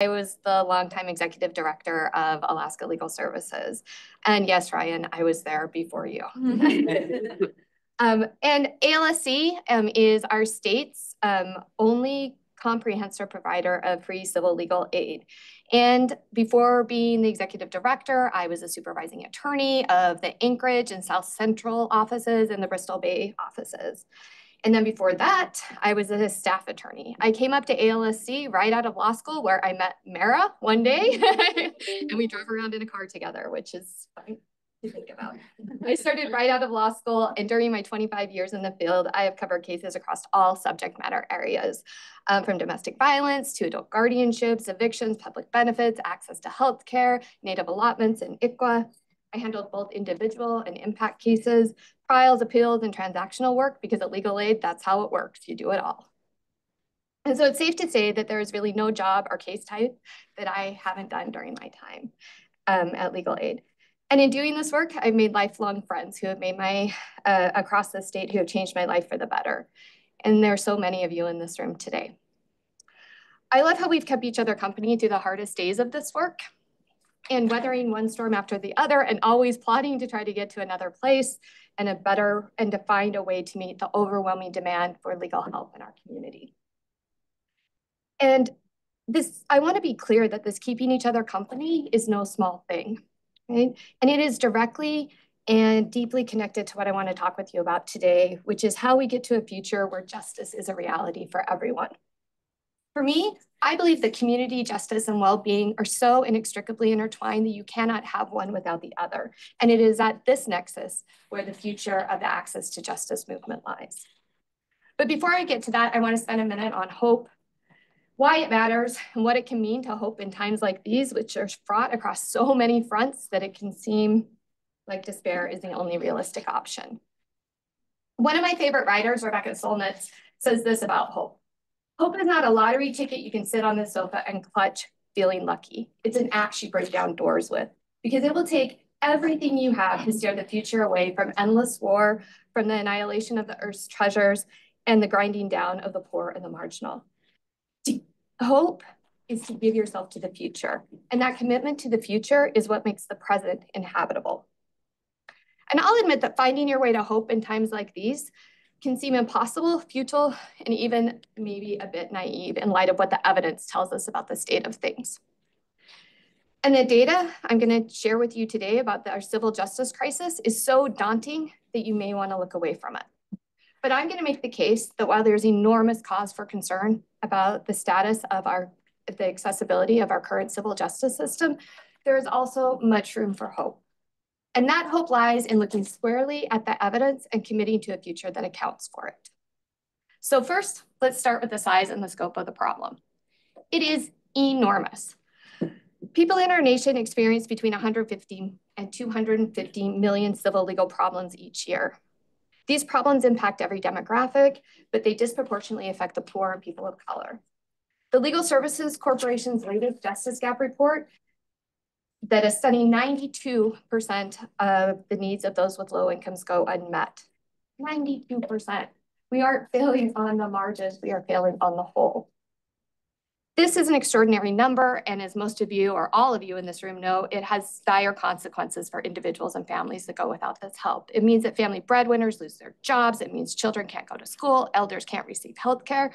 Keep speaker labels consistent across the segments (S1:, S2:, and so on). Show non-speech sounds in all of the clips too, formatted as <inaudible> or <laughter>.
S1: I was the longtime executive director of Alaska Legal Services. And yes, Ryan, I was there before you. <laughs> um, and ALSC um, is our state's um, only comprehensive provider of free civil legal aid. And before being the executive director, I was a supervising attorney of the Anchorage and South Central offices and the Bristol Bay offices. And then before that, I was a staff attorney. I came up to ALSC right out of law school where I met Mara one day <laughs> and we drove around in a car together, which is fun to think about. I started right out of law school and during my 25 years in the field, I have covered cases across all subject matter areas, um, from domestic violence to adult guardianships, evictions, public benefits, access to healthcare, native allotments, and ICWA. I handled both individual and impact cases, trials, appeals, and transactional work because at legal aid, that's how it works. You do it all. And so it's safe to say that there is really no job or case type that I haven't done during my time um, at legal aid. And in doing this work, I've made lifelong friends who have made my, uh, across the state, who have changed my life for the better. And there are so many of you in this room today. I love how we've kept each other company through the hardest days of this work and weathering one storm after the other and always plotting to try to get to another place and a better and to find a way to meet the overwhelming demand for legal help in our community. And this, I want to be clear that this keeping each other company is no small thing, right? And it is directly and deeply connected to what I want to talk with you about today, which is how we get to a future where justice is a reality for everyone. For me, I believe that community justice and well-being are so inextricably intertwined that you cannot have one without the other. And it is at this nexus where the future of the access to justice movement lies. But before I get to that, I want to spend a minute on hope, why it matters, and what it can mean to hope in times like these, which are fraught across so many fronts that it can seem like despair is the only realistic option. One of my favorite writers, Rebecca Solnit, says this about hope. Hope is not a lottery ticket you can sit on the sofa and clutch feeling lucky. It's an axe you break down doors with because it will take everything you have to steer the future away from endless war, from the annihilation of the earth's treasures, and the grinding down of the poor and the marginal. Hope is to give yourself to the future. And that commitment to the future is what makes the present inhabitable. And I'll admit that finding your way to hope in times like these can seem impossible, futile, and even maybe a bit naive in light of what the evidence tells us about the state of things. And the data I'm going to share with you today about the, our civil justice crisis is so daunting that you may want to look away from it. But I'm going to make the case that while there's enormous cause for concern about the status of our the accessibility of our current civil justice system, there is also much room for hope. And that hope lies in looking squarely at the evidence and committing to a future that accounts for it. So first, let's start with the size and the scope of the problem. It is enormous. People in our nation experience between 150 and 250 million civil legal problems each year. These problems impact every demographic, but they disproportionately affect the poor and people of color. The Legal Services Corporation's latest Justice Gap report that a stunning 92% of the needs of those with low incomes go unmet. 92%. We aren't failing on the margins, we are failing on the whole. This is an extraordinary number, and as most of you or all of you in this room know, it has dire consequences for individuals and families that go without this help. It means that family breadwinners lose their jobs. It means children can't go to school. Elders can't receive health care.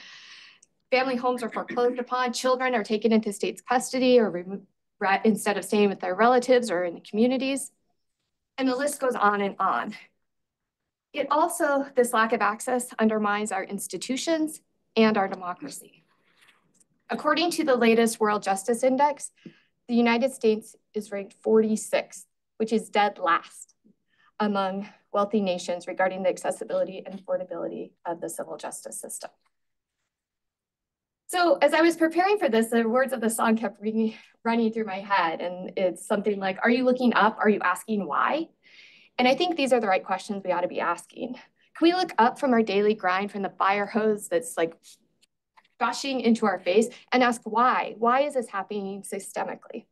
S1: Family homes are foreclosed upon. Children are taken into state's custody or instead of staying with their relatives or in the communities. And the list goes on and on. It also, this lack of access undermines our institutions and our democracy. According to the latest World Justice Index, the United States is ranked 46th, which is dead last among wealthy nations regarding the accessibility and affordability of the civil justice system. So as I was preparing for this, the words of the song kept ringing, running through my head. And it's something like, are you looking up? Are you asking why? And I think these are the right questions we ought to be asking. Can we look up from our daily grind, from the fire hose that's like gushing into our face and ask why? Why is this happening systemically?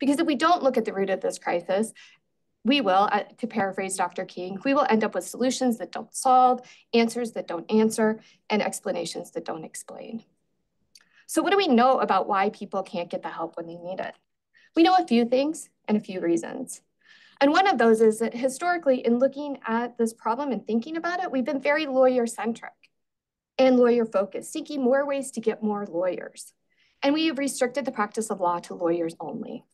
S1: Because if we don't look at the root of this crisis, we will, uh, to paraphrase Dr. King, we will end up with solutions that don't solve, answers that don't answer, and explanations that don't explain. So what do we know about why people can't get the help when they need it? We know a few things and a few reasons. And one of those is that historically, in looking at this problem and thinking about it, we've been very lawyer centric and lawyer focused, seeking more ways to get more lawyers. And we have restricted the practice of law to lawyers only.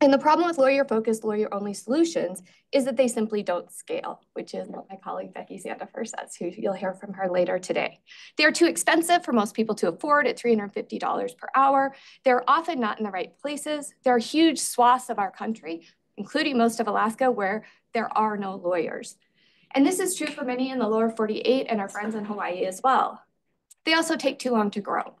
S1: And the problem with lawyer-focused, lawyer-only solutions is that they simply don't scale, which is what my colleague Becky Sandefur says, who you'll hear from her later today. They are too expensive for most people to afford at $350 per hour. They're often not in the right places. There are huge swaths of our country, including most of Alaska, where there are no lawyers. And this is true for many in the lower 48 and our friends in Hawaii as well. They also take too long to grow.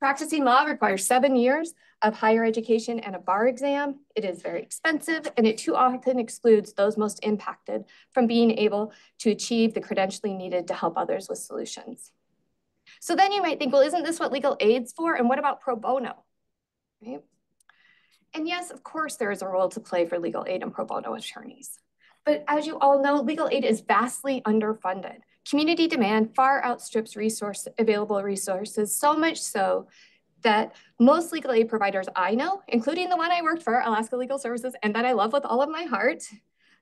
S1: Practicing law requires seven years of higher education and a bar exam. It is very expensive and it too often excludes those most impacted from being able to achieve the credentialing needed to help others with solutions. So then you might think, well, isn't this what legal aid's for? And what about pro bono, right? And yes, of course, there is a role to play for legal aid and pro bono attorneys. But as you all know, legal aid is vastly underfunded. Community demand far outstrips resource, available resources, so much so that most legal aid providers I know, including the one I worked for, Alaska Legal Services, and that I love with all of my heart,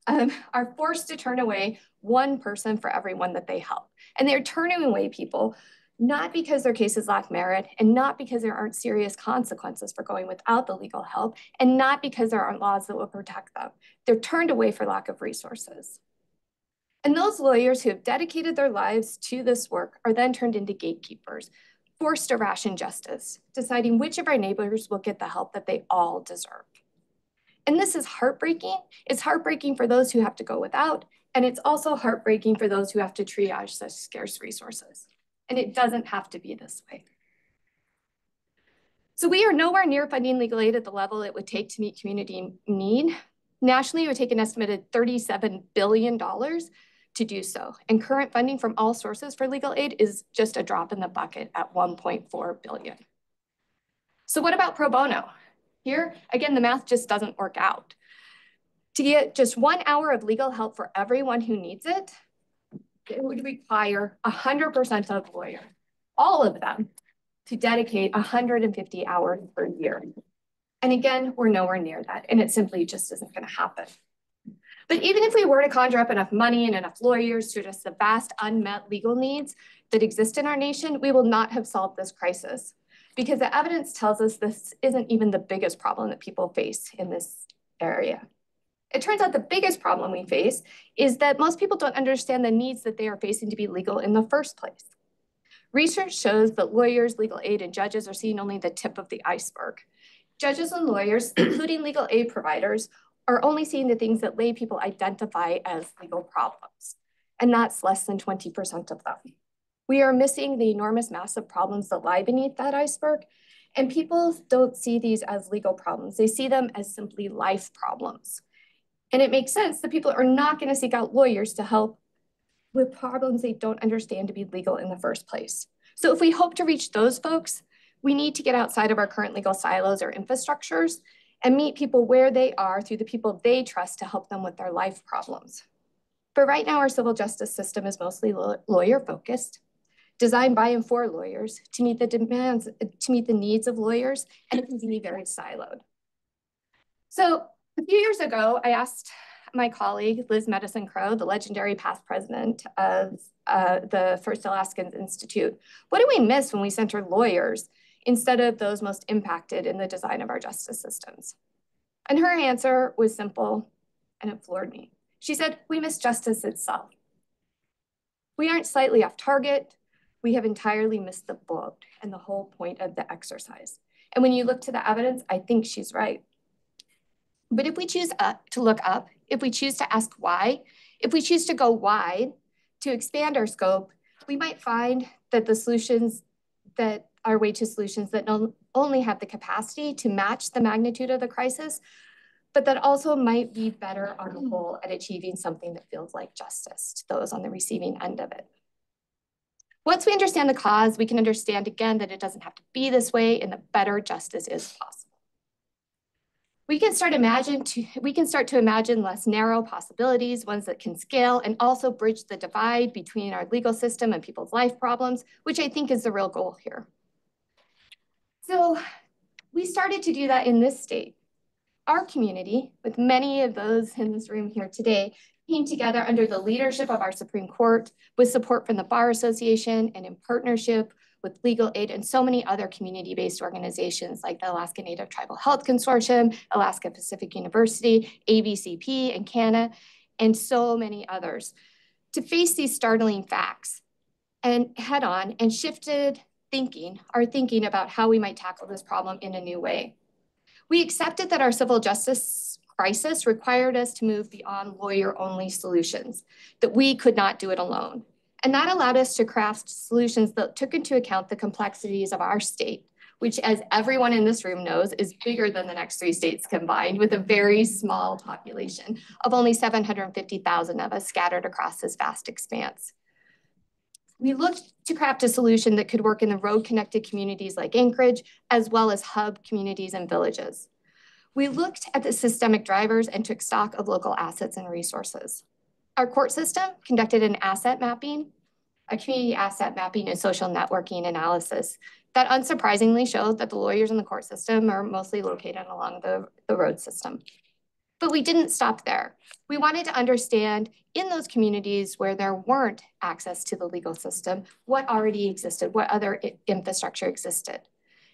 S1: um, are forced to turn away one person for everyone that they help. And they're turning away people not because their cases lack merit and not because there aren't serious consequences for going without the legal help and not because there aren't laws that will protect them. They're turned away for lack of resources. And those lawyers who have dedicated their lives to this work are then turned into gatekeepers forced to ration justice, deciding which of our neighbors will get the help that they all deserve. And this is heartbreaking. It's heartbreaking for those who have to go without, and it's also heartbreaking for those who have to triage such scarce resources. And it doesn't have to be this way. So we are nowhere near funding legal aid at the level it would take to meet community need. Nationally, it would take an estimated $37 billion to do so. And current funding from all sources for legal aid is just a drop in the bucket at 1.4 billion. So what about pro bono? Here, again, the math just doesn't work out. To get just one hour of legal help for everyone who needs it, it would require 100% of lawyers, all of them, to dedicate 150 hours per year. And again, we're nowhere near that, and it simply just isn't gonna happen. But even if we were to conjure up enough money and enough lawyers to address the vast unmet legal needs that exist in our nation, we will not have solved this crisis because the evidence tells us this isn't even the biggest problem that people face in this area. It turns out the biggest problem we face is that most people don't understand the needs that they are facing to be legal in the first place. Research shows that lawyers, legal aid, and judges are seeing only the tip of the iceberg. Judges and lawyers, <clears throat> including legal aid providers, are only seeing the things that lay people identify as legal problems, and that's less than 20% of them. We are missing the enormous massive problems that lie beneath that iceberg, and people don't see these as legal problems. They see them as simply life problems. And it makes sense that people are not gonna seek out lawyers to help with problems they don't understand to be legal in the first place. So if we hope to reach those folks, we need to get outside of our current legal silos or infrastructures and meet people where they are through the people they trust to help them with their life problems. But right now, our civil justice system is mostly lawyer focused, designed by and for lawyers to meet the demands, to meet the needs of lawyers, and it can be very siloed. So a few years ago, I asked my colleague, Liz Medicine Crow, the legendary past president of uh, the First Alaskans Institute, what do we miss when we center lawyers instead of those most impacted in the design of our justice systems? And her answer was simple and it floored me. She said, we miss justice itself. We aren't slightly off target. We have entirely missed the boat and the whole point of the exercise. And when you look to the evidence, I think she's right. But if we choose up, to look up, if we choose to ask why, if we choose to go wide, to expand our scope, we might find that the solutions that our way to solutions that not only have the capacity to match the magnitude of the crisis, but that also might be better on the whole at achieving something that feels like justice to those on the receiving end of it. Once we understand the cause, we can understand again that it doesn't have to be this way and that better justice is possible. We can start imagine to, we can start to imagine less narrow possibilities, ones that can scale and also bridge the divide between our legal system and people's life problems, which I think is the real goal here. So we started to do that in this state. Our community, with many of those in this room here today, came together under the leadership of our Supreme Court with support from the Bar Association and in partnership with legal aid and so many other community-based organizations like the Alaska Native Tribal Health Consortium, Alaska Pacific University, AVCP, and CANA, and so many others to face these startling facts and head on and shifted thinking, are thinking about how we might tackle this problem in a new way. We accepted that our civil justice crisis required us to move beyond lawyer-only solutions, that we could not do it alone. And that allowed us to craft solutions that took into account the complexities of our state, which as everyone in this room knows, is bigger than the next three states combined with a very small population of only 750,000 of us scattered across this vast expanse. We looked to craft a solution that could work in the road-connected communities like Anchorage, as well as hub communities and villages. We looked at the systemic drivers and took stock of local assets and resources. Our court system conducted an asset mapping, a community asset mapping and social networking analysis that unsurprisingly showed that the lawyers in the court system are mostly located along the, the road system. But we didn't stop there. We wanted to understand in those communities where there weren't access to the legal system, what already existed, what other infrastructure existed.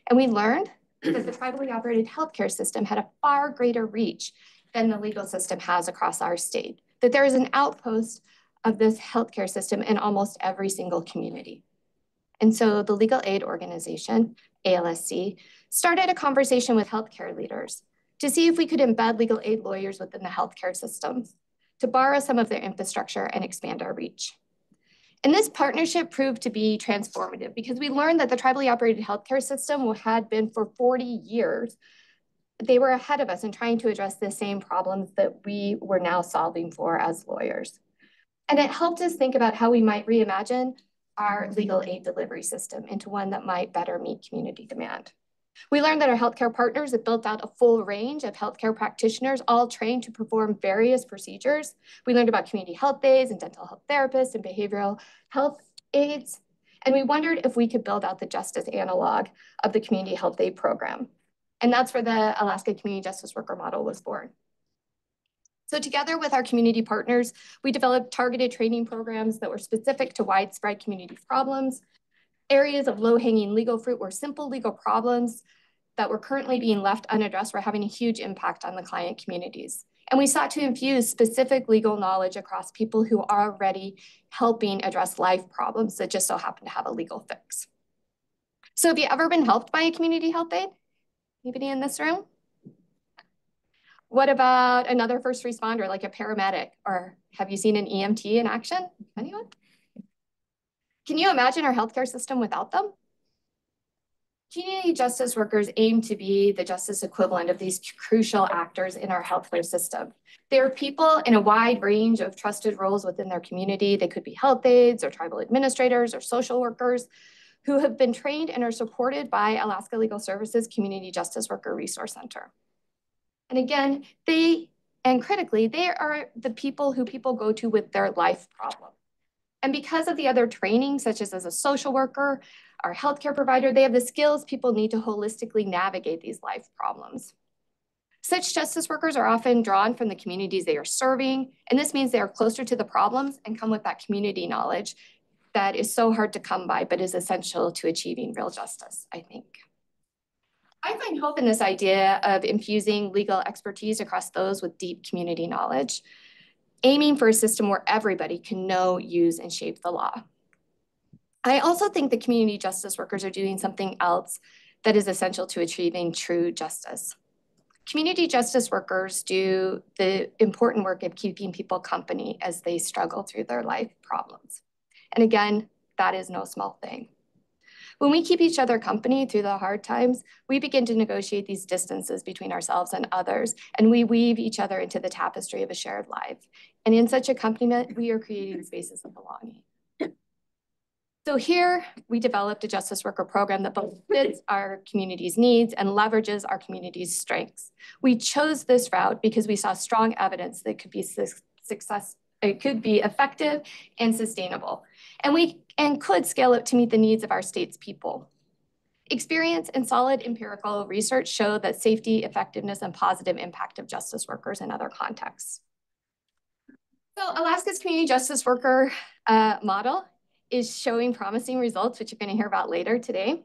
S1: And we learned that the privately operated healthcare system had a far greater reach than the legal system has across our state, that there is an outpost of this healthcare system in almost every single community. And so the legal aid organization, ALSC, started a conversation with healthcare leaders to see if we could embed legal aid lawyers within the healthcare systems, to borrow some of their infrastructure and expand our reach. And this partnership proved to be transformative because we learned that the tribally operated healthcare system had been for 40 years. They were ahead of us in trying to address the same problems that we were now solving for as lawyers. And it helped us think about how we might reimagine our legal aid delivery system into one that might better meet community demand. We learned that our healthcare partners have built out a full range of healthcare practitioners, all trained to perform various procedures. We learned about community health aides and dental health therapists and behavioral health aides. And we wondered if we could build out the justice analog of the community health aid program. And that's where the Alaska Community Justice Worker model was born. So together with our community partners, we developed targeted training programs that were specific to widespread community problems areas of low-hanging legal fruit were simple legal problems that were currently being left unaddressed were having a huge impact on the client communities. And we sought to infuse specific legal knowledge across people who are already helping address life problems that just so happen to have a legal fix. So have you ever been helped by a community health aide? Anybody in this room? What about another first responder, like a paramedic? Or have you seen an EMT in action? Anyone? Can you imagine our healthcare system without them? Community justice workers aim to be the justice equivalent of these crucial actors in our healthcare system. They are people in a wide range of trusted roles within their community. They could be health aides or tribal administrators or social workers who have been trained and are supported by Alaska Legal Services Community Justice Worker Resource Center. And again, they, and critically, they are the people who people go to with their life problem. And because of the other training, such as as a social worker, our healthcare provider, they have the skills people need to holistically navigate these life problems. Such justice workers are often drawn from the communities they are serving, and this means they are closer to the problems and come with that community knowledge that is so hard to come by, but is essential to achieving real justice, I think. I find hope in this idea of infusing legal expertise across those with deep community knowledge aiming for a system where everybody can know, use, and shape the law. I also think the community justice workers are doing something else that is essential to achieving true justice. Community justice workers do the important work of keeping people company as they struggle through their life problems. And again, that is no small thing. When we keep each other company through the hard times, we begin to negotiate these distances between ourselves and others, and we weave each other into the tapestry of a shared life. And in such accompaniment, we are creating spaces of belonging. So here we developed a justice worker program that both fits our community's needs and leverages our community's strengths. We chose this route because we saw strong evidence that it could be success, it could be effective and sustainable. And we and could scale up to meet the needs of our state's people. Experience and solid empirical research show that safety, effectiveness, and positive impact of justice workers in other contexts. So Alaska's community justice worker uh, model is showing promising results, which you're going to hear about later today.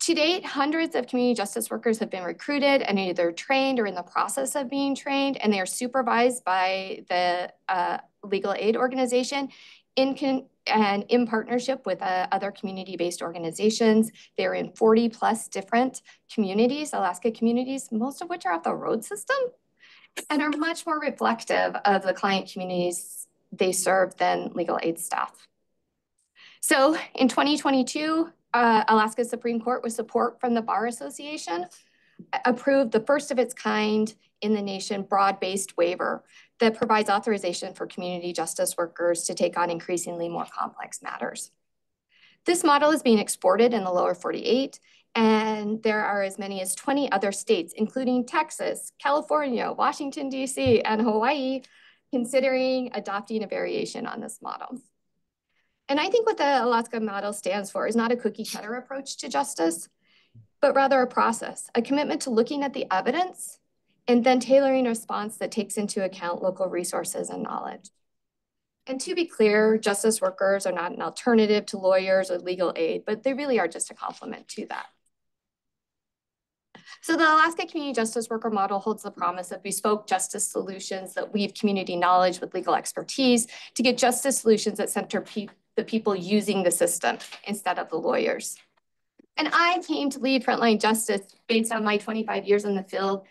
S1: To date, hundreds of community justice workers have been recruited and either trained or in the process of being trained, and they are supervised by the uh, legal aid organization in and in partnership with uh, other community-based organizations. They're in 40 plus different communities, Alaska communities, most of which are off the road system and are much more reflective of the client communities they serve than legal aid staff. So in 2022, uh, Alaska Supreme Court with support from the Bar Association approved the first of its kind in the nation broad-based waiver that provides authorization for community justice workers to take on increasingly more complex matters. This model is being exported in the lower 48, and there are as many as 20 other states, including Texas, California, Washington, DC, and Hawaii, considering adopting a variation on this model. And I think what the Alaska model stands for is not a cookie cutter approach to justice, but rather a process, a commitment to looking at the evidence and then tailoring a response that takes into account local resources and knowledge. And to be clear, justice workers are not an alternative to lawyers or legal aid, but they really are just a complement to that. So the Alaska Community Justice Worker Model holds the promise of bespoke justice solutions that weave community knowledge with legal expertise to get justice solutions that center pe the people using the system instead of the lawyers. And I came to lead Frontline Justice based on my 25 years in the field,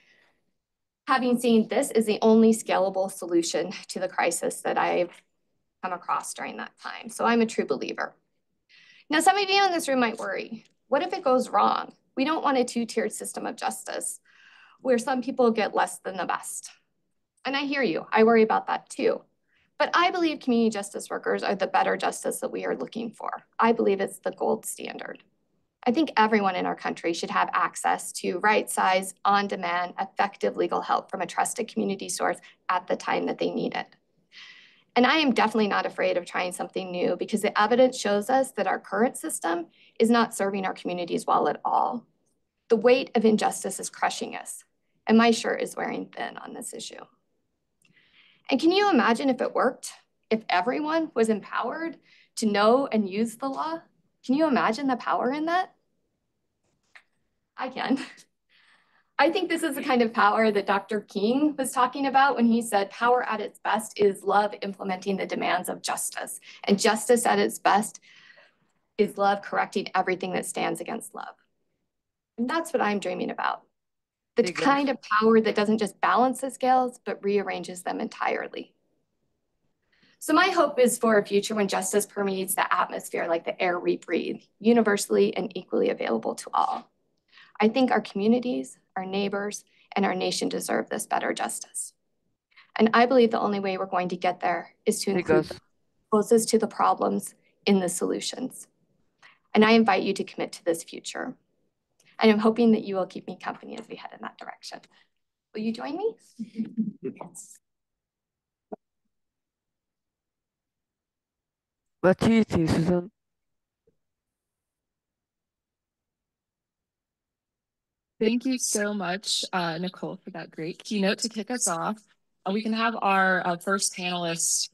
S1: having seen this is the only scalable solution to the crisis that I've come across during that time. So I'm a true believer. Now, some of you in this room might worry, what if it goes wrong? We don't want a two-tiered system of justice where some people get less than the best. And I hear you, I worry about that too. But I believe community justice workers are the better justice that we are looking for. I believe it's the gold standard. I think everyone in our country should have access to right size, on demand, effective legal help from a trusted community source at the time that they need it. And I am definitely not afraid of trying something new because the evidence shows us that our current system is not serving our communities well at all. The weight of injustice is crushing us, and my shirt is wearing thin on this issue. And can you imagine if it worked? If everyone was empowered to know and use the law? Can you imagine the power in that? I can. <laughs> I think this is the kind of power that Dr. King was talking about when he said power at its best is love implementing the demands of justice. And justice at its best is love correcting everything that stands against love. And that's what I'm dreaming about the kind of power that doesn't just balance the scales, but rearranges them entirely. So my hope is for a future when justice permeates the atmosphere like the air we breathe, universally and equally available to all. I think our communities, our neighbors, and our nation deserve this better justice. And I believe the only way we're going to get there is to include closest to the problems in the solutions. And I invite you to commit to this future. And I'm hoping that you will keep me company as we head in that direction. Will you join me? <laughs> yes.
S2: What do you think, Susan?
S3: Thank you so much, uh, Nikole, for that great keynote to kick us off. Uh, we can have our uh, first panelist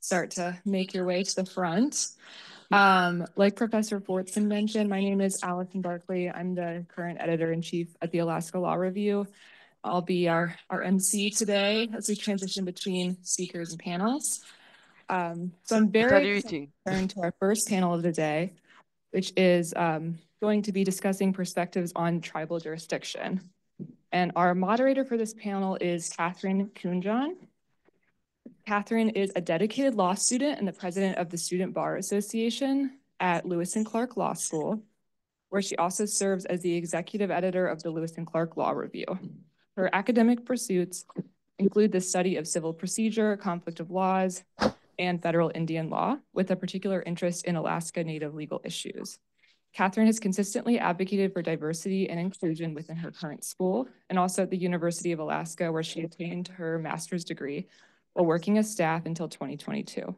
S3: start to make your way to the front. Um, like Professor Fortson mentioned, my name is Allison Barkley. I'm the current editor-in-chief at the Alaska Law Review. I'll be our, our MC today as we transition between speakers and panels. Um, so I'm very excited to our first panel of the day, which is um, going to be discussing perspectives on tribal jurisdiction. And our moderator for this panel is Katherine Coonjohn. Catherine is a dedicated law student and the president of the Student Bar Association at Lewis and Clark Law School, where she also serves as the executive editor of the Lewis and Clark Law Review. Her academic pursuits include the study of civil procedure, conflict of laws, and federal Indian law, with a particular interest in Alaska Native legal issues. Catherine has consistently advocated for diversity and inclusion within her current school and also at the University of Alaska, where she obtained her master's degree while working as staff until 2022.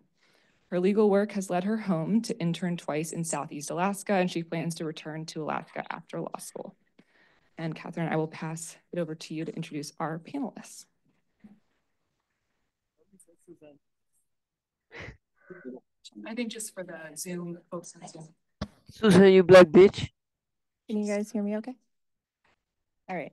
S3: Her legal work has led her home to intern twice in Southeast Alaska, and she plans to return to Alaska after law school. And Catherine, I will pass it over to you to introduce our panelists.
S4: I think just for the Zoom folks.
S2: Susan, you black bitch.
S5: Can you guys hear me okay? All right.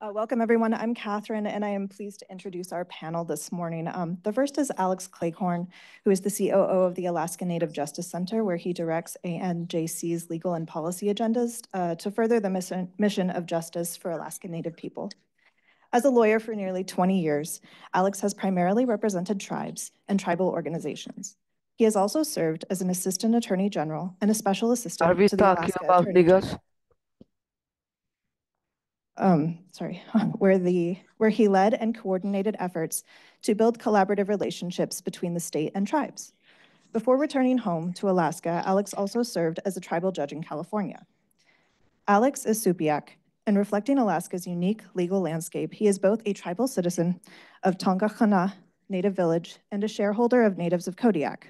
S5: Uh, welcome, everyone. I'm Catherine, and I am pleased to introduce our panel this morning. Um, the first is Alex Cleghorn, who is the COO of the Alaska Native Justice Center, where he directs ANJC's legal and policy agendas uh, to further the mission, mission of justice for Alaska Native people. As a lawyer for nearly 20 years, Alex has primarily represented tribes and tribal organizations. He has also served as an assistant attorney general and a special assistant
S2: Are we
S5: to the
S2: talking
S5: Alaska
S2: about
S5: Attorney General
S2: niggas?
S5: um, sorry, <laughs> where the, where he led and coordinated efforts to build collaborative relationships between the state and tribes. Before returning home to Alaska, Alex also served as a tribal judge in California. Alex is Sugpiaq, and reflecting Alaska's unique legal landscape, he is both a tribal citizen of Tangirnaq Native Village and a shareholder of Natives of Kodiak,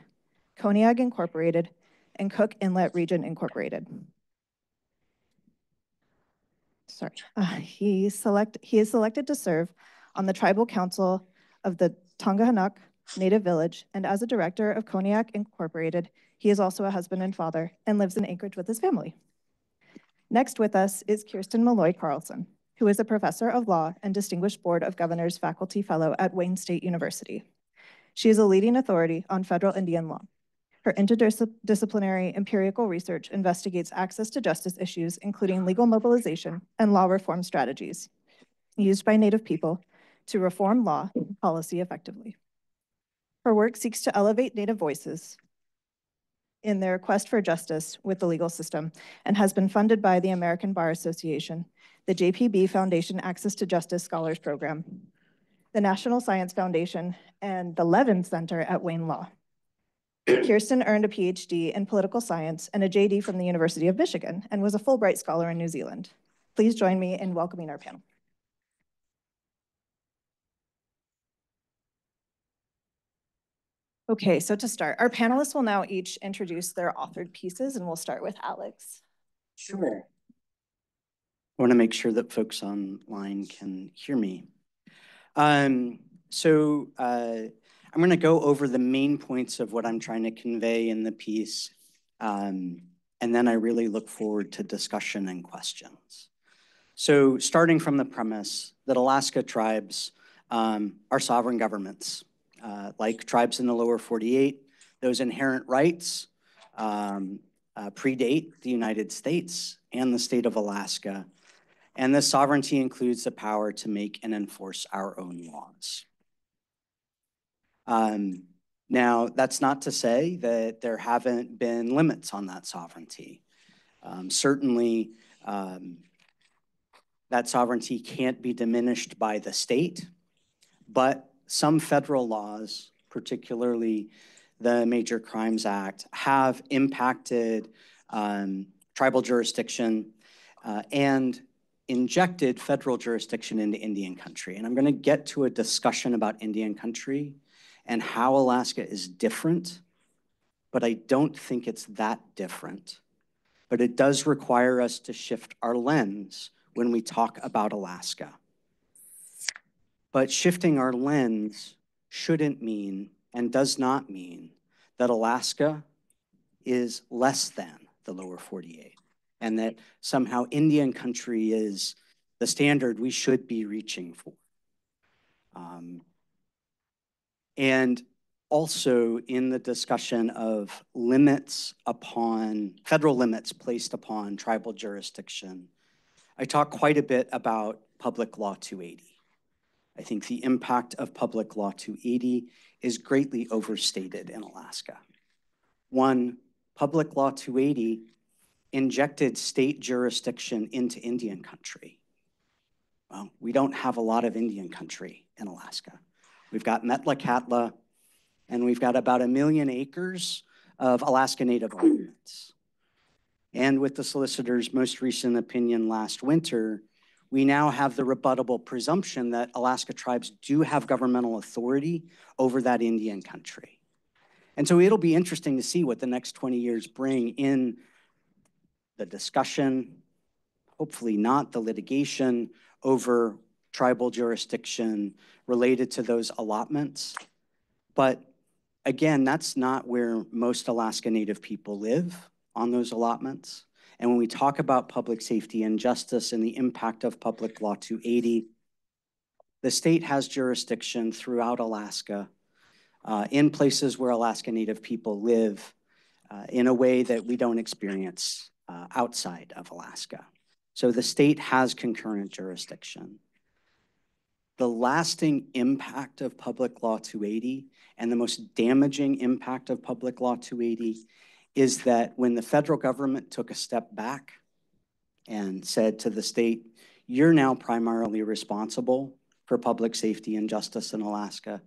S5: Koniag Incorporated, and Cook Inlet Region Incorporated sorry, uh, he select, he is selected to serve on the Tribal Council of the Tangirnaq Native Village, and as a director of Koniag Incorporated, he is also a husband and father and lives in Anchorage with his family. Next with us is Kirsten Matoy Carlson, who is a professor of law and Distinguished Board of Governors Faculty Fellow at Wayne State University. She is a leading authority on federal Indian law. Her interdisciplinary empirical research investigates access to justice issues, including legal mobilization and law reform strategies used by Native people to reform law and policy effectively. Her work seeks to elevate Native voices in their quest for justice with the legal system and has been funded by the American Bar Association, the JPB Foundation Access to Justice Scholars Program, the National Science Foundation, and the Levin Center at Wayne Law. Kirsten earned a PhD in political science and a JD from the University of Michigan and was a Fulbright Scholar in New Zealand. Please join me in welcoming our panel. Okay, so to start, our panelists will now each introduce their authored pieces and we'll start with Alex.
S6: Sure. I want to make sure that folks online can hear me. Um, so uh, I'm going to go over the main points of what I'm trying to convey in the piece. Um, and then I really look forward to discussion and questions. So starting from the premise that Alaska tribes um, are sovereign governments, uh, like tribes in the lower 48, those inherent rights um, uh, predate the United States and the state of Alaska. And this sovereignty includes the power to make and enforce our own laws. Um, now, that's not to say that there haven't been limits on that sovereignty. Um, certainly, um, that sovereignty can't be diminished by the state, but some federal laws, particularly the Major Crimes Act, have impacted um, tribal jurisdiction uh, and injected federal jurisdiction into Indian country. And I'm going to get to a discussion about Indian country and how Alaska is different, but I don't think it's that different. But it does require us to shift our lens when we talk about Alaska. But shifting our lens shouldn't mean and does not mean that Alaska is less than the lower 48 and that somehow Indian country is the standard we should be reaching for. Um, and also in the discussion of limits upon, federal limits placed upon tribal jurisdiction, I talk quite a bit about Public Law 280. I think the impact of Public Law 280 is greatly overstated in Alaska. One, Public Law 280 injected state jurisdiction into Indian country. Well, we don't have a lot of Indian country in Alaska. We've got Metlakatla, and we've got about a million acres of Alaska Native lands. And with the solicitor's most recent opinion last winter, we now have the rebuttable presumption that Alaska tribes do have governmental authority over that Indian country. And so it'll be interesting to see what the next 20 years bring in the discussion, hopefully not the litigation over tribal jurisdiction related to those allotments. But again, that's not where most Alaska Native people live on those allotments. And when we talk about public safety and justice and the impact of Public Law 280, the state has jurisdiction throughout Alaska uh, in places where Alaska Native people live uh, in a way that we don't experience uh, outside of Alaska. So the state has concurrent jurisdiction. The lasting impact of Public Law 280 and the most damaging impact of Public Law 280 is that when the federal government took a step back and said to the state, you're now primarily responsible for public safety and justice in Alaska,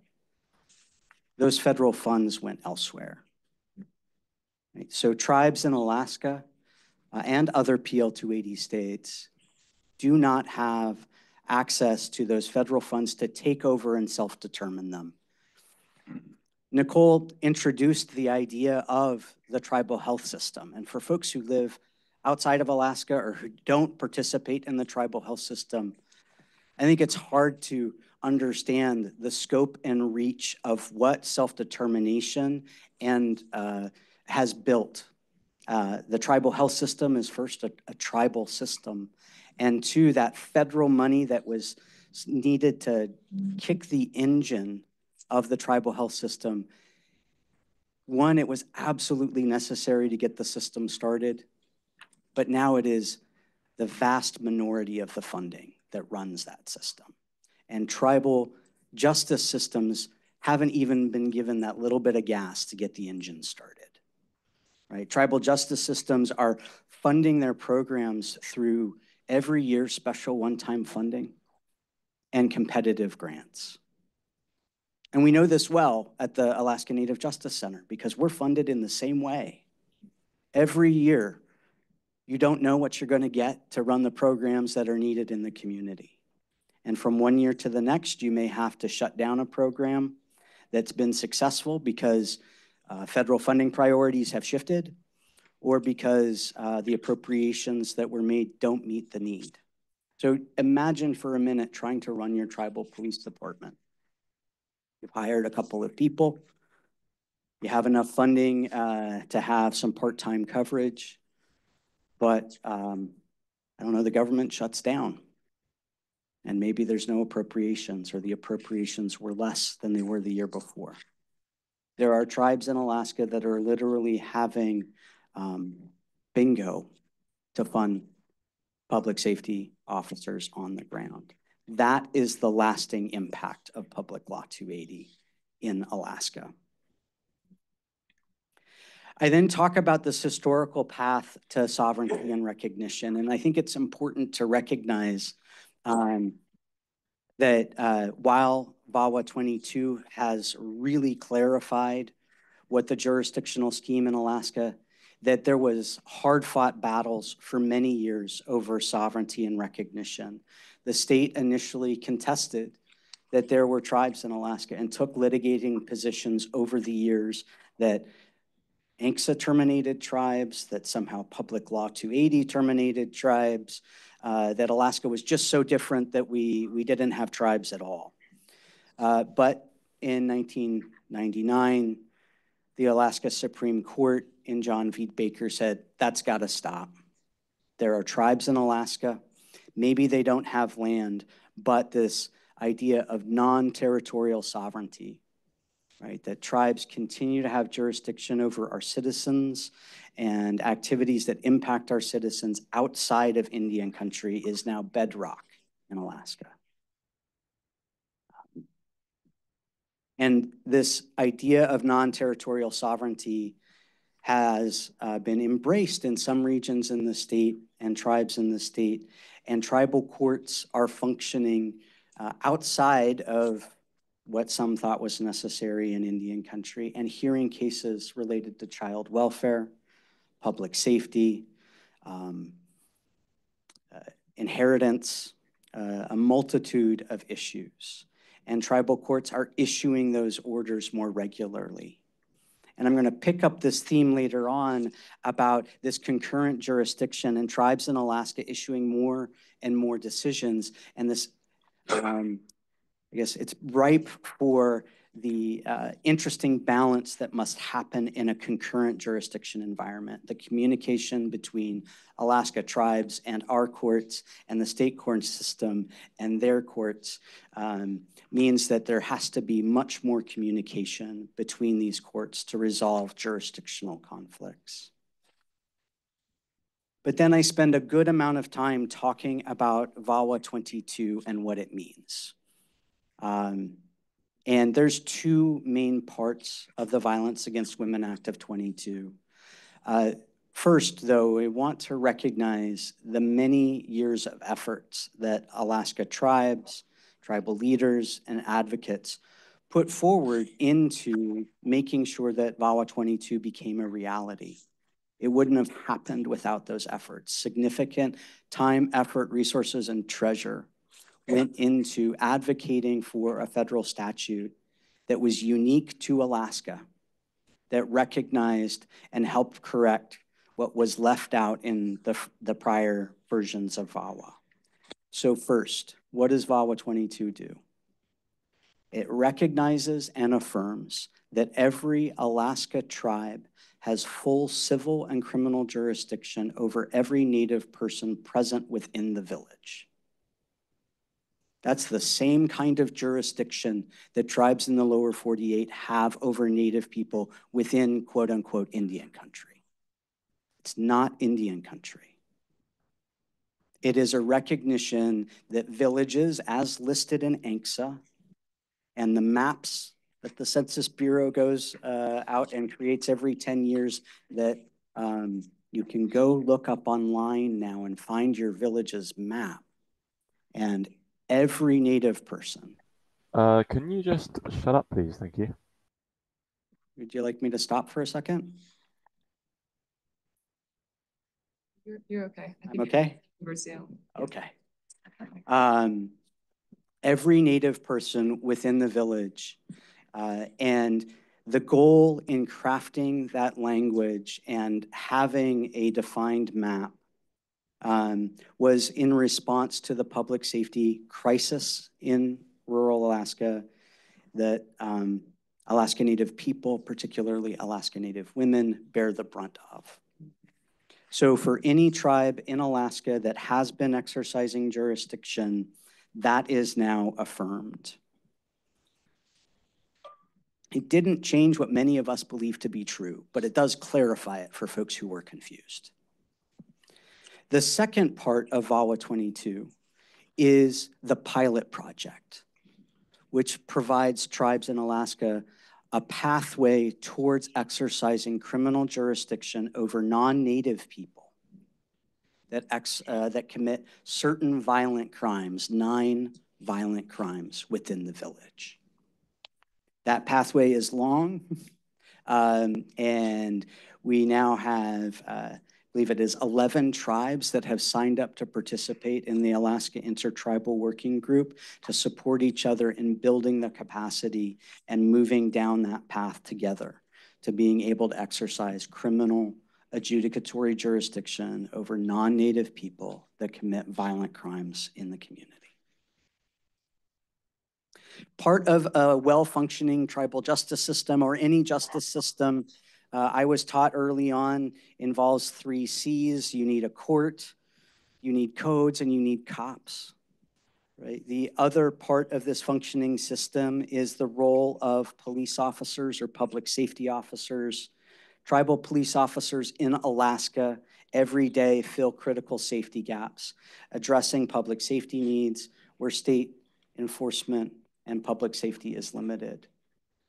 S6: those federal funds went elsewhere. Right? So tribes in Alaska uh, and other PL 280 states do not have access to those federal funds to take over and self-determine them. Nikole introduced the idea of the tribal health system. And for folks who live outside of Alaska or who don't participate in the tribal health system, I think it's hard to understand the scope and reach of what self-determination and uh, has built. Uh, the tribal health system is first a, a tribal system, and two, that federal money that was needed to kick the engine of the tribal health system. One, it was absolutely necessary to get the system started, but now it is the vast minority of the funding that runs that system. And tribal justice systems haven't even been given that little bit of gas to get the engine started. Right? Tribal justice systems are funding their programs through every year special one-time funding and competitive grants. And we know this well at the Alaska Native Justice Center because we're funded in the same way. Every year, you don't know what you're going to get to run the programs that are needed in the community. And from one year to the next, you may have to shut down a program that's been successful because uh, federal funding priorities have shifted or because uh, the appropriations that were made don't meet the need. So imagine for a minute trying to run your tribal police department. You've hired a couple of people. You have enough funding uh, to have some part-time coverage, but um, I don't know, the government shuts down. And maybe there's no appropriations or the appropriations were less than they were the year before. There are tribes in Alaska that are literally having um, bingo to fund public safety officers on the ground. That is the lasting impact of Public Law 280 in Alaska. I then talk about this historical path to sovereignty and <clears throat> recognition, and I think it's important to recognize um, that uh, while VAWA 22 has really clarified what the jurisdictional scheme in Alaska, that there was hard-fought battles for many years over sovereignty and recognition. The state initially contested that there were tribes in Alaska and took litigating positions over the years that ANCSA terminated tribes, that somehow Public Law 280 terminated tribes, uh, that Alaska was just so different that we, we didn't have tribes at all. Uh, but in 1999, the Alaska Supreme Court in John V. Baker said, that's got to stop. There are tribes in Alaska Maybe they don't have land, but this idea of non-territorial sovereignty, right? That tribes continue to have jurisdiction over our citizens and activities that impact our citizens outside of Indian country is now bedrock in Alaska. And this idea of non-territorial sovereignty has uh, been embraced in some regions in the state and tribes in the state and tribal courts are functioning uh, outside of what some thought was necessary in Indian country and hearing cases related to child welfare, public safety, um, uh, inheritance, uh, a multitude of issues. And tribal courts are issuing those orders more regularly. And I'm going to pick up this theme later on about this concurrent jurisdiction and tribes in Alaska issuing more and more decisions. And this, um, I guess it's ripe for the uh, interesting balance that must happen in a concurrent jurisdiction environment. The communication between Alaska tribes and our courts and the state court system and their courts um, means that there has to be much more communication between these courts to resolve jurisdictional conflicts. But then I spend a good amount of time talking about VAWA 22 and what it means. Um, and there's two main parts of the Violence Against Women Act of 22. Uh, first, though, we want to recognize the many years of efforts that Alaska tribes, tribal leaders, and advocates put forward into making sure that VAWA 22 became a reality. It wouldn't have happened without those efforts. Significant time, effort, resources, and treasure went into advocating for a federal statute that was unique to Alaska, that recognized and helped correct what was left out in the, the prior versions of VAWA. So first, what does VAWA 22 do? It recognizes and affirms that every Alaska tribe has full civil and criminal jurisdiction over every Native person present within the village. That's the same kind of jurisdiction that tribes in the lower 48 have over Native people within quote unquote Indian country. It's not Indian country. It is a recognition that villages, as listed in ANCSA, and the maps that the Census Bureau goes uh, out and creates every 10 years that um, you can go look up online now and find your village's map. And every Native person.
S7: Uh, can you just shut up, please? Thank you.
S6: Would you like me to stop for a second?
S3: You're, you're okay. I
S6: I'm okay?
S3: We're
S6: Okay. Um, every Native person within the village. Uh, and the goal in crafting that language and having a defined map um, was in response to the public safety crisis in rural Alaska that um, Alaska Native people, particularly Alaska Native women, bear the brunt of. So for any tribe in Alaska that has been exercising jurisdiction, that is now affirmed. It didn't change what many of us believe to be true, but it does clarify it for folks who were confused. The second part of VAWA 22 is the pilot project, which provides tribes in Alaska a pathway towards exercising criminal jurisdiction over non-native people that, ex, uh, that commit certain violent crimes, nine violent crimes within the village. That pathway is long, <laughs> um, and we now have uh, believe it is 11 tribes that have signed up to participate in the Alaska Intertribal Working Group to support each other in building the capacity and moving down that path together to being able to exercise criminal adjudicatory jurisdiction over non-native people that commit violent crimes in the community. Part of a well-functioning tribal justice system or any justice system uh, I was taught early on involves three C's. You need a court, you need codes, and you need cops. Right? The other part of this functioning system is the role of police officers or public safety officers. Tribal police officers in Alaska every day fill critical safety gaps, addressing public safety needs where state enforcement and public safety is limited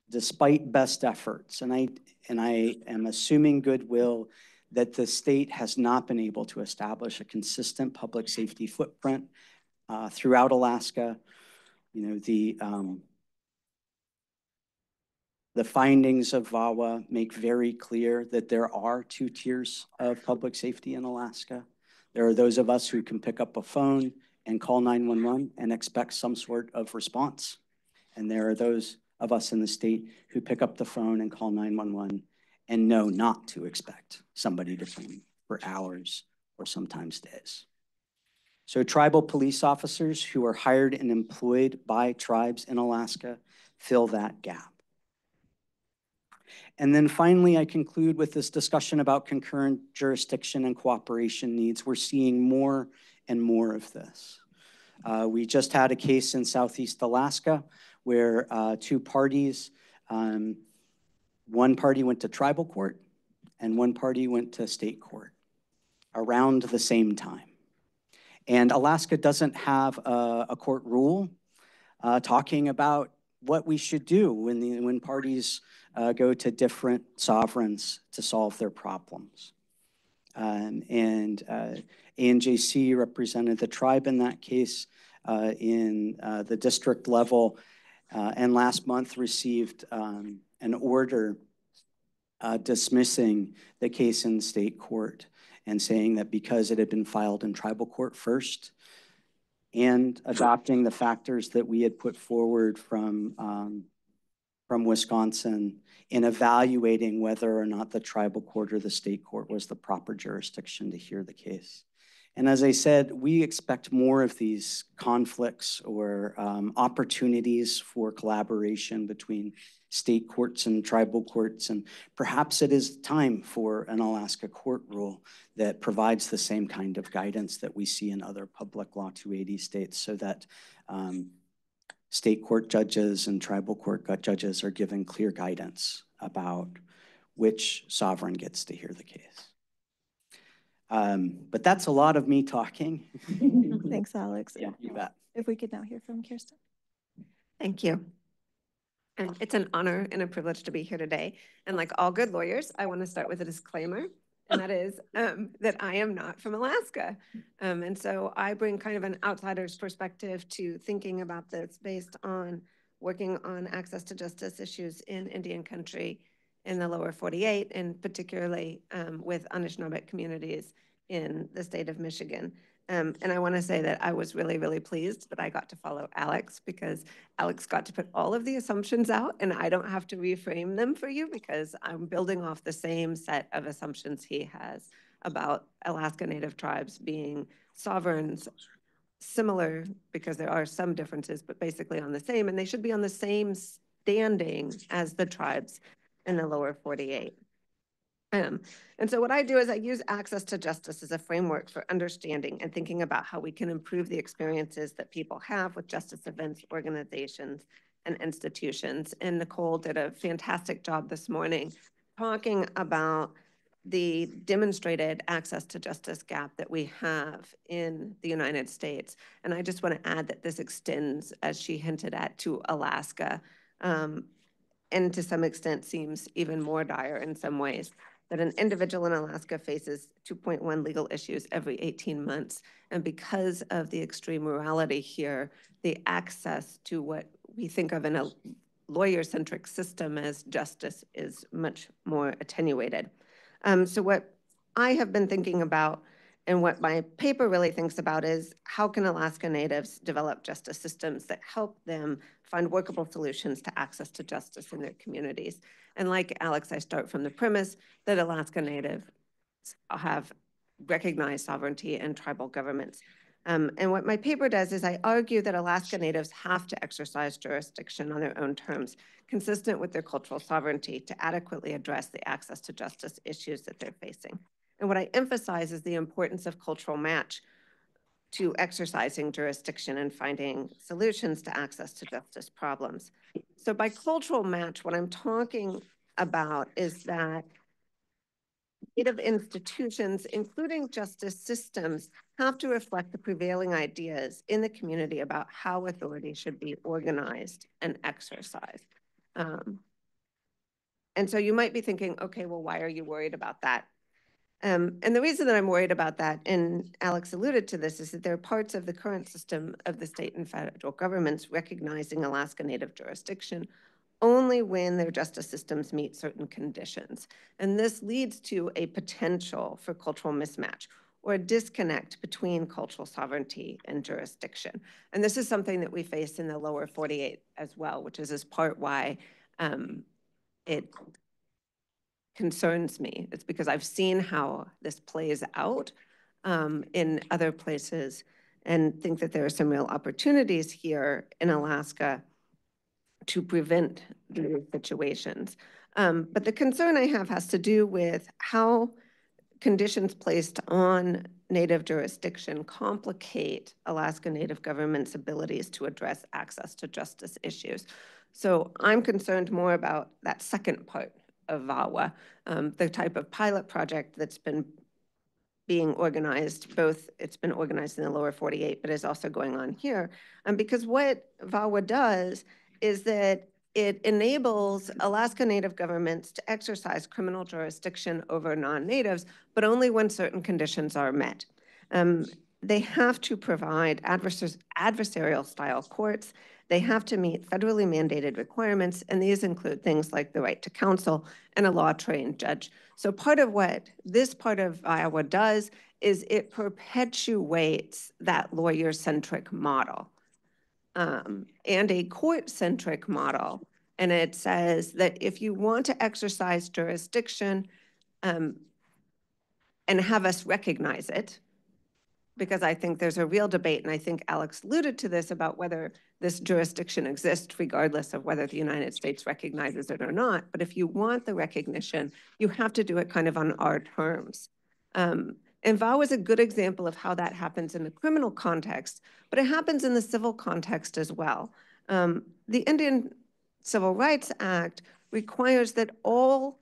S6: despite best efforts, and I, and I am assuming goodwill that the state has not been able to establish a consistent public safety footprint uh, throughout Alaska. You know, the, um, the findings of VAWA make very clear that there are two tiers of public safety in Alaska. There are those of us who can pick up a phone and call 911 and expect some sort of response. And there are those of us in the state who pick up the phone and call 911 and know not to expect somebody to film for hours or sometimes days. So tribal police officers who are hired and employed by tribes in Alaska fill that gap. And then finally, I conclude with this discussion about concurrent jurisdiction and cooperation needs. We're seeing more and more of this. Uh, we just had a case in Southeast Alaska where uh, two parties, um, one party went to tribal court and one party went to state court around the same time. And Alaska doesn't have a, a court rule uh, talking about what we should do when, the, when parties uh, go to different sovereigns to solve their problems. Um, and uh, ANJC represented the tribe in that case uh, in uh, the district level, uh, and last month received um, an order uh, dismissing the case in state court and saying that because it had been filed in tribal court first and adopting the factors that we had put forward from, um, from Wisconsin in evaluating whether or not the tribal court or the state court was the proper jurisdiction to hear the case. And as I said, we expect more of these conflicts or um, opportunities for collaboration between state courts and tribal courts. And perhaps it is time for an Alaska court rule that provides the same kind of guidance that we see in other public law 280 states so that um, state court judges and tribal court judges are given clear guidance about which sovereign gets to hear the case. Um, but that's a lot of me talking. <laughs>
S5: Thanks, Alex.
S6: Yeah, you bet.
S5: If we could now hear from Kirsten.
S8: Thank you. And it's an honor and a privilege to be here today. And like all good lawyers, I want to start with a disclaimer, and that is <laughs> um, that I am not from Alaska. Um, and so I bring kind of an outsider's perspective to thinking about this based on working on access to justice issues in Indian country in the lower 48, and particularly um, with Anishinaabe communities in the state of Michigan. Um, and I want to say that I was really, really pleased that I got to follow Alex because Alex got to put all of the assumptions out and I don't have to reframe them for you because I'm building off the same set of assumptions he has about Alaska Native tribes being sovereigns, similar because there are some differences, but basically on the same, and they should be on the same standing as the tribes in the lower 48. Um, and so what I do is I use access to justice as a framework for understanding and thinking about how we can improve the experiences that people have with justice events, organizations, and institutions. And Nikole did a fantastic job this morning talking about the demonstrated access to justice gap that we have in the United States. And I just want to add that this extends, as she hinted at, to Alaska. Um, and to some extent seems even more dire in some ways, that an individual in Alaska faces 2.1 legal issues every 18 months. And because of the extreme rurality here, the access to what we think of in a lawyer-centric system as justice is much more attenuated. Um, so what I have been thinking about and what my paper really thinks about is how can Alaska Natives develop justice systems that help them find workable solutions to access to justice in their communities. And like Alex, I start from the premise that Alaska Natives have recognized sovereignty and tribal governments. Um, and what my paper does is I argue that Alaska Natives have to exercise jurisdiction on their own terms, consistent with their cultural sovereignty to adequately address the access to justice issues that they're facing. And what I emphasize is the importance of cultural match to exercising jurisdiction and finding solutions to access to justice problems. So by cultural match, what I'm talking about is that Native institutions, including justice systems, have to reflect the prevailing ideas in the community about how authority should be organized and exercised. Um, and so you might be thinking, okay, well, why are you worried about that? Um, and the reason that I'm worried about that, and Alex alluded to this, is that there are parts of the current system of the state and federal governments recognizing Alaska Native jurisdiction only when their justice systems meet certain conditions. And this leads to a potential for cultural mismatch or a disconnect between cultural sovereignty and jurisdiction. And this is something that we face in the lower 48 as well, which is as part why um, it concerns me. It's because I've seen how this plays out um, in other places and think that there are some real opportunities here in Alaska to prevent these situations. Um, but the concern I have has to do with how conditions placed on native jurisdiction complicate Alaska Native government's abilities to address access to justice issues. So I'm concerned more about that second part of VAWA, um, the type of pilot project that's been being organized, both it's been organized in the lower 48, but is also going on here. Um, because what VAWA does is that it enables Alaska Native governments to exercise criminal jurisdiction over non-natives, but only when certain conditions are met. Um, they have to provide adversarial style courts. They have to meet federally mandated requirements, and these include things like the right to counsel and a law-trained judge. So part of what this part of VAWA does is it perpetuates that lawyer-centric model um, and a court-centric model. And it says that if you want to exercise jurisdiction um, and have us recognize it, because I think there's a real debate, and I think Alex alluded to this about whether this jurisdiction exists regardless of whether the United States recognizes it or not. But if you want the recognition, you have to do it kind of on our terms. Um, and VAWA is a good example of how that happens in the criminal context, but it happens in the civil context as well. Um, the Indian Civil Rights Act requires that all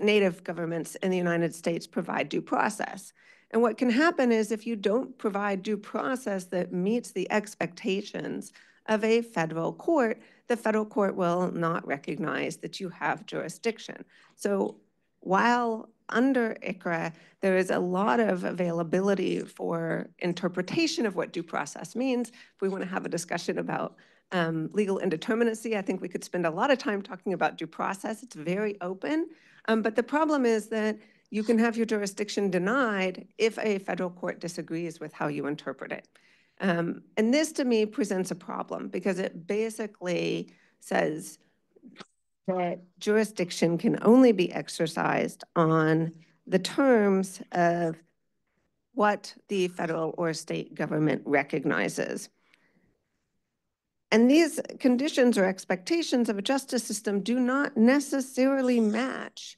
S8: Native governments in the United States provide due process. And what can happen is if you don't provide due process that meets the expectations of a federal court, the federal court will not recognize that you have jurisdiction. So while under ICRA, there is a lot of availability for interpretation of what due process means. If we want to have a discussion about um, legal indeterminacy, I think we could spend a lot of time talking about due process. It's very open. Um, but the problem is that you can have your jurisdiction denied if a federal court disagrees with how you interpret it. Um, and this to me presents a problem because it basically says that jurisdiction can only be exercised on the terms of what the federal or state government recognizes. And these conditions or expectations of a justice system do not necessarily match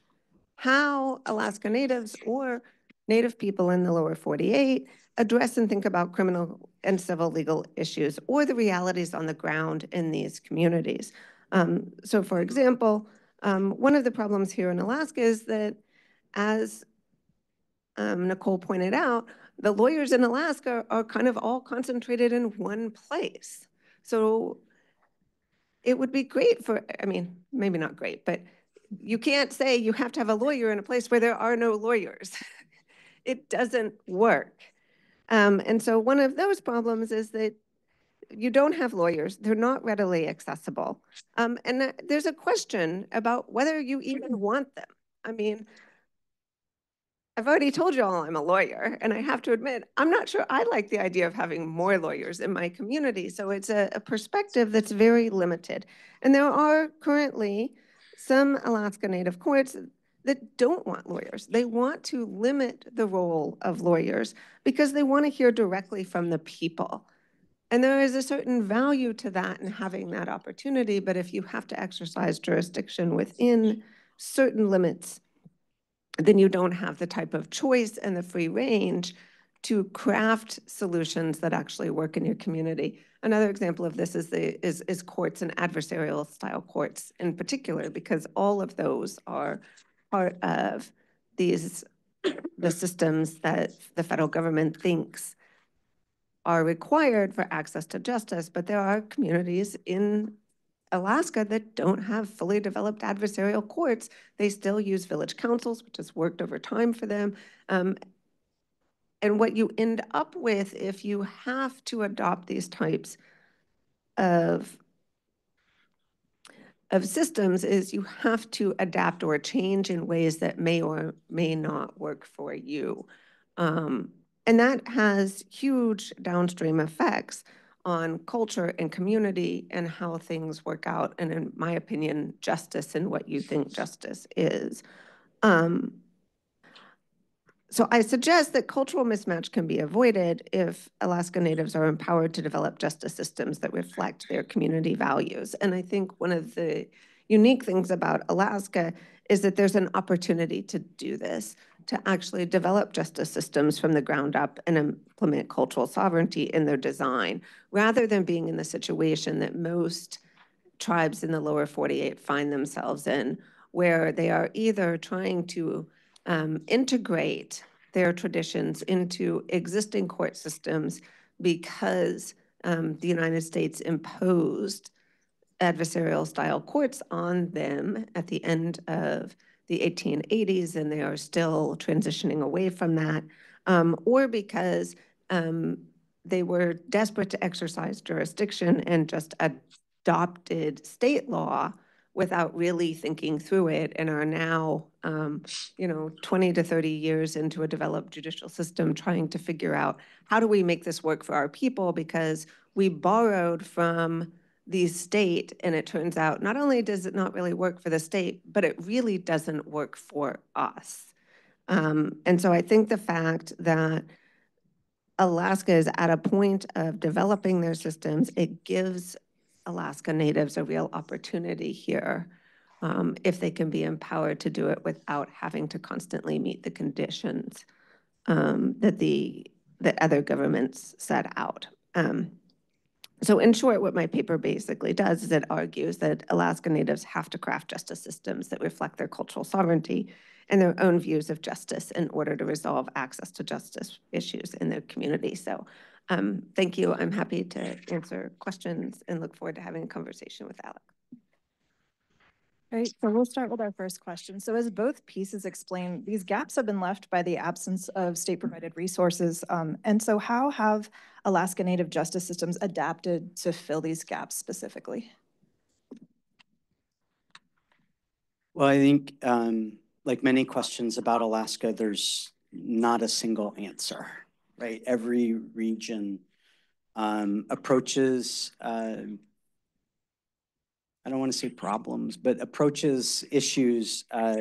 S8: how Alaska Natives or Native people in the lower 48 address and think about criminal and civil legal issues or the realities on the ground in these communities. Um, so for example, um, one of the problems here in Alaska is that as um, Nikole pointed out, the lawyers in Alaska are kind of all concentrated in one place. So it would be great for, I mean, maybe not great, but you can't say you have to have a lawyer in a place where there are no lawyers. <laughs> it doesn't work. Um, and so one of those problems is that you don't have lawyers. They're not readily accessible. Um, and there's a question about whether you even want them. I mean, I've already told you all I'm a lawyer, and I have to admit, I'm not sure I like the idea of having more lawyers in my community. So it's a, a perspective that's very limited. And there are currently some Alaska Native courts that don't want lawyers. They want to limit the role of lawyers because they want to hear directly from the people. And there is a certain value to that and having that opportunity. But if you have to exercise jurisdiction within certain limits, then you don't have the type of choice and the free range to craft solutions that actually work in your community. Another example of this is the is, is courts and adversarial style courts in particular, because all of those are part of these the systems that the federal government thinks are required for access to justice, but there are communities in Alaska that don't have fully developed adversarial courts. They still use village councils, which has worked over time for them. Um, and what you end up with if you have to adopt these types of of systems is you have to adapt or change in ways that may or may not work for you. Um, and that has huge downstream effects on culture and community and how things work out, and in my opinion, justice and what you think justice is. Um, so I suggest that cultural mismatch can be avoided if Alaska Natives are empowered to develop justice systems that reflect their community values. And I think one of the unique things about Alaska is that there's an opportunity to do this, to actually develop justice systems from the ground up and implement cultural sovereignty in their design, rather than being in the situation that most tribes in the lower 48 find themselves in, where they are either trying to um, integrate their traditions into existing court systems because um, the United States imposed adversarial style courts on them at the end of the 1880s and they are still transitioning away from that, um, or because um, they were desperate to exercise jurisdiction and just adopted state law without really thinking through it and are now, um, you know, 20 to 30 years into a developed judicial system trying to figure out how do we make this work for our people because we borrowed from the state and it turns out not only does it not really work for the state, but it really doesn't work for us. Um, and so I think the fact that Alaska is at a point of developing their systems, it gives Alaska Natives a real opportunity here um, if they can be empowered to do it without having to constantly meet the conditions um, that the that other governments set out. Um, so in short, what my paper basically does is it argues that Alaska Natives have to craft justice systems that reflect their cultural sovereignty and their own views of justice in order to resolve access to justice issues in their community. So um, thank you. I'm happy to answer questions and look forward to having a conversation with Alex.
S5: All right, so we'll start with our first question. So as both pieces explain, these gaps have been left by the absence of state-provided resources. Um, and so how have Alaska Native justice systems adapted to fill these gaps specifically?
S6: Well, I think um, like many questions about Alaska, there's not a single answer right? Every region um, approaches, uh, I don't want to say problems, but approaches issues uh,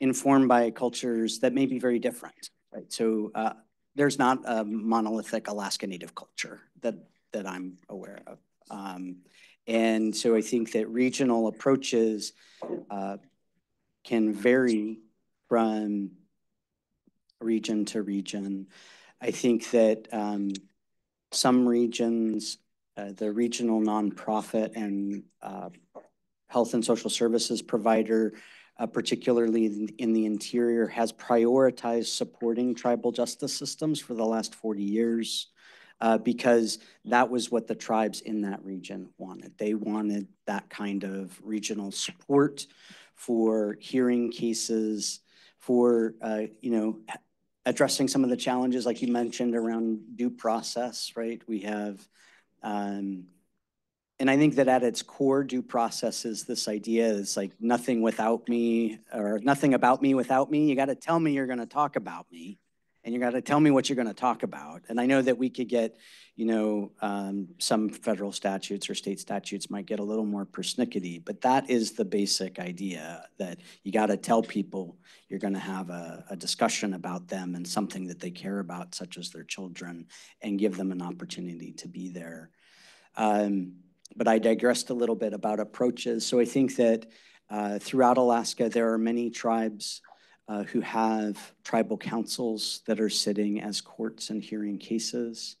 S6: informed by cultures that may be very different, right? So uh, there's not a monolithic Alaska Native culture that, that I'm aware of. Um, and so I think that regional approaches uh, can vary from region to region. I think that um, some regions, uh, the regional nonprofit and uh, health and social services provider, uh, particularly in, the interior, has prioritized supporting tribal justice systems for the last 40 years uh, because that was what the tribes in that region wanted. They wanted that kind of regional support for hearing cases, for, uh, you know, addressing some of the challenges like you mentioned around due process, right? We have, um, and I think that at its core, due process is this idea is like nothing without me or nothing about me without me. You got to tell me you're going to talk about me and you got to tell me what you're going to talk about. And I know that we could get, you know, um, some federal statutes or state statutes might get a little more persnickety, but that is the basic idea that you got to tell people you're going to have a, a, discussion about them and something that they care about, such as their children, and give them an opportunity to be there. Um, but I digressed a little bit about approaches. So I think that uh, throughout Alaska, there are many tribes uh, who have tribal councils that are sitting as courts and hearing cases.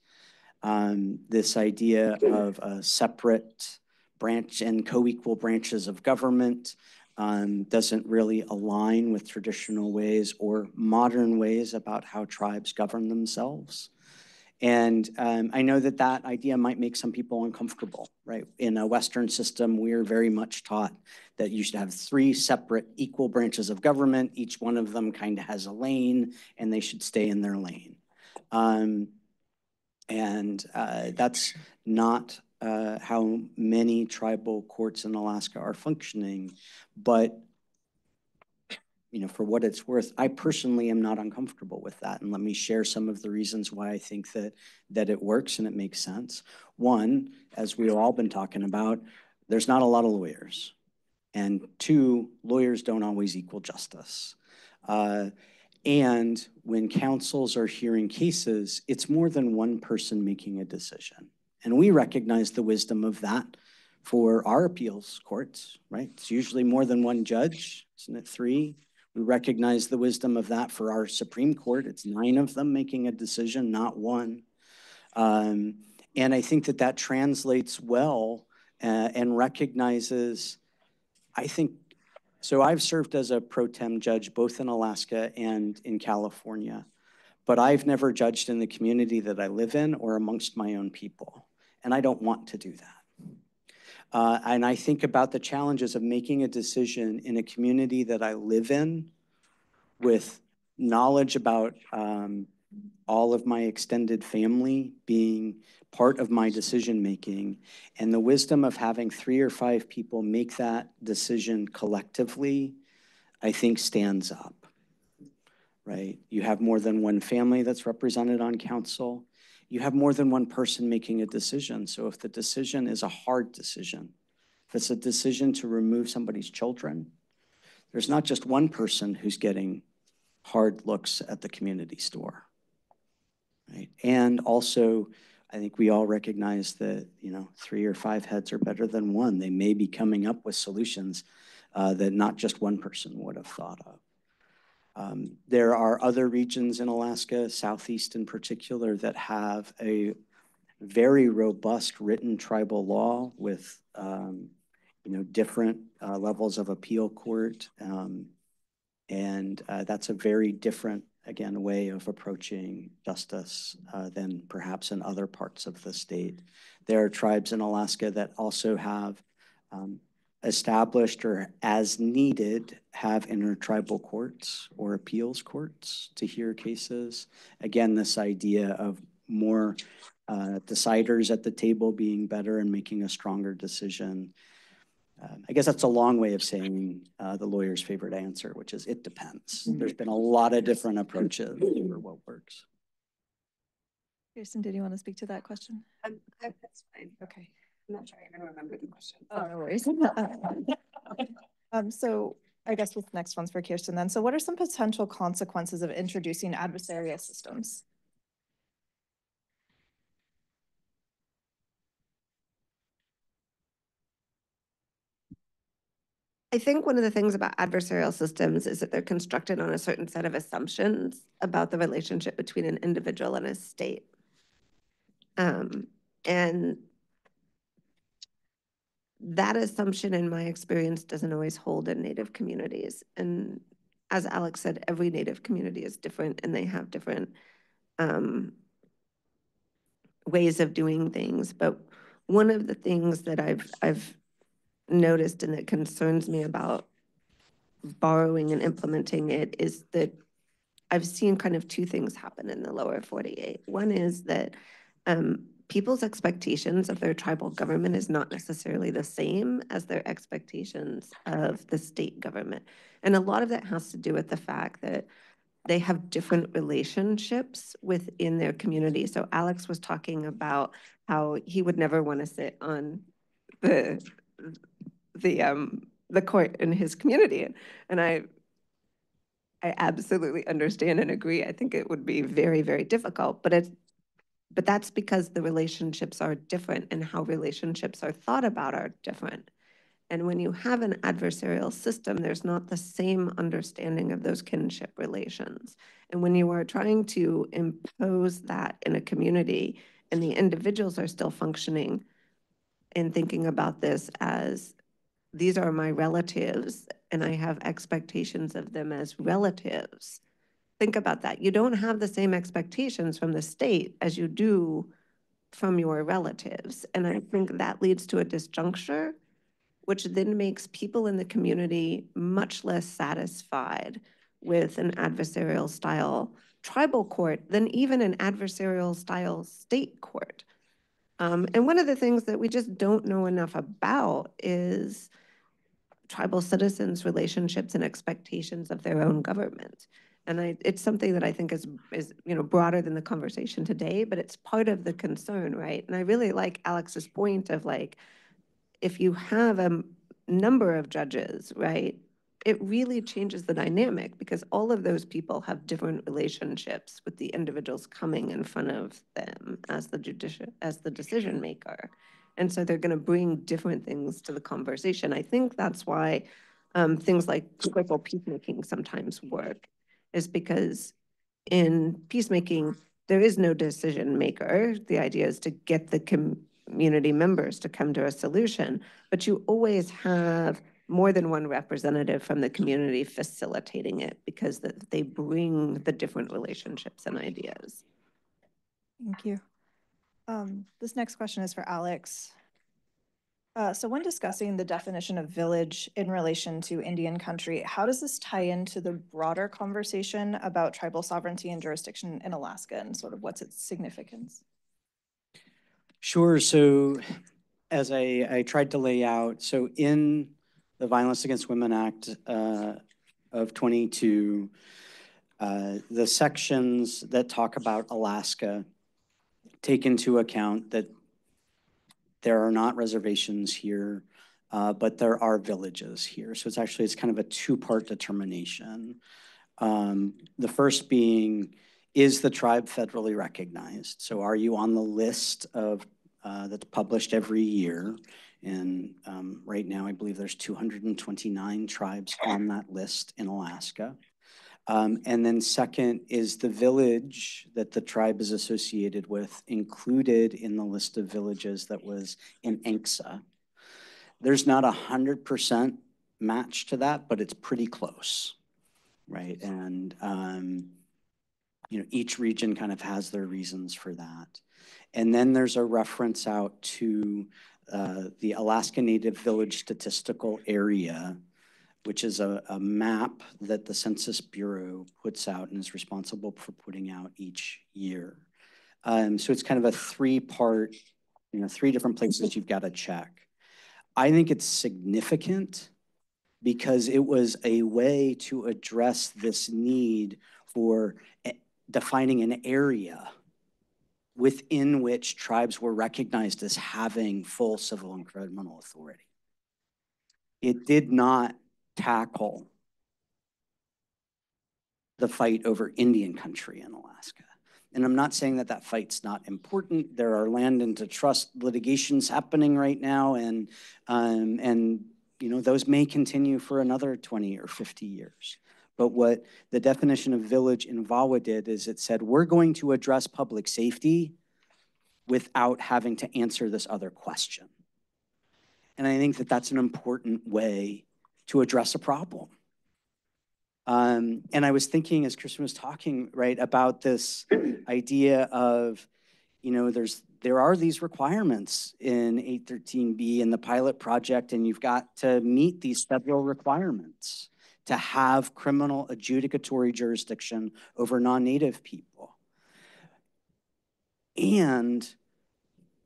S6: Um, this idea of a separate branch and co-equal branches of government um, doesn't really align with traditional ways or modern ways about how tribes govern themselves. And um, I know that that idea might make some people uncomfortable, right? In a Western system, we're very much taught that you should have three separate equal branches of government. Each one of them kind of has a lane and they should stay in their lane. Um, and uh, that's not uh, how many tribal courts in Alaska are functioning. But you know, for what it's worth, I personally am not uncomfortable with that. And let me share some of the reasons why I think that, that it works and it makes sense. One, as we've all been talking about, there's not a lot of lawyers. And two, lawyers don't always equal justice. Uh, and when councils are hearing cases, it's more than one person making a decision. And we recognize the wisdom of that for our appeals courts, right? It's usually more than one judge, isn't it three? We recognize the wisdom of that for our Supreme Court. It's nine of them making a decision, not one. Um, and I think that that translates well uh, and recognizes, I think, so I've served as a pro tem judge both in Alaska and in California, but I've never judged in the community that I live in or amongst my own people. And I don't want to do that. Uh, and I think about the challenges of making a decision in a community that I live in with knowledge about um, all of my extended family being part of my decision making and the wisdom of having three or five people make that decision collectively, I think stands up. Right? You have more than one family that's represented on council. You have more than one person making a decision. So if the decision is a hard decision, if it's a decision to remove somebody's children, there's not just one person who's getting hard looks at the community store. Right? And also, I think we all recognize that, you know, three or five heads are better than one. They may be coming up with solutions uh, that not just one person would have thought of. Um, there are other regions in Alaska, Southeast in particular, that have a very robust written tribal law with, um, you know, different uh, levels of appeal court. Um, and uh, that's a very different, again, way of approaching justice uh, than perhaps in other parts of the state. There are tribes in Alaska that also have um, established or as needed have intertribal courts or appeals courts to hear cases. Again, this idea of more uh, deciders at the table being better and making a stronger decision. Um, I guess that's a long way of saying uh, the lawyer's favorite answer, which is it depends. There's been a lot of different approaches for what works.
S5: Kirsten, did you want to speak to that question?
S8: Um, that's fine.
S5: Okay.
S8: I'm not sure I'm gonna remember the question.
S5: Oh, no worries. <laughs> <laughs> Um, so I guess this next one's for Kirsten then. So what are some potential consequences of introducing adversarial systems?
S8: I think one of the things about adversarial systems is that they're constructed on a certain set of assumptions about the relationship between an individual and a state. Um, and that assumption, in my experience, doesn't always hold in Native communities. And as Alex said, every Native community is different and they have different um, ways of doing things. But one of the things that I've I've noticed and that concerns me about borrowing and implementing it is that I've seen kind of two things happen in the lower 48. One is that um, people's expectations of their tribal government is not necessarily the same as their expectations of the state government. And a lot of that has to do with the fact that they have different relationships within their community. So Alex was talking about how he would never want to sit on the the um the court in his community. And I I absolutely understand and agree. I think it would be very, very difficult, but it's but that's because the relationships are different and how relationships are thought about are different. And when you have an adversarial system, there's not the same understanding of those kinship relations. And when you are trying to impose that in a community and the individuals are still functioning and thinking about this as these are my relatives and I have expectations of them as relatives. Think about that. You don't have the same expectations from the state as you do from your relatives. And I think that leads to a disjuncture, which then makes people in the community much less satisfied with an adversarial style tribal court than even an adversarial style state court. Um, and one of the things that we just don't know enough about is tribal citizens' relationships and expectations of their own government. And I, it's something that I think is, is, you know, broader than the conversation today, but it's part of the concern, right? And I really like Alex's point of like, if you have a number of judges, right, it really changes the dynamic because all of those people have different relationships with the individuals coming in front of them as the judicial, as the decision maker. And so they're going to bring different things to the conversation. I think that's why um, things like political peacemaking sometimes work, is because in peacemaking, there is no decision maker. The idea is to get the community members to come to a solution, but you always have more than one representative from the community facilitating it because that they bring the different relationships and ideas.
S5: Thank you. Um, This next question is for Alex. Uh, So when discussing the definition of village in relation to Indian country, how does this tie into the broader conversation about tribal sovereignty and jurisdiction in Alaska and sort of what's its significance?
S6: Sure. So as I, I tried to lay out, so in the Violence Against Women Act uh, of 22, uh, the sections that talk about Alaska take into account that there are not reservations here, uh, but there are villages here. So it's actually, it's kind of a two-part determination. Um, The first being, is the tribe federally recognized? So are you on the list of, uh, that's published every year? And um, right now, I believe there's 229 tribes on that list in Alaska. Um, And then second, is the village that the tribe is associated with included in the list of villages that was in ANCSA? There's not a 100% match to that, but it's pretty close, right? And, um, you know, each region kind of has their reasons for that. And then there's a reference out to uh, the Alaska Native Village Statistical Area, which is a, a map that the Census Bureau puts out and is responsible for putting out each year. Um, so it's kind of a three-part, you know, three different places you've got to check. I think it's significant because it was a way to address this need for defining an area within which tribes were recognized as having full civil and criminal authority. It did not tackle the fight over Indian country in Alaska. And I'm not saying that that fight's not important. There are land into trust litigations happening right now, and um, and you know those may continue for another 20 or 50 years. But what the definition of village in VAWA did is it said we're going to address public safety without having to answer this other question. And I think that that's an important way to address a problem. Um, and I was thinking as Kirsten was talking, right, about this idea of, you know, there's there are these requirements in 813B in the pilot project, and you've got to meet these federal requirements to have criminal adjudicatory jurisdiction over non-native people. And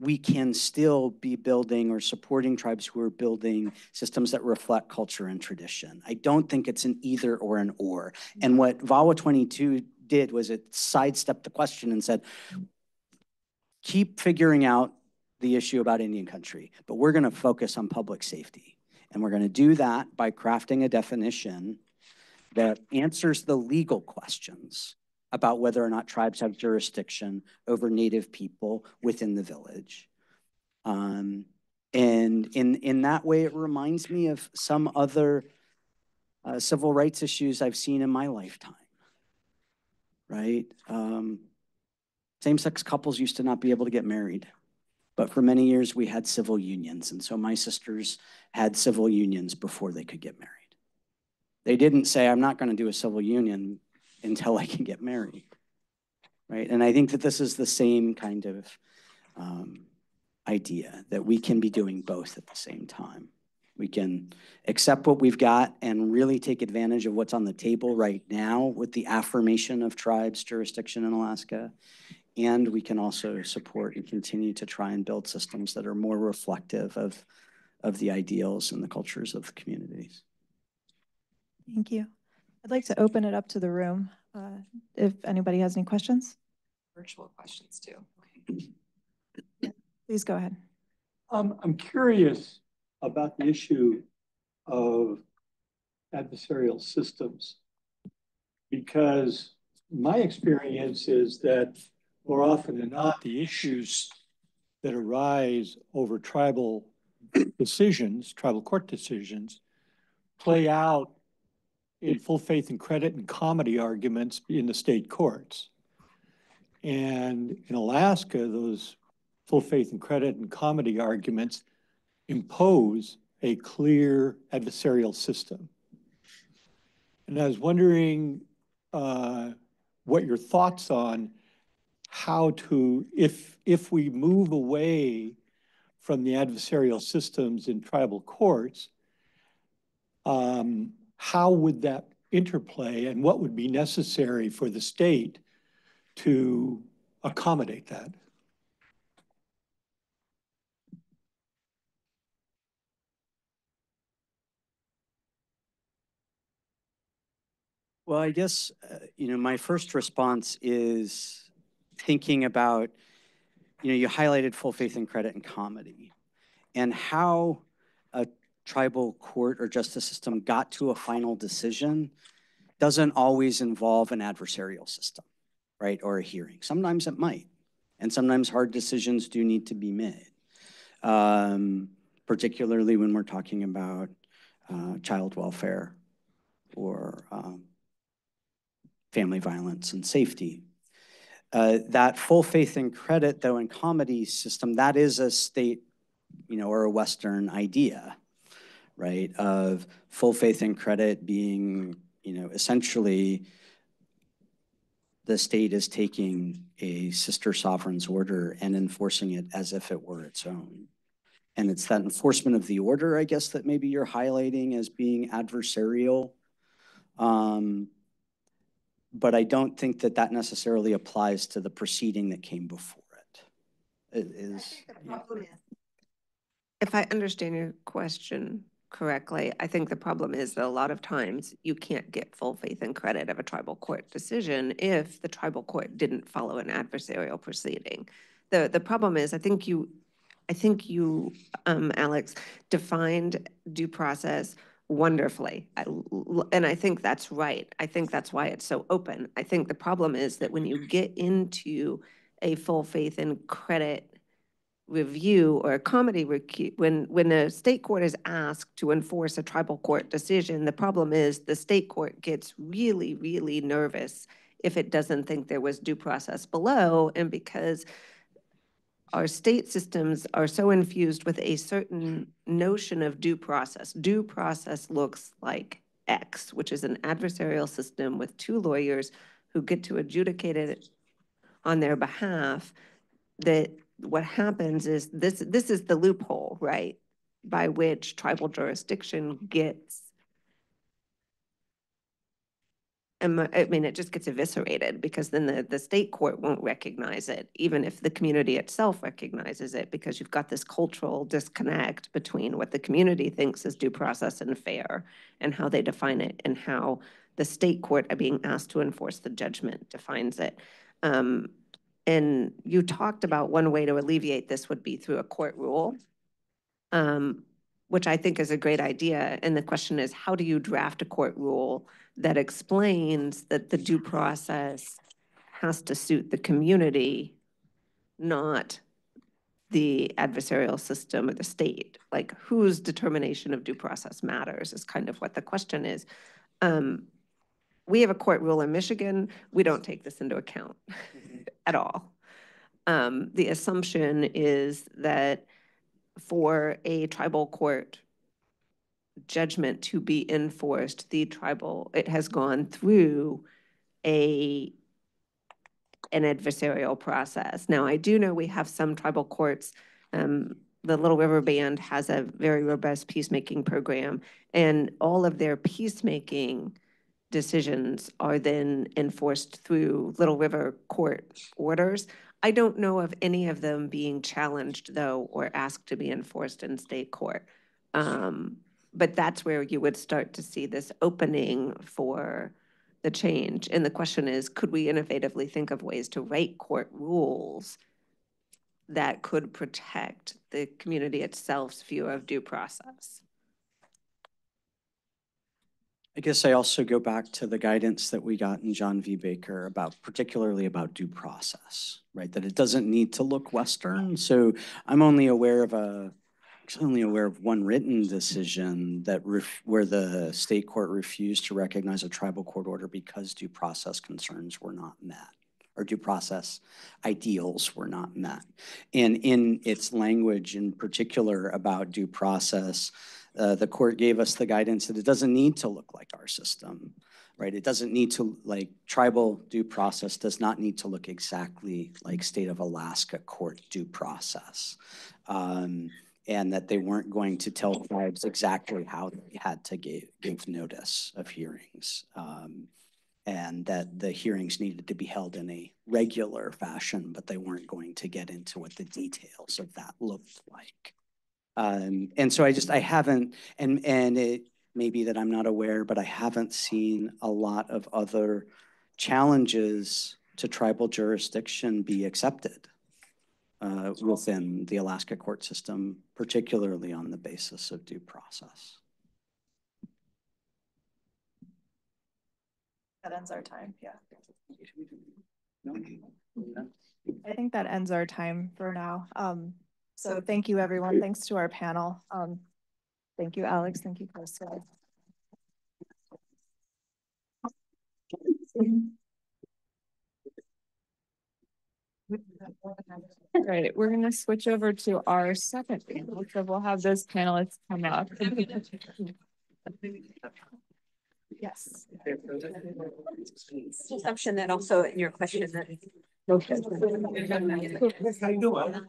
S6: we can still be building or supporting tribes who are building systems that reflect culture and tradition. I don't think it's an either or an or. Mm-hmm. And what VAWA 22 did was it sidestepped the question and said, keep figuring out the issue about Indian country, but we're going to focus on public safety. And we're going to do that by crafting a definition that answers the legal questions about whether or not tribes have jurisdiction over native people within the village. Um, and in, in that way, it reminds me of some other uh, civil rights issues I've seen in my lifetime, right? Um, same-sex couples used to not be able to get married, but for many years we had civil unions. And so my sisters had civil unions before they could get married. They didn't say, I'm not going to do a civil union until I can get married. Right. And I think that this is the same kind of um, idea that we can be doing both at the same time. We can accept what we've got and really take advantage of what's on the table right now with the affirmation of tribes jurisdiction in Alaska. And we can also support and continue to try and build systems that are more reflective of of the ideals and the cultures of the communities.
S5: Thank you. I'd like to open it up to the room, uh, if anybody has any questions.
S4: Virtual questions too.
S5: Please go ahead.
S9: Um, I'm curious about the issue of adversarial systems. Because my experience is that more often than not, the issues that arise over tribal decisions, tribal court decisions, play out in full faith and credit and comity arguments in the state courts. And in Alaska, those full faith and credit and comity arguments impose a clear adversarial system. And I was wondering uh, what your thoughts on how to, if, if we move away from the adversarial systems in tribal courts, um, how would that interplay and what would be necessary for the state to accommodate that?
S6: Well, I guess, uh, you know, my first response is thinking about, you know, you highlighted full faith and credit and comity and how tribal court or justice system got to a final decision doesn't always involve an adversarial system, right? Or a hearing. Sometimes it might. And sometimes hard decisions do need to be made, um, particularly when we're talking about uh, child welfare or um, family violence and safety. Uh, that full faith and credit, though, in comity system, that is a state, you know, or a Western idea, right? Of full faith and credit being, you know, essentially the state is taking a sister sovereign's order and enforcing it as if it were its own. And it's that enforcement of the order, I guess, that maybe you're highlighting as being adversarial. Um, but I don't think that that necessarily applies to the proceeding that came before it. It is.
S8: If I understand your question correctly, I think the problem is that a lot of times you can't get full faith and credit of a tribal court decision if the tribal court didn't follow an adversarial proceeding. The, the problem is, I think you, I think you, um, Alex, defined due process wonderfully. I, and I think that's right. I think that's why it's so open. I think the problem is that when you get into a full faith and credit review or a recu- when when a state court is asked to enforce a tribal court decision, the problem is the state court gets really, really nervous if it doesn't think there was due process below, and because our state systems are so infused with a certain notion of due process. Due process looks like X, which is an adversarial system with two lawyers who get to adjudicate it on their behalf. That what happens is this, this is the loophole, right? By which tribal jurisdiction gets I mean, it just gets eviscerated because then the, the state court won't recognize it, even if the community itself recognizes it, because you've got this cultural disconnect between what the community thinks is due process and fair and how they define it and how the state court are being asked to enforce the judgment defines it. Um, and you talked about one way to alleviate this would be through a court rule, um, which I think is a great idea. And the question is, how do you draft a court rule that explains that the due process has to suit the community, not the adversarial system or the state. Like whose determination of due process matters is kind of what the question is. Um, we have a court rule in Michigan. We don't take this into account <laughs> at all. Um, the assumption is that for a tribal court judgment to be enforced, the tribal, it has gone through a an adversarial process. Now, I do know we have some tribal courts. Um, the Little River Band has a very robust peacemaking program, and all of their peacemaking decisions are then enforced through Little River court orders. I don't know of any of them being challenged, though, or asked to be enforced in state court. Um, but that's where you would start to see this opening for the change. And the question is, could we innovatively think of ways to write court rules that could protect the community itself's view of due process?
S6: I guess I also go back to the guidance that we got in John V. Baker about, particularly about due process, right? That it doesn't need to look Western. So I'm only aware of a, actually only aware of one written decision that where the state court refused to recognize a tribal court order because due process concerns were not met or due process ideals were not met. And in its language in particular about due process, uh, the court gave us the guidance that it doesn't need to look like our system, right? It doesn't need to, like, tribal due process does not need to look exactly like state of Alaska court due process. Um, and that they weren't going to tell tribes exactly how they had to give, give notice of hearings. Um, and that the hearings needed to be held in a regular fashion, but they weren't going to get into what the details of that looked like. Um, and so I just, I haven't, and, and it may be that I'm not aware, but I haven't seen a lot of other challenges to tribal jurisdiction be accepted uh, within the Alaska court system, particularly on the basis of due process.
S5: That ends our time, yeah. I think that ends our time for now. Um, so thank you, everyone. Thanks to our panel. Um, thank you, Alex. Thank you, Krista.
S3: All right, we're gonna switch over to our second panel, so we'll have those panelists come up.
S5: Yes.
S10: Assumption that also in your question that.
S9: How you doing?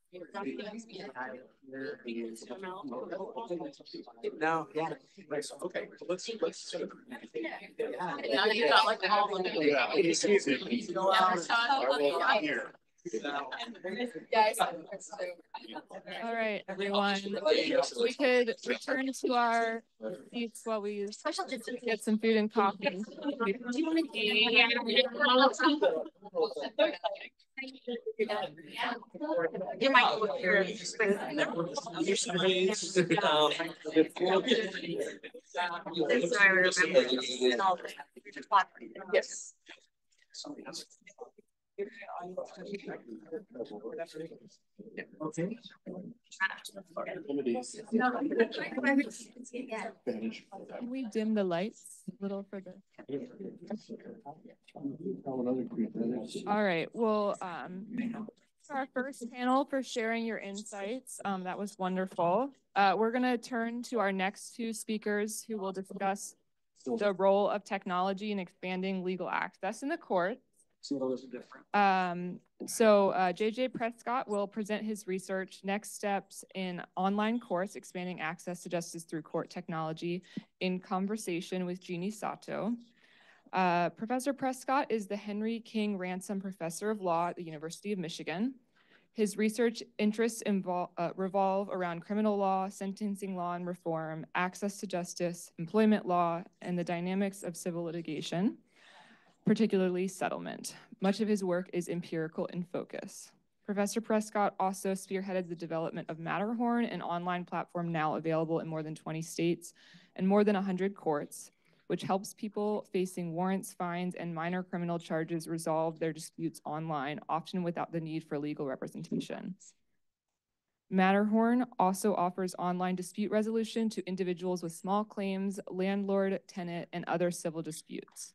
S9: No, yeah. Nice. Okay, let's, let's. Yeah.
S10: Now you got like all of it.
S9: Yeah. Here.
S3: All right, everyone, we could return to our seats while we get some food and coffee.
S10: You might. hear Yes.
S3: Can we dim the lights a little for the? All right, well, um, our first panel for sharing your insights. Um, that was wonderful. Uh, we're gonna turn to our next two speakers who will discuss the role of technology in expanding legal access in the court. Um, so uh, JJ Prescott will present his research, Next Steps in Online Courts, Expanding Access to Justice Through Court Technology, in conversation with Jeannie Sato. Uh, Professor Prescott is the Henry King Ransom Professor of Law at the University of Michigan. His research interests involve, uh, revolve around criminal law, sentencing law and reform, access to justice, employment law, and the dynamics of civil litigation particularly settlement. Much of his work is empirical in focus. Professor Prescott also spearheaded the development of Matterhorn, an online platform now available in more than 20 states and more than 100 courts, which helps people facing warrants, fines, and minor criminal charges resolve their disputes online, often without the need for legal representation. Matterhorn also offers online dispute resolution to individuals with small claims, landlord, tenant, and other civil disputes.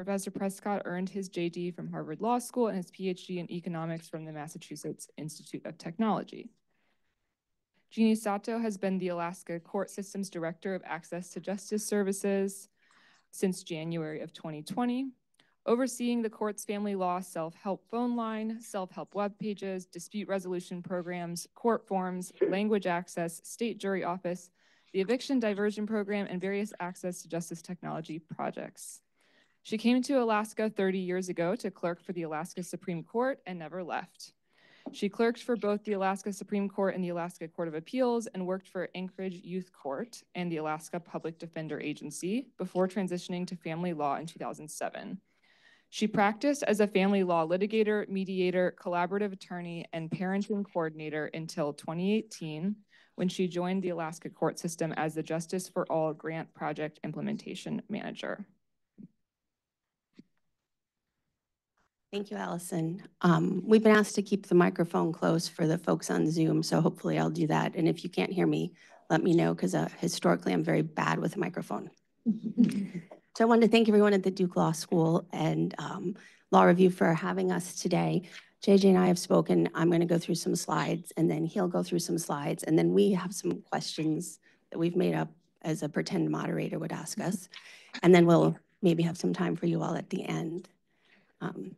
S3: Professor Prescott earned his JD from Harvard Law School and his PhD in economics from the Massachusetts Institute of Technology. Jeannie Sato has been the Alaska Court Systems Director of Access to Justice Services since January of 2020, overseeing the court's family law self-help phone line, self-help web pages, dispute resolution programs, court forms, language access, state jury office, the eviction diversion program, and various access to justice technology projects. She came to Alaska 30 years ago to clerk for the Alaska Supreme Court and never left. She clerked for both the Alaska Supreme Court and the Alaska Court of Appeals and worked for Anchorage Youth Court and the Alaska Public Defender Agency before transitioning to family law in 2007. She practiced as a family law litigator, mediator, collaborative attorney, and parenting coordinator until 2018 when she joined the Alaska court system as the Justice for All Grant Project Implementation Manager.
S11: Thank you, Allison. Um, we've been asked to keep the microphone close for the folks on Zoom, so hopefully I'll do that. And if you can't hear me, let me know because uh, historically I'm very bad with a microphone. <laughs> so I wanted to thank everyone at the Duke Law School and um, Law Review for having us today. JJ and I have spoken. I'm going to go through some slides and then he'll go through some slides. And then we have some questions that we've made up as a pretend moderator would ask us. <laughs> And then we'll maybe have some time for you all at the end. Um,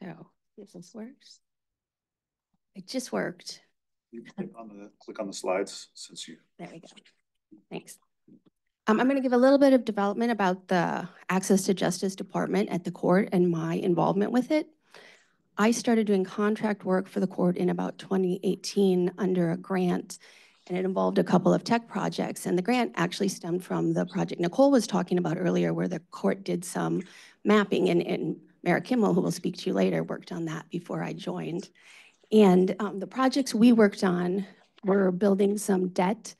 S11: So if this works. It just worked.
S12: You click on the, click on the slides since you.
S11: There we go. Thanks. Um, I'm going to give a little bit of development about the Access to Justice Department at the court and my involvement with it. I started doing contract work for the court in about 2018 under a grant, and it involved a couple of tech projects. And the grant actually stemmed from the project Nicole was talking about earlier, where the court did some mapping and, and Merrick Kimmel, who will speak to you later, worked on that before I joined. And um, the projects we worked on were building some debt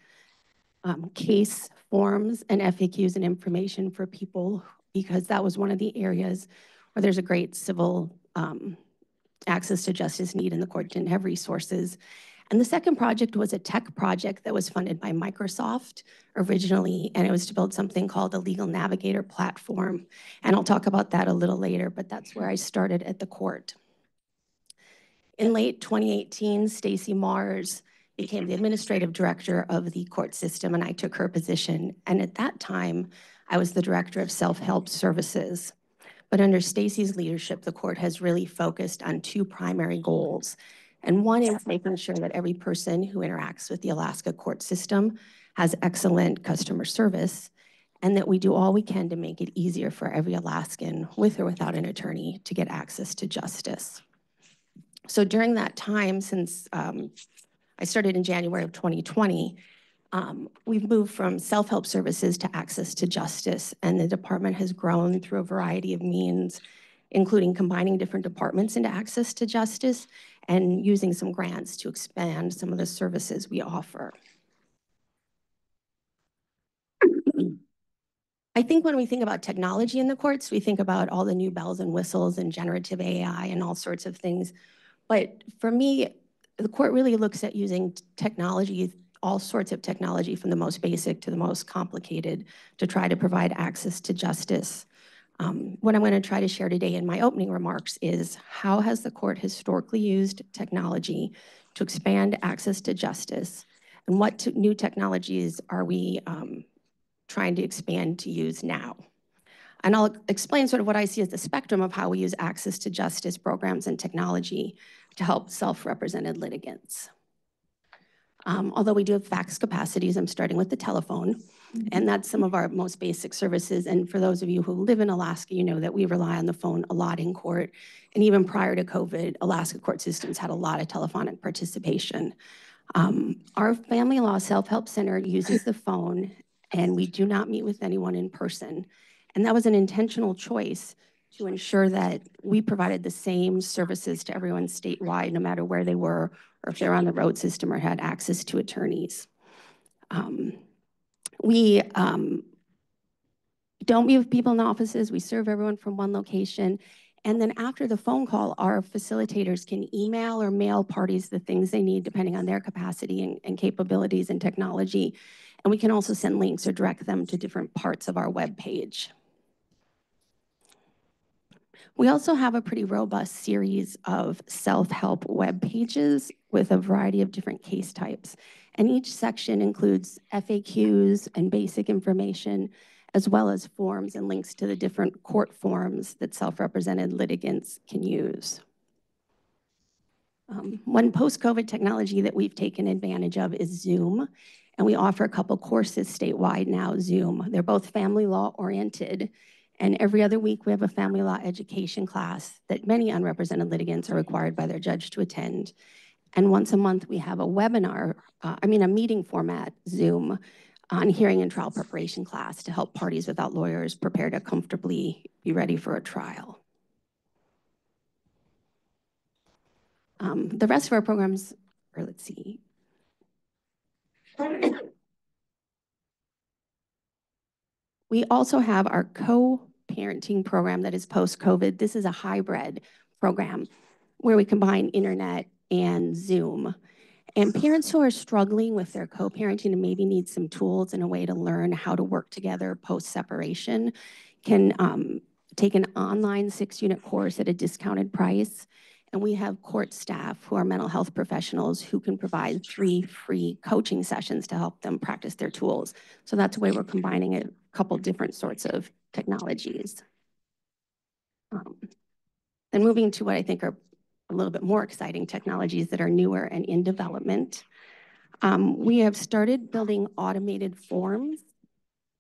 S11: um, case forms and FAQs and information for people because that was one of the areas where there's a great civil um, access to justice need and the court didn't have resources. And the second project was a tech project that was funded by Microsoft originally, and it was to build something called a Legal Navigator platform. And I'll talk about that a little later, but that's where I started at the court. In late 2018, Stacey Marz became the administrative director of the court system, and I took her position. And at that time, I was the director of self-help services. But under Stacey's leadership, the court has really focused on two primary goals. And one is making sure that every person who interacts with the Alaska court system has excellent customer service and that we do all we can to make it easier for every Alaskan with or without an attorney to get access to justice. So during that time, since um, I started in January of 2020, um, we've moved from self-help services to access to justice, and the department has grown through a variety of means, including combining different departments into access to justice and using some grants to expand some of the services we offer. I think when we think about technology in the courts, we think about all the new bells and whistles and generative AI and all sorts of things. But for me, the court really looks at using technology, all sorts of technology from the most basic to the most complicated to try to provide access to justice. Um, what I'm going to try to share today in my opening remarks is how has the court historically used technology to expand access to justice and what new technologies are we um, trying to expand to use now? And I'll explain sort of what I see as the spectrum of how we use access to justice programs and technology to help self-represented litigants. Um, although we do have fax capacities, I'm starting with the telephone. And that's some of our most basic services. And for those of you who live in Alaska, you know that we rely on the phone a lot in court. And even prior to COVID, Alaska court systems had a lot of telephonic participation. Um, our family law self-help center uses the phone and we do not meet with anyone in person. And that was an intentional choice to ensure that we provided the same services to everyone statewide, no matter where they were, or if they're on the road system or had access to attorneys. Um, we um, don't with people in the offices. We serve everyone from one location. And then after the phone call, our facilitators can email or mail parties the things they need depending on their capacity and, and capabilities and technology. And we can also send links or direct them to different parts of our web page. We also have a pretty robust series of self-help web pages with a variety of different case types. And each section includes FAQs and basic information, as well as forms and links to the different court forms that self-represented litigants can use. Um, one post-COVID technology that we've taken advantage of is Zoom, and we offer a couple courses statewide now, Zoom. They're both family law oriented, and every other week we have a family law education class that many unrepresented litigants are required by their judge to attend. And once a month we have a webinar, uh, I mean a meeting format, Zoom, on hearing and trial preparation class to help parties without lawyers prepare to comfortably be ready for a trial. Um, the rest of our programs, or let's see. <coughs> We also have our co-parenting program that is post-COVID. This is a hybrid program where we combine internet and Zoom. And parents who are struggling with their co-parenting and maybe need some tools and a way to learn how to work together post-separation can um, take an online six-unit course at a discounted price. And we have court staff who are mental health professionals who can provide three free coaching sessions to help them practice their tools. So that's the way we're combining a couple different sorts of technologies. Um, and moving to what I think are a little bit more exciting technologies that are newer and in development. Um, we have started building automated forms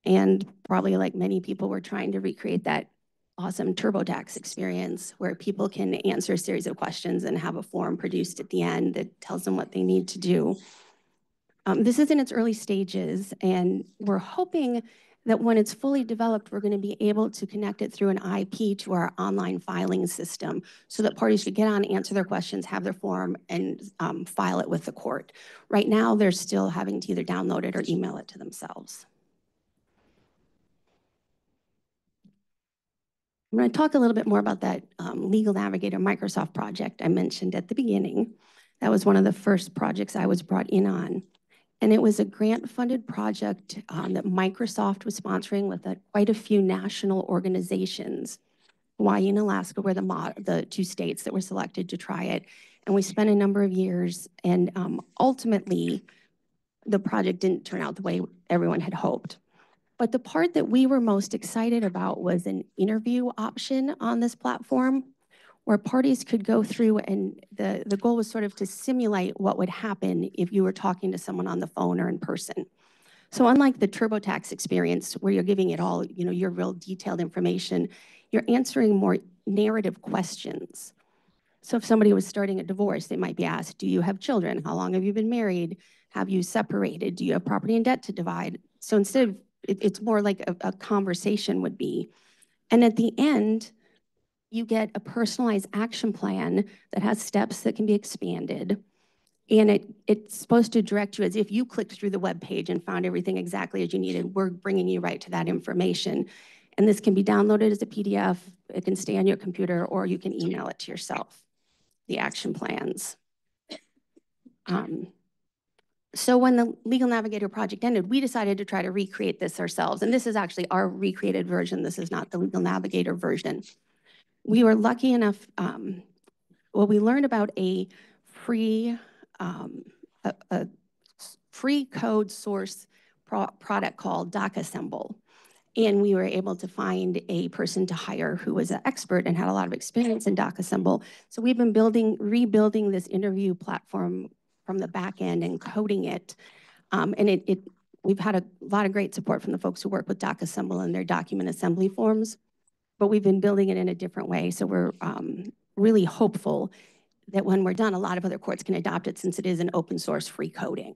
S11: and probably like many people, we're trying to recreate that awesome TurboTax experience where people can answer a series of questions and have a form produced at the end that tells them what they need to do. Um, this is in its early stages, and we're hoping that when it's fully developed, we're going to be able to connect it through an IP to our online filing system so that parties could get on, answer their questions, have their form, and um, file it with the court. Right now, they're still having to either download it or email it to themselves. I'm going to talk a little bit more about that um, Legal Navigator Microsoft project I mentioned at the beginning. That was one of the first projects I was brought in on. And it was a grant-funded project um, that Microsoft was sponsoring with a, quite a few national organizations. Hawaii and Alaska were the, the two states that were selected to try it. And we spent a number of years, and um, ultimately, the project didn't turn out the way everyone had hoped. But the part that we were most excited about was an interview option on this platform where parties could go through and the, the goal was sort of to simulate what would happen if you were talking to someone on the phone or in person. So unlike the TurboTax experience where you're giving it all, you know, your real detailed information, you're answering more narrative questions. So if somebody was starting a divorce, they might be asked, do you have children? How long have you been married? Have you separated? Do you have property and debt to divide? So instead of, it, it's more like a, a conversation would be. And at the end, you get a personalized action plan that has steps that can be expanded. And it, it's supposed to direct you as if you clicked through the web page and found everything exactly as you needed. We're bringing you right to that information. And this can be downloaded as a PDF. It can stay on your computer or you can email it to yourself, the action plans. Um, so when the Legal Navigator project ended, we decided to try to recreate this ourselves. And this is actually our recreated version. This is not the Legal Navigator version we were lucky enough, um, well, we learned about a free, um, a, a, free code source pro product called DocAssemble. And we were able to find a person to hire who was an expert and had a lot of experience in DocAssemble. So we've been building, rebuilding this interview platform from the back end and coding it. Um, and it, it, we've had a lot of great support from the folks who work with DocAssemble and their document assembly forms but we've been building it in a different way. So we're um, really hopeful that when we're done, a lot of other courts can adopt it since it is an open source free coding.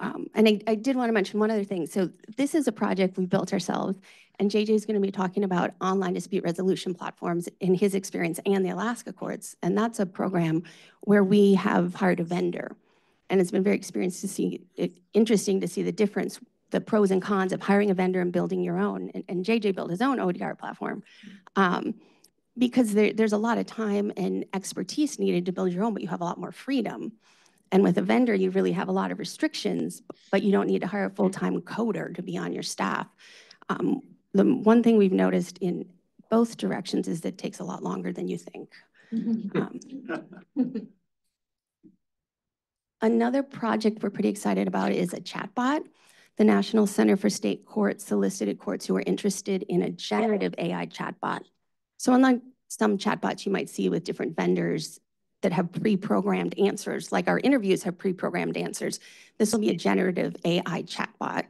S11: Um, and I, I, did want to mention one other thing. So this is a project we built ourselves, and JJ is going to be talking about online dispute resolution platforms in his experience and the Alaska courts. And that's a program where we have hired a vendor. And it's been very experienced to see, it, interesting to see the difference the pros and cons of hiring a vendor and building your own. And, and JJ built his own ODR platform um, because there, there's a lot of time and expertise needed to build your own, but you have a lot more freedom. And with a vendor, you really have a lot of restrictions, but you don't need to hire a full-time coder to be on your staff. Um, the one thing we've noticed in both directions is that it takes a lot longer than you think. Um, <laughs> Another project we're pretty excited about is a chatbot. The National Center for State Courts solicited courts who are interested in a generative AI chatbot. So unlike some chatbots you might see with different vendors that have pre-programmed answers, like our interviews have pre-programmed answers, this will be a generative AI chatbot.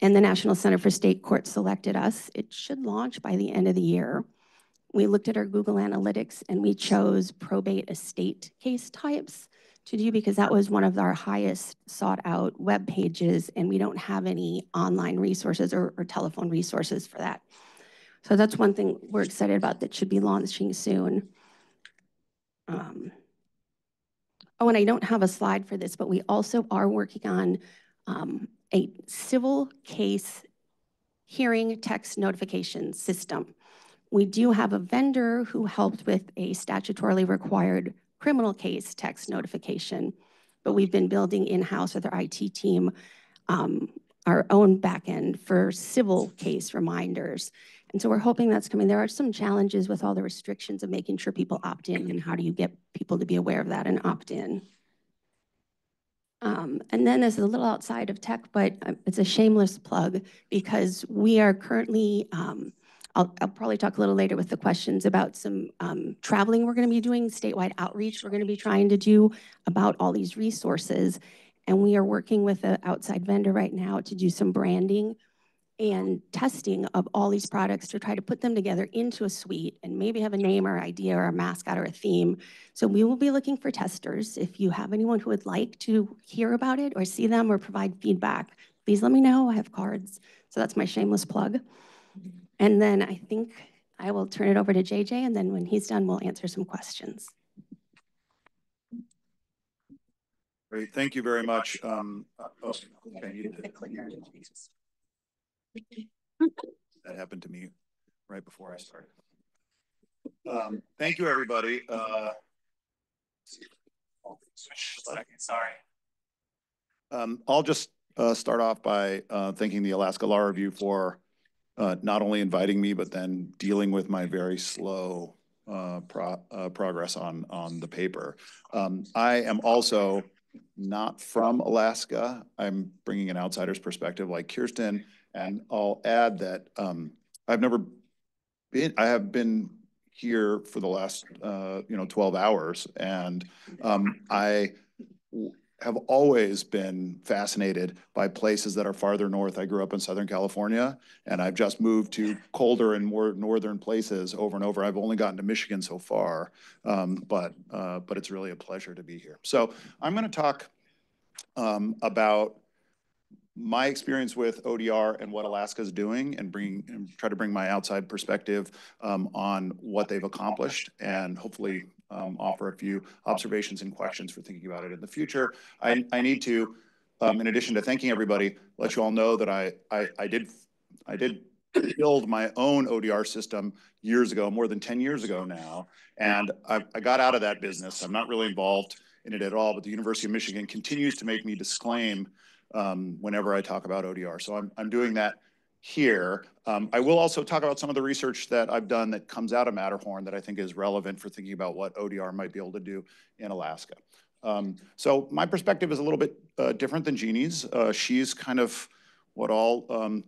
S11: And the National Center for State Courts selected us. It should launch by the end of the year. We looked at our Google Analytics and we chose probate estate case types to do because that was one of our highest sought out web pages and we don't have any online resources or, or telephone resources for that. So that's one thing we're excited about that should be launching soon. Um, oh, and I don't have a slide for this, but we also are working on um, a civil case hearing text notification system. We do have a vendor who helped with a statutorily required criminal case text notification, but we've been building in-house with our IT team um, our own backend for civil case reminders. And so we're hoping that's coming. There are some challenges with all the restrictions of making sure people opt in and how do you get people to be aware of that and opt in. Um, and then this is a little outside of tech, but uh, it's a shameless plug because we are currently um, I'll, I'll probably talk a little later with the questions about some um, traveling we're going to be doing, statewide outreach we're going to be trying to do about all these resources. And we are working with an outside vendor right now to do some branding and testing of all these products to try to put them together into a suite and maybe have a name or idea or a mascot or a theme. So we will be looking for testers. If you have anyone who would like to hear about it or see them or provide feedback, please let me know. I have cards. So that's my shameless plug. And then I think I will turn it over to JJ, and then when he's done, we'll answer some questions.
S12: Great, thank you very much. Um, uh, oh, okay, That happened to me right before I started. Um, thank you, everybody. Uh, sorry. Um, I'll just uh, start off by uh, thanking the Alaska Law Review for uh, not only inviting me, but then dealing with my very slow uh, pro uh, progress on, on the paper. Um, I am also not from Alaska. I'm bringing an outsider's perspective like Kirsten, and I'll add that um, I've never been, I have been here for the last, uh, you know, 12 hours, and um, I have always been fascinated by places that are farther north. I grew up in Southern California and I've just moved to colder and more northern places over and over. I've only gotten to Michigan so far, um, but, uh, but it's really a pleasure to be here. So I'm going to talk um, about my experience with ODR and what Alaska is doing and bring and try to bring my outside perspective um, on what they've accomplished and hopefully um, offer a few observations and questions for thinking about it in the future. I, I need to, um, in addition to thanking everybody, let you all know that I, I, I did, I did build my own ODR system years ago, more than 10 years ago now. And I, I got out of that business. I'm not really involved in it at all, but the University of Michigan continues to make me disclaim um, whenever I talk about ODR. So I'm, I'm doing that here. Um, I will also talk about some of the research that I've done that comes out of Matterhorn that I think is relevant for thinking about what ODR might be able to do in Alaska. Um, so my perspective is a little bit uh, different than Jeannie's. Uh, she's kind of what all um,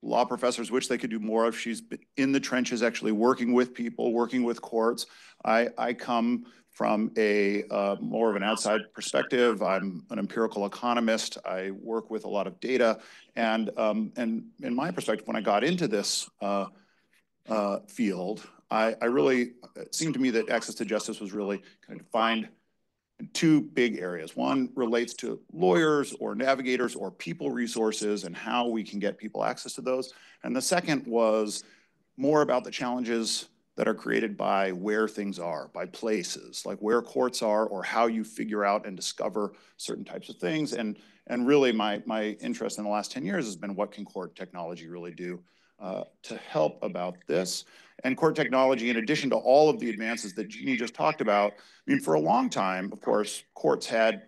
S12: law professors wish they could do more of. She's in the trenches actually working with people, working with courts. I, I come from a uh, more of an outside perspective. I'm an empirical economist. I work with a lot of data. And, um, and in my perspective, when I got into this uh, uh, field, I, I really, it seemed to me that access to justice was really kind of defined in two big areas. One relates to lawyers or navigators or people resources and how we can get people access to those. And the second was more about the challenges that are created by where things are, by places, like where courts are or how you figure out and discover certain types of things. And, and really my, my interest in the last 10 years has been what can court technology really do uh, to help about this. And court technology, in addition to all of the advances that Jeannie just talked about, I mean, for a long time, of course, courts had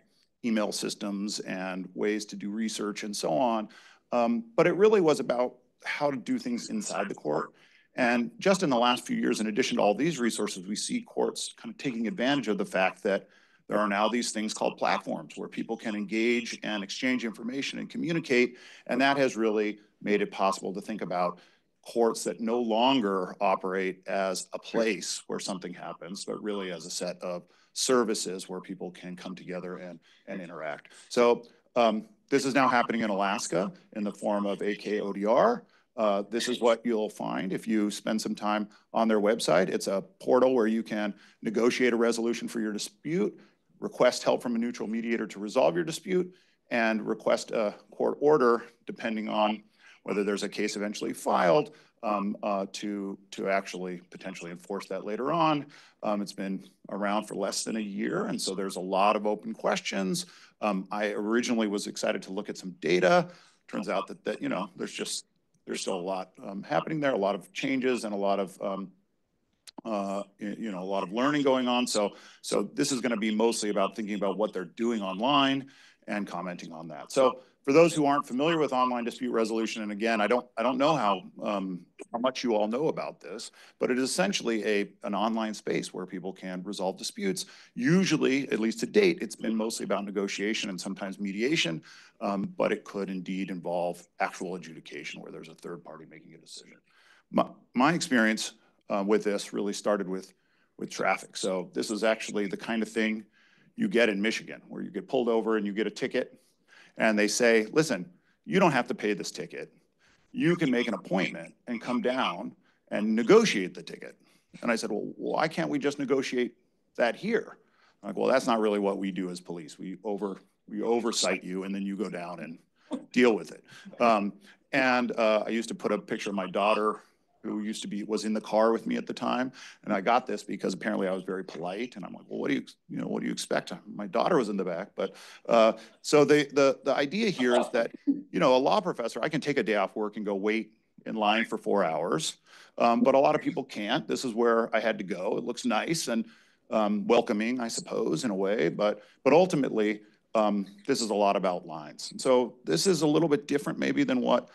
S12: email systems and ways to do research and so on. Um, but it really was about how to do things inside the court. And just in the last few years, in addition to all these resources, we see courts kind of taking advantage of the fact that there are now these things called platforms where people can engage and exchange information and communicate. And that has really made it possible to think about courts that no longer operate as a place where something happens, but really as a set of services where people can come together and, and interact. So um, this is now happening in Alaska in the form of AKODR. Uh, this is what you'll find if you spend some time on their website. It's a portal where you can negotiate a resolution for your dispute, request help from a neutral mediator to resolve your dispute, and request a court order depending on whether there's a case eventually filed um, uh, to, to actually potentially enforce that later on. Um, it's been around for less than a year, and so there's a lot of open questions. Um, I originally was excited to look at some data. Turns out that, that you know, there's just, there's still a lot um, happening there, a lot of changes and a lot of um, uh, you know, a lot of learning going on. So, so this is going to be mostly about thinking about what they're doing online and commenting on that. So for those who aren't familiar with online dispute resolution, and again, I don't, I don't know how, um, how much you all know about this, but it is essentially a, an online space where people can resolve disputes. Usually, at least to date, it's been mostly about negotiation and sometimes mediation, um, but it could indeed involve actual adjudication where there's a third party making a decision. My, my experience uh, with this really started with, with traffic. So this is actually the kind of thing you get in Michigan, where you get pulled over and you get a ticket, and they say, listen, you don't have to pay this ticket. You can make an appointment and come down and negotiate the ticket. And I said, well, why can't we just negotiate that here? I'm like, well, that's not really what we do as police. We over we oversight you, and then you go down and deal with it. Um, and uh, I used to put a picture of my daughter who used to be, was in the car with me at the time. And I got this because apparently I was very polite. And I'm like, well, what do you, you know, what do you expect? My daughter was in the back. But uh, so the, the, the idea here is that, you know, a law professor, I can take a day off work and go wait in line for four hours. Um, but a lot of people can't. This is where I had to go. It looks nice and um, welcoming, I suppose, in a way. But, but ultimately, um, this is a lot about lines. And so this is a little bit different maybe than what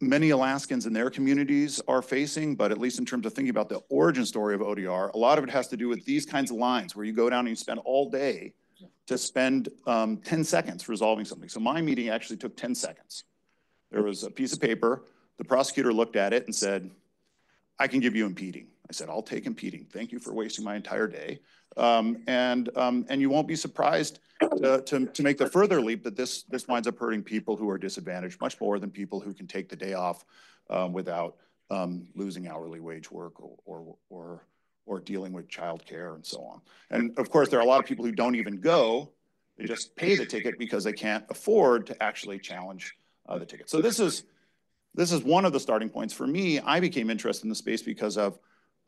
S12: many Alaskans in their communities are facing, but at least in terms of thinking about the origin story of ODR, a lot of it has to do with these kinds of lines where you go down and you spend all day to spend um, 10 seconds resolving something. So my meeting actually took 10 seconds. There was a piece of paper. The prosecutor looked at it and said, I can give you impeding. I said, I'll take impeding. Thank you for wasting my entire day. Um, and, um, and you won't be surprised to, to, to, make the further leap that this, this winds up hurting people who are disadvantaged much more than people who can take the day off um, without um, losing hourly wage work or, or, or, or dealing with childcare and so on. And of course, there are a lot of people who don't even go. They just pay the ticket because they can't afford to actually challenge uh, the ticket. So this is, this is one of the starting points. For me, I became interested in the space because of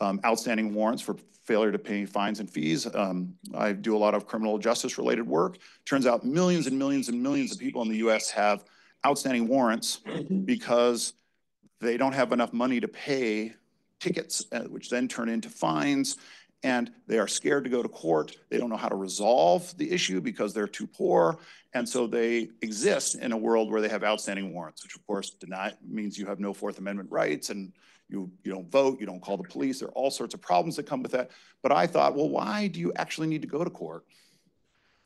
S12: um, outstanding warrants for failure to pay fines and fees. Um, I do a lot of criminal justice related work. Turns out millions and millions and millions of people in the US have outstanding warrants because they don't have enough money to pay tickets, uh, which then turn into fines. And they are scared to go to court. They don't know how to resolve the issue because they're too poor. And so they exist in a world where they have outstanding warrants, which of course deny, means you have no Fourth Amendment rights and you, you don't vote, you don't call the police. There are all sorts of problems that come with that. But I thought, well, why do you actually need to go to court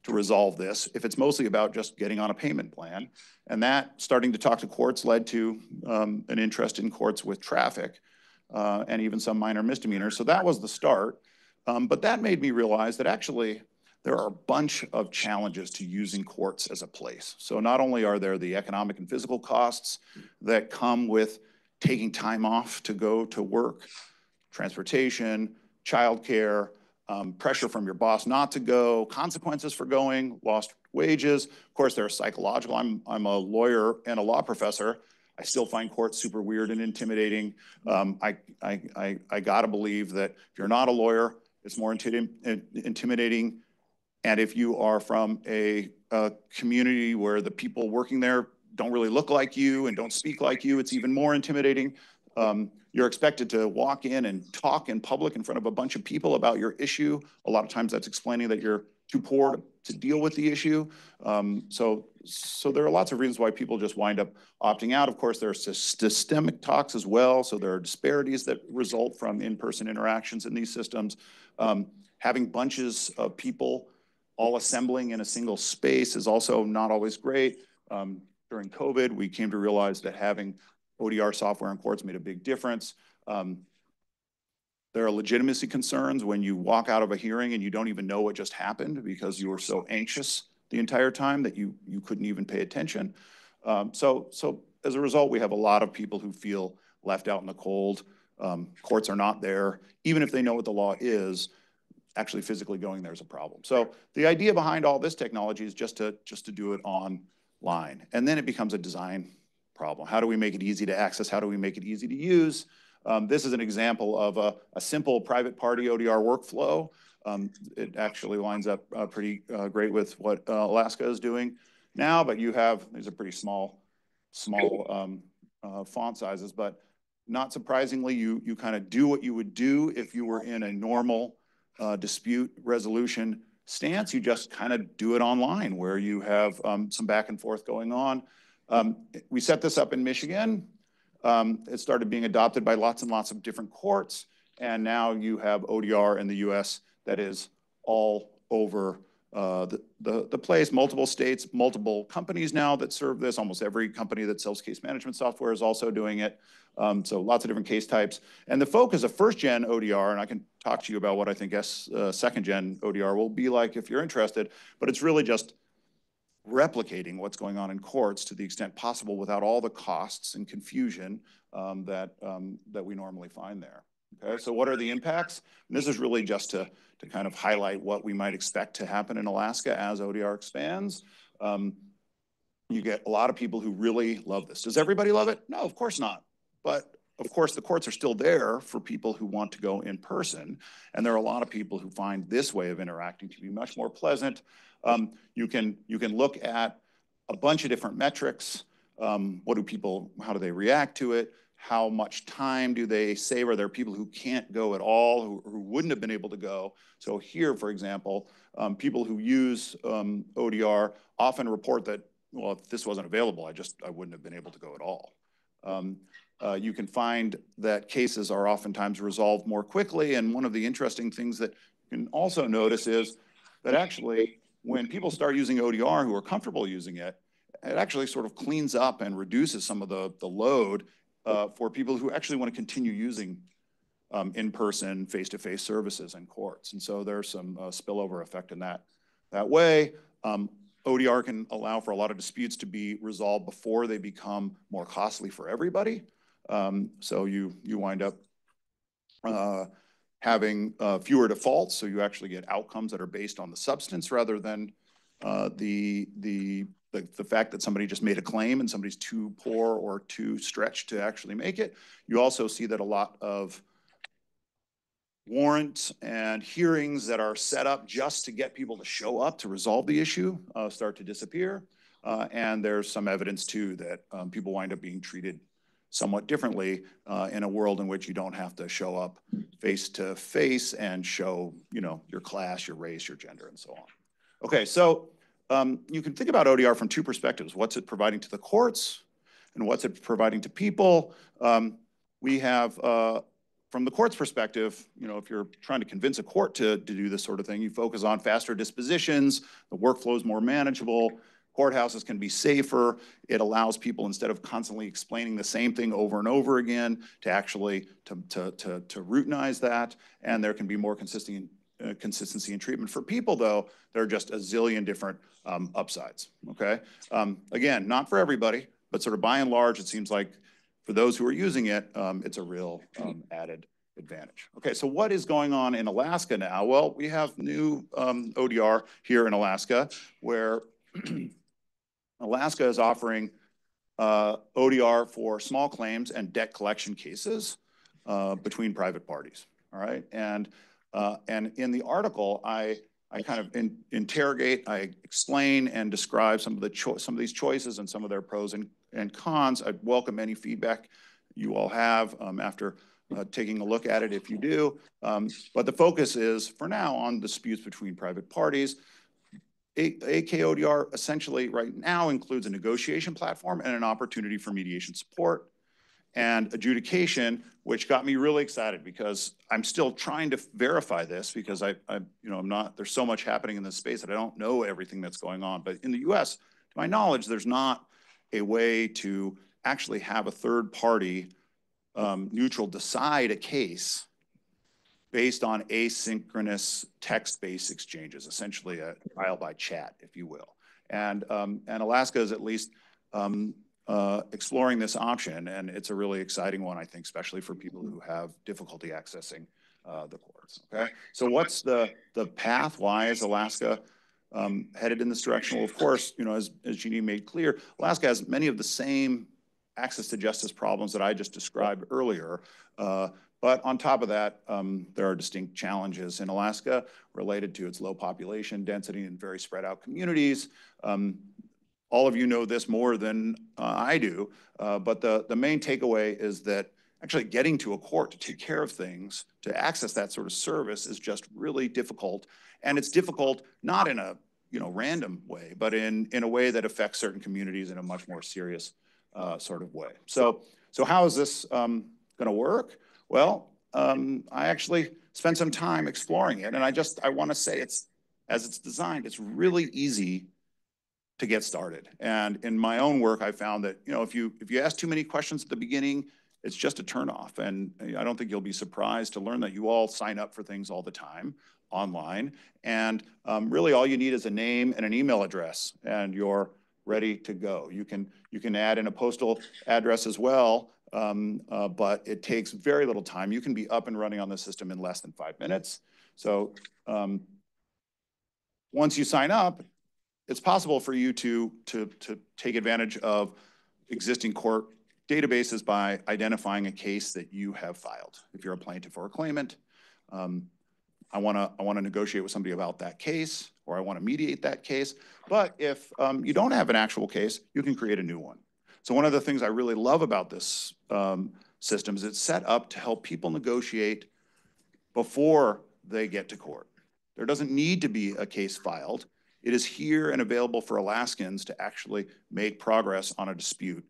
S12: to resolve this if it's mostly about just getting on a payment plan? And that, starting to talk to courts, led to um, an interest in courts with traffic uh, and even some minor misdemeanors. So that was the start. Um, but that made me realize that actually there are a bunch of challenges to using courts as a place. So not only are there the economic and physical costs that come with taking time off to go to work, transportation, childcare, um, pressure from your boss not to go, consequences for going, lost wages. Of course, there are psychological. I'm, I'm a lawyer and a law professor. I still find courts super weird and intimidating. Um, I, I, I, I gotta believe that if you're not a lawyer, it's more intimidating. And if you are from a, a community where the people working there don't really look like you and don't speak like you, it's even more intimidating. Um, you're expected to walk in and talk in public in front of a bunch of people about your issue. A lot of times that's explaining that you're too poor to deal with the issue. Um, so, so there are lots of reasons why people just wind up opting out. Of course, there's systemic talks as well. So there are disparities that result from in-person interactions in these systems. Um, having bunches of people all assembling in a single space is also not always great. Um, during COVID, we came to realize that having ODR software in courts made a big difference. Um, there are legitimacy concerns when you walk out of a hearing and you don't even know what just happened because you were so anxious the entire time that you, you couldn't even pay attention. Um, so, so as a result, we have a lot of people who feel left out in the cold. Um, courts are not there. Even if they know what the law is, actually physically going there is a problem. So the idea behind all this technology is just to, just to do it online. And then it becomes a design problem. How do we make it easy to access? How do we make it easy to use? Um, this is an example of a, a, simple private party ODR workflow. Um, it actually lines up uh, pretty uh, great with what uh, Alaska is doing now, but you have, these are pretty small, small um, uh, font sizes, but not surprisingly, you, you kind of do what you would do if you were in a normal uh, dispute resolution stance. You just kind of do it online where you have um, some back and forth going on. Um, we set this up in Michigan. Um, it started being adopted by lots and lots of different courts. And now you have ODR in the US that is all over uh, the, the, the place, multiple states, multiple companies now that serve this. Almost every company that sells case management software is also doing it. Um, so lots of different case types. And the focus of first gen ODR, and I can talk to you about what I think S, uh, second gen ODR will be like if you're interested, but it's really just replicating what's going on in courts to the extent possible without all the costs and confusion um, that, um, that we normally find there. Okay, so what are the impacts? And this is really just to, to kind of highlight what we might expect to happen in Alaska as ODR expands. Um, you get a lot of people who really love this. Does everybody love it? No, of course not. But of course, the courts are still there for people who want to go in person. And there are a lot of people who find this way of interacting to be much more pleasant. Um, you, can, you can look at a bunch of different metrics. Um, what do people, how do they react to it? How much time do they save? Are there people who can't go at all, who, who wouldn't have been able to go? So here, for example, um, people who use um, ODR often report that, well, if this wasn't available, I just, I wouldn't have been able to go at all. Um, uh, you can find that cases are oftentimes resolved more quickly. And one of the interesting things that you can also notice is that actually when people start using ODR who are comfortable using it, it actually sort of cleans up and reduces some of the, the load uh, for people who actually want to continue using um, in-person, face-to-face services in courts. And so there's some uh, spillover effect in that, that way. Um, ODR can allow for a lot of disputes to be resolved before they become more costly for everybody. Um, so you, you wind up uh, having uh, fewer defaults, so you actually get outcomes that are based on the substance rather than uh, the, the the, fact that somebody just made a claim and somebody's too poor or too stretched to actually make it. You also see that a lot of warrants and hearings that are set up just to get people to show up to resolve the issue start to disappear. And there's some evidence too that um, people wind up being treated somewhat differently uh, in a world in which you don't have to show up face to face and show, you know, your class, your race, your gender, and so on. Okay, so um, you can think about ODR from two perspectives. What's it providing to the courts and what's it providing to people? Um, we have, uh, from the court's perspective, you know, if you're trying to convince a court to, to do this sort of thing, you focus on faster dispositions, the workflow is more manageable, courthouses can be safer. It allows people, instead of constantly explaining the same thing over and over again, to actually to, to, to, to routinize that. And there can be more consistent uh, consistency in treatment. For people, though, there are just a zillion different um, upsides, okay? Um, again, not for everybody, but sort of by and large, it seems like for those who are using it, um, it's a real um, added advantage. Okay, so what is going on in Alaska now? Well, we have new um, ODR here in Alaska where <clears throat> Alaska is offering uh, ODR for small claims and debt collection cases uh, between private parties, all right? And uh, and in the article, I, I kind of in, interrogate, I explain and describe some of the some of these choices and some of their pros and, and cons. I welcome any feedback you all have um, after uh, taking a look at it if you do. Um, But the focus is, for now, on disputes between private parties. AKODR essentially right now includes a negotiation platform and an opportunity for mediation support and adjudication, which got me really excited because I'm still trying to verify this because I, I, you know, I'm not, there's so much happening in this space that I don't know everything that's going on. But in the US, to my knowledge, there's not a way to actually have a third party um, neutral decide a case based on asynchronous text-based exchanges, essentially a trial by chat, if you will. And, um, and Alaska is at least um, uh, exploring this option, and it's a really exciting one, I think, especially for people who have difficulty accessing uh, the courts. Okay, so what's the the path? Why is Alaska um, headed in this direction? Well, of course, you know, as as Jeannie made clear, Alaska has many of the same access to justice problems that I just described earlier. Uh, but on top of that, um, there are distinct challenges in Alaska related to its low population density and very spread out communities. Um, all of you know this more than uh, I do, uh, but the, the main takeaway is that actually getting to a court to take care of things, to access that sort of service is just really difficult. And it's difficult not in a you know random way, but in, in a way that affects certain communities in a much more serious uh, sort of way. So, so how is this um, going to work? Well, um, I actually spent some time exploring it, and I just I want to say it's as it's designed, it's really easy to get started. And in my own work, I found that, you know, if you, if you ask too many questions at the beginning, it's just a turnoff. And I don't think you'll be surprised to learn that you all sign up for things all the time online. And um, really all you need is a name and an email address and you're ready to go. You can, you can add in a postal address as well, um, uh, but it takes very little time. You can be up and running on the system in less than five minutes. So um, once you sign up, it's possible for you to, to, to take advantage of existing court databases by identifying a case that you have filed. If you're a plaintiff or a claimant, um, I want to I want to negotiate with somebody about that case, or I want to mediate that case. But if um, you don't have an actual case, you can create a new one. So one of the things I really love about this um, system is it's set up to help people negotiate before they get to court. There doesn't need to be a case filed. It is here and available for Alaskans to actually make progress on a dispute.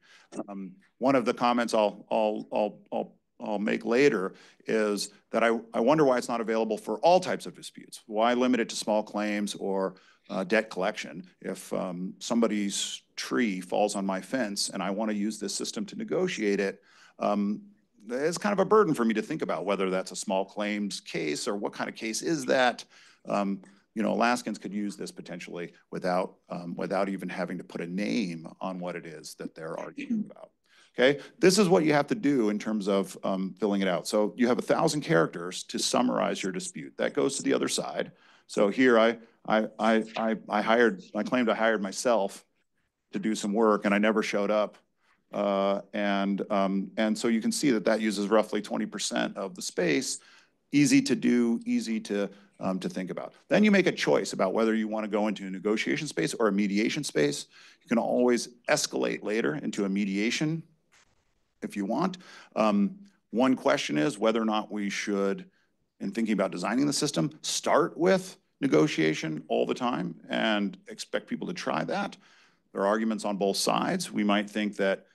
S12: Um, one of the comments I'll, I'll, I'll, I'll, I'll make later is that I, I wonder why it's not available for all types of disputes. Why limit it to small claims or uh, debt collection? If um, somebody's tree falls on my fence and I want to use this system to negotiate it, um, it's kind of a burden for me to think about whether that's a small claims case or what kind of case is that. Um, you know, Alaskans could use this potentially without, um, without even having to put a name on what it is that they're <clears throat> arguing about. Okay, this is what you have to do in terms of um, filling it out. So you have a thousand characters to summarize your dispute. That goes to the other side. So here I, I, I, I, hired, I claimed I hired myself to do some work and I never showed up. Uh, and, um, and so you can see that that uses roughly 20% of the space. Easy to do, easy to um, to think about. Then you make a choice about whether you want to go into a negotiation space or a mediation space. You can always escalate later into a mediation if you want. Um, one question is whether or not we should, in thinking about designing the system, start with negotiation all the time and expect people to try that. There are arguments on both sides. We might think that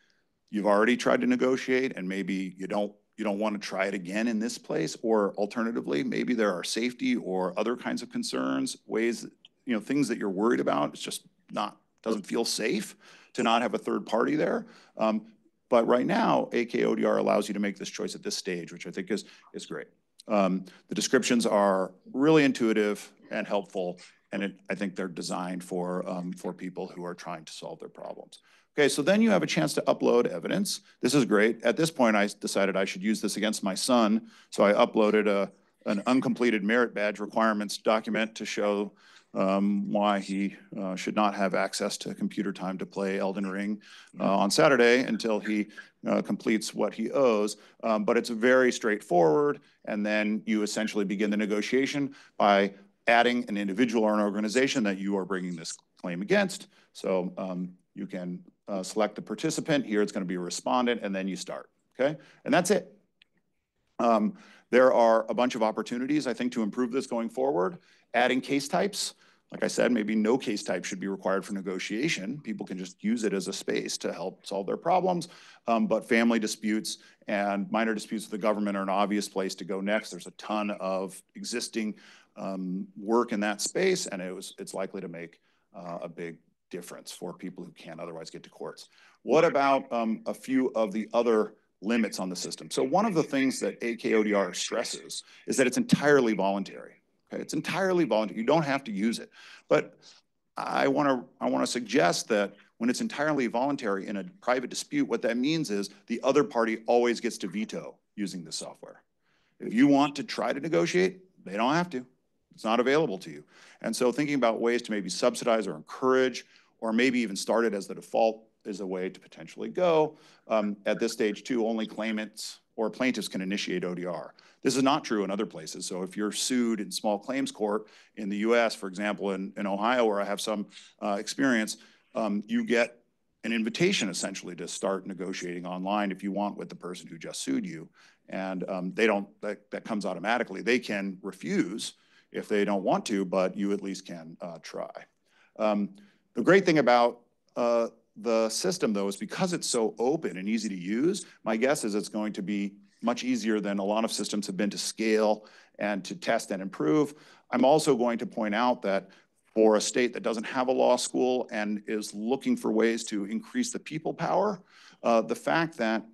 S12: you've already tried to negotiate and maybe you don't you don't want to try it again in this place, or alternatively, maybe there are safety or other kinds of concerns, ways, you know, things that you're worried about. It's just not, doesn't feel safe to not have a third party there. Um, but right now, AKODR allows you to make this choice at this stage, which I think is, is great. Um, the descriptions are really intuitive and helpful, and it, I think they're designed for, um, for people who are trying to solve their problems. Okay, so then you have a chance to upload evidence. This is great. At this point, I decided I should use this against my son. So I uploaded a, an uncompleted merit badge requirements document to show um, why he uh, should not have access to computer time to play Elden Ring uh, on Saturday until he uh, completes what he owes. Um, but it's very straightforward. And then you essentially begin the negotiation by adding an individual or an organization that you are bringing this claim against. So um, you can uh, select the participant. Here it's going to be a respondent, and then you start. Okay, and that's it. Um, there are a bunch of opportunities, I think, to improve this going forward. Adding case types, like I said, maybe no case type should be required for negotiation. People can just use it as a space to help solve their problems. Um, but family disputes and minor disputes with the government are an obvious place to go next. There's a ton of existing um, work in that space, and it was it's likely to make uh, a big difference for people who can't otherwise get to courts. What about um, a few of the other limits on the system? So one of the things that AKODR stresses is that it's entirely voluntary. Okay, it's entirely voluntary. You don't have to use it. But I want to I want to suggest that when it's entirely voluntary in a private dispute, what that means is the other party always gets to veto using the software. If you want to try to negotiate, they don't have to. It's not available to you. And so thinking about ways to maybe subsidize or encourage, or maybe even start it as the default is a way to potentially go. Um, at this stage too, only claimants or plaintiffs can initiate ODR. This is not true in other places. So if you're sued in small claims court in the US, for example, in, in Ohio, where I have some uh, experience, um, you get an invitation essentially to start negotiating online if you want with the person who just sued you. And um, they don't, that, that comes automatically. They can refuse if they don't want to, but you at least can uh, try. Um, the great thing about uh, the system though is because it's so open and easy to use, my guess is it's going to be much easier than a lot of systems have been to scale and to test and improve. I'm also going to point out that for a state that doesn't have a law school and is looking for ways to increase the people power, uh, the fact that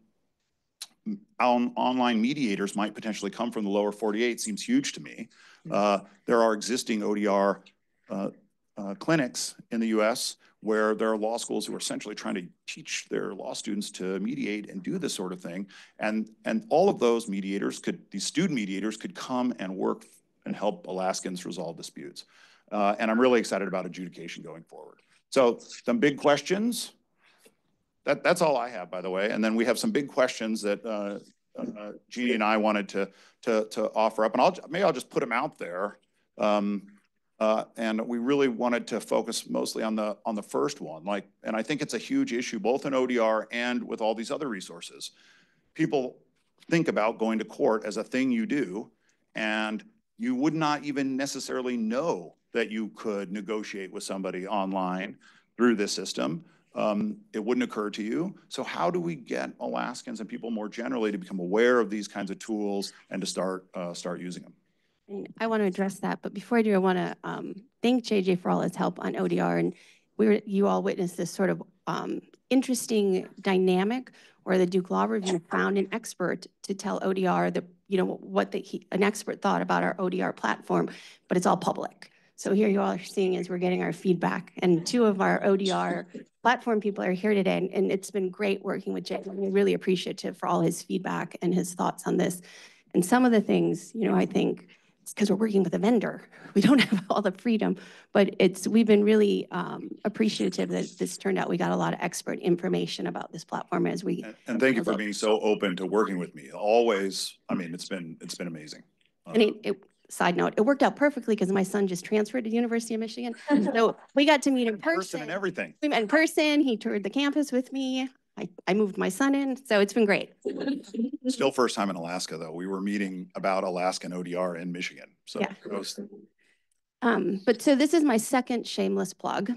S12: on, online mediators might potentially come from the lower 48 seems huge to me. Uh, there are existing ODR uh, uh, clinics in the US where there are law schools who are essentially trying to teach their law students to mediate and do this sort of thing. And, and all of those mediators could, these student mediators could come and work and help Alaskans resolve disputes. Uh, and I'm really excited about adjudication going forward. So some big questions. That, that's all I have, by the way. And then we have some big questions that uh, uh, Jeannie and I wanted to, to, to offer up. And I'll, maybe I'll just put them out there. Um, and we really wanted to focus mostly on the on the first one. Like, and I think it's a huge issue both in ODR and with all these other resources. People think about going to court as a thing you do, and you would not even necessarily know that you could negotiate with somebody online through this system. Um, it wouldn't occur to you. So how do we get Alaskans and people more generally to become aware of these kinds of tools and to start uh, start using them?
S11: I want to address that, but before I do, I want to um, thank JJ for all his help on ODR. And we were, you all witnessed this sort of um, interesting dynamic where the Duke Law Review found an expert to tell ODR that, you know, what the, he, an expert thought about our ODR platform, but it's all public. So here you all are seeing is we're getting our feedback and two of our ODR platform people are here today and, and it's been great working with Jay. I'm really appreciative for all his feedback and his thoughts on this. And some of the things, you know, I think it's because we're working with a vendor. We don't <laughs> have all the freedom, but it's we've been really um, appreciative that this turned out. We got a lot of expert information about this platform as we.
S12: And, and thank you for being so open to working with me. Always, I mean, it's been it's been amazing.
S11: And it, it side note, it worked out perfectly because my son just transferred to University of Michigan. So we got to meet in person.
S12: person and everything.
S11: We met in person. He toured the campus with me. I, I moved my son in, so it's been great.
S12: Still first time in Alaska, though. We were meeting about Alaskan ODR in Michigan. So
S11: Yeah.
S12: was-
S11: Um, but so this is my second shameless plug.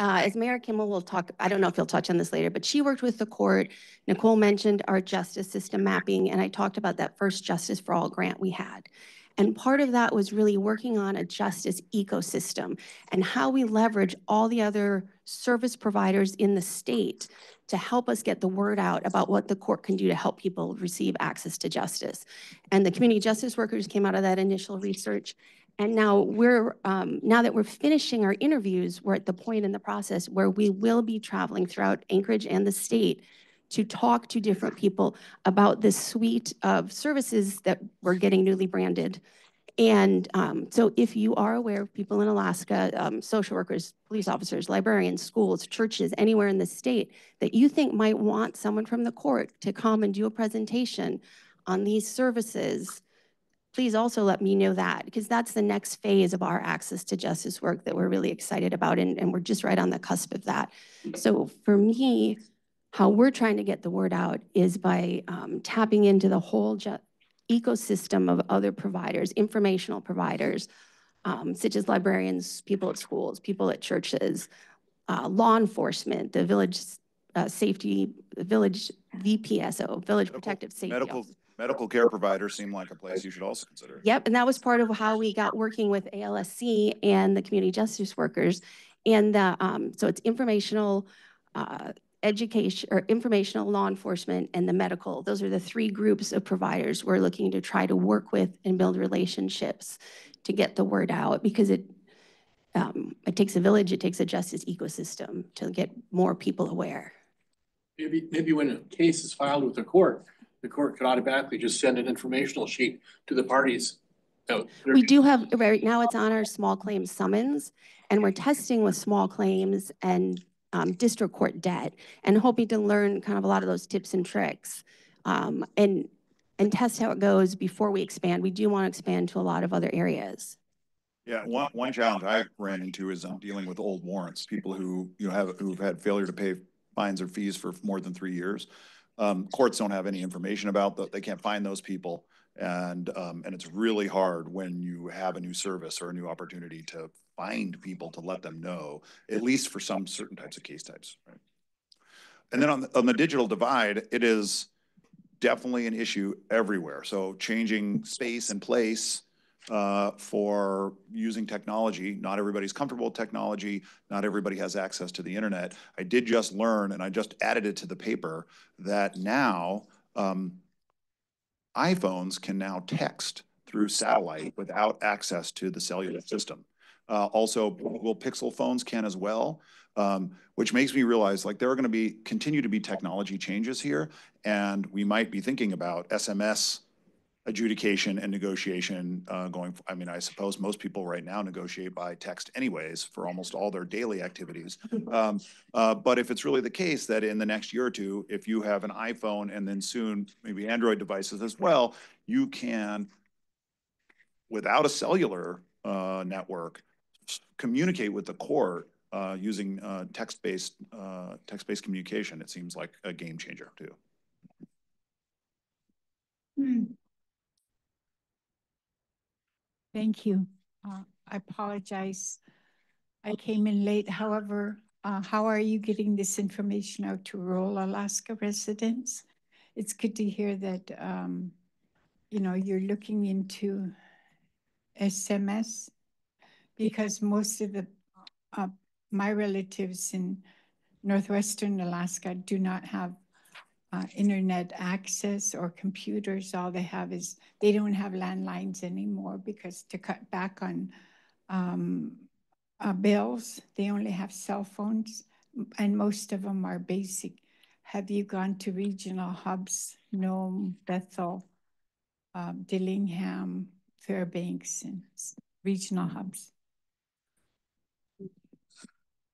S11: Uh, as Mayor Kimmel will talk, I don't know if he'll touch on this later, but she worked with the court. Nikole mentioned our justice system mapping, and I talked about that first Justice for All grant we had. And part of that was really working on a justice ecosystem and how we leverage all the other service providers in the state to help us get the word out about what the court can do to help people receive access to justice. And the community justice workers came out of that initial research. And now we're, um, now that we're finishing our interviews, we're at the point in the process where we will be traveling throughout Anchorage and the state to talk to different people about this suite of services that we're getting newly branded. And um, so if you are aware of people in Alaska, um, social workers, police officers, librarians, schools, churches, anywhere in the state that you think might want someone from the court to come and do a presentation on these services, please also let me know that because that's the next phase of our access to justice work that we're really excited about and, and we're just right on the cusp of that. So for me, how we're trying to get the word out is by um, tapping into the whole ecosystem of other providers, informational providers, um, such as librarians, people at schools, people at churches, uh, law enforcement, the village uh, safety, village VPSO, Village Protective Safety.
S12: Medical, medical care providers seem like a place you should also consider.
S11: Yep, and that was part of how we got working with ALSC and the community justice workers. And the, um, so it's informational, uh, education, or informational law enforcement and the medical. Those are the three groups of providers we're looking to try to work with and build relationships to get the word out because it, um, it takes a village, it takes a justice ecosystem to get more people aware.
S13: Maybe, maybe when a case is filed with the court, the court could automatically just send an informational sheet to the parties. So
S11: We do have, right now it's on our small claims summons, and we're testing with small claims and um, district court debt, and hoping to learn kind of a lot of those tips and tricks, um, and, and test how it goes before we expand. We do want to expand to a lot of other areas.
S12: Yeah, one, one challenge I ran into is um, dealing with old warrants, people who, you know, have, who've had failure to pay fines or fees for more than three years. Um, courts don't have any information about that. They can't find those people. And, um, and it's really hard when you have a new service or a new opportunity to find people to let them know, at least for some certain types of case types, right? And then on, the- on the digital divide, it is definitely an issue everywhere. So changing space and place, uh, for using technology. Not everybody's comfortable with technology. Not everybody has access to the internet. I did just learn, and I just added it to the paper, that now um, iPhones can now text through satellite without access to the cellular system. Uh, also, Google Pixel phones can as well, um, which makes me realize like there are going to be continue to be technology changes here, and we might be thinking about SMS adjudication and negotiation uh, going, I mean, I suppose most people right now negotiate by text anyways for almost all their daily activities. <laughs> Um, uh, But if it's really the case that in the next year or two, if you have an iPhone and then soon maybe Android devices as well, you can, without a cellular uh, network, communicate with the court uh, using uh, text-based, uh, text-based communication. It seems like a game changer too.
S14: Hmm. Thank you. Uh, I apologize. I came in late. However, uh, how are you getting this information out to rural Alaska residents? It's good to hear that, um, you know, you're looking into SMS because most of the, uh, my relatives in northwestern Alaska do not have uh, internet access or computers. All they have is, they don't have landlines anymore because to cut back on um, uh, bills, they only have cell phones and most of them are basic. Have you gone to regional hubs, Nome, Bethel, um, Dillingham, Fairbanks, and regional hubs?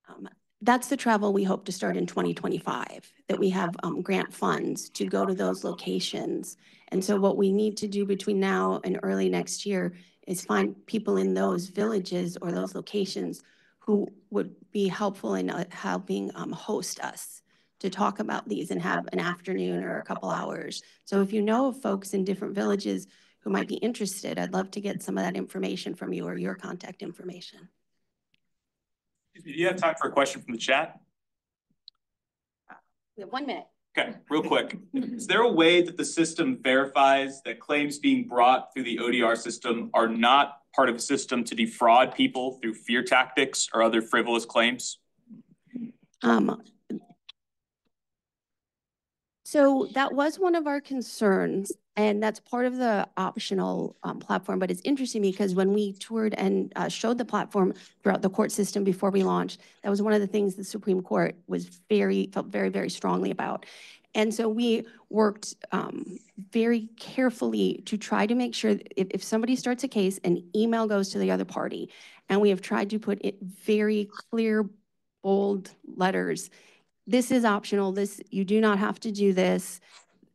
S11: Um, That's the travel we hope to start in 2025, that we have um, grant funds to go to those locations. And so what we need to do between now and early next year is find people in those villages or those locations who would be helpful in uh, helping um, host us to talk about these and have an afternoon or a couple hours. So if you know of folks in different villages who might be interested, I'd love to get some of that information from you or your contact information.
S15: Do you have time for a question from the chat?
S11: We have one minute.
S15: Okay, real quick. Is there a way that the system verifies that claims being brought through the ODR system are not part of a system to defraud people through fear tactics or other frivolous claims?
S11: Um, so that was one of our concerns, and that's part of the optional um, platform. But it's interesting because when we toured and uh, showed the platform throughout the court system before we launched, that was one of the things the Supreme Court was very, felt very, very strongly about. And so we worked um, very carefully to try to make sure if, if somebody starts a case, an email goes to the other party. And we have tried to put it very clear, bold letters. This is optional. This, you do not have to do this.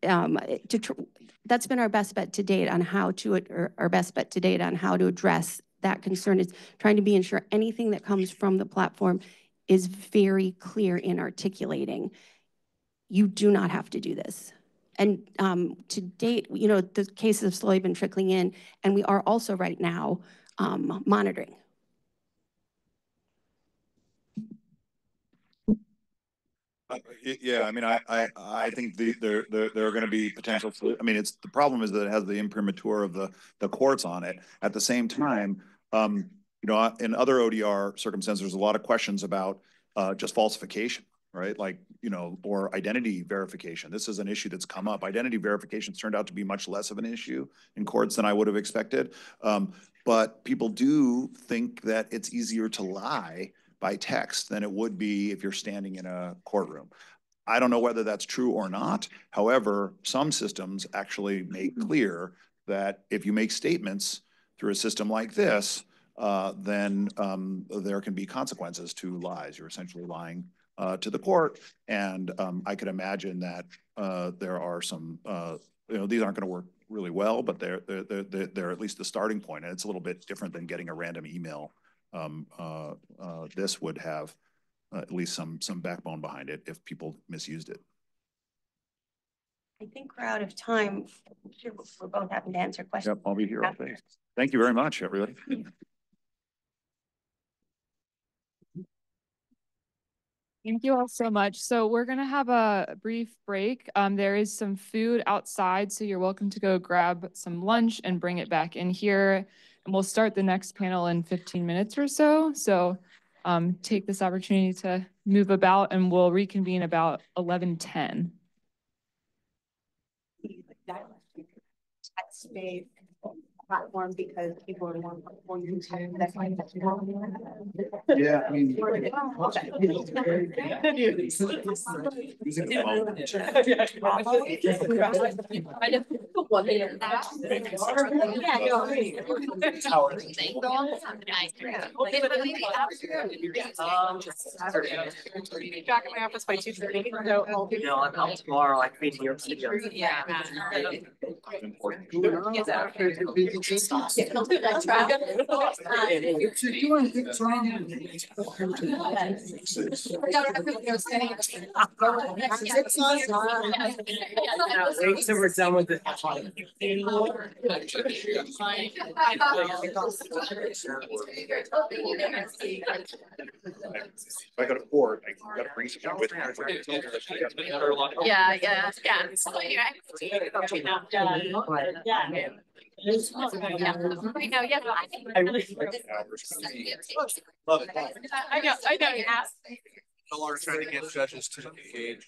S11: Um, to, that's been our best bet to date on how to, or our best bet to date on how to address that concern is trying to be ensure anything that comes from the platform is very clear in articulating you do not have to do this. And um, to date, you know, the cases have slowly been trickling in, and we are also right now um, monitoring.
S12: Uh, y- Yeah, I mean, I, I, I think the, there, there, there are gonna be potential, I mean, it's, the problem is that it has the imprimatur of the, the courts on it. At the same time, um, you know, uh, in other ODR circumstances, there's a lot of questions about, uh, just falsification, right? Like, you know, or identity verification. This is an issue that's come up. Identity verification's turned out to be much less of an issue in courts than I would have expected. Um, but people do think that it's easier to lie by text than it would be if you're standing in a courtroom. I don't know whether that's true or not. However, some systems actually make clear that if you make statements through a system like this, uh, then um, there can be consequences to lies. You're essentially lying uh, to the court. And um, I could imagine that uh, there are some, uh, you know, these aren't going to work really well, but they're, they're, they're- they're, they're at least the starting point. And it's a little bit different than getting a random email. Um, uh, uh, This would have uh, at least some, some backbone behind it if people misused it.
S11: I think we're out of time. We're both having to answer questions.
S12: Yep, I'll be here all day. Thank you very much, everybody.
S3: Thank you all so much. So we're gonna have a brief break. Um, there is some food outside, so you're welcome to go grab some lunch and bring it back in here. We'll start the next panel in fifteen minutes or so. So um, take this opportunity to move about and we'll reconvene about eleven ten.
S11: Space platform because people are more. more used to that kind of-
S12: Yeah, I mean.
S13: Back in my office by two thirty.
S16: No, I'm out tomorrow, I mean, New York City.
S13: Yeah.
S16: Wait till we're done with it.
S12: If I go to court, I gotta bring someone with me.
S13: Yeah, yeah, yeah. I know, yeah. I think-
S12: I really like Love it.
S13: I know, I know, yeah.
S17: No longer trying to get judges to engage.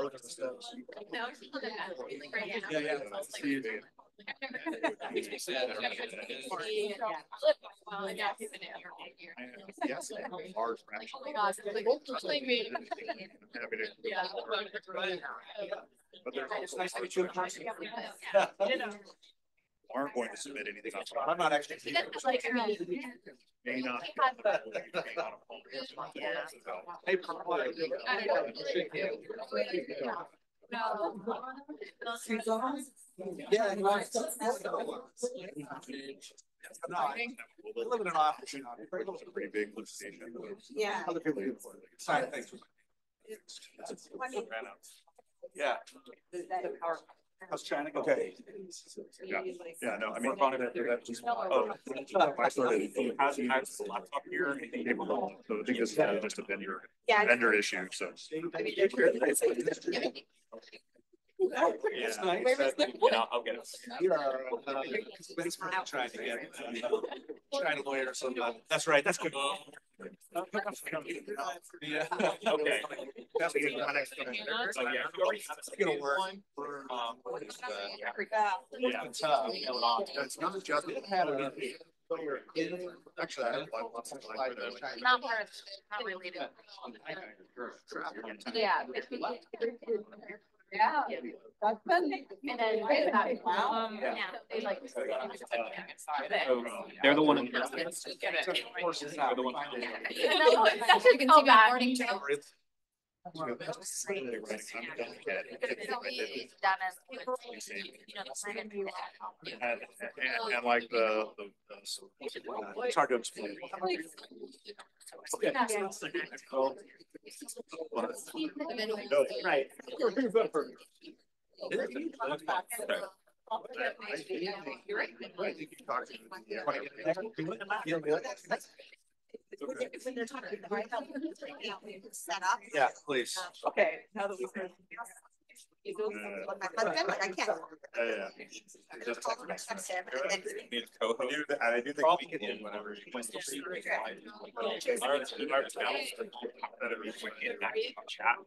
S17: No,
S13: it's not that.
S17: Yeah, yeah. See you, Dave.
S13: Yeah.
S12: Yes, large fraction.
S13: Oh my gosh, like, like me. Yeah.
S12: But there's
S17: It's nice to meet you in person. <laughs>
S13: Yeah. You know.
S12: aren't going to submit anything.
S17: I'm not actually.
S13: That's like, I mean,
S12: May not.
S17: Hey, Yeah. No, we live in an office. you know,
S12: pretty big lift station.
S10: Yeah.
S17: Other people. Sorry, thanks. Yeah. How's China going? Okay.
S12: Yeah, yeah, no, I mean.
S17: Work on it after that, just-
S12: Oh, I started. Has access to a laptop here. So I think this is just a vendor,
S10: Yeah.
S12: vendor issue, so. <laughs>
S17: Yeah.
S13: It's nice.
S18: Yeah, I'll get it.
S17: You're, uh, Thanks for trying to get, uh, trying to lawyer some, uh, that's right, that's good. Yeah.
S18: Okay.
S17: That's good. My next one.
S18: So, yeah.
S17: It's gonna work for, um, what is that?
S18: Yeah.
S17: It's, uh, it's not just, it had a. Actually, I had one. lots of time for that.
S13: Not part of, not related. Yeah. Yeah. That's funny. And then.
S19: Wow.
S13: Um, yeah, they like.
S15: They're the one. in-
S13: Get it.
S15: They're the one- <laughs>
S13: You can see that morning too.
S18: So we-
S13: It's done as, you know, the plan.
S18: And, and, and like the, the, uh, the- it's hard to explain.
S13: Right.
S20: When they're talking, right,
S13: Set up.
S18: Yeah, please.
S20: Okay, now that we've.
S13: You go look at my husband, like I can't.
S18: Yeah, yeah. Just
S13: Call the next time, Sam, and then-
S15: Need a co-host.
S18: I do, I do think we can end whenever. you-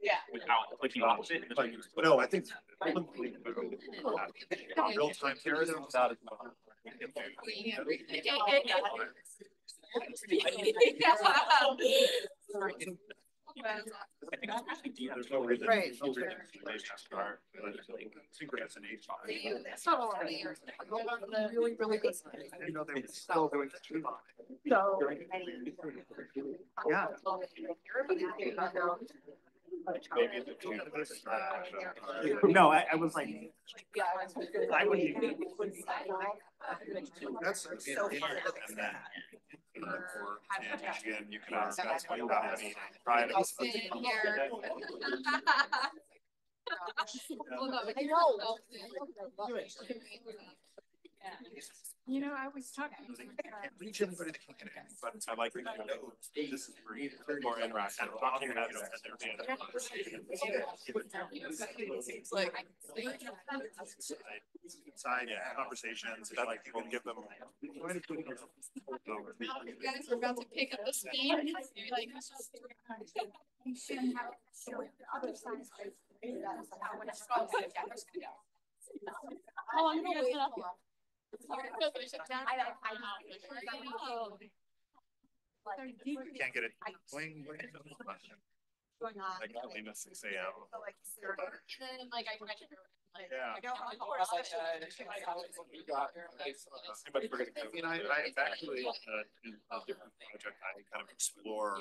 S15: Yeah. Without clicking off it.
S18: No, I think. Real time here. There's no reason.
S13: Right.
S18: there's no reason to start, but it's like.
S13: That's not a lot of years. Really, really good.
S18: You know, they-
S13: So.
S20: So.
S18: Yeah.
S20: Maybe
S18: it's a change, but it's not actually.
S20: No, I, I was like, I wouldn't even.
S18: That's. in here, and then, uh, for Michigan, you can ask, that's why you got any private.
S21: You know, I was talking.
S18: Reach everybody that can connect, but I like, to know this is for either more interactive. talking about, you know, as they're conversations, I like people give them.
S13: You guys are about to pick up the speed. Like. Oh, I'm gonna wait up.
S18: Can't get it.
S13: Going on.
S18: Like, I'll leave at six AM.
S13: And then like I mention. like,
S18: Yeah.
S13: I don't know.
S18: You know, I, I actually, uh, in a different project, I kind of explore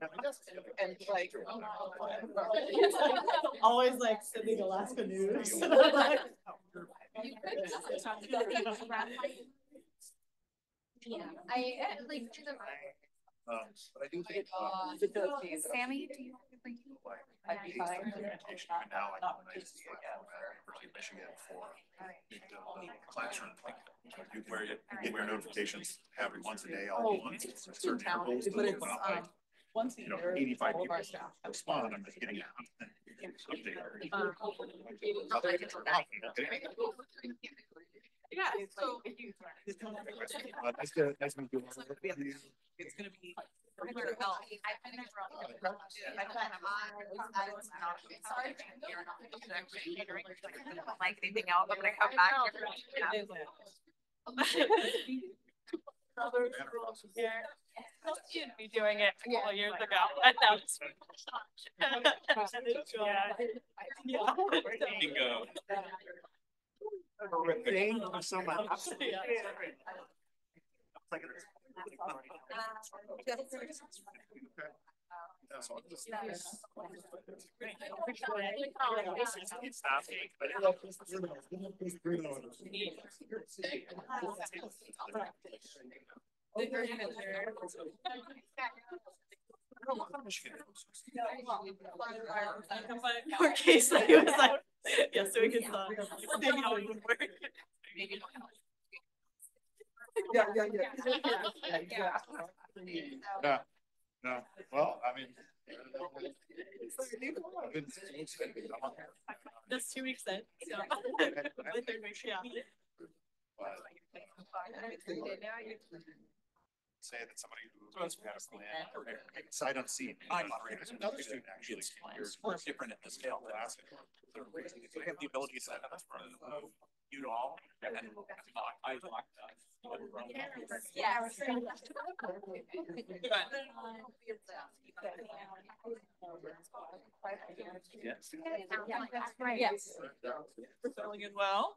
S13: and everyone.
S18: Uh, You're like easier to sort of. larger than-
S20: And like. Always like sending Alaska news.
S13: Yeah, I uh, like do the.
S18: Um, but I do think.
S13: Uh, Sammy, do you?
S20: I'd be fine.
S18: Right now, like, when I used to work at University of Michigan for the classroom, like, you- where you get your notifications every once a day, all at once, it's certain intervals,
S20: But it's,
S18: but not
S20: once a
S18: you know,
S20: year,
S18: eighty-five
S20: all of
S18: people
S20: our staff.
S18: respond, I'm just getting. an update.
S20: Um, Yeah, so.
S18: Uh, Nice to, nice to meet you.
S20: It's gonna be.
S13: I've been never on.
S22: Like anything else, I'm gonna come back.
S13: You'd be doing it a couple of years ago. <laughs> and <laughs> now it's- <laughs> Yeah.
S15: Bingo.
S18: Thank you so much. That's all.
S20: Poor case, like, it was like, yes, so we can stop. Yeah, yeah, yeah.
S18: Yeah, no, well, I mean.
S20: That's two weeks then, so. My third week, yeah.
S23: Say that somebody who has had a plan or sight unseen. Moderators and other student actually. It's different at the scale. They have the ability to set up from you all. and then I locked Yes.
S10: That's right. Yes.
S17: Selling it well.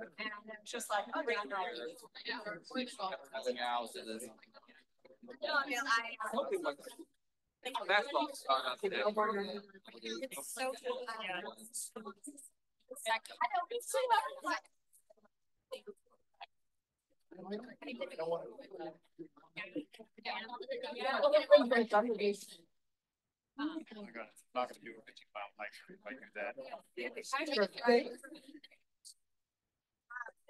S10: oh, yeah, no.
S17: Having out and then.
S10: No, oh I mean, I.
S17: Something like. Basketball start.
S10: It's so cool.
S23: I'm not gonna do a fifteen mile hike if I do that.
S10: But there's. they're gonna snow. They're that way.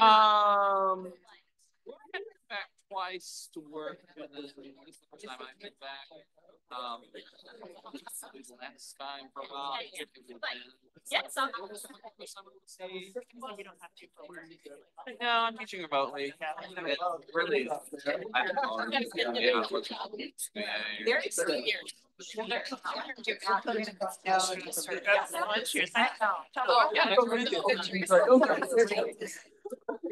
S17: Um. Twice to work, this is the time I've been back. Um. this Last time for a while.
S10: Yes, I'm.
S17: You don't have to for work. No, I'm teaching remotely. It really. I don't know. Yeah, unfortunately.
S10: Very sweet.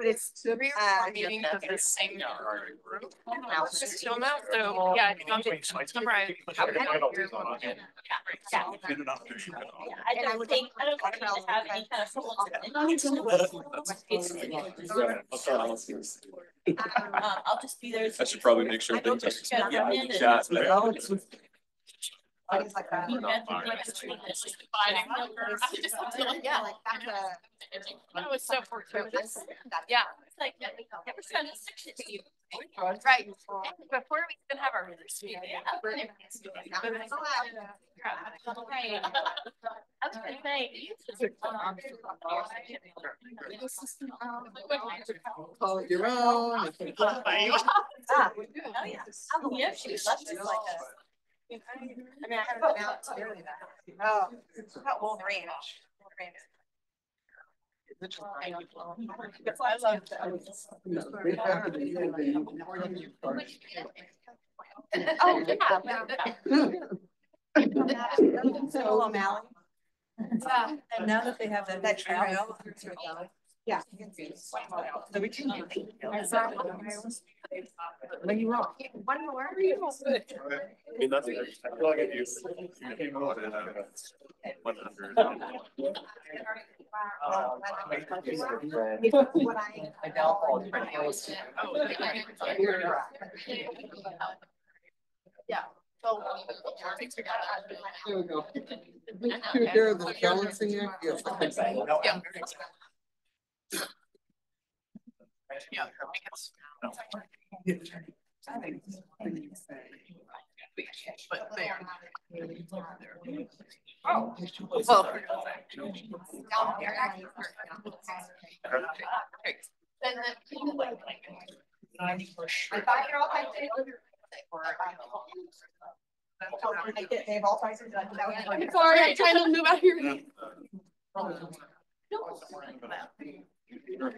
S13: but it's.
S10: So we
S13: uh,
S10: were meetings of the same group. Still now, so, yeah, I'm just surprised. Yeah.
S13: I don't think, I don't think we have any kind of.
S10: Um, I'll just be there.
S18: I should probably make sure things are. Yeah, yeah, yeah.
S13: Things like that.
S10: Yeah, like that's a. I was so fortuitous. Yeah, it's like, never spent a section to you. Right, before we even have our first meeting. Right. I was gonna say.
S17: Um, Call your own. <laughs>
S10: Oh, oh, yeah. Oh, yeah, she was left like a.
S13: I mean, I haven't been out to really that. Oh, it's about Wolverine. Wolverine.
S10: I love Oh, yeah.
S13: So O'Malley.
S10: Yeah.
S13: And now that they have that. That trail. Yeah.
S17: So we can.
S13: When you wrong. One more.
S18: I mean, that's, I feel like I. You came out and, uh, one hundred.
S10: Yeah. So.
S17: There we go. Here, the balancing act. yes.
S10: Yeah. But they. Oh. Well.
S13: Down there, actually.
S10: And then.
S13: I you're all.
S10: They've all tried to do that.
S2: I'm sorry, I'm trying to move out here.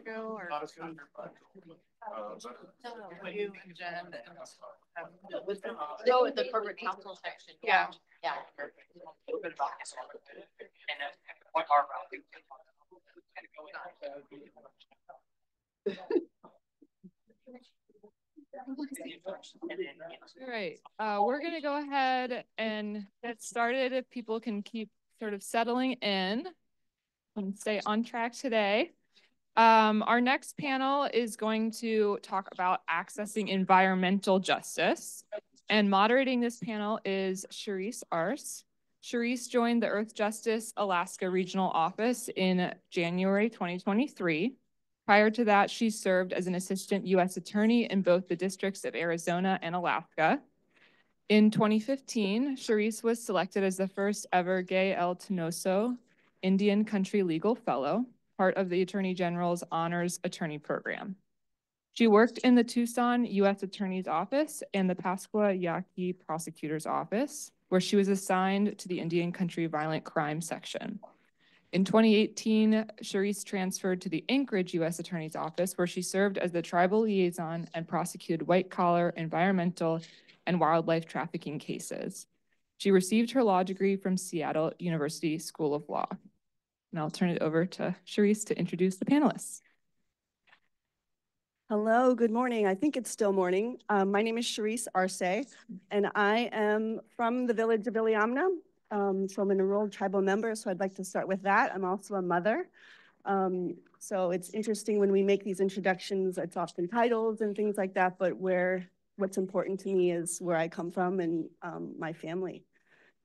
S10: Go or?
S2: You and Jen. Go with the corporate council section. Yeah. Yeah.
S3: All right, uh, we're gonna go ahead and get started. If people can keep sort of settling in and stay on track today. Um, our next panel is going to talk about accessing environmental justice. And moderating this panel is Charisse Arce. Charisse joined the Earthjustice Alaska Regional Office in January 2023. Prior to that, she served as an assistant U.S. attorney in both the districts of Arizona and Alaska. In 2015, Charisse was selected as the first ever Gaye L. Tenoso Indian Country Legal Fellow, part of the Attorney General's Honors Attorney Program. She worked in the Tucson U.S. Attorney's Office and the Pascua Yaqui Prosecutor's Office, where she was assigned to the Indian Country Violent Crime Section. In 2018, Charisse transferred to the Anchorage U.S. Attorney's Office, where she served as the tribal liaison and prosecuted white-collar, environmental, and wildlife trafficking cases. She received her law degree from Seattle University School of Law. And I'll turn it over to Charisse to introduce the panelists.
S24: Hello, good morning. I think it's still morning. Um, my name is Charisse Arce, and I am from the village of Iliamna. Um, so I'm an enrolled tribal member, so I'd like to start with that. I'm also a mother. Um, so it's interesting when we make these introductions, it's often titles and things like that, but where what's important to me is where I come from and um, my family.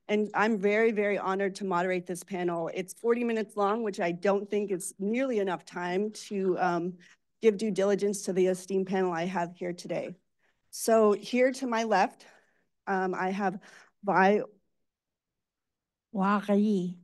S24: And I'm very, very honored to moderate this panel. It's 40 minutes long, which I don't think is nearly enough time to um, give due diligence to the esteemed panel I have here today. So here to my left, um, I have Vi
S14: Waghiyi.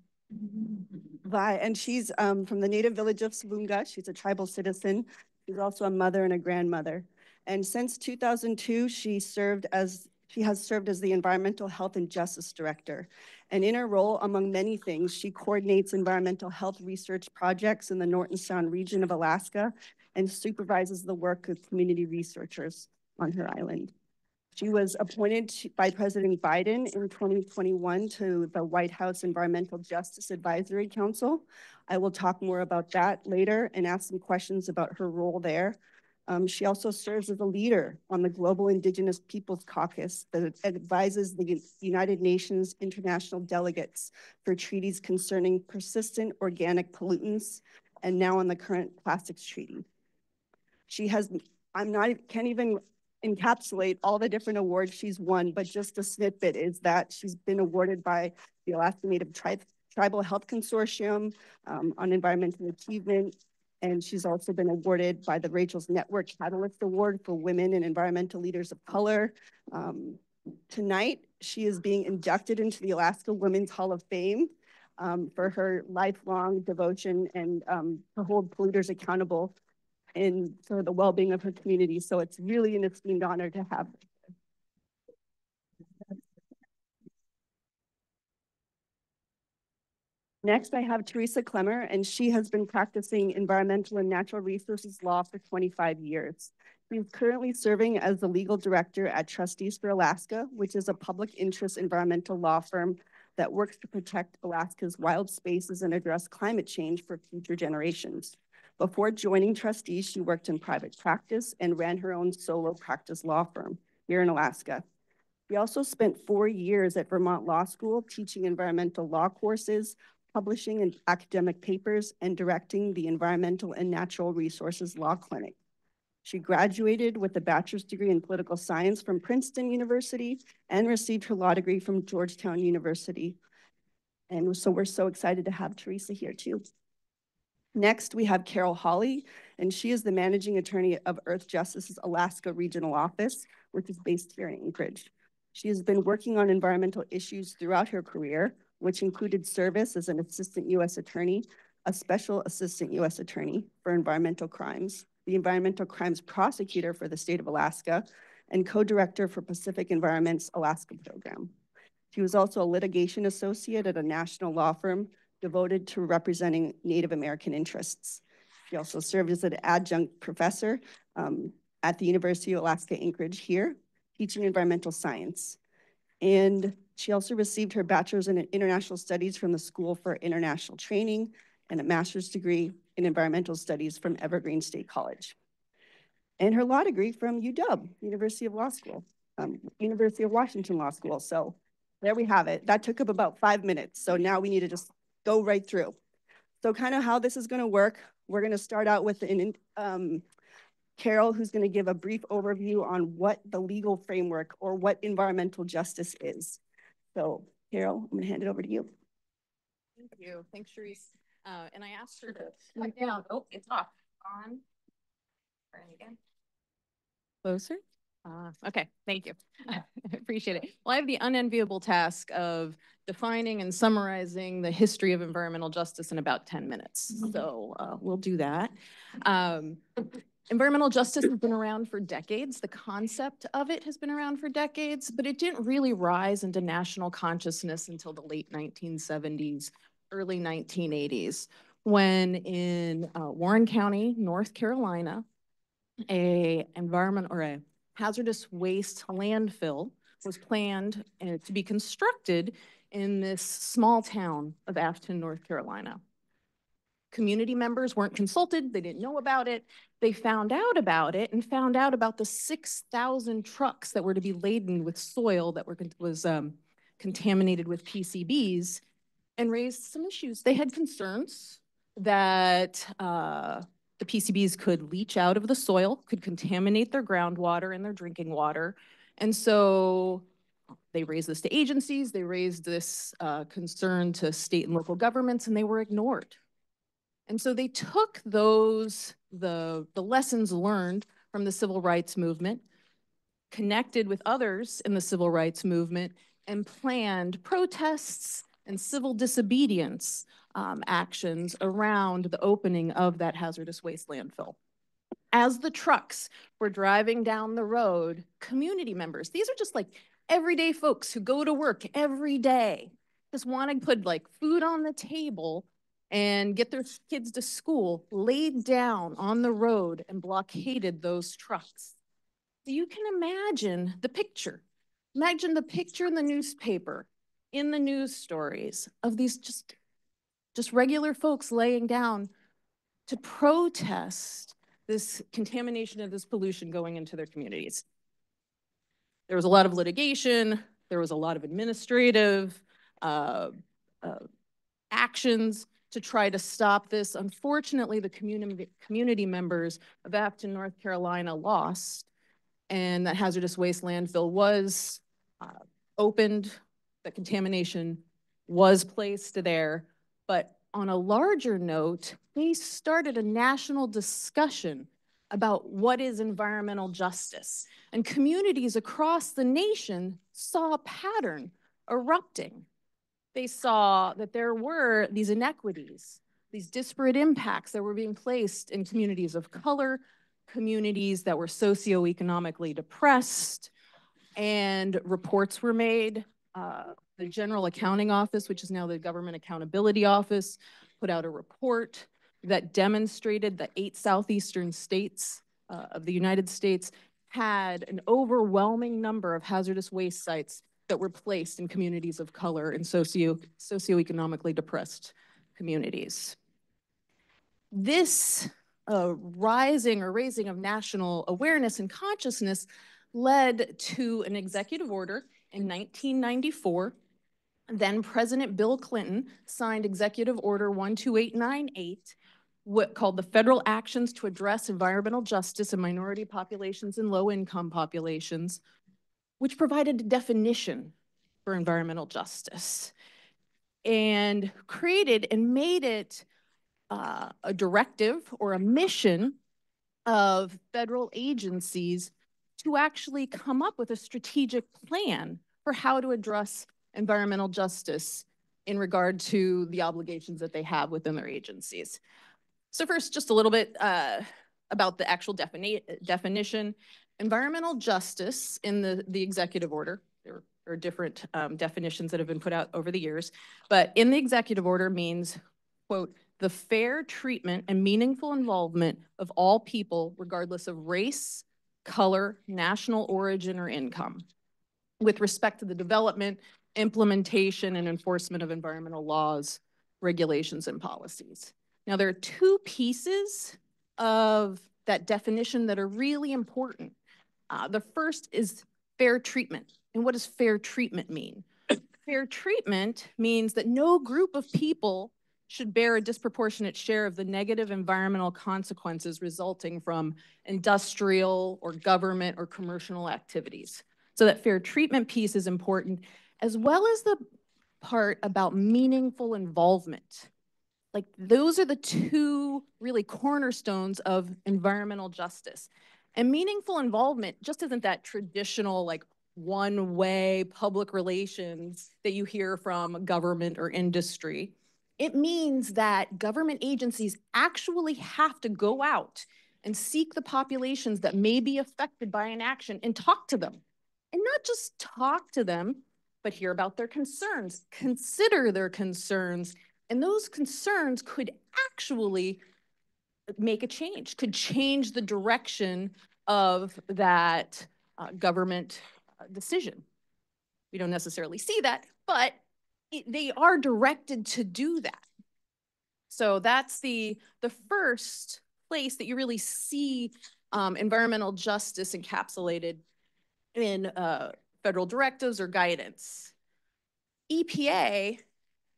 S24: Vi, and she's um, from the native village of Savoonga. She's a tribal citizen. She's also a mother and a grandmother. And since 2002, she served as she has served as the Environmental Health and Justice Director. And in her role, among many things, she coordinates environmental health research projects in the Norton Sound region of Alaska and supervises the work of community researchers on her island. She was appointed by President Biden in 2021 to the White House Environmental Justice Advisory Council. I will talk more about that later and ask some questions about her role there. Um, she also serves as a leader on the Global Indigenous Peoples Caucus that advises the United Nations international delegates for treaties concerning persistent organic pollutants and now on the current plastics treaty. She has, I'm not, can't even encapsulate all the different awards she's won, but just a snippet is that she's been awarded by the Alaska Native Tri Tribal Health Consortium um, on environmental achievement. And she's also been awarded by the Rachel's Network Catalyst Award for Women and Environmental Leaders of Color. Um, tonight, she is being inducted into the Alaska Women's Hall of Fame um, for her lifelong devotion and um, to hold polluters accountable and for the well-being of her community. So it's really an esteemed honor to have. Next, I have Teresa Clemmer, and she has been practicing environmental and natural resources law for 25 years. She's currently serving as the legal director at Trustees for Alaska, which is a public interest environmental law firm that works to protect Alaska's wild spaces and address climate change for future generations. Before joining trustees, she worked in private practice and ran her own solo practice law firm here in Alaska. She also spent four years at Vermont Law School teaching environmental law courses, publishing in academic papers, and directing the Environmental and Natural Resources Law Clinic. She graduated with a bachelor's degree in political science from Princeton University and received her law degree from Georgetown University. And so we're so excited to have Teresa here too. Next, we have Carole Holley, and she is the managing attorney of Earthjustice's Alaska Regional Office, which is based here in Anchorage. She has been working on environmental issues throughout her career, which included service as an assistant U.S. attorney, a special assistant U.S. attorney for environmental crimes, the environmental crimes prosecutor for the state of Alaska, and co-director for Pacific Environment's Alaska program. She was also a litigation associate at a national law firm devoted to representing Native American interests. She also served as an adjunct professor um, at the University of Alaska Anchorage here, teaching environmental science. And she also received her bachelor's in international studies from the School for International Training and a master's degree in environmental studies from Evergreen State College. And her law degree from UW, University of Law School, um, University of Washington Law School. So there we have it. That took up about five minutes. So now we need to just go right through. So kind of how this is gonna work, we're gonna start out with an, um, Carole, who's gonna give a brief overview on what the legal framework or what environmental justice is. So Carole, I'm gonna hand it over to you.
S2: Thank you. Thanks, Charisse. Uh, and I asked her to cut down. Oh, it's off. On. Try again. Closer. Uh, okay, thank you. <laughs> I appreciate it. Well, I have the unenviable task of defining and summarizing the history of environmental justice in about 10 minutes. So uh, we'll do that. Um, environmental justice has been around for decades. The concept of it has been around for decades, but it didn't really rise into national consciousness until the late 1970s, early 1980s, when in uh, Warren County, North Carolina, a environment or a hazardous waste landfill was planned uh, to be constructed in this small town of Afton, North Carolina. Community members weren't consulted, they didn't know about it. They found out about it and found out about the 6,000 trucks that were to be laden with soil that were, was um, contaminated with PCBs and raised some issues. They had concerns that uh, the PCBs could leach out of the soil, could contaminate their groundwater and their drinking water. And so they raised this to agencies, they raised this uh, concern to state and local governments, and they were ignored. And so they took those, the, the lessons learned from the civil rights movement, connected with others in the civil rights movement, and planned protests and civil disobedience um, actions around the opening of that hazardous waste landfill. As the trucks were driving down the road, community members, these are just like everyday folks who go to work every day, just want to put like food on the table and get their kids to school, laid down on the road and blockaded those trucks. You can imagine the picture. Imagine the picture in the newspaper, in the news stories of these just just regular folks laying down to protest this contamination of this pollution going into their communities. There was a lot of litigation, there was a lot of administrative uh, uh, actions to try to stop this. Unfortunately, the community, community members of Afton, North Carolina lost, and that hazardous waste landfill was uh, opened, the contamination was placed there, but on a larger note, they started a national discussion about what is environmental justice. And communities across the nation saw a pattern erupting. They saw that there were these inequities, these disparate impacts that were being placed in communities of color, communities that were socioeconomically depressed, and reports were made. Uh, the General Accounting Office, which is now the Government Accountability Office, put out a report that demonstrated that eight southeastern states uh, of the United States had an overwhelming number of hazardous waste sites that were placed in communities of color and socio socioeconomically depressed communities. This uh, rising or raising of national awareness and consciousness led to an executive order in 1994 then President Bill Clinton signed Executive Order 12898, what called the Federal Actions to Address Environmental Justice in Minority Populations and Low-Income Populations, which provided a definition for environmental justice and created and made it uh, a directive or a mission of federal agencies to actually come up with a strategic plan for how to address environmental justice in regard to the obligations that they have within their agencies. So first, just a little bit uh, about the actual defini definition. Environmental justice in the, the executive order, there are different um, definitions that have been put out over the years. But in the executive order means, quote, the fair treatment and meaningful involvement of all people regardless of race, color, national origin, or income with respect to the development, implementation, and enforcement of environmental laws, regulations, and policies. Now, there are two pieces of that definition that are really important. Uh, the first is fair treatment. And what does fair treatment mean? <coughs> fair treatment means that no group of people should bear a disproportionate share of the negative environmental consequences resulting from industrial or government or commercial activities. So that fair treatment piece is important, as well as the part about meaningful involvement. Like those are the two really cornerstones of environmental justice. And meaningful involvement just isn't that traditional like one way public relations that you hear from government or industry. It means that government agencies actually have to go out and seek the populations that may be affected by an action and talk to them. And not just talk to them, but hear about their concerns, consider their concerns. And those concerns could actually make a change, could change the direction of that uh, government uh, decision. We don't necessarily see that, but it, they are directed to do that. So that's the, the first place that you really see um, environmental justice encapsulated in uh, federal directives or guidance. EPA,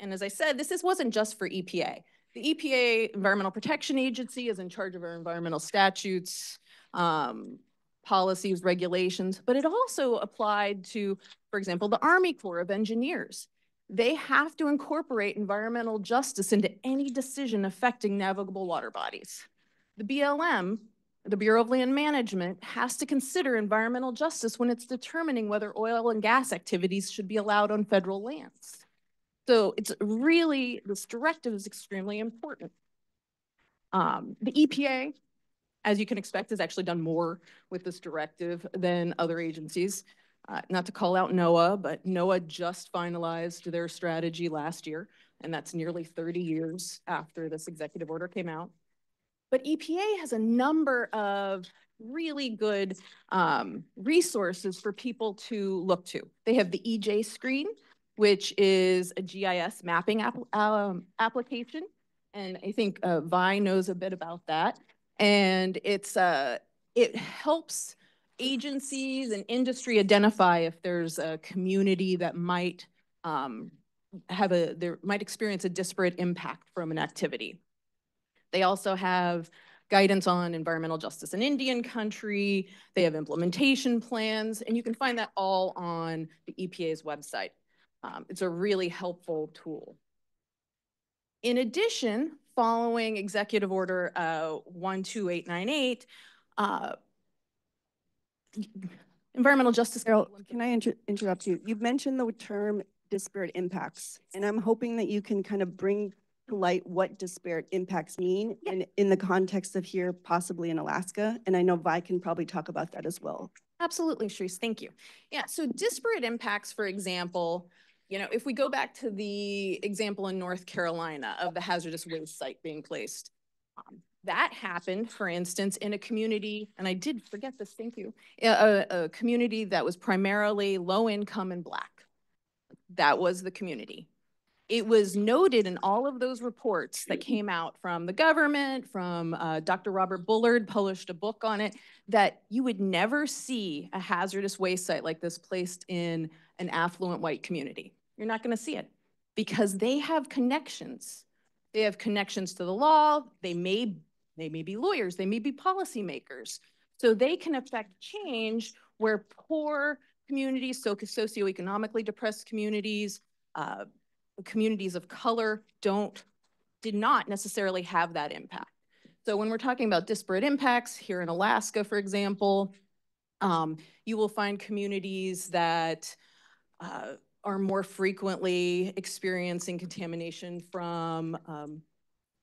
S2: and as I said, this is, wasn't just for EPA. The EPA Environmental Protection Agency is in charge of our environmental statutes, um, policies, regulations, but it also applied to, for example, the Army Corps of Engineers. They have to incorporate environmental justice into any decision affecting navigable water bodies. The BLM, the Bureau of Land Management, has to consider environmental justice when it's determining whether oil and gas activities should be allowed on federal lands. So it's really, this directive is extremely important. Um, the EPA, as you can expect, has actually done more with this directive than other agencies. Uh, not to call out NOAA, but NOAA just finalized their strategy last year, and that's nearly 30 years after this executive order came out. But EPA has a number of really good um, resources for people to look to. They have the EJ screen, which is a GIS mapping app um, application. And I think uh, Vi knows a bit about that. And it's uh, it helps agencies and industry identify if there's a community that might um, have a, there might experience a disparate impact from an activity. They also have guidance on environmental justice in Indian country. They have implementation plans, and you can find that all on the EPA's website. Um, it's a really helpful tool. In addition, following Executive Order uh, 12898, uh, environmental justice.
S24: Carole, can I inter interrupt you? You've mentioned the term disparate impacts, and I'm hoping that you can kind of bring to light what disparate impacts mean yeah. in, in the context of here, possibly in Alaska. And I know Vi can probably talk about that as well.
S2: Absolutely, Charisse, thank you. Yeah, so disparate impacts, for example, you know, if we go back to the example in North Carolina of the hazardous waste site being placed, um, that happened, for instance, in a community, and I did forget this, thank you, a, a community that was primarily low income and black. That was the community. It was noted in all of those reports that came out from the government, from uh, Dr. Robert Bullard published a book on it, that you would never see a hazardous waste site like this placed in an affluent white community. You're not gonna see it because they have connections. They have connections to the law. They may they may be lawyers, they may be policymakers. So they can affect change where poor communities, so socioeconomically depressed communities, uh, communities of color don't, did not necessarily have that impact. So when we're talking about disparate impacts here in Alaska, for example, um, you will find communities that uh, are more frequently experiencing contamination from um,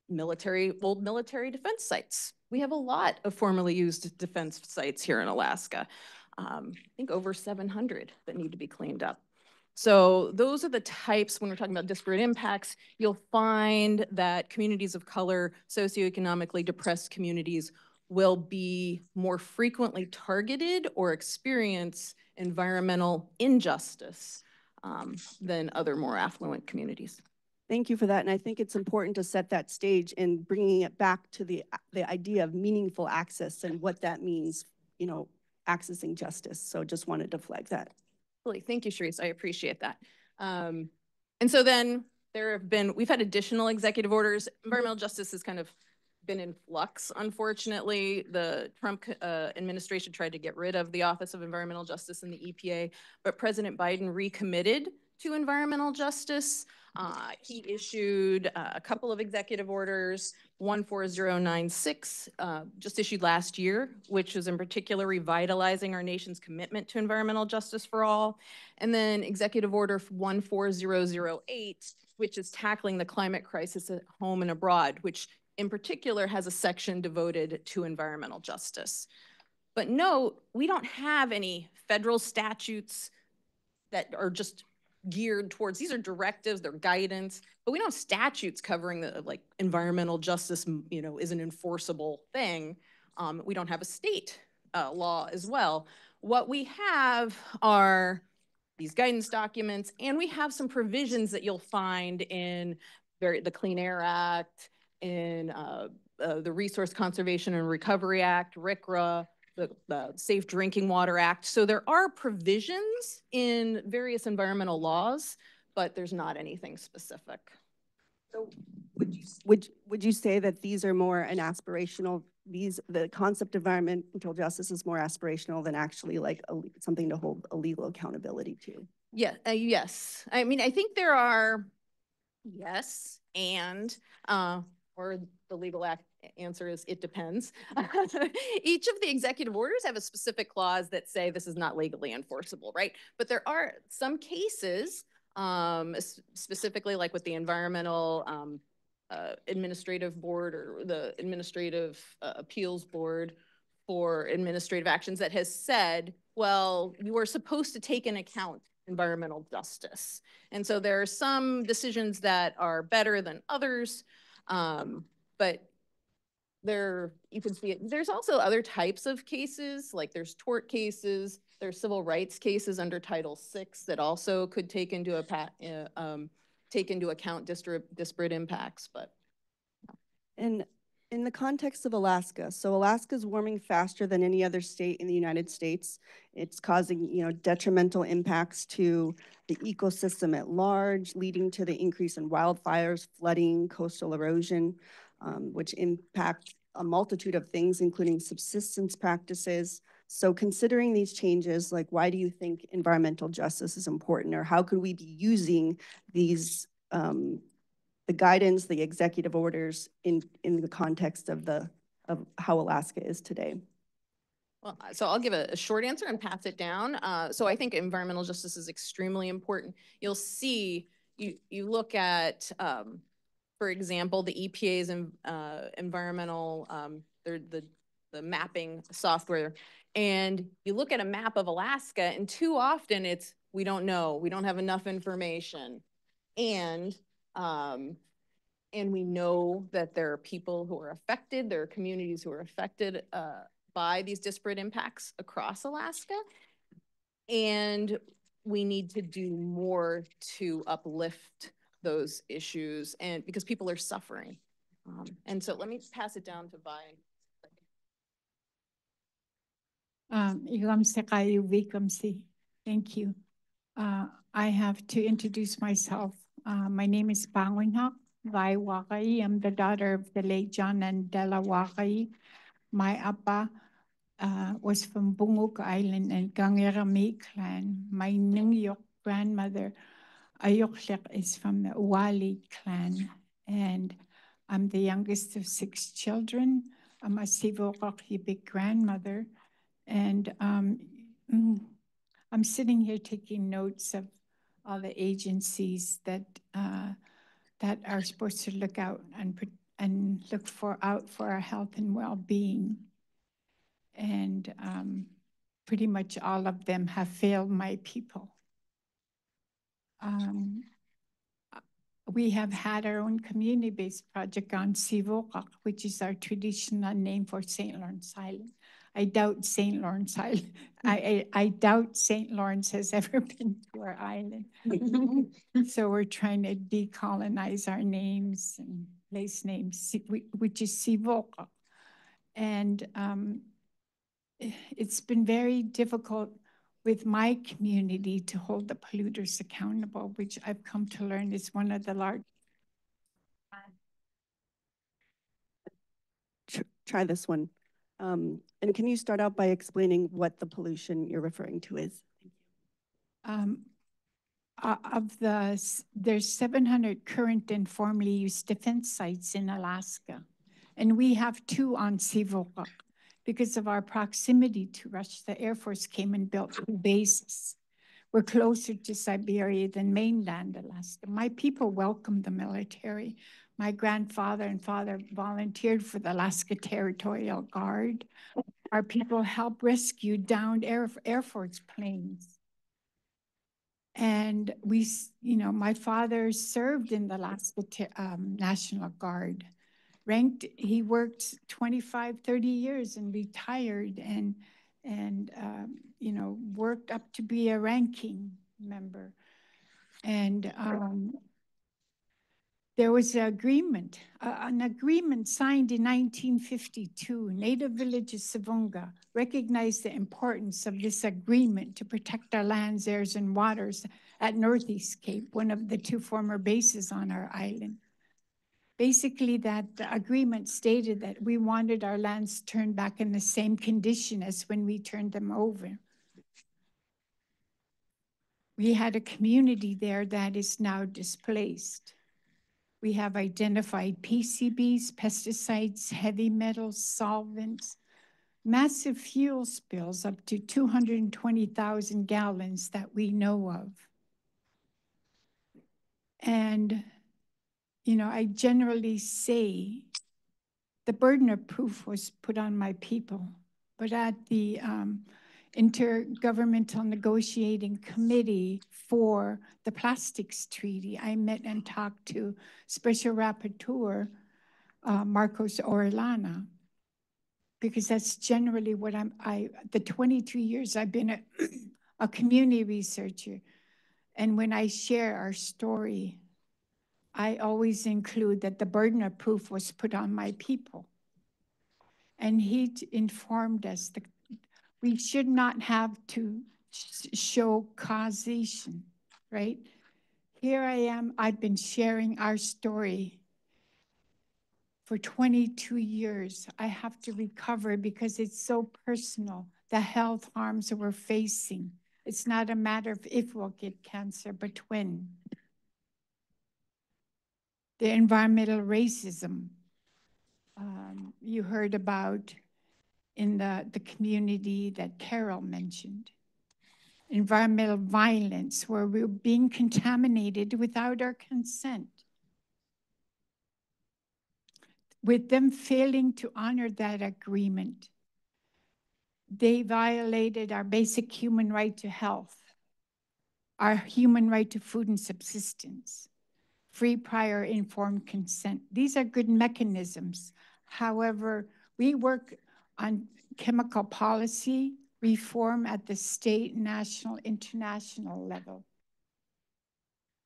S2: military, old military defense sites. We have a lot of formerly used defense sites here in Alaska. Um, I think over 700 that need to be cleaned up. So those are the types, when we're talking about disparate impacts, you'll find that communities of color, socioeconomically depressed communities will be more frequently targeted or experience environmental injustice um, than other more affluent communities.
S24: Thank you for that. And I think it's important to set that stage in bringing it back to the, the idea of meaningful access and what that means, you know, accessing justice. So just wanted to flag that.
S2: Really, thank you, Charisse. I appreciate that. Um, and so then there have been, we've had additional executive orders. Environmental justice has kind of been in flux, unfortunately. The Trump uh, administration tried to get rid of the Office of Environmental Justice in the EPA, but President Biden recommitted to environmental justice. Uh, he issued uh, a couple of executive orders, 14096, uh, just issued last year, which is in particular revitalizing our nation's commitment to environmental justice for all. And then Executive Order 14008, which is tackling the climate crisis at home and abroad, which in particular has a section devoted to environmental justice. But note, we don't have any federal statutes that are just geared towards, these are directives, they're guidance, but we don't have statutes covering the like environmental justice, you know, is an enforceable thing. Um, we don't have a state uh, law as well. What we have are these guidance documents, and we have some provisions that you'll find in the Clean Air Act, in uh, uh, the Resource Conservation and Recovery Act, RCRA, the, the Safe Drinking Water Act. So there are provisions in various environmental laws, but there's not anything specific.
S24: So would you would would you say that these are more an aspirational these the concept of environmental justice is more aspirational than actually like a, something to hold a legal accountability to?
S2: Yeah, uh, yes. I mean, I think there are yes and uh, or the legal act answer is it depends. <laughs> Each of the executive orders have a specific clause that say this is not legally enforceable, right? But there are some cases, um, specifically like with the environmental um, uh, administrative board or the administrative uh, appeals board for administrative actions that has said, well, you are supposed to take in account environmental justice. And so there are some decisions that are better than others. Um, but there, you can see it. There's also other types of cases, like there's tort cases, there's civil rights cases under Title VI that also could take into a uh, um, take into account disparate, disparate impacts. But
S24: and in the context of Alaska, so Alaska is warming faster than any other state in the United States. It's causing, you know, detrimental impacts to the ecosystem at large, leading to the increase in wildfires, flooding, coastal erosion, um, which impact a multitude of things, including subsistence practices. So considering these changes, like why do you think environmental justice is important or how could we be using these um, the guidance, the executive orders in, in the context of the of how Alaska is today?
S2: Well, uh, so I'll give a, a short answer and pass it down. Uh, so I think environmental justice is extremely important. You'll see, you, you look at, um, for example, the EPA's uh, environmental, um, the, the mapping software, and you look at a map of Alaska, and too often it's, we don't know, we don't have enough information. And um, and we know that there are people who are affected, there are communities who are affected uh, by these disparate impacts across Alaska. And we need to do more to uplift those issues and because people are suffering. Um, and so let me pass it down to Vi.
S14: Um, Thank you. Uh, I have to introduce myself. Uh, my name is Bangunhak Vi Waghiyi. I'm the daughter of the late John and Della Waghiyi. My Appa uh, was from Bunguk Island and Gangerami clan. My Nungyok grandmother, Ayoklik, is from the Wali clan. And I'm the youngest of six children. I'm a Sivokok big grandmother. And um, <clears throat> I'm sitting here taking notes of all the agencies that uh, that are supposed to look out and and look for out for our health and well-being. And um, pretty much all of them have failed my people. Um, we have had our own community-based project on Sivuqaq, which is our traditional name for St. Lawrence Island. I doubt St. Lawrence Island, I, I, I doubt St. Lawrence has <laughs> ever been to our island. So we're trying to decolonize our names and place names, which is Sivoka. And um, it's been very difficult with my community to hold the polluters accountable, which I've come to learn is one of the large.
S24: Try this one. Um, and can you start out by explaining what the pollution you're referring to is?
S14: Um, uh, of the, there's 700 current and formerly used defense sites in Alaska. And we have two on Sivuqaq. Because of our proximity to Russia, the Air Force came and built bases. We're closer to Siberia than mainland Alaska. My people welcomed the military. My grandfather and father volunteered for the Alaska Territorial Guard. Our people help rescue downed Air, Air Force planes. And we, you know, my father served in the Alaska um, National Guard. Ranked, he worked 25, 30 years and retired and, and, um, you know, worked up to be a ranking member. And um, there was an agreement, uh, an agreement signed in 1952. Native Village of Savoonga recognized the importance of this agreement to protect our lands, airs, and waters at Northeast Cape, one of the two former bases on our island. Basically, that agreement stated that we wanted our lands turned back in the same condition as when we turned them over. We had a community there that is now displaced. We have identified PCBs, pesticides, heavy metals, solvents, massive fuel spills up to 220,000 gallons that we know of. And, you know, I generally say the burden of proof was put on my people. But at the um, Intergovernmental Negotiating Committee for the Plastics Treaty, I met and talked to Special Rapporteur uh, Marcos Orellana because that's generally what I'm, I, the 22 years I've been a, <clears throat> a community researcher. And when I share our story, I always include that the burden of proof was put on my people. And he informed us that we should not have to sh- show causation, right? Here I am, I've been sharing our story for 22 years. I have to recover because it's so personal, the health harms that we're facing. It's not a matter of if we'll get cancer, but when. The environmental racism um, you heard about in the, the community that Carole mentioned. Environmental violence, where we're being contaminated without our consent. With them failing to honor that agreement, they violated our basic human right to health, our human right to food and subsistence, free prior informed consent. These are good mechanisms. However, we work on chemical policy reform at the state, national, international level.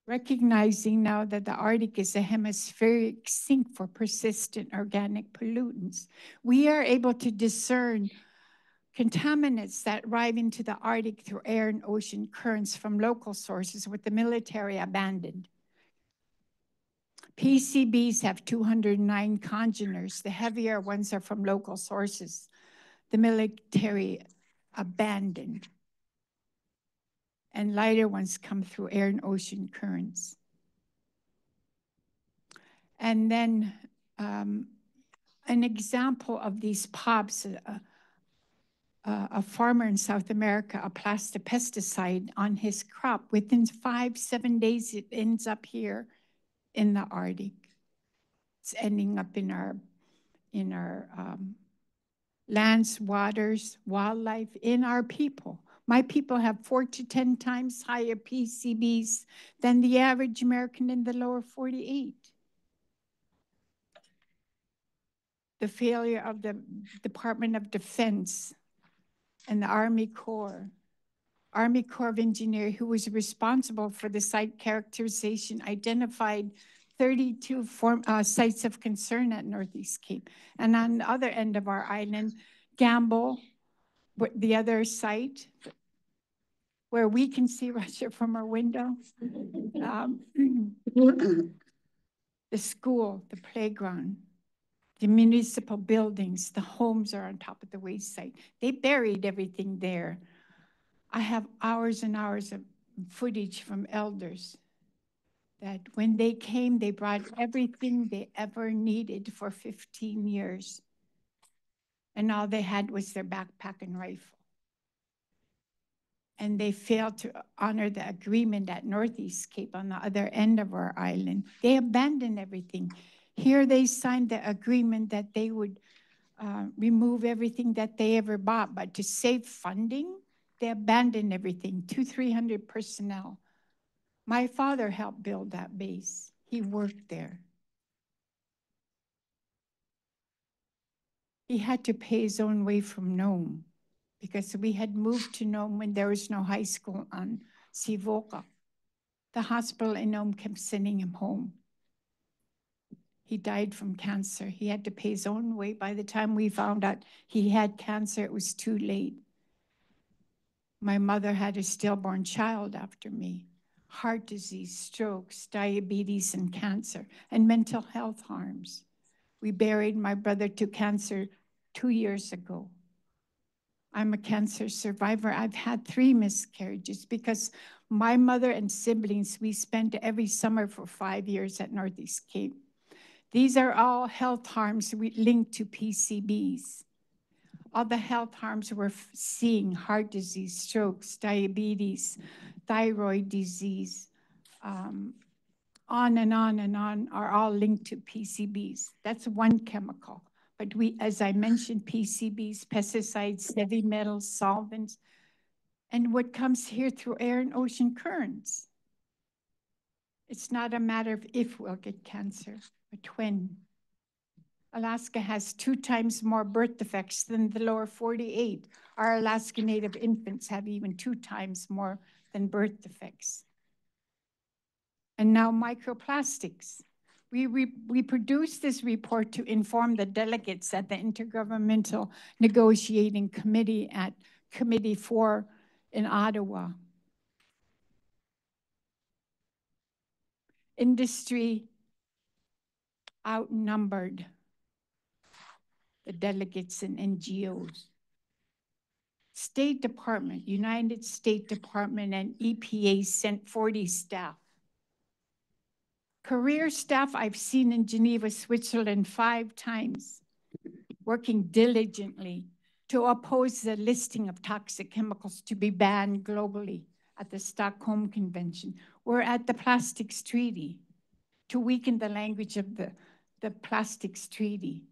S14: Recognizing now that the Arctic is a hemispheric sink for persistent organic pollutants, we are able to discern contaminants that arrive into the Arctic through air and ocean currents from local sources with the military abandoned. PCBs have 209 congeners. The heavier ones are from local sources. The military abandoned. And lighter ones come through air and ocean currents. And then um, an example of these pops, uh, uh, a farmer in South America applies a pesticide on his crop. Within five, seven days, it ends up here in the Arctic. It's ending up in our, in our um, lands, waters, wildlife, in our people. My people have four to 10 times higher PCBs than the average American in the lower 48. The failure of the Department of Defense and the Army Corps Army Corps of Engineer, who was responsible for the site characterization, identified 32 form, uh, sites of concern at Northeast Cape. And on the other end of our island, Gambell, the other site, where we can see <laughs> Russia from our window. Um, <clears throat> the school, the playground, the municipal buildings, the homes are on top of the waste site. They buried everything there. I have hours and hours of footage from elders that when they came, they brought everything they ever needed for 15 years. And all they had was their backpack and rifle. And they failed to honor the agreement at Northeast Cape on the other end of our island. They abandoned everything. Here they signed the agreement that they would uh, remove everything that they ever bought, but to save funding, they abandoned everything, two, 300 personnel. My father helped build that base. He worked there. He had to pay his own way from Nome because we had moved to Nome when there was no high school on Sivuqaq. The hospital in Nome kept sending him home. He died from cancer. He had to pay his own way. By the time we found out he had cancer, it was too late. My mother had a stillborn child after me, heart disease, strokes, diabetes, and cancer, and mental health harms. We buried my brother to cancer two years ago. I'm a cancer survivor. I've had three miscarriages because my mother and siblings, we spent every summer for five years at Northeast Cape. These are all health harms we linked to PCBs all the health harms we're seeing, heart disease, strokes, diabetes, thyroid disease, um, on and on and on are all linked to PCBs. That's one chemical. But we, as I mentioned, PCBs, pesticides, heavy metals, solvents, and what comes here through air and ocean currents. It's not a matter of if we'll get cancer, but when. Alaska has two times more birth defects than the lower 48. Our Alaska Native infants have even two times more than birth defects. And now microplastics. We, we, we produced this report to inform the delegates at the Intergovernmental Negotiating Committee at Committee 4 in Ottawa. Industry outnumbered the delegates and NGOs. State Department, United States Department and EPA sent 40 staff. Career staff I've seen in Geneva, Switzerland five times, working diligently to oppose the listing of toxic chemicals to be banned globally at the Stockholm Convention. We're at the Plastics Treaty to weaken the language of the, the Plastics Treaty.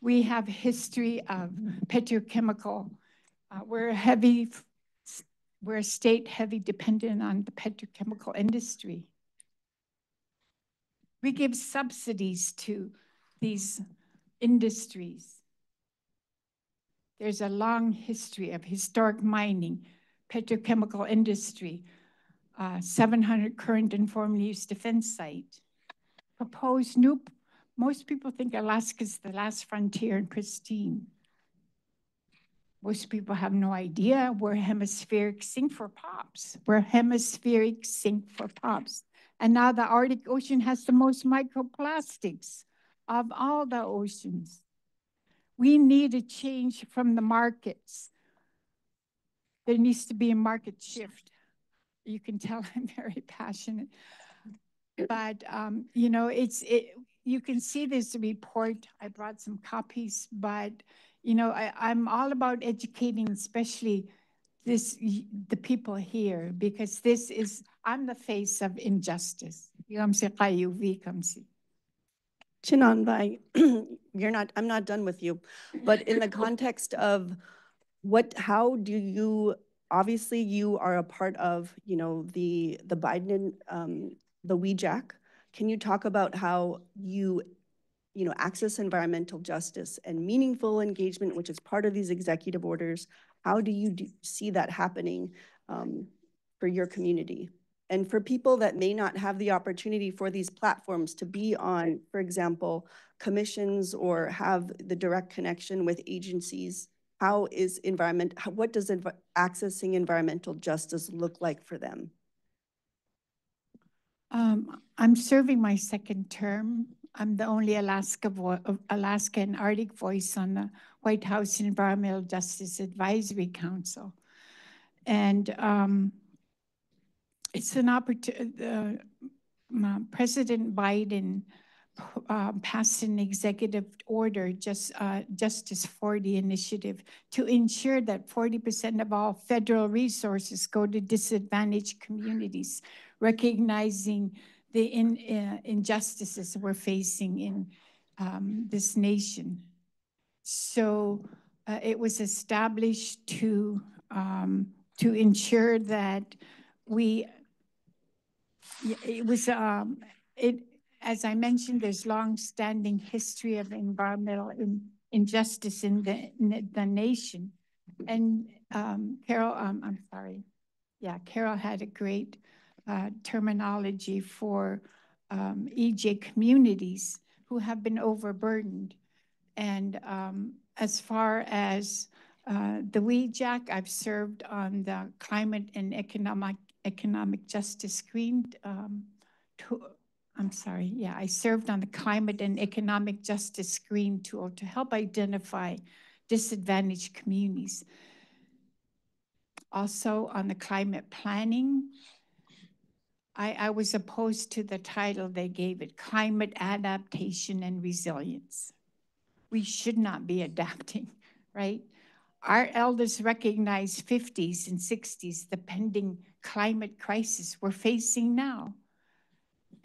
S14: We have history of petrochemical. Uh, we're heavy, we're a state heavy dependent on the petrochemical industry. We give subsidies to these industries. There's a long history of historic mining, petrochemical industry, uh, 700 current and formerly used defense site, proposed new most people think Alaska is the last frontier and pristine. Most people have no idea we're hemispheric sink for pops. We're hemispheric sink for pops. And now the Arctic Ocean has the most microplastics of all the oceans. We need a change from the markets. There needs to be a market shift. You can tell <laughs> I'm very passionate. But, um, you know, it's, it, you can see this report. I brought some copies, but you know, I, I'm all about educating, especially this the people here, because this is I'm the face of injustice.
S24: Chinanbai, <clears throat> you're not, I'm not done with you, but in the context of what, how do you obviously you are a part of, you know, the, the Biden, um, the WEJAC. Can you talk about how you, you know, access environmental justice and meaningful engagement, which is part of these executive orders? How do you do, see that happening um, for your community? And for people that may not have the opportunity for these platforms to be on, for example, commissions or have the direct connection with agencies, how is environment, what does env accessing environmental justice look like for them?
S14: Um, I'm serving my second term. I'm the only Alaska Alaska and Arctic voice on the White House Environmental Justice Advisory Council. And um, it's an opportunity, uh, President Biden uh, passed an executive order, just uh, Justice 40 initiative, to ensure that 40% of all federal resources go to disadvantaged communities, recognizing the in, uh, injustices we're facing in um, this nation. So uh, it was established to um, to ensure that we. It was um, it as I mentioned, there's long-standing history of environmental in, injustice in the, in the nation. And um, Carole, um, I'm sorry. Yeah, Carole had a great uh, terminology for um, EJ communities who have been overburdened. And um, as far as uh, the WEJAC, I've served on the climate and economic economic justice screen um, to, I'm sorry, yeah, I served on the Climate and Economic Justice Screen Tool to help identify disadvantaged communities. Also on the climate planning, I, I was opposed to the title they gave it, Climate Adaptation and Resilience. We should not be <laughs> adapting, right? Our elders recognize 50s and 60s, the pending climate crisis we're facing now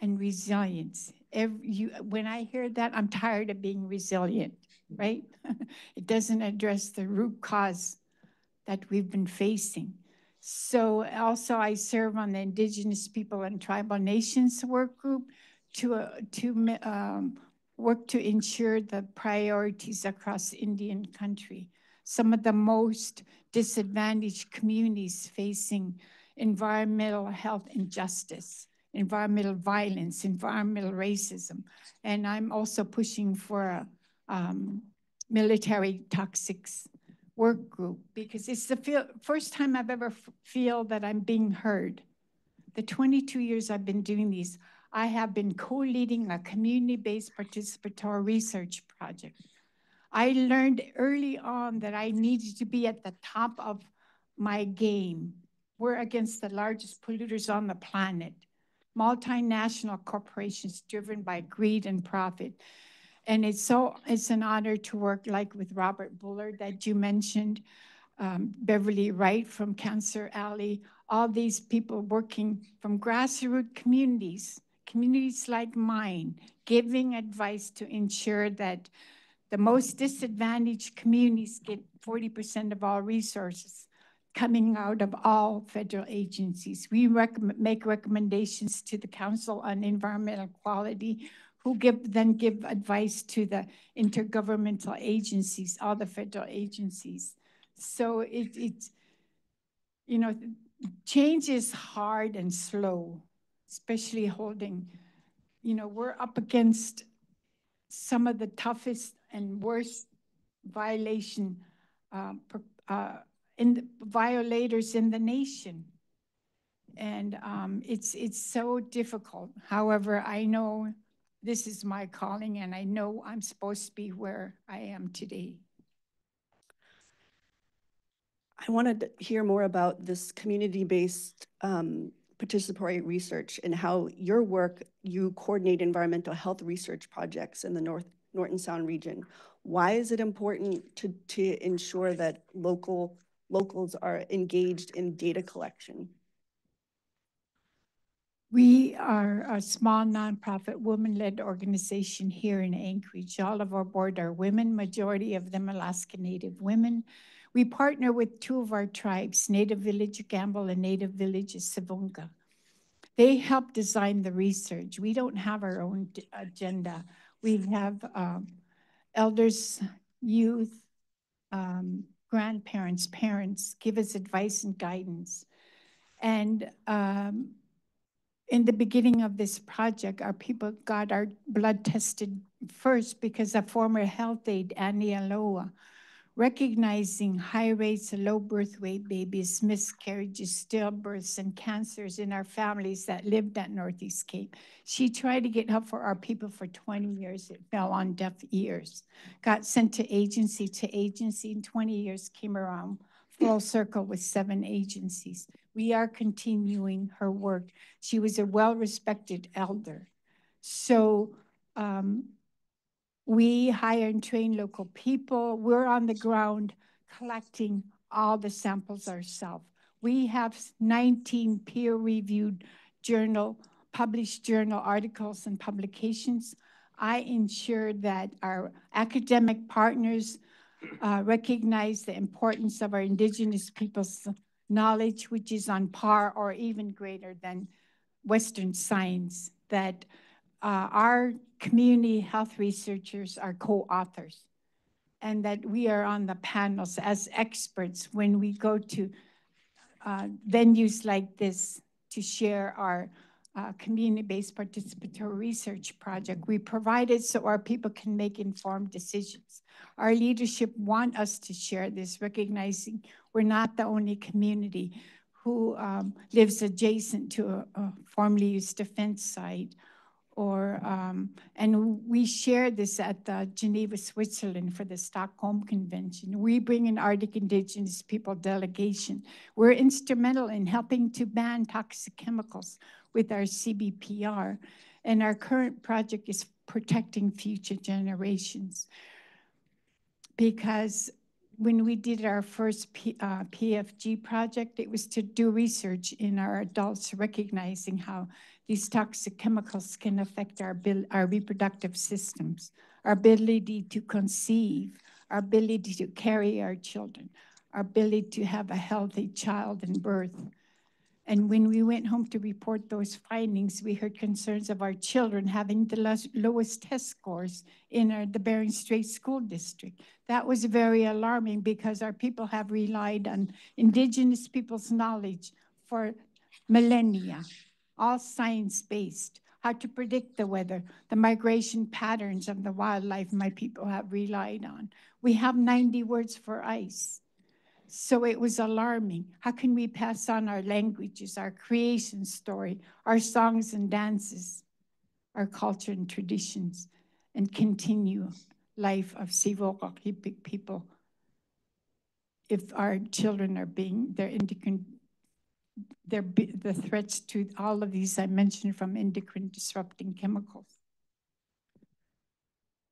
S14: and resilience. Every, you, when I hear that, I'm tired of being resilient, right? <laughs> it doesn't address the root cause that we've been facing. So also I serve on the Indigenous People and Tribal Nations Work Group to, uh, to um, work to ensure the priorities across Indian country. Some of the most disadvantaged communities facing environmental health injustice environmental violence, environmental racism. And I'm also pushing for a um, military toxics work group because it's the feel, first time I've ever feel that I'm being heard. The 22 years I've been doing these, I have been co-leading a community-based participatory research project. I learned early on that I needed to be at the top of my game. We're against the largest polluters on the planet multinational corporations driven by greed and profit. And it's so, it's an honor to work like with Robert Bullard that you mentioned, um, Beverly Wright from Cancer Alley, all these people working from grassroots communities, communities like mine, giving advice to ensure that the most disadvantaged communities get 40% of all resources coming out of all federal agencies. We rec make recommendations to the Council on Environmental Quality, who give then give advice to the intergovernmental agencies, all the federal agencies. So it, it's, you know, change is hard and slow, especially holding, you know, we're up against some of the toughest and worst violation uh, uh, in the violators in the nation. And um, it's, it's so difficult. However, I know this is my calling and I know I'm supposed to be where I am today.
S24: I wanted to hear more about this community-based um, participatory research and how your work, you coordinate environmental health research projects in the North Norton Sound region. Why is it important to, to ensure that local locals are engaged in data collection?
S14: We are a small nonprofit woman-led organization here in Anchorage. All of our board are women, majority of them Alaska Native women. We partner with two of our tribes, Native Village Gambell and Native Village Savoonga. They help design the research. We don't have our own agenda. We have um, elders, youth, um, grandparents, parents give us advice and guidance. And um, in the beginning of this project, our people got our blood tested first because a former health aide, Annie Alowa, recognizing high rates of low birth weight babies, miscarriages, stillbirths, and cancers in our families that lived at Northeast Cape. She tried to get help for our people for 20 years. It fell on deaf ears. Got sent to agency to agency, in 20 years came around full circle with seven agencies. We are continuing her work. She was a well-respected elder. So um, we hire and train local people. We're on the ground collecting all the samples ourselves. We have 19 peer-reviewed journal, published journal articles and publications. I ensure that our academic partners uh, recognize the importance of our indigenous people's knowledge, which is on par or even greater than Western science, that uh, our community health researchers are co-authors and that we are on the panels as experts when we go to uh, venues like this to share our uh, community-based participatory research project. We provide it so our people can make informed decisions. Our leadership want us to share this, recognizing we're not the only community who um, lives adjacent to a, a formerly used defense site or um, and we share this at the Geneva, Switzerland for the Stockholm Convention. We bring an Arctic Indigenous People delegation. We're instrumental in helping to ban toxic chemicals with our CBPR, and our current project is protecting future generations. Because when we did our first P, uh, PFG project, it was to do research in our adults, recognizing how these toxic chemicals can affect our, our reproductive systems, our ability to conceive, our ability to carry our children, our ability to have a healthy child and birth. And when we went home to report those findings, we heard concerns of our children having the lowest test scores in our, the Bering Strait School District. That was very alarming because our people have relied on indigenous people's knowledge for millennia all science-based, how to predict the weather, the migration patterns of the wildlife my people have relied on. We have 90 words for ice. So it was alarming. How can we pass on our languages, our creation story, our songs and dances, our culture and traditions, and continue life of Sivuqaq people if our children are being, they're endocrine be the threats to all of these I mentioned from endocrine disrupting chemicals.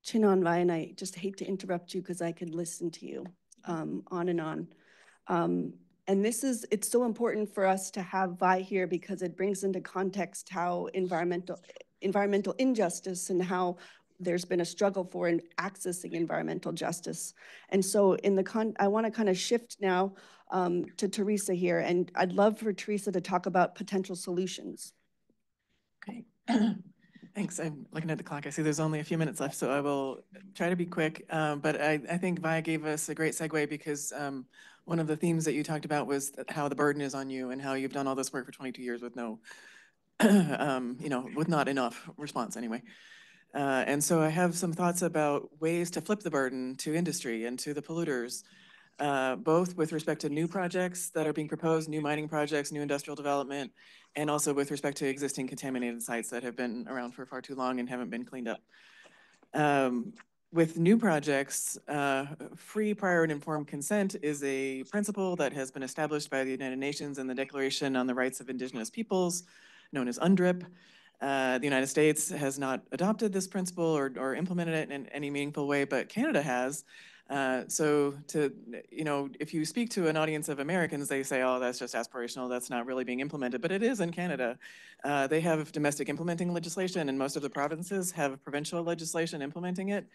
S24: Chinon Vai, and I just hate to interrupt you because I could listen to you um, on and on. Um, and this is, it's so important for us to have Vi here because it brings into context how environmental environmental injustice and how there's been a struggle for in accessing environmental justice. And so in the con, I want to kind of shift now um, to Teresa here, and I'd love for Teresa to talk about potential solutions.
S25: Okay. <clears throat> Thanks. I'm looking at the clock. I see there's only a few minutes left, so I will try to be quick. Um, but I, I think Vi gave us a great segue because um, one of the themes that you talked about was how the burden is on you and how you've done all this work for 22 years with no, <clears throat> um, you know, with not enough response anyway. Uh, and so I have some thoughts about ways to flip the burden to industry and to the polluters uh, both with respect to new projects that are being proposed, new mining projects, new industrial development, and also with respect to existing contaminated sites that have been around for far too long and haven't been cleaned up. Um, with new projects, uh, free, prior, and informed consent is a principle that has been established by the United Nations and the Declaration on the Rights of Indigenous Peoples, known as UNDRIP. Uh, the United States has not adopted this principle or, or implemented it in any meaningful way, but Canada has. Uh, so to, you know, if you speak to an audience of Americans, they say, oh, that's just aspirational, that's not really being implemented, but it is in Canada. Uh, they have domestic implementing legislation and most of the provinces have provincial legislation implementing it.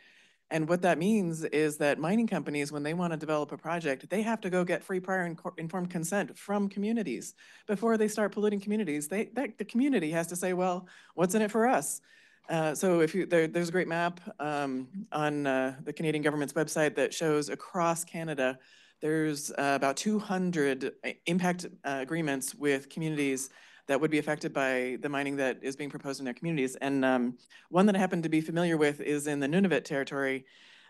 S25: And what that means is that mining companies, when they want to develop a project, they have to go get free prior informed consent from communities before they start polluting communities. They, that, the community has to say, well, what's in it for us? Uh, so if you, there, there's a great map um, on uh, the Canadian government's website that shows across Canada, there's uh, about 200 impact uh, agreements with communities that would be affected by the mining that is being proposed in their communities. And um, one that I happen to be familiar with is in the Nunavut territory.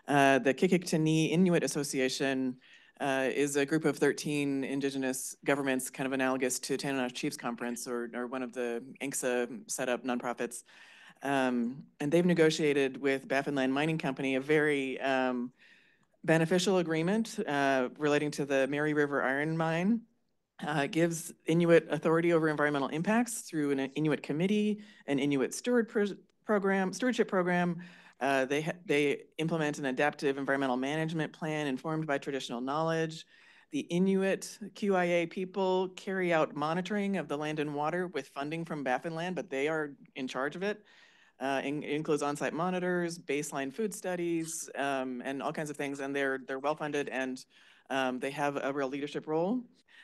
S25: Uh, the Qikiqtani Inuit Association uh, is a group of 13 indigenous governments, kind of analogous to Tanana Chiefs Conference or, or one of the ANCSA set up nonprofits. Um, and they've negotiated with Baffinland Mining Company a very um, beneficial agreement uh, relating to the Mary River Iron Mine uh, gives Inuit authority over environmental impacts through an Inuit committee, an Inuit steward program, stewardship program. Uh, they they implement an adaptive environmental management plan informed by traditional knowledge. The Inuit QIA people carry out monitoring of the land and water with funding from Baffinland, but they are in charge of it. Uh, in, includes on-site monitors, baseline food studies, um, and all kinds of things. And they're they're well funded and um, they have a real leadership role.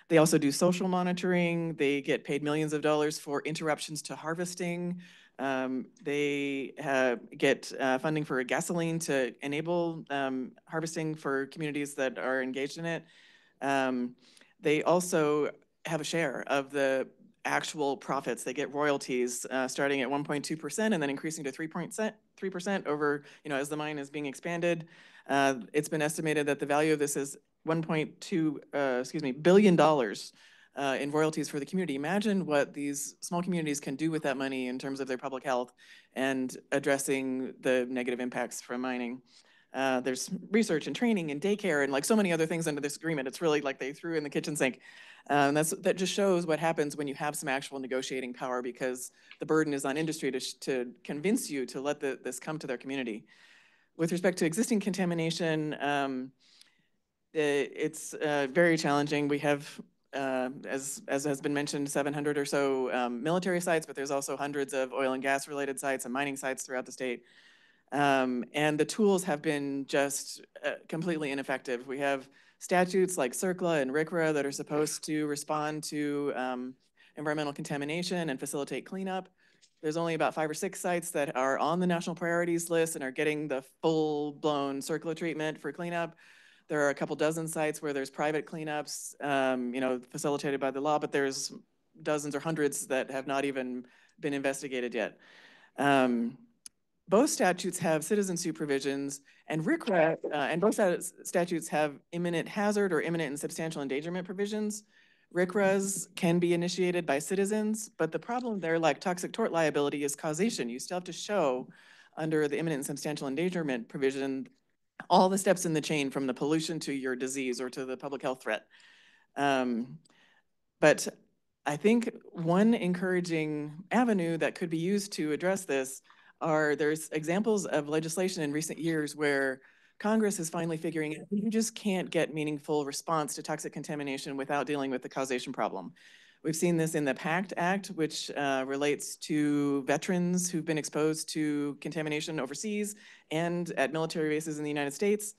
S25: They also do social monitoring. They get paid millions of dollars for interruptions to harvesting. Um, they uh, get uh, funding for gasoline to enable um, harvesting for communities that are engaged in it. Um, they also have a share of the actual profits. They get royalties uh, starting at 1.2% and then increasing to 3.3% over, you know, as the mine is being expanded. Uh, it's been estimated that the value of this is 1.2, uh, excuse me, billion dollars uh, in royalties for the community. Imagine what these small communities can do with that money in terms of their public health and addressing the negative impacts from mining. Uh, there's research and training and daycare and like so many other things under this agreement. It's really like they threw in the kitchen sink. Um, that's, that just shows what happens when you have some actual negotiating power because the burden is on industry to, to convince you to let the, this come to their community. With respect to existing contamination, um, it's uh, very challenging. We have, uh, as, as has been mentioned, 700 or so um, military sites, but there's also hundreds of oil and gas related sites and mining sites throughout the state. Um, and the tools have been just uh, completely ineffective. We have statutes like CERCLA and RCRA that are supposed to respond to um, environmental contamination and facilitate cleanup. There's only about five or six sites that are on the national priorities list and are getting the full-blown CERCLA treatment for cleanup. There are a couple dozen sites where there's private cleanups, um, you know, facilitated by the law, but there's dozens or hundreds that have not even been investigated yet. Um, both statutes have citizen suit provisions, and RCRA uh, and both statutes have imminent hazard or imminent and substantial endangerment provisions. RCRAs can be initiated by citizens, but the problem there, like toxic tort liability, is causation. You still have to show under the imminent and substantial endangerment provision all the steps in the chain from the pollution to your disease or to the public health threat. Um, but I think one encouraging avenue that could be used to address this are there's examples of legislation in recent years where Congress is finally figuring out you just can't get meaningful response to toxic contamination without dealing with the causation problem. We've seen this in the PACT Act, which uh, relates to veterans who've been exposed to contamination overseas and at military bases in the United States.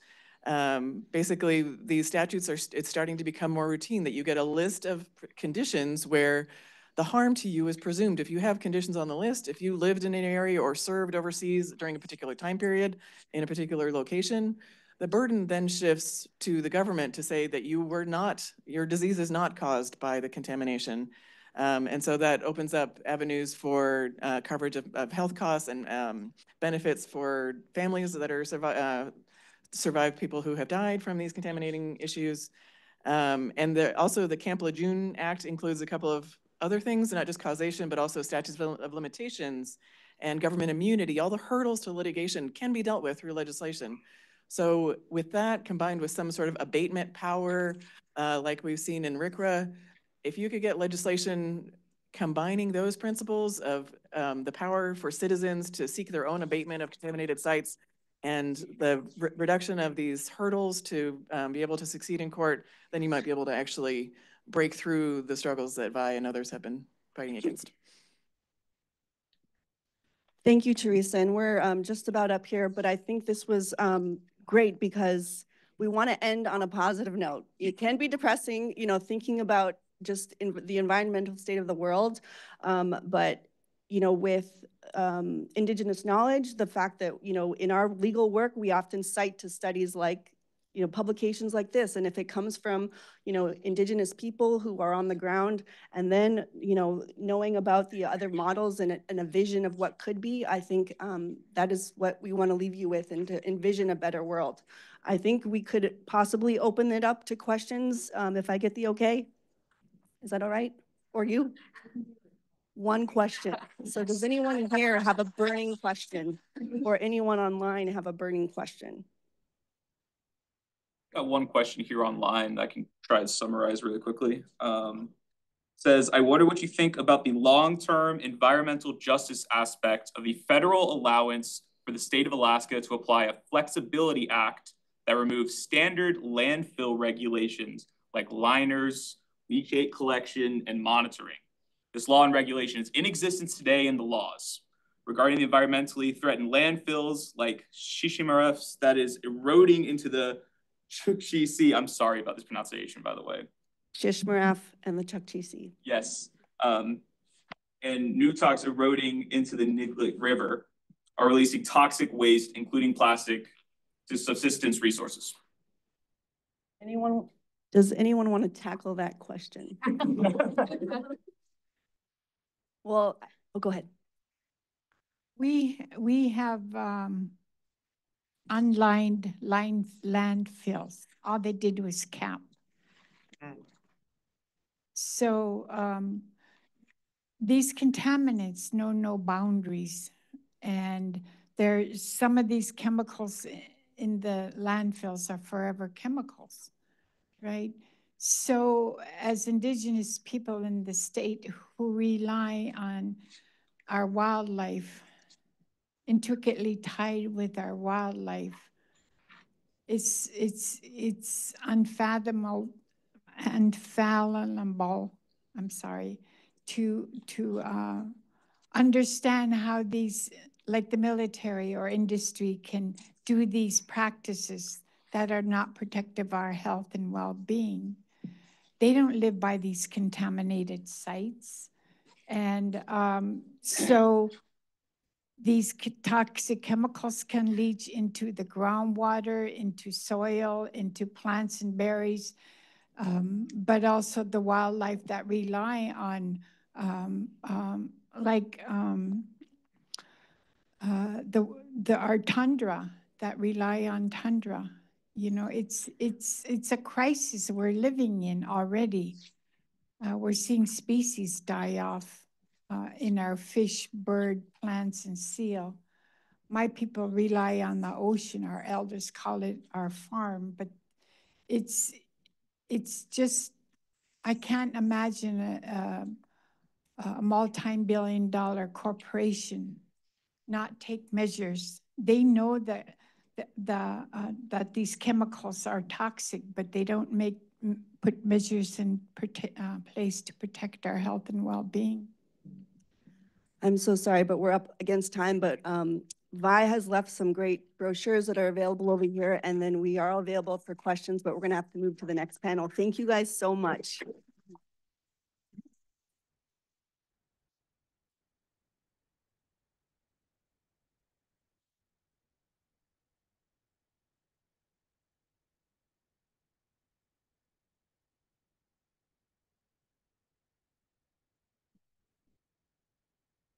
S25: Um, basically, these statutes are, it's starting to become more routine that you get a list of conditions where the harm to you is presumed. If you have conditions on the list, if you lived in an area or served overseas during a particular time period in a particular location, the burden then shifts to the government to say that you were not, your disease is not caused by the contamination. Um, and so that opens up avenues for uh, coverage of, of, health costs and um, benefits for families that are survive, uh, survived people who have died from these contaminating issues. Um, and the, also the Camp Lejeune Act includes a couple of other things, not just causation, but also statutes of limitations and government immunity. All the hurdles to litigation can be dealt with through legislation. So with that, combined with some sort of abatement power, uh, like we've seen in RCRA, if you could get legislation combining those principles of um, the power for citizens to seek their own abatement of contaminated sites and the re reduction of these hurdles to um, be able to succeed in court, then you might be able to actually break through the struggles that Vi and others have been fighting against.
S24: Thank you, Teresa. And we're um, just about up here, but I think this was um, great because we want to end on a positive note. It can be depressing, you know, thinking about just the environmental state of the world, um, but you know, with um, indigenous knowledge, the fact that you know, in our legal work, we often cite to studies like you know, publications like this. And if it comes from, you know, indigenous people who are on the ground and then, you know, knowing about the other models and a, and a vision of what could be, I think um, that is what we want to leave you with and to envision a better world. I think we could possibly open it up to questions um, if I get the okay. Is that all right? Or you? One question. So does anyone here have a burning question or anyone online have a burning question?
S15: Got one question here online that I can try to summarize really quickly. Um, says, I wonder what you think about the long-term environmental justice aspect of the federal allowance for the state of Alaska to apply a flexibility act that removes standard landfill regulations like liners, leachate collection, and monitoring. This law and regulation is in existence today in the laws regarding the environmentally threatened landfills like Shishimarefs that is eroding into the Chukchi Sea. I'm sorry about this pronunciation, by the way.
S24: Shishmaref and the Chukchi
S15: Yes. Um, and Nuktoks eroding into the Nigglet River are releasing toxic waste, including plastic, to subsistence resources.
S24: Anyone, does anyone want to tackle that question? <laughs> Well, oh, go ahead.
S14: We, we have um, unlined line landfills. All they did was cap. So um, these contaminants know no boundaries. And there, some of these chemicals in the landfills are forever chemicals, right? So as indigenous people in the state who rely on our wildlife, intricately tied with our wildlife, it's, it's, it's unfathomable, unfathomable, I'm sorry, to, to uh, understand how these, like the military or industry can do these practices that are not protective of our health and well-being. They don't live by these contaminated sites. And um, so these toxic chemicals can leach into the groundwater, into soil, into plants and berries, um, but also the wildlife that rely on, um, um, like um, uh, the, the our tundra that rely on tundra. You know, it's it's it's a crisis we're living in already. Uh, we're seeing species die off uh, in our fish, bird, plants, and seal. My people rely on the ocean. Our elders call it our farm, but it's it's just I can't imagine a, a, a multi-billion-dollar corporation not take measures. They know that the, uh, that these chemicals are toxic, but they don't make put measures in uh, place to protect our health and well-being.
S24: I'm so sorry, but we're up against time, but um, Vi has left some great brochures that are available over here, and then we are available for questions, but we're gonna have to move to the next panel. Thank you guys so much.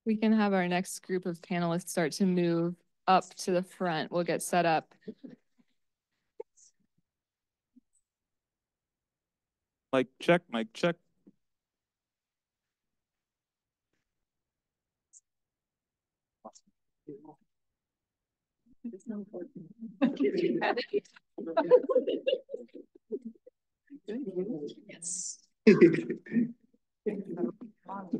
S3: We can have our next group of panelists start to move up to the front. We'll get set up.
S7: Mic check, mic check.
S10: Yes. <laughs> <laughs> mom's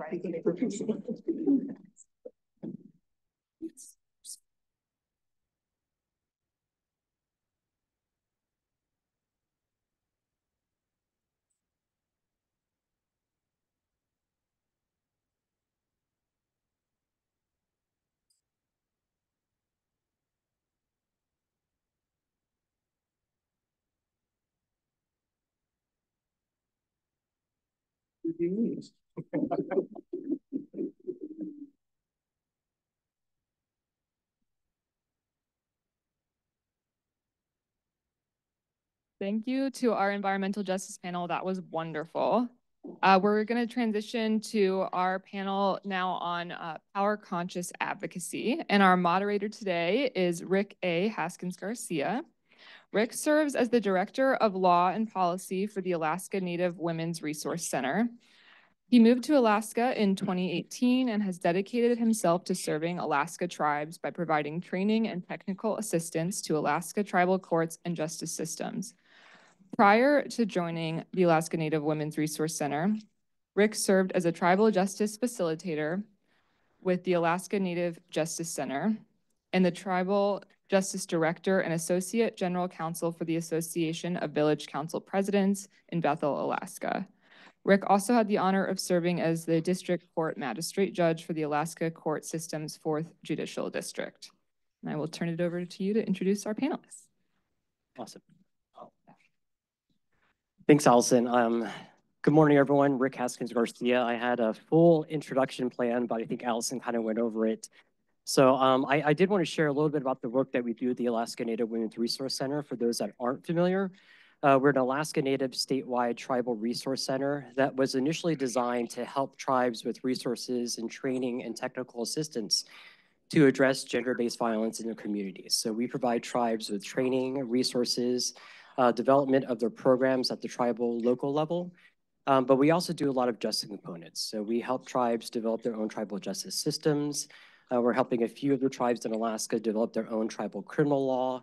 S10: you. <laughs>
S3: Thank you to our environmental justice panel. That was wonderful. Uh, we're going to transition to our panel now on uh, power conscious advocacy. And our moderator today is Rick A. Haskins Garcia. Rick serves as the Director of Law and Policy for the Alaska Native Women's Resource Center. He moved to Alaska in 2018 and has dedicated himself to serving Alaska tribes by providing training and technical assistance to Alaska tribal courts and justice systems. Prior to joining the Alaska Native Women's Resource Center, Rick served as a tribal justice facilitator with the Alaska Native Justice Center and the Tribal Justice Director and Associate General Counsel for the Association of Village Council Presidents in Bethel, Alaska. Rick also had the honor of serving as the District Court Magistrate Judge for the Alaska Court System's 4th Judicial District. And I will turn it over to you to introduce our panelists.
S26: Awesome. Thanks, Allison. Um, good morning, everyone. Rick Haskins Garcia. I had a full introduction plan, but I think Allison kind of went over it. So um, I, I, did want to share a little bit about the work that we do at the Alaska Native Women's Resource Center for those that aren't familiar. Uh, we're an Alaska Native statewide tribal resource center that was initially designed to help tribes with resources and training and technical assistance to address gender-based violence in their communities. So we provide tribes with training, resources, uh, development of their programs at the tribal local level. Um, but we also do a lot of justice components. So we help tribes develop their own tribal justice systems. Uh, we're helping a few of the tribes in Alaska develop their own tribal criminal law.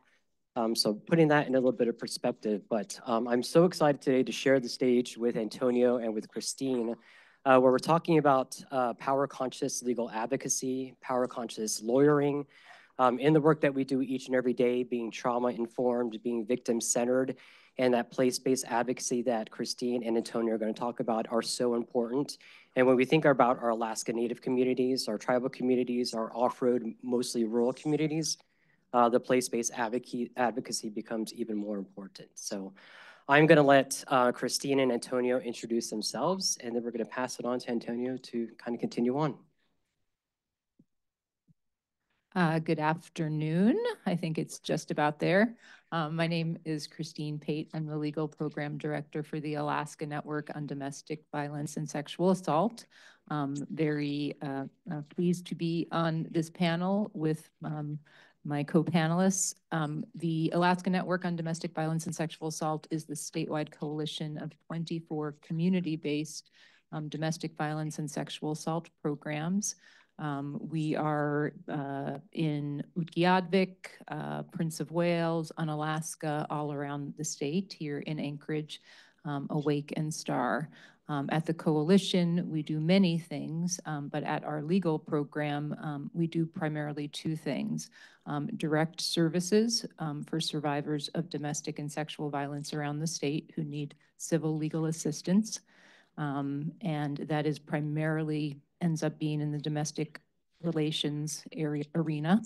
S26: Um, so putting that in a little bit of perspective, but um, I'm so excited today to share the stage with Antonio and with Christine, uh, where we're talking about uh, power conscious legal advocacy, power conscious lawyering, um, in the work that we do each and every day, being trauma informed, being victim centered, and that place-based advocacy that Christine and Antonio are going to talk about are so important. And when we think about our Alaska Native communities, our tribal communities, our off-road, mostly rural communities, uh, the place-based advocacy, advocacy becomes even more important. So I'm going to let uh, Christine and Antonio introduce themselves, and then we're going to pass it on to Antonio to kind of continue on.
S27: Uh, good afternoon. I think it's just about there. Um, my name is Christine Pate. I'm the legal program director for the Alaska Network on Domestic Violence and Sexual Assault. Um, very uh, uh, pleased to be on this panel with um, my co-panelists. Um, the Alaska Network on Domestic Violence and Sexual Assault is the statewide coalition of 24 community-based um, domestic violence and sexual assault programs. Um, we are uh, in Utqiagvik, uh, Prince of Wales, Unalaska, all around the state here in Anchorage, um, Awake and Star. Um, at the coalition, we do many things, um, but at our legal program, um, we do primarily two things. Um, direct services for survivors of domestic and sexual violence around the state who need civil legal assistance. and that is primarily ends up being in the domestic relations area arena.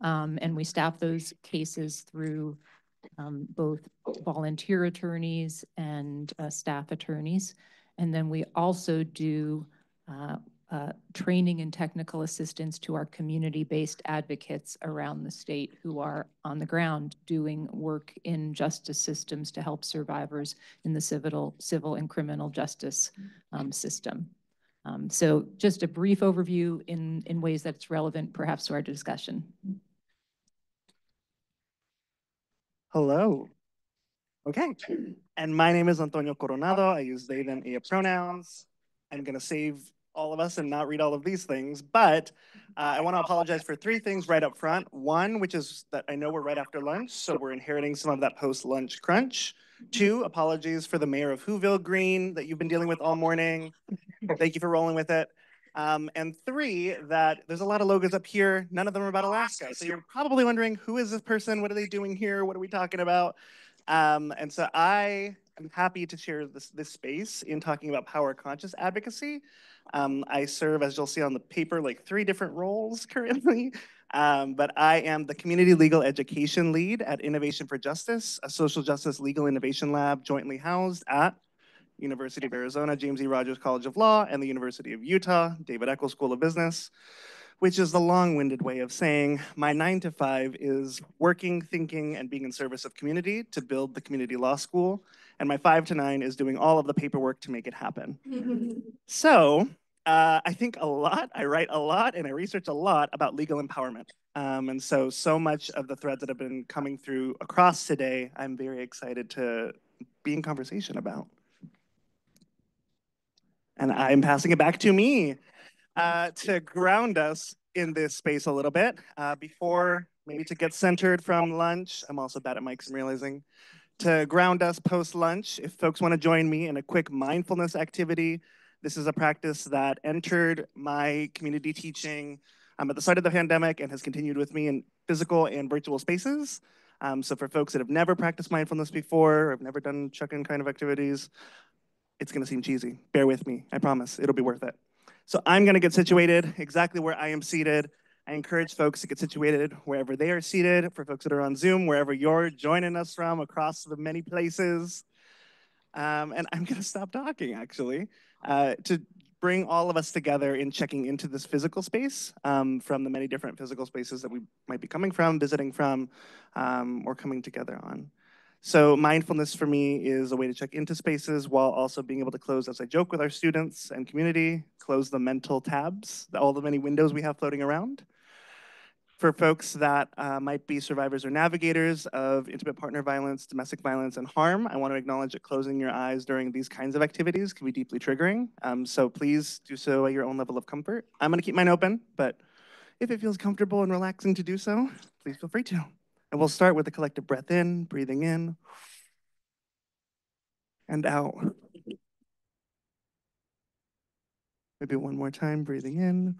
S27: Um, and we staff those cases through um, both volunteer attorneys and uh, staff attorneys. And then we also do uh, uh, training and technical assistance to our community-based advocates around the state who are on the ground doing work in justice systems to help survivors in the civil, civil and criminal justice um, system. Um, so just a brief overview in, in ways that's relevant perhaps to our discussion.
S28: Hello. Okay. <clears throat> And my name is Antonio Coronado. I use they, them, ea pronouns. I'm going to save all of us and not read all of these things, but uh, I want to apologize for three things right up front. One, which is that I know we're right after lunch, so we're inheriting some of that post-lunch crunch. Two, apologies for the mayor of Whoville Green that you've been dealing with all morning. Thank you for rolling with it. Um, and three, that there's a lot of logos up here. None of them are about Alaska. So you're probably wondering, who is this person? What are they doing here? What are we talking about? Um, and so I am happy to share this, this space in talking about power conscious advocacy. Um, I serve, as you'll see on the paper, like three different roles <laughs> currently. Um, but I am the Community Legal Education Lead at Innovation for Justice, a social justice legal innovation lab jointly housed at University of Arizona, James E. Rogers College of Law, and the University of Utah, David Eccles School of Business, which is the long-winded way of saying my nine to five is working, thinking, and being in service of community to build the community law school. And my five to nine is doing all of the paperwork to make it happen. <laughs> So uh, I think a lot, I write a lot, and I research a lot about legal empowerment. Um, and so, so much of the threads that have been coming through across today, I'm very excited to be in conversation about. And I'm passing it back to me uh, to ground us in this space a little bit. Uh, before, maybe to get centered from lunch, I'm also bad at mics, I'm realizing. To ground us post lunch, if folks want to join me in a quick mindfulness activity, this is a practice that entered my community teaching um, at the start of the pandemic and has continued with me in physical and virtual spaces. Um, so for folks that have never practiced mindfulness before, or have never done check-in kind of activities, it's gonna seem cheesy. Bear with me, I promise, it'll be worth it. So I'm gonna get situated exactly where I am seated. I encourage folks to get situated wherever they are seated. For folks that are on Zoom, wherever you're joining us from across the many places. Um, and I'm gonna stop talking actually uh, to bring all of us together in checking into this physical space um, from the many different physical spaces that we might be coming from, visiting from, um, or coming together on. So mindfulness for me is a way to check into spaces while also being able to close, as I joke with our students and community, close the mental tabs, all the many windows we have floating around. For folks that uh, might be survivors or navigators of intimate partner violence, domestic violence, and harm, I want to acknowledge that closing your eyes during these kinds of activities can be deeply triggering. Um, so please do so at your own level of comfort. I'm going to keep mine open, but if it feels comfortable and relaxing to do so, please feel free to. And we'll start with a collective breath in, breathing in and out. Maybe one more time, breathing in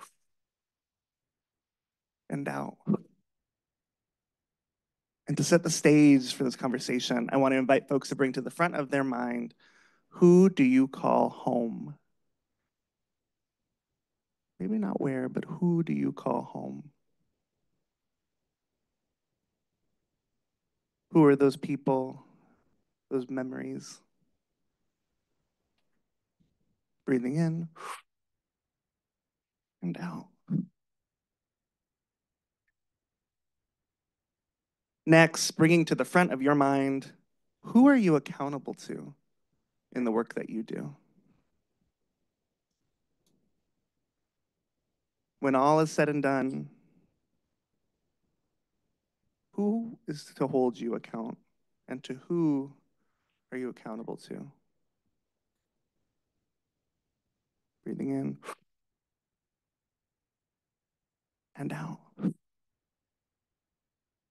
S28: and out. And to set the stage for this conversation, I want to invite folks to bring to the front of their mind who do you call home? Maybe not where, but who do you call home? Who are those people, those memories? Breathing in and out. Next, bringing to the front of your mind, who are you accountable to in the work that you do? When all is said and done, who is to hold you account and to who are you accountable to? Breathing in and out.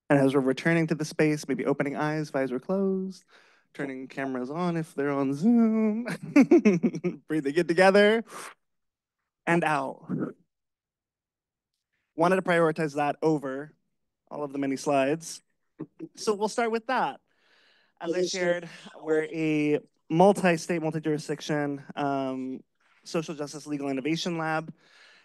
S28: And as we're returning to the space, maybe opening eyes, visor closed, turning cameras on if they're on Zoom, <laughs> breathing in together and out. Wanted to prioritize that over all of the many slides. So we'll start with that. As I shared, we're a multi-state, multi-jurisdiction um, social justice legal innovation lab.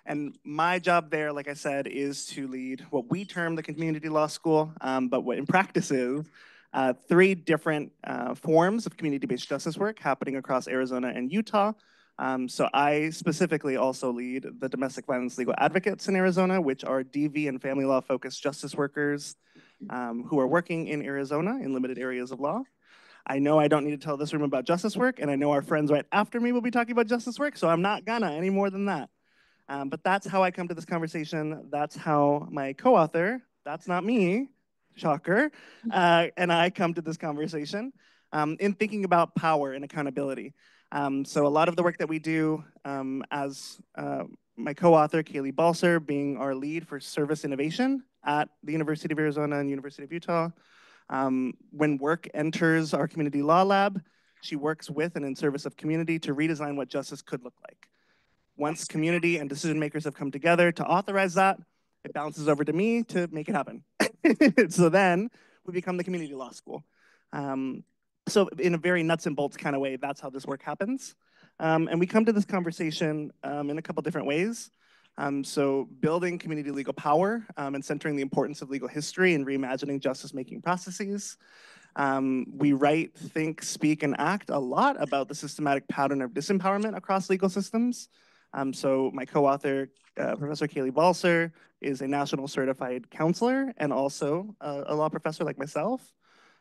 S28: And my job there, like I said, is to lead what we term the community law school, um, but what in practice is uh, three different uh, forms of community-based justice work happening across Arizona and Utah. Um, so I specifically also lead the domestic violence legal advocates in Arizona, which are DV and family law focused justice workers um, who are working in Arizona in limited areas of law. I know I don't need to tell this room about justice work, and I know our friends right after me will be talking about justice work, so I'm not gonna any more than that. Um, but that's how I come to this conversation. That's how my co-author, that's not me, shocker, uh, and I come to this conversation um, in thinking about power and accountability. Um, so a lot of the work that we do um, as uh, my co-author, Kaylee Balser, being our lead for service innovation at the University of Arizona and University of Utah. Um, when work enters our community law lab, she works with and in service of community to redesign what justice could look like. Once community and decision makers have come together to authorize that, it bounces over to me to make it happen. <laughs> so then we become the community law school. Um, so in a very nuts and bolts kind of way, that's how this work happens. Um, and we come to this conversation um, in a couple different ways. Um, so building community legal power um, and centering the importance of legal history and reimagining justice making processes. Um, we write, think, speak, and act a lot about the systematic pattern of disempowerment across legal systems. Um, so my co-author, uh, Professor Kaylee Balser, is a national certified counselor and also a, a law professor like myself.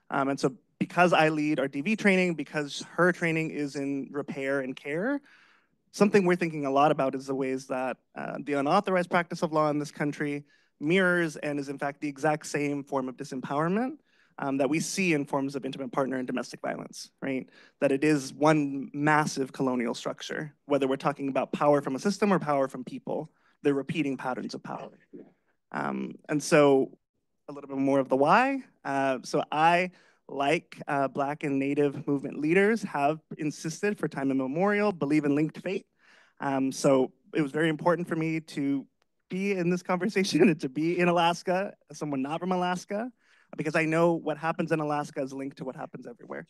S28: And so because I lead our DV training, because her training is in repair and care, something we're thinking a lot about is the ways that uh, the unauthorized practice of law in this country mirrors and is in fact the exact same form of disempowerment um, that we see in forms of intimate partner and domestic violence, right? That it is one massive colonial structure, whether we're talking about power from a system or power from people, they're repeating patterns of power. Um, and so a little bit more of the why. Uh, so I, like uh, Black and Native movement leaders, have insisted for time immemorial, believe in linked fate. Um, so it was very important for me to be in this conversation <laughs> and to be in Alaska, as someone not from Alaska, because I know what happens in Alaska is linked to what happens everywhere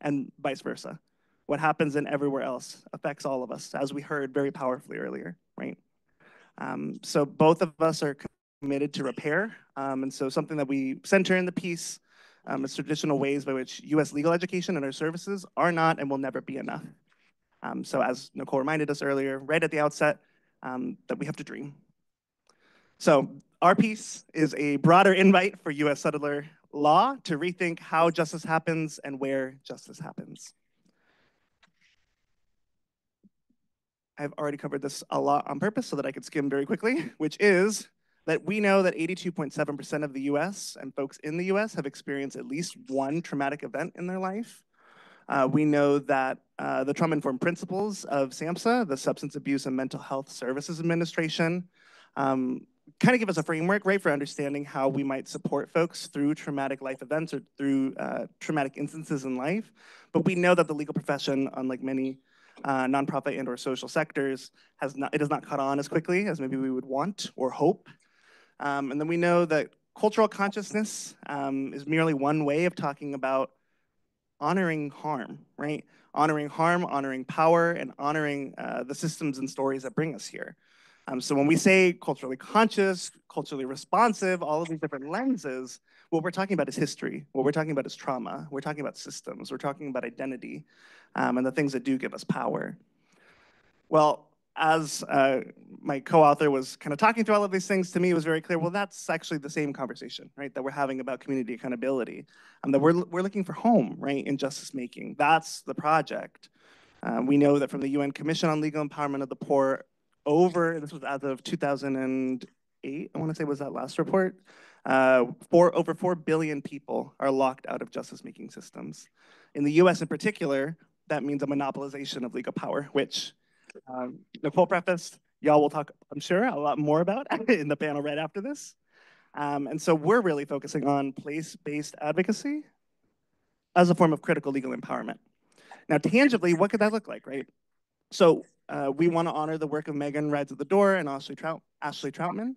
S28: and vice versa. What happens in everywhere else affects all of us, as we heard very powerfully earlier, right? Um, so both of us are committed to repair. Um, and so something that we center in the piece um, is traditional ways by which US legal education and our services are not and will never be enough. Um, so as Nikole reminded us earlier, right at the outset, um, that we have to dream. So our piece is a broader invite for US settler law to rethink how justice happens and where justice happens. I've already covered this a lot on purpose so that I could skim very quickly, which is that we know that 82.7% of the US and folks in the US have experienced at least one traumatic event in their life. Uh, we know that uh, the trauma-informed principles of SAMHSA, the Substance Abuse and Mental Health Services Administration, um, kind of give us a framework, right, for understanding how we might support folks through traumatic life events or through uh, traumatic instances in life. But we know that the legal profession, unlike many uh, nonprofit and or social sectors, has not, it has not caught on as quickly as maybe we would want or hope. Um, and then we know that cultural consciousness um, is merely one way of talking about honoring harm, right? Honoring harm, honoring power, and honoring uh, the systems and stories that bring us here. Um, so when we say culturally conscious, culturally responsive, all of these different lenses, what we're talking about is history. What we're talking about is trauma. We're talking about systems. We're talking about identity um, and the things that do give us power. Well, as uh, my co-author was kind of talking through all of these things, to me it was very clear, well, that's actually the same conversation, right, that we're having about community accountability. And that we're, we're looking for home, right, in justice making. That's the project. Uh, we know that from the UN Commission on Legal Empowerment of the Poor, over, this was as of 2008, I want to say was that last report, uh, four, over 4 billion people are locked out of justice-making systems. In the US in particular, that means a monopolization of legal power, which um, Nikole prefaced, y'all will talk, I'm sure, a lot more about <laughs> in the panel right after this. Um, and so we're really focusing on place-based advocacy as a form of critical legal empowerment. Now, tangibly, what could that look like, right? So uh, we want to honor the work of Megan Rides at the Door and Ashley, Trout, Ashley Troutman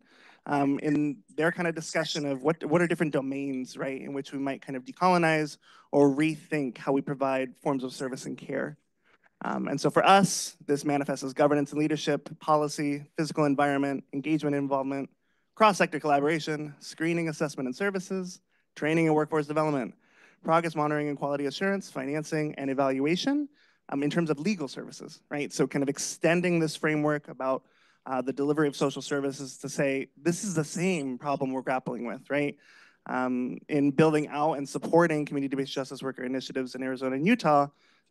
S28: um, in their kind of discussion of what, what are different domains, right, in which we might kind of decolonize or rethink how we provide forms of service and care. Um, and so for us, this manifests as governance and leadership, policy, physical environment, engagement involvement, cross-sector collaboration, screening, assessment and services, training and workforce development, progress monitoring and quality assurance, financing and evaluation, um, in terms of legal services, right? So kind of extending this framework about uh, the delivery of social services to say, this is the same problem we're grappling with, right? Um, in building out and supporting community-based justice worker initiatives in Arizona and Utah,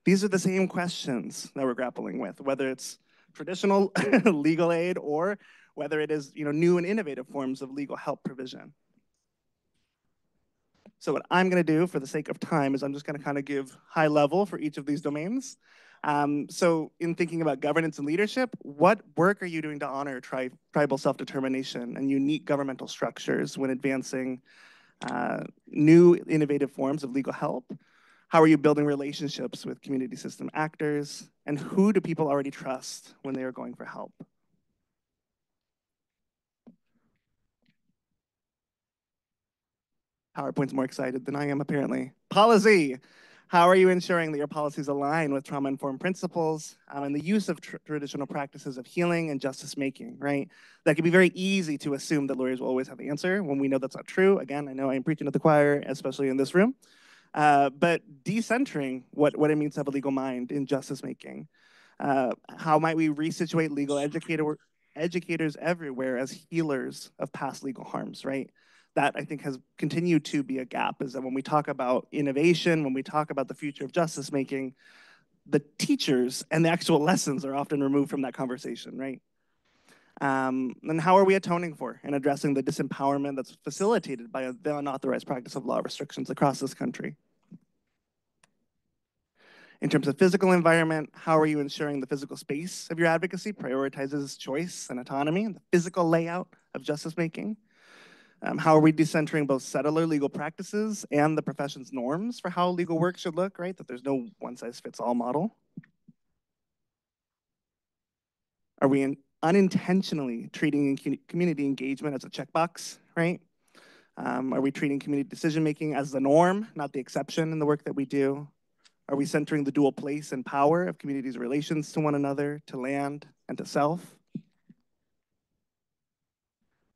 S28: these are the same questions that we're grappling with, whether it's traditional <laughs> legal aid or whether it is you know, new and innovative forms of legal help provision. So what I'm going to do for the sake of time is I'm just going to kind of give high level for each of these domains. Um, so in thinking about governance and leadership, what work are you doing to honor tri tribal self-determination and unique governmental structures when advancing uh, new innovative forms of legal help? How are you building relationships with community system actors? And who do people already trust when they are going for help? PowerPoint's more excited than I am, apparently. Policy. How are you ensuring that your policies align with trauma-informed principles um, and the use of tr traditional practices of healing and justice making, right? That can be very easy to assume that lawyers will always have the answer when we know that's not true. Again, I know I'm preaching to the choir, especially in this room. Uh, but decentering what, what it means to have a legal mind in justice making. Uh, how might we resituate legal educator, educators everywhere as healers of past legal harms, right? That I think has continued to be a gap is that when we talk about innovation, when we talk about the future of justice making, the teachers and the actual lessons are often removed from that conversation, right? Um, and how are we atoning for and addressing the disempowerment that's facilitated by the unauthorized practice of law restrictions across this country? In terms of physical environment, how are you ensuring the physical space of your advocacy prioritizes choice and autonomy, the physical layout of justice making? Um, how are we decentering both settler legal practices and the profession's norms for how legal work should look, right? That there's no one size fits all model. Are we in, unintentionally treating community engagement as a checkbox, right? Um, are we treating community decision making as the norm, not the exception in the work that we do? Are we centering the dual place and power of communities' relations to one another, to land, and to self?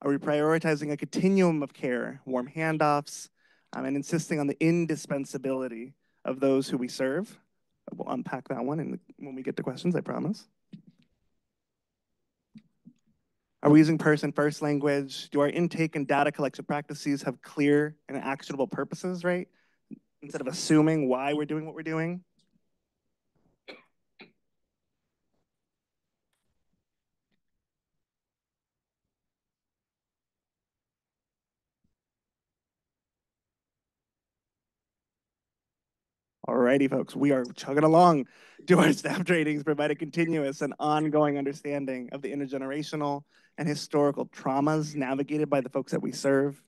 S28: Are we prioritizing a continuum of care, warm handoffs, um, and insisting on the indispensability of those who we serve? We'll unpack that one in the, when we get to questions, I promise. Are we using person first language? Do our intake and data collection practices have clear and actionable purposes, right? Instead of assuming why we're doing what we're doing? Alrighty, folks, we are chugging along. Do our <laughs> staff trainings provide a continuous and ongoing understanding of the intergenerational and historical traumas navigated by the folks that we serve?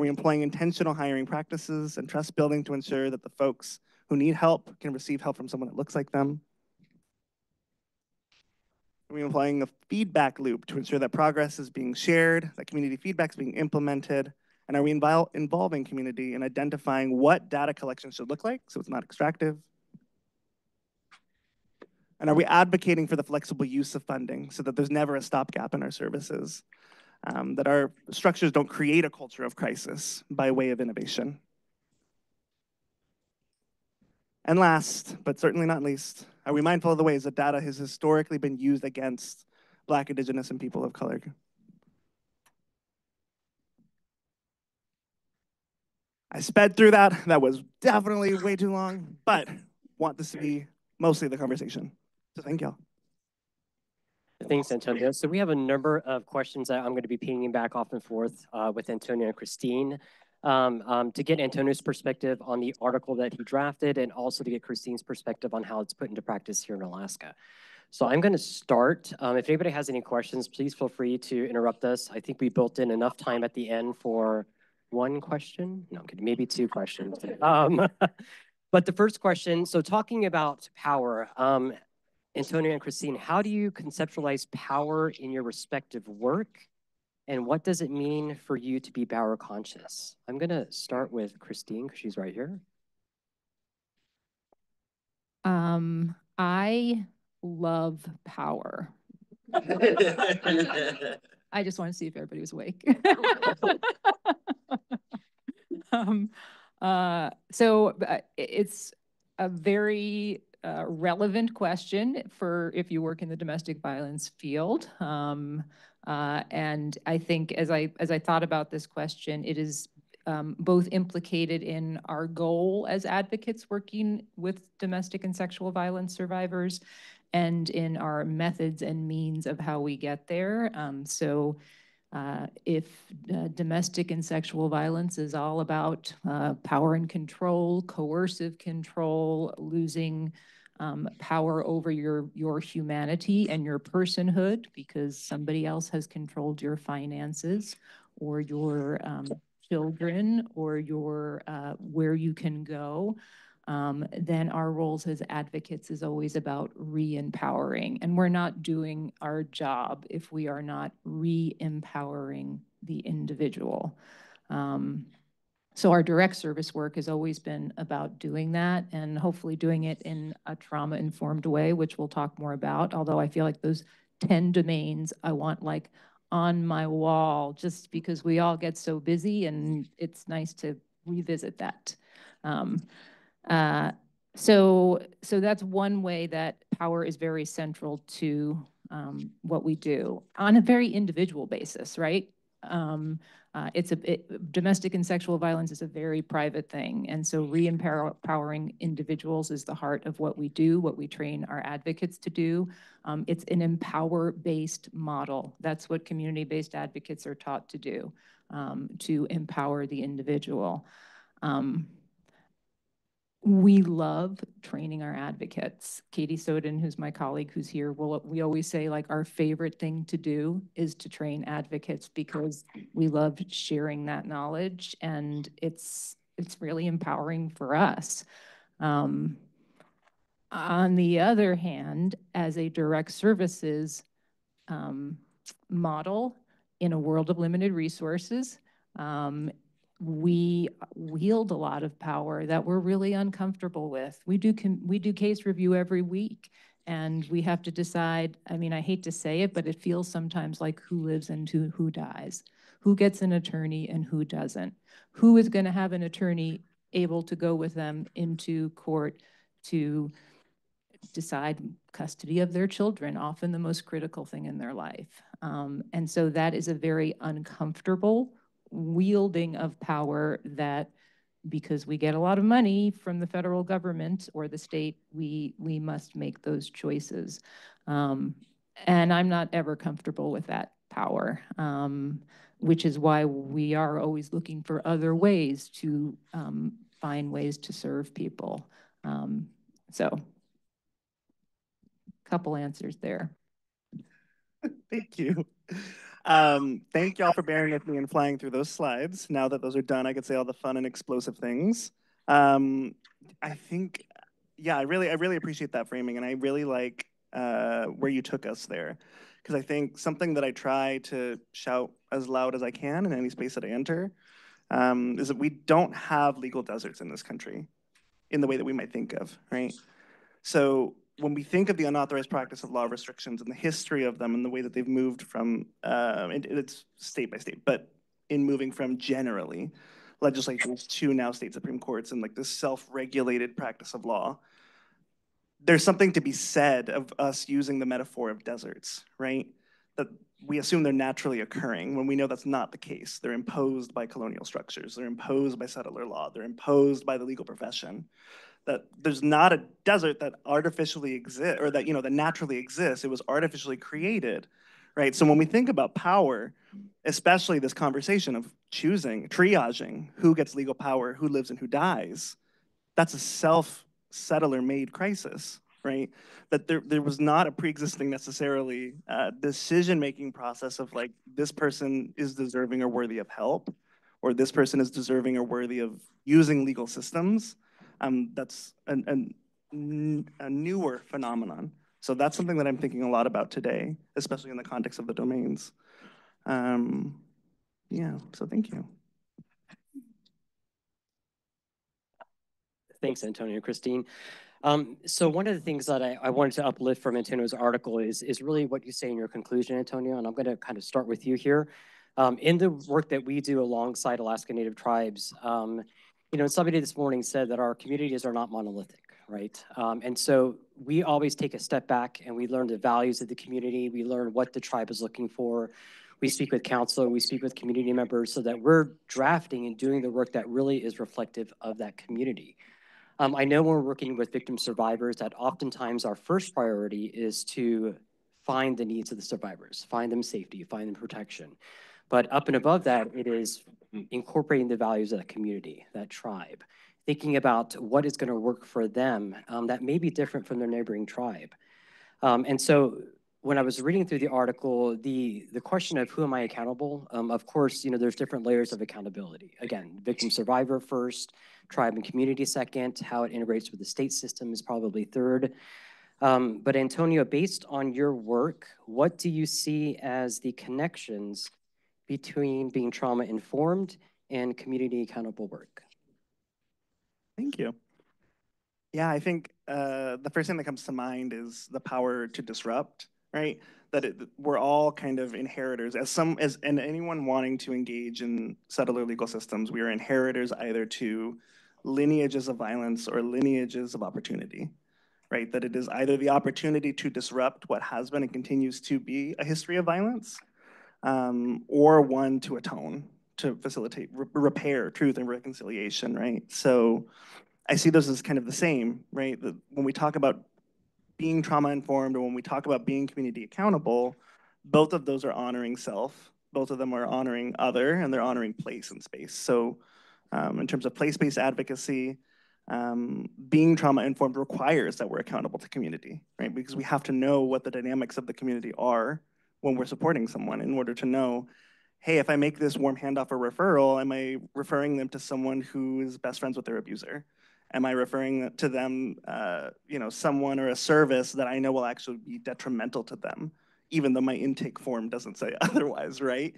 S28: Are we employing intentional hiring practices and trust building to ensure that the folks who need help can receive help from someone that looks like them? Are we employing a feedback loop to ensure that progress is being shared, that community feedback is being implemented, and are we invol involving community in identifying what data collection should look like so it's not extractive, and are we advocating for the flexible use of funding so that there's never a stopgap in our services? Um, that our structures don't create a culture of crisis by way of innovation. And last, but certainly not least, are we mindful of the ways that data has historically been used against Black, Indigenous, and people of color? I sped through that. That was definitely way too long, but want this to be mostly the conversation. So thank y'all.
S26: Thanks, Antonio. So we have a number of questions that I'm going to be pinging back off and forth uh, with Antonio and Christine um, um, to get Antonio's perspective on the article that he drafted and also to get Christine's perspective on how it's put into practice here in Alaska. So I'm going to start. Um, if anybody has any questions, please feel free to interrupt us. I think we built in enough time at the end for one question. No, maybe two questions. Um, <laughs> but the first question, so talking about power, um, Antonio and Christine, how do you conceptualize power in your respective work? And what does it mean for you to be power conscious? I'm going to start with Christine because she's right here.
S27: Um, I love power. <laughs> I just want to see if everybody was awake. <laughs> <laughs> um, uh, so uh, it's a very relevant question for if you work in the domestic violence field. Um, uh, and I think as I as I thought about this question, it is um, both implicated in our goal as advocates working with domestic and sexual violence survivors and in our methods and means of how we get there. Um, so uh, if uh, domestic and sexual violence is all about uh, power and control, coercive control, losing um, power over your, your humanity and your personhood because somebody else has controlled your finances or your um, children or your uh, where you can go, um, then our roles as advocates is always about re-empowering. And we're not doing our job if we are not re-empowering the individual. Um, so our direct service work has always been about doing that and hopefully doing it in a trauma-informed way, which we'll talk more about, although I feel like those 10 domains I want like on my wall just because we all get so busy and it's nice to revisit that. Um, uh, so, so that's one way that power is very central to um, what we do on a very individual basis, right? Um, uh, it's a it, domestic and sexual violence is a very private thing, and so re-empowering individuals is the heart of what we do, what we train our advocates to do. Um, it's an empower-based model. That's what community-based advocates are taught to do, um, to empower the individual. We love training our advocates. Katie Soden, who's my colleague who's here, will we always say like our favorite thing to do is to train advocates because we love sharing that knowledge and it's it's really empowering for us. Um, on the other hand, as a direct services um, model in a world of limited resources, um, we wield a lot of power that we're really uncomfortable with. We do we do case review every week and we have to decide, I mean, I hate to say it, but it feels sometimes like who lives and who, who dies, who gets an attorney and who doesn't, who is going to have an attorney able to go with them into court to decide custody of their children, often the most critical thing in their life. Um, and so that is a very uncomfortable wielding of power that because we get a lot of money from the federal government or the state, we we must make those choices. Um, and I'm not ever comfortable with that power, um, which is why we are always looking for other ways to um, find ways to serve people. Um, so, couple answers there. <laughs>
S28: Thank you. Um, thank y'all for bearing with me and flying through those slides. Now that those are done, I could say all the fun and explosive things. Um, I think, yeah, I really, I really appreciate that framing, and I really like uh, where you took us there, because I think something that I try to shout as loud as I can in any space that I enter um, is that we don't have legal deserts in this country in the way that we might think of, right? So when we think of the unauthorized practice of law restrictions and the history of them and the way that they've moved from, uh, it, it's state by state, but in moving from generally legislatures to now state Supreme Courts and like this self-regulated practice of law, there's something to be said of us using the metaphor of deserts, right? That we assume they're naturally occurring when we know that's not the case. They're imposed by colonial structures, they're imposed by settler law, they're imposed by the legal profession that there's not a desert that artificially exists or that you know that naturally exists. It was artificially created, right? So when we think about power, especially this conversation of choosing, triaging who gets legal power, who lives and who dies, that's a self-settler-made crisis, right? That there there was not a pre-existing necessarily uh, decision-making process of like this person is deserving or worthy of help, or this person is deserving or worthy of using legal systems um, that's an, an, a newer phenomenon. So that's something that I'm thinking a lot about today, especially in the context of the domains. Um, yeah, so thank you.
S26: Thanks, Antonio Christine. Um, so one of the things that I, I, wanted to uplift from Antonio's article is, is really what you say in your conclusion, Antonio, and I'm going to kind of start with you here. Um, in the work that we do alongside Alaska Native tribes, um, you know, somebody this morning said that our communities are not monolithic, right? Um, and so we always take a step back and we learn the values of the community. We learn what the tribe is looking for. We speak with council, we speak with community members so that we're drafting and doing the work that really is reflective of that community. Um, I know when we're working with victim survivors that oftentimes our first priority is to find the needs of the survivors, find them safety, find them protection. But up and above that, it is incorporating the values of that community, that tribe, thinking about what is going to work for them um, that may be different from their neighboring tribe. Um, and so when I was reading through the article, the the question of who am I accountable? Um, of course, you know, there's different layers of accountability. Again, victim survivor first, tribe and community second, how it integrates with the state system is probably third. Um, but Antonio, based on your work, what do you see as the connections between being trauma informed and community accountable work?
S28: Thank you. Yeah, I think uh, the first thing that comes to mind is the power to disrupt, right? That it, we're all kind of inheritors as some as and anyone wanting to engage in settler legal systems, we are inheritors either to lineages of violence or lineages of opportunity, right? That it is either the opportunity to disrupt what has been and continues to be a history of violence, um, or one to atone, to facilitate re repair, truth, and reconciliation, right? So I see those as kind of the same, right? When we talk about being trauma informed or when we talk about being community accountable, both of those are honoring self, both of them are honoring other, and they're honoring place and space. So um, in terms of place-based advocacy, um, being trauma informed requires that we're accountable to community, right? Because we have to know what the dynamics of the community are when we're supporting someone in order to know, hey, if I make this warm handoff or referral, am I referring them to someone who is best friends with their abuser? Am I referring to them, uh, you know, someone or a service that I know will actually be detrimental to them, even though my intake form doesn't say <laughs> otherwise, right?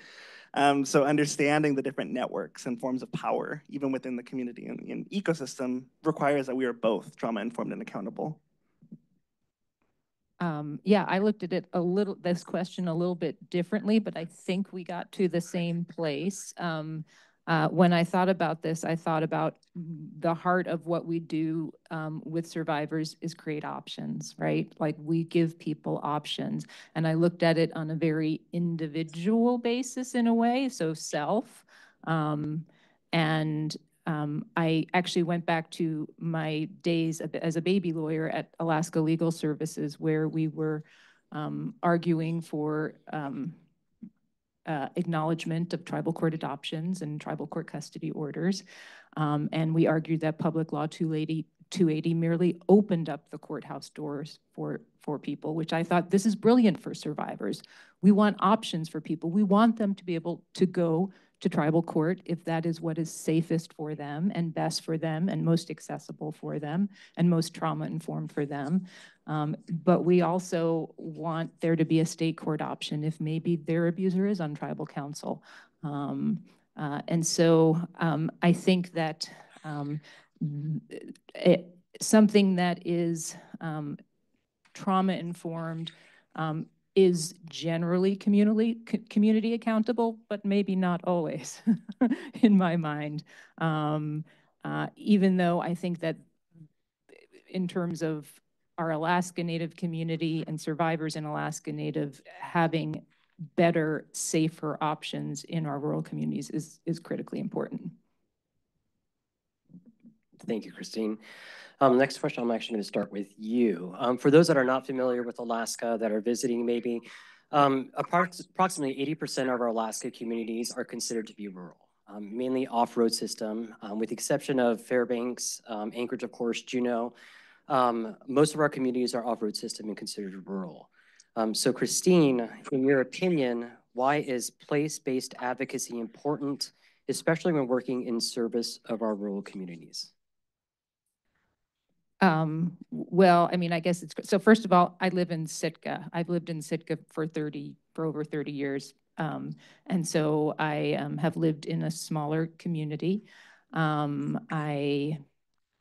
S28: Um, so understanding the different networks and forms of power, even within the community and, and ecosystem, requires that we are both trauma informed and accountable.
S27: Um, yeah, I looked at it a little, this question a little bit differently, but I think we got to the same place. Um, uh, when I thought about this, I thought about the heart of what we do um, with survivors is create options, right? Like we give people options. And I looked at it on a very individual basis in a way, so self. Um, and um, I actually went back to my days as a baby lawyer at Alaska Legal Services, where we were um, arguing for um, uh, acknowledgement of tribal court adoptions and tribal court custody orders. Um, and we argued that public law 280, 280 merely opened up the courthouse doors for, for people, which I thought this is brilliant for survivors. We want options for people. We want them to be able to go to tribal court if that is what is safest for them and best for them and most accessible for them and most trauma informed for them. Um, but we also want there to be a state court option if maybe their abuser is on tribal council. Um, uh, and so um, I think that um, it, something that is um, trauma informed um, is generally community community accountable, but maybe not always, <laughs> in my mind. Um, uh, even though I think that in terms of our Alaska Native community and survivors in Alaska Native having better, safer options in our rural communities is, is critically important.
S26: Thank you, Christine. Um, next question, I'm actually going to start with you. Um, for those that are not familiar with Alaska, that are visiting maybe, um, approximately 80% of our Alaska communities are considered to be rural, um, mainly off-road system, um, with the exception of Fairbanks, um, Anchorage, of course, Juneau. most of our communities are off-road system and considered rural. so Christine, in your opinion, why is place-based advocacy important, especially when working in service of our rural communities?
S27: Um, well, I mean, I guess it's, so first of all, I live in Sitka. I've lived in Sitka for 30, for over 30 years. Um, and so I um, have lived in a smaller community. Um, I,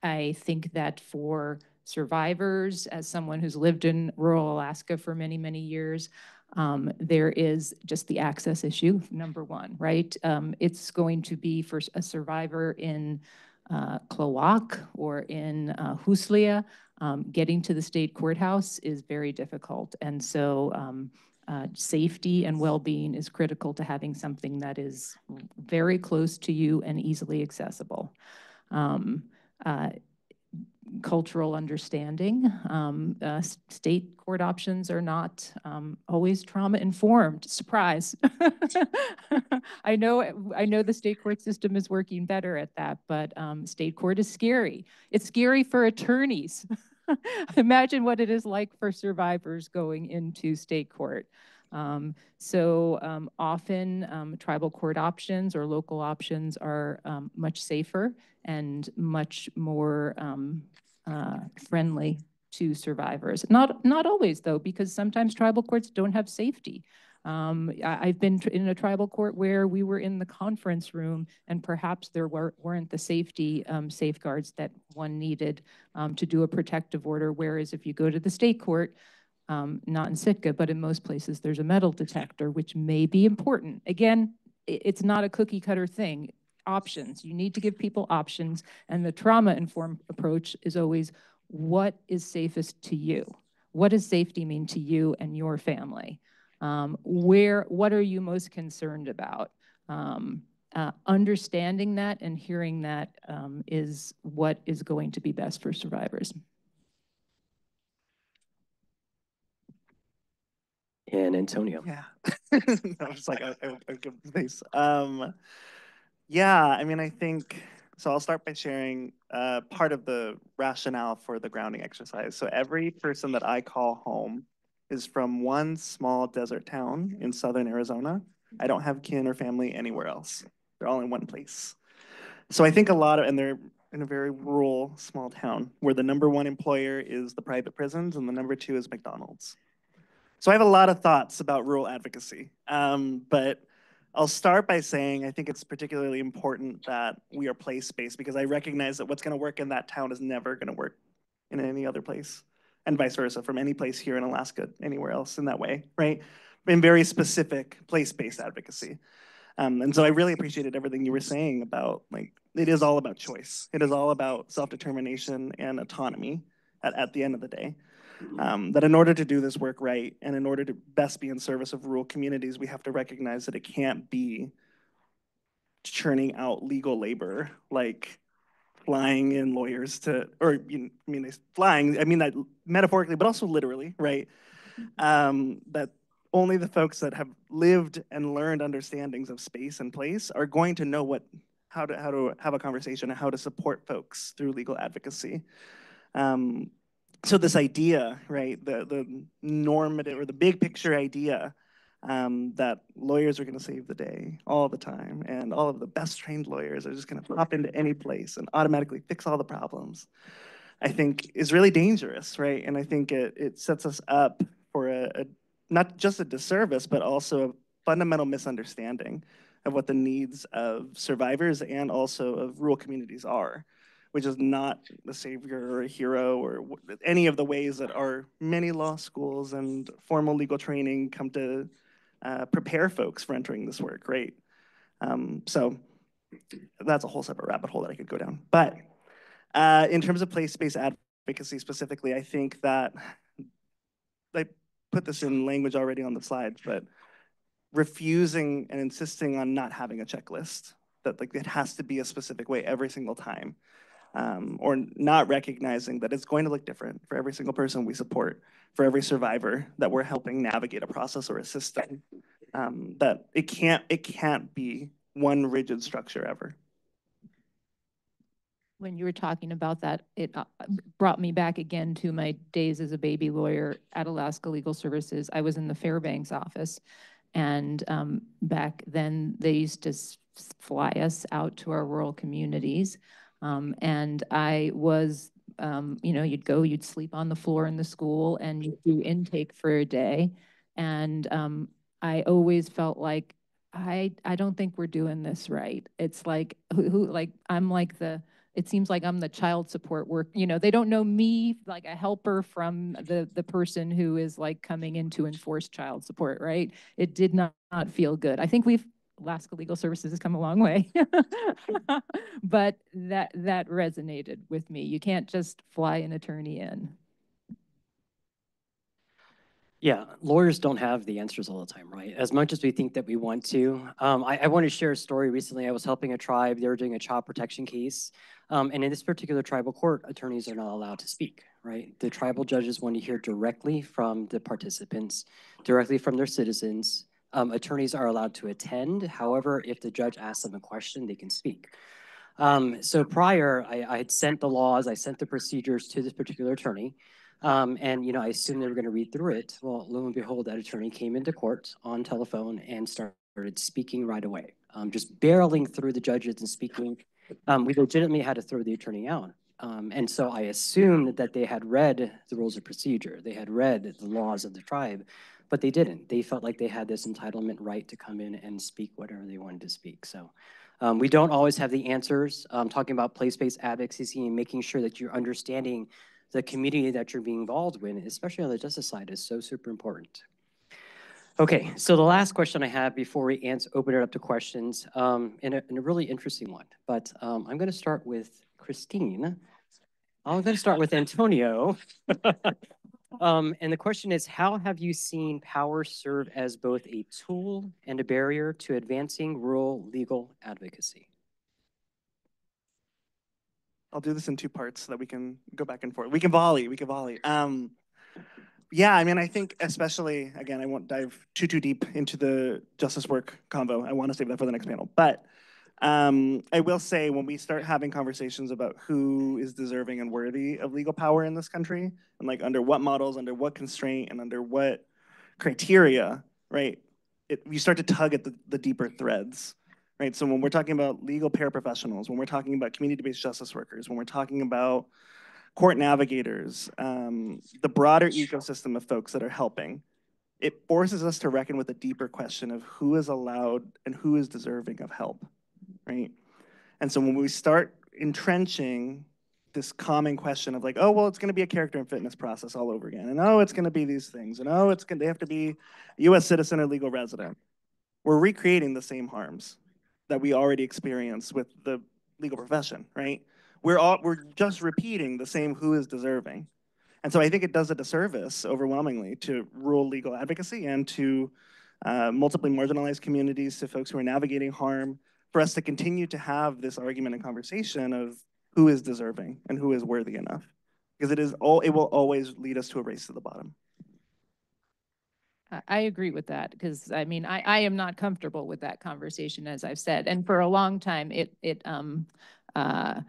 S27: I think that for survivors, as someone who's lived in rural Alaska for many, many years, um, there is just the access issue, number one, right? Um, it's going to be for a survivor in uh, or in uh, Huslia, um, getting to the state courthouse is very difficult. And so um, uh, safety and well-being is critical to having something that is very close to you and easily accessible. Um, uh, cultural understanding. Um, uh, state court options are not um, always trauma informed. Surprise! <laughs> I know I know the state court system is working better at that, but um, state court is scary. It's scary for attorneys. <laughs> Imagine what it is like for survivors going into state court. Um, so um, often um, tribal court options or local options are um, much safer and much more um, uh, friendly to survivors. Not, not always though, because sometimes tribal courts don't have safety. Um, I, have been in a tribal court where we were in the conference room and perhaps there were, weren't the safety um, safeguards that one needed um, to do a protective order. Whereas if you go to the state court, um, not in Sitka, but in most places, there's a metal detector, which may be important. Again, it's not a cookie cutter thing. options. You need to give people options. And the trauma-informed approach is always, what is safest to you? What does safety mean to you and your family? Um, where, what are you most concerned about? Um, uh, understanding that and hearing that um, is what is going to be best for survivors.
S26: And Antonio.
S28: Yeah. <laughs> I was like, I, I, I give. Um, yeah, I mean, I think, so I'll start by sharing uh, part of the rationale for the grounding exercise. So every person that I call home is from one small desert town in southern Arizona. I don't have kin or family anywhere else. They're all in one place. So I think a lot of, and they're in a very rural, small town where the number one employer is the private prisons and the number two is McDonald's. So I have a lot of thoughts about rural advocacy, um, but I'll start by saying I think it's particularly important that we are place-based because I recognize that what's going to work in that town is never going to work in any other place, and vice versa from any place here in Alaska, anywhere else in that way, right? In very specific place-based advocacy. Um, and so I really appreciated everything you were saying about like it is all about choice. It is all about self-determination and autonomy at, at the end of the day. Um, that in order to do this work right and in order to best be in service of rural communities, we have to recognize that it can't be churning out legal labor like flying in lawyers to, or you know, I mean, flying, I mean that metaphorically, but also literally, right? Um, that only the folks that have lived and learned understandings of space and place are going to know what how to how to have a conversation and how to support folks through legal advocacy. Um, so this idea, right, the the normative or the big picture idea um, that lawyers are going to save the day all the time, and all of the best trained lawyers are just going to pop into any place and automatically fix all the problems, I think is really dangerous, right? And I think it it sets us up for a, a not just a disservice, but also a fundamental misunderstanding of what the needs of survivors and also of rural communities are, which is not the savior or a hero or any of the ways that our many law schools and formal legal training come to uh, prepare folks for entering this work, right? Um, so that's a whole separate rabbit hole that I could go down. But uh, in terms of place-based advocacy specifically, I think that I put this in language already on the slides, but refusing and insisting on not having a checklist that like it has to be a specific way every single time um, or not recognizing that it's going to look different for every single person we support for every survivor that we're helping navigate a process or a system um, that it can't it can't be one rigid structure ever
S27: when you were talking about that, it uh, brought me back again to my days as a baby lawyer at Alaska Legal Services. I was in the Fairbanks office. And um, back then, they used to fly us out to our rural communities. Um, and I was, um, you know, you'd go, you'd sleep on the floor in the school and you'd do intake for a day. And um, I always felt like, I, I don't think we're doing this right. It's like, who, who like, I'm like the, it seems like I'm the child support work. You know, they don't know me like a helper from the the person who is like coming in to enforce child support, right? It did not, not feel good. I think we've Alaska Legal Services has come a long way, <laughs> but that that resonated with me. You can't just fly an attorney in.
S26: Yeah, lawyers don't have the answers all the time, right? As much as we think that we want to. Um, I, I want to share a story. Recently, I was helping a tribe. They were doing a child protection case. Um, and in this particular tribal court, attorneys are not allowed to speak, right? The tribal judges want to hear directly from the participants, directly from their citizens. Um, attorneys are allowed to attend. However, if the judge asks them a question, they can speak. Um, so prior, I, I had sent the laws, I sent the procedures to this particular attorney. Um, and, you know, I assumed they were going to read through it. Well, lo and behold, that attorney came into court on telephone and started speaking right away, um, just barreling through the judges and speaking. Um, we legitimately had to throw the attorney out. Um, and so I assumed that they had read the rules of procedure, they had read the laws of the tribe, but they didn't. They felt like they had this entitlement right to come in and speak whatever they wanted to speak. So um, we don't always have the answers. Um, talking about place-based advocacy and making sure that you're understanding the community that you're being involved with, especially on the justice side, is so super important. Okay, so the last question I have before we answer, open it up to questions, um, and a, and a really interesting one, but, um, I'm gonna start with Christine. I'm gonna start with Antonio. <laughs> Um, and the question is, how have you seen power serve as both a tool and a barrier to advancing rural legal advocacy?
S28: I'll do this in two parts so that we can go back and forth. We can volley, we can volley. Um, yeah, I mean, I think especially, again, I won't dive too, too deep into the justice work convo. I want to save that for the next panel. But um, I will say when we start having conversations about who is deserving and worthy of legal power in this country, and like under what models, under what constraint, and under what criteria, right? It, you start to tug at the, the deeper threads, right? So when we're talking about legal paraprofessionals, when we're talking about community-based justice workers, when we're talking about court navigators, um, the broader ecosystem of folks that are helping, it forces us to reckon with a deeper question of who is allowed and who is deserving of help right? And so when we start entrenching this common question of like, oh, well, it's going to be a character and fitness process all over again. And oh, it's going to be these things. And oh, it's going to, they have to be a US citizen or legal resident. We're recreating the same harms that we already experience with the legal profession, right? We're all, we're just repeating the same who is deserving. And so I think it does a disservice overwhelmingly to rural legal advocacy and to uh, multiply marginalized communities, to folks who are navigating harm, for us to continue to have this argument and conversation of who is deserving and who is worthy enough. Because it is all it will always lead us to a race to the bottom.
S27: I agree with that because I mean I, I am not comfortable with that conversation as I've said and for a long time it it um uh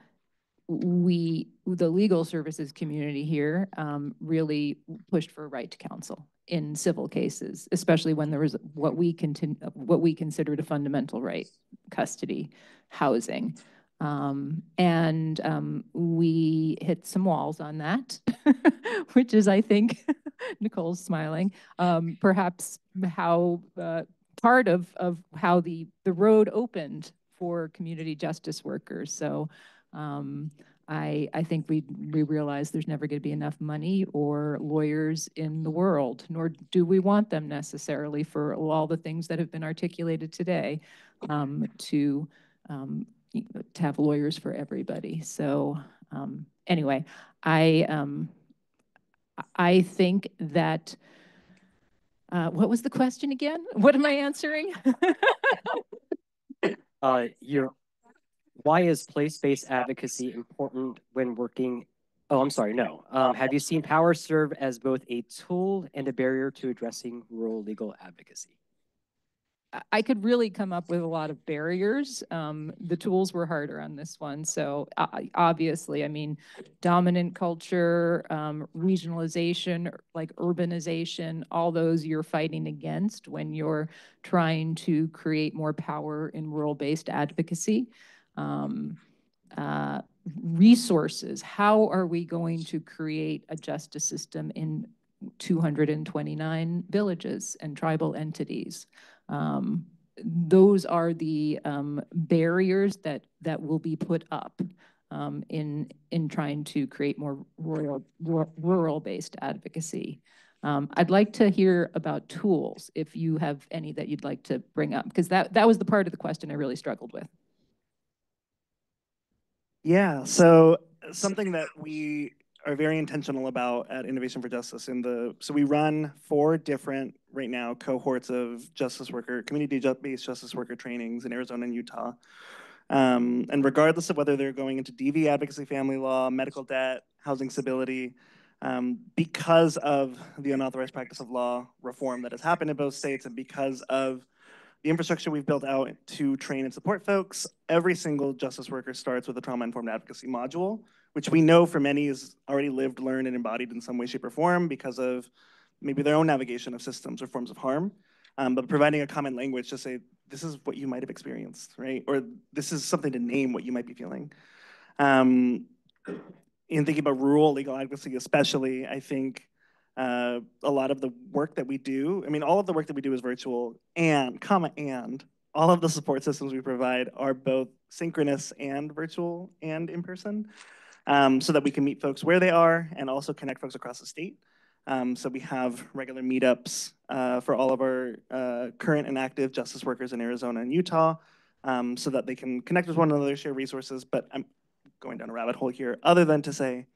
S27: we the legal services community here um, really pushed for right to counsel in civil cases, especially when there was what we continue, what we considered a fundamental right, custody, housing. Um, and um, we hit some walls on that, <laughs> which is, I think, <laughs> Nikole's smiling, um, perhaps how uh, part of, of how the, the road opened for community justice workers. So um, I, I think we, we realize there's never going to be enough money or lawyers in the world, nor do we want them necessarily for all the things that have been articulated today um, to, um, to have lawyers for everybody. So um, anyway, I, um, I think that, uh, what was the question again? <laughs> What am I answering? <laughs>
S26: uh, why is place-based advocacy important when working? Oh, I'm sorry, no. Um, have you seen power serve as both a tool and a barrier to addressing rural legal advocacy?
S27: I could really come up with a lot of barriers. Um, the tools were harder on this one. So uh, obviously, I mean, dominant culture, um, regionalization, like urbanization, all those you're fighting against when you're trying to create more power in rural-based advocacy um, uh, resources. How are we going to create a justice system in 229 villages and tribal entities? Um, those are the um, barriers that that will be put up um, in in trying to create more rural rural based advocacy. Um, I'd like to hear about tools if you have any that you'd like to bring up because that that was the part of the question I really struggled with.
S28: Yeah, so something that we are very intentional about at Innovation for Justice in the so we run four different right now cohorts of justice worker community-based justice worker trainings in Arizona and Utah. Um, and regardless of whether they're going into DV advocacy, family law, medical debt, housing stability, um, because of the unauthorized practice of law reform that has happened in both states and because of the infrastructure we've built out to train and support folks, every single justice worker starts with a trauma-informed advocacy module, which we know for many is already lived, learned, and embodied in some way, shape, or form because of maybe their own navigation of systems or forms of harm. Um, but providing a common language to say, this is what you might have experienced, right? Or this is something to name what you might be feeling. Um, in thinking about rural legal advocacy especially, I think uh, a lot of the work that we do, I mean, all of the work that we do is virtual and, comma, and all of the support systems we provide are both synchronous and virtual and in person um, so that we can meet folks where they are and also connect folks across the state. Um, so we have regular meetups uh, for all of our uh, current and active justice workers in Arizona and Utah um, so that they can connect with one another, share resources. But I'm going down a rabbit hole here, other than to say,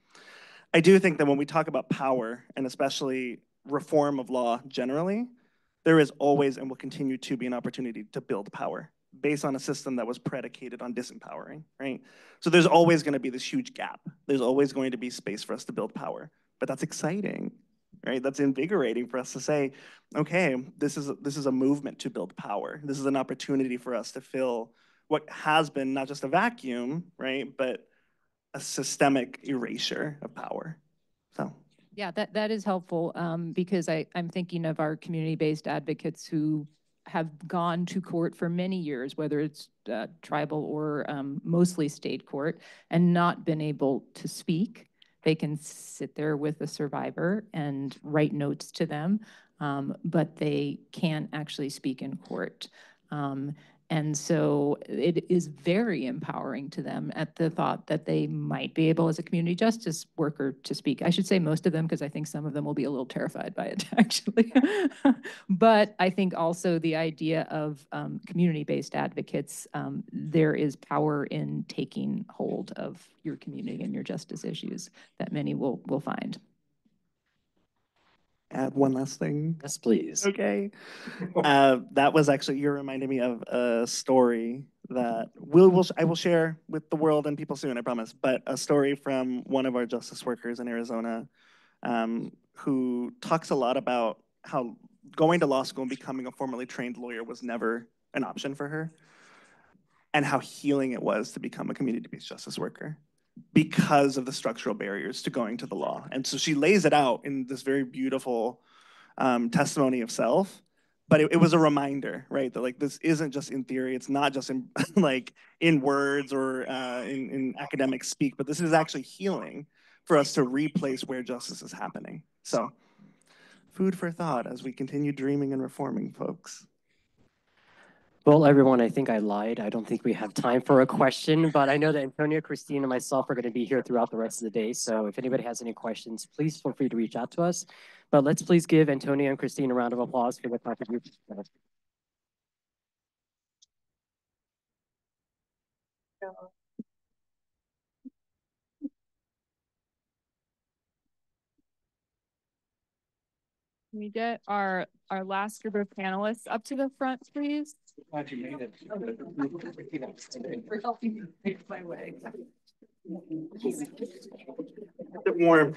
S28: I do think that when we talk about power, and especially reform of law generally, there is always and will continue to be an opportunity to build power based on a system that was predicated on disempowering, right? So there's always going to be this huge gap. There's always going to be space for us to build power, but that's exciting, right? That's invigorating for us to say, okay, this is this is a movement to build power. This is an opportunity for us to fill what has been not just a vacuum, right, but a systemic erasure of power. So.
S27: Yeah, that, that is helpful um, because I, I'm thinking of our community-based advocates who have gone to court for many years, whether it's uh, tribal or um, mostly state court, and not been able to speak. They can sit there with a survivor and write notes to them, um, but they can't actually speak in court. Um, and so it is very empowering to them at the thought that they might be able, as a community justice worker, to speak. I should say most of them, because I think some of them will be a little terrified by it, <laughs> actually. but I think also the idea of um, community-based advocates, um, there is power in taking hold of your community and your justice issues that many will, will find
S28: add one last thing?
S26: Yes, please.
S28: Okay. <laughs> Uh, that was actually, you reminded me of a story that we'll, we'll, I will share with the world and people soon, I promise, but a story from one of our justice workers in Arizona um, who talks a lot about how going to law school and becoming a formally trained lawyer was never an option for her and how healing it was to become a community-based justice worker because of the structural barriers to going to the law. And so she lays it out in this very beautiful um, testimony of self. But it, it, was a reminder, right? That like this isn't just in theory. It's not just in <laughs> like in words or uh, in, in academic speak, but this is actually healing for us to replace where justice is happening. So food for thought as we continue dreaming and reforming, folks.
S26: Well, everyone, I think I lied. I don't think we have time for a question, but I know that Antonio, Christine, and myself are going to be here throughout the rest of the day. So if anybody has any questions, please feel free to reach out to us. But let's please give Antonio and Christine a round of applause for the contribution.
S3: Can we get our, our last group of panelists up to the front, please?
S28: Glad you made it.
S3: For helping me make my way.
S28: warm.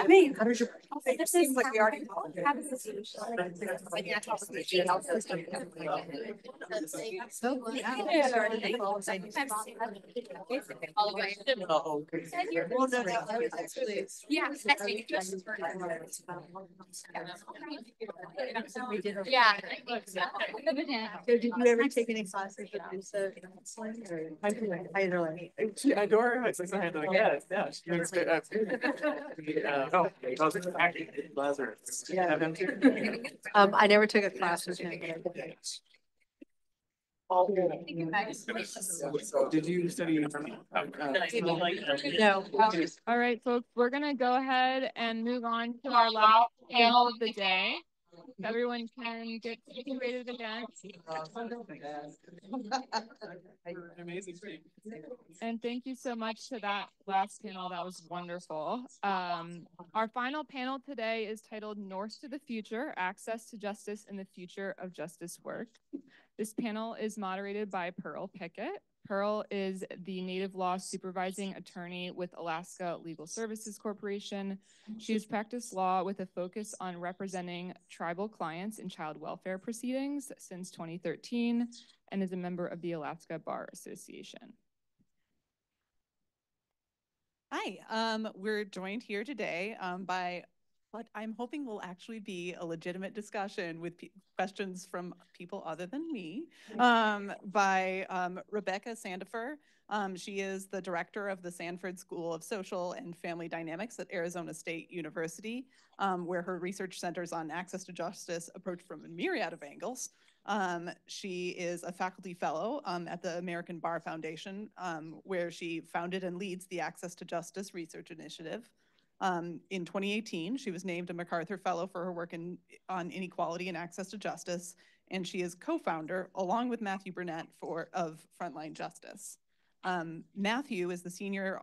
S10: I mean, how does your? This is like we already. How does this? Yeah. Yeah.
S24: Oh, so did you ever take any classes with Lisa? I don't know.
S25: She adore her. It's like, I had to, yeah, yeah. she was good. I was acting Lazarus.
S24: Yeah.
S25: Have?
S24: Um, I never took a class with him.
S25: Did you study? uh,
S3: No. All right, folks, we're gonna go ahead and move on to our last panel of the day. Everyone can get situated again.
S25: Amazing.
S3: And thank you so much to that last panel. That was wonderful. Um, our final panel today is titled North to the Future, Access to Justice in the Future of Justice Work. This panel is moderated by Pearl Pickett. Pearl is the Native Law Supervising Attorney with Alaska Legal Services Corporation. She has practiced law with a focus on representing tribal clients in child welfare proceedings since 2013 and is a member of the Alaska Bar Association.
S29: Hi, um, we're joined here today um, by But I'm hoping will actually be a legitimate discussion with pe- questions from people other than me um, by um, Rebecca Sandefur. Um, she is the director of the Sanford School of Social and Family Dynamics at Arizona State University, um, where her research centers on access to justice approach from a myriad of angles. Um, she is a faculty fellow um, at the American Bar Foundation, um, where she founded and leads the Access to Justice Research Initiative. Um, in 2018, she was named a MacArthur Fellow for her work in, on inequality and access to justice, and she is co-founder, along with Matthew Burnett, for of Frontline Justice. Um, Matthew is the senior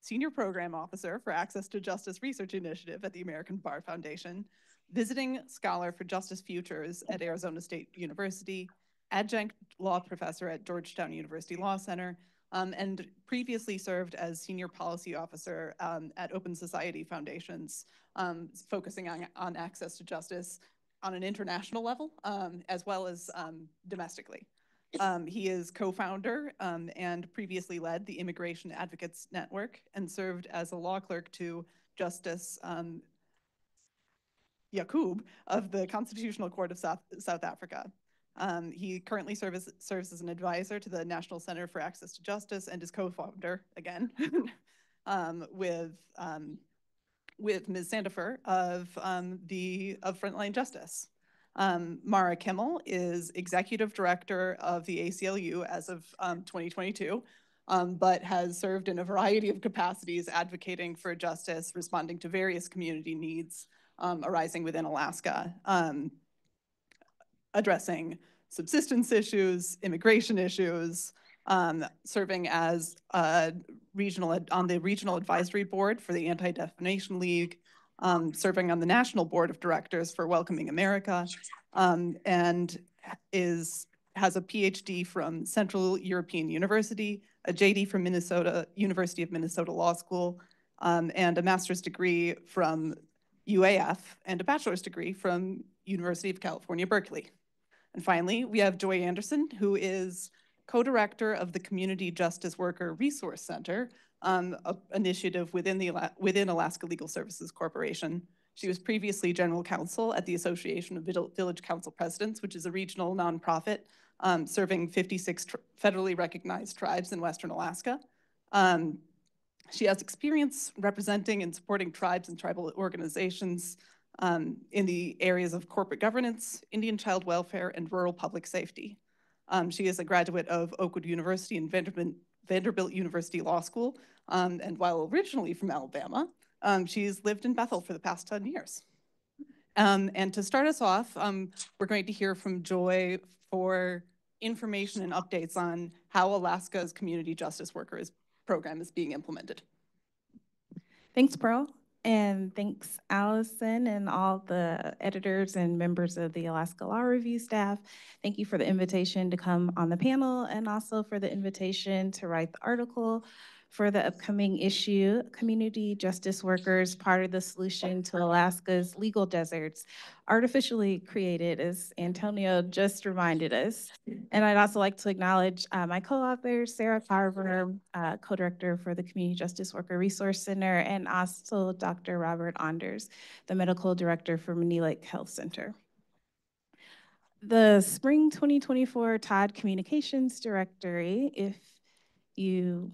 S29: senior program officer for Access to Justice Research Initiative at the American Bar Foundation, visiting scholar for Justice Futures at Arizona State University, adjunct law professor at Georgetown University Law Center, um, and previously served as senior policy officer um, at Open Society Foundations, um, focusing on, on access to justice on an international level, um, as well as um, domestically. Um, he is co-founder um, and previously led the Immigration Advocates Network and served as a law clerk to Justice um, of the Constitutional Court of South, South Africa. Um, he currently serves, serves as an advisor to the National Center for Access to Justice and is co-founder, again, <laughs> um, with, um, with Ms. Sandefur of, um, the, of Frontline Justice. Um, Mara Kimmel is executive director of the ACLU as of um, 2022, um, but has served in a variety of capacities advocating for justice, responding to various community needs arising within Alaska, addressing subsistence issues, immigration issues, um, serving as a regional on the regional advisory board for the Anti-Defamation League, um, serving on the national board of directors for Welcoming America, um, and is has a PhD from Central European University, a JD from Minnesota University of Minnesota Law School, um, and a master's degree from UAF and a bachelor's degree from University of California, Berkeley. And finally, we have Joy Anderson, who is co-director of the Community Justice Worker Resource Center, um, initiative within the within Alaska Legal Services Corporation. She was previously general counsel at the Association of Village Council Presidents, which is a regional nonprofit um, serving 56 federally recognized tribes in Western Alaska. Um, she has experience representing and supporting tribes and tribal organizations um, in the areas of corporate governance, Indian child welfare, and rural public safety. Um, she is a graduate of Oakwood University and Vanderbilt, Vanderbilt University Law School, um, and while originally from Alabama, um, she's lived in Bethel for the past 10 years. Um, and to start us off, um, we're going to hear from Joy for information and updates on how Alaska's Community Justice Workers program is being implemented.
S30: Thanks, Pearl. And thanks, Allison, and all the editors and members of the Alaska Law Review staff. Thank you for the invitation to come on the panel and also for the invitation to write the article for the upcoming issue, community justice workers, part of the solution to Alaska's legal deserts, artificially created, as Antonio just reminded us. And I'd also like to acknowledge uh, my co-author, Sarah Carver, uh, co-director for the Community Justice Worker Resource Center, and also Dr. Robert Anders, the medical director for Maniilaq Health Center. The Spring 2024 Todd Communications Directory, if you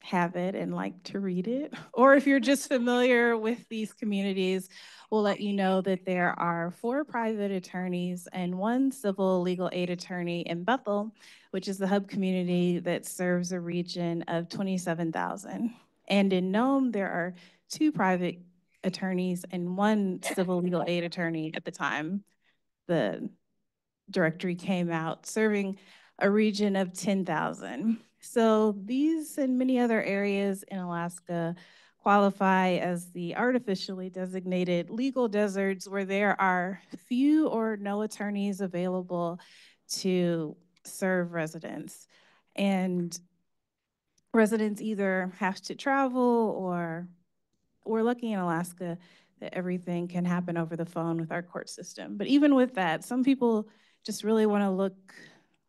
S30: have it and like to read it, <laughs> or if you're just familiar with these communities, we'll let you know that there are four private attorneys and one civil legal aid attorney in Bethel, which is the hub community that serves a region of 27,000. And in Nome, there are two private attorneys and one civil legal aid attorney at the time the directory came out, serving a region of 10,000. So these and many other areas in Alaska qualify as the artificially designated legal deserts where there are few or no attorneys available to serve residents. And residents either have to travel or we're lucky in Alaska that everything can happen over the phone with our court system. But even with that, some people just really want to look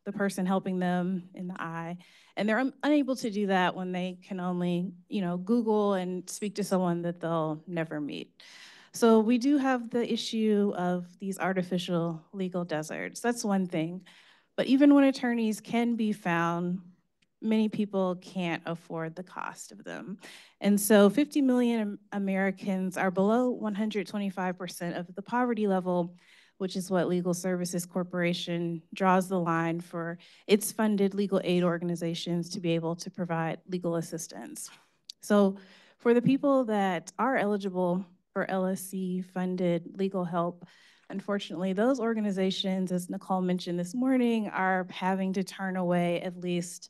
S30: the person helping them in the eye. And they're un unable to do that when they can only, you know, Google and speak to someone that they'll never meet. So we do have the issue of these artificial legal deserts. That's one thing. But even when attorneys can be found, many people can't afford the cost of them. And so 50 million Americans are below 125% of the poverty level, which is what Legal Services Corporation draws the line for its funded legal aid organizations to be able to provide legal assistance. So for the people that are eligible for LSC funded legal help, unfortunately, those organizations, as Nikole mentioned this morning, are having to turn away at least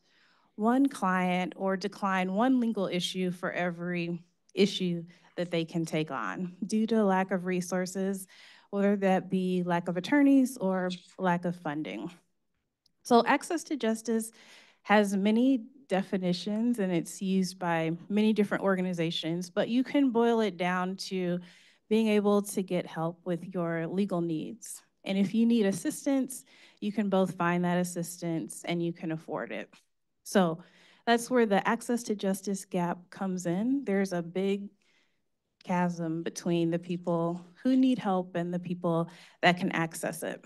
S30: one client or decline one legal issue for every issue that they can take on due to lack of resources, whether that be lack of attorneys or lack of funding. So access to justice has many definitions and it's used by many different organizations, but you can boil it down to being able to get help with your legal needs. And if you need assistance, you can both find that assistance and you can afford it. So that's where the access to justice gap comes in. There's a big chasm between the people who need help and the people that can access it.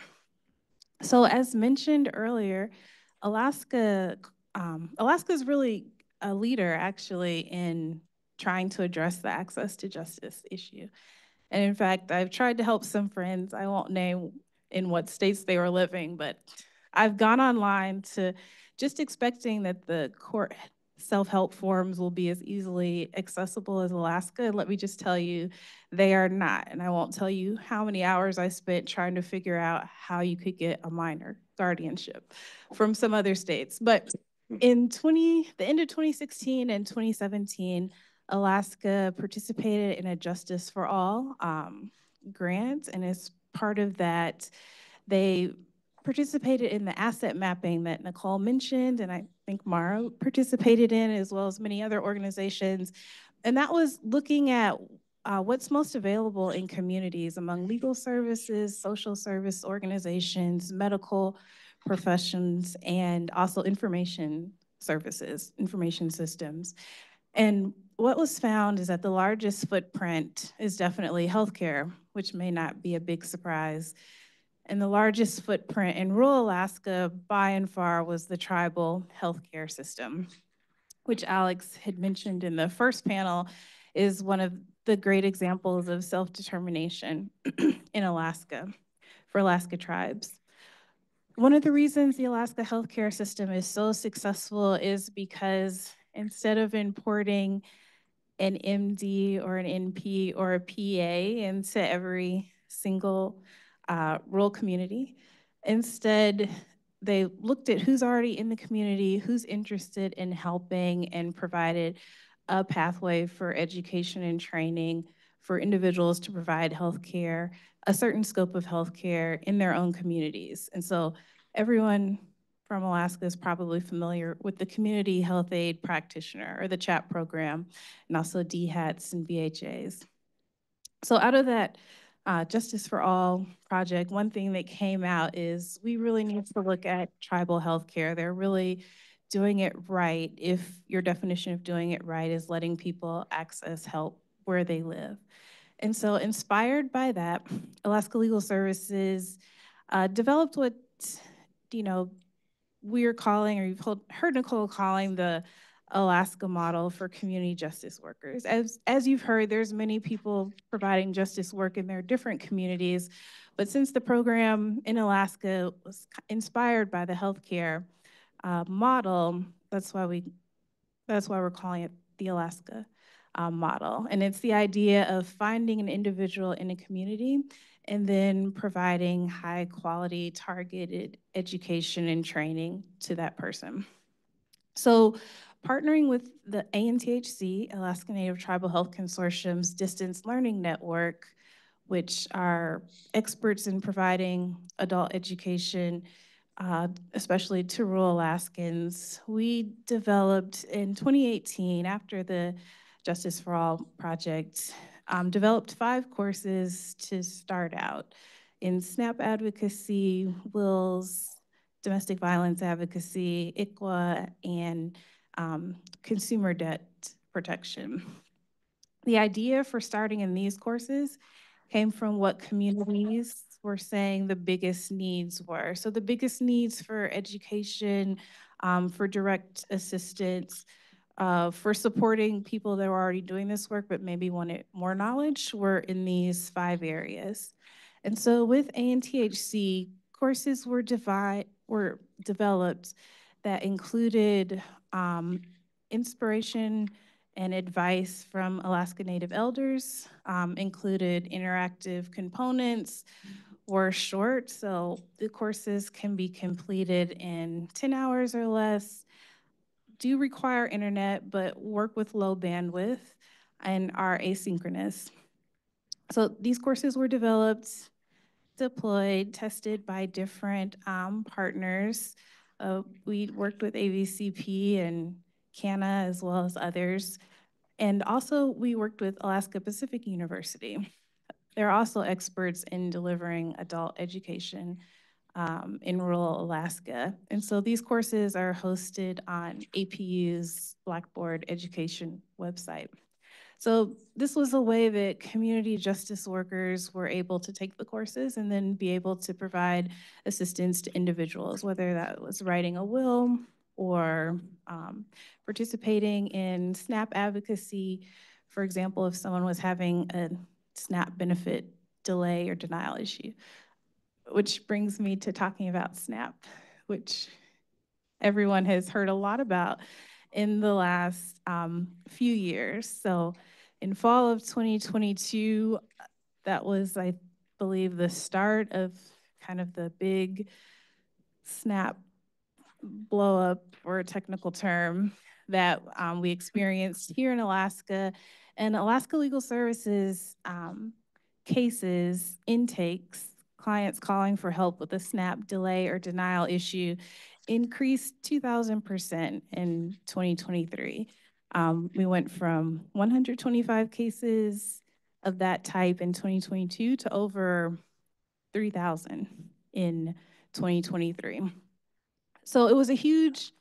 S30: So as mentioned earlier, Alaska, um, Alaska is really a leader actually in trying to address the access to justice issue. And in fact, I've tried to help some friends, I won't name in what states they were living, but I've gone online to just expecting that the court self-help forms will be as easily accessible as Alaska. Let me just tell you, they are not. And I won't tell you how many hours I spent trying to figure out how you could get a minor guardianship from some other states. But in 20, the end of 2016 and 2017, Alaska participated in a Justice for All um, grant. And as part of that, they participated in the asset mapping that Nikole mentioned, and I think Mara participated in, as well as many other organizations. And that was looking at uh, what's most available in communities among legal services, social service organizations, medical professions, and also information services, information systems. And what was found is that the largest footprint is definitely healthcare, which may not be a big surprise. And the largest footprint in rural Alaska by and far was the tribal healthcare system, which Alex had mentioned in the first panel is one of the great examples of self-determination <clears throat> in Alaska for Alaska tribes. One of the reasons the Alaska healthcare system is so successful is because instead of importing an MD or an NP or a PA into every single uh, rural community. Instead, they looked at who's already in the community, who's interested in helping, and provided a pathway for education and training for individuals to provide healthcare, a certain scope of healthcare in their own communities. And so everyone from Alaska is probably familiar with the Community Health Aide Practitioner or the CHAP program, and also DHATs and BHAs. So out of that uh, Justice for All project, one thing that came out is we really need to look at tribal healthcare. They're really doing it right if your definition of doing it right is letting people access help where they live. And so inspired by that, Alaska Legal Services uh, developed what, you know, we're calling, or you've heard Nikole calling the Alaska model for community justice workers. As, as you've heard, there's many people providing justice work in their different communities, but since the program in Alaska was inspired by the healthcare uh, model, that's why we, that's why we're calling it the Alaska uh, model. And it's the idea of finding an individual in a community and then providing high quality targeted education and training to that person. So partnering with the ANTHC, Alaska Native Tribal Health Consortium's distance learning network, which are experts in providing adult education, uh, especially to rural Alaskans, we developed in 2018, after the Justice for All project, um, developed five courses to start out. In SNAP advocacy, wills, domestic violence advocacy, ICWA, and um, consumer debt protection. The idea for starting in these courses came from what communities were saying the biggest needs were. So the biggest needs for education, um, for direct assistance, uh, for supporting people that were already doing this work but maybe wanted more knowledge were in these five areas. And so with ANTHC, courses were divide, were developed that included um, inspiration and advice from Alaska Native elders, um, included interactive components, were short, so the courses can be completed in 10 hours or less, do require internet, but work with low bandwidth and are asynchronous. So these courses were developed, deployed, tested by different um, partners. Uh, we worked with AVCP and CANA as well as others. And also we worked with Alaska Pacific University. They're also experts in delivering adult education um, in rural Alaska. And so these courses are hosted on APU's Blackboard education website. So this was a way that community justice workers were able to take the courses and then be able to provide assistance to individuals, whether that was writing a will or um, participating in SNAP advocacy. For example, if someone was having a SNAP benefit delay or denial issue. Which brings me to talking about SNAP, which everyone has heard a lot about in the last um, few years. So in fall of 2022, that was, I believe, the start of kind of the big SNAP blow up, or a technical term, that um, we experienced here in Alaska. And Alaska Legal Services um, cases, intakes, clients calling for help with a SNAP delay or denial issue increased 2,000% in 2023. Um, we went from 125 cases of that type in 2022 to over 3,000 in 2023. So it was a huge,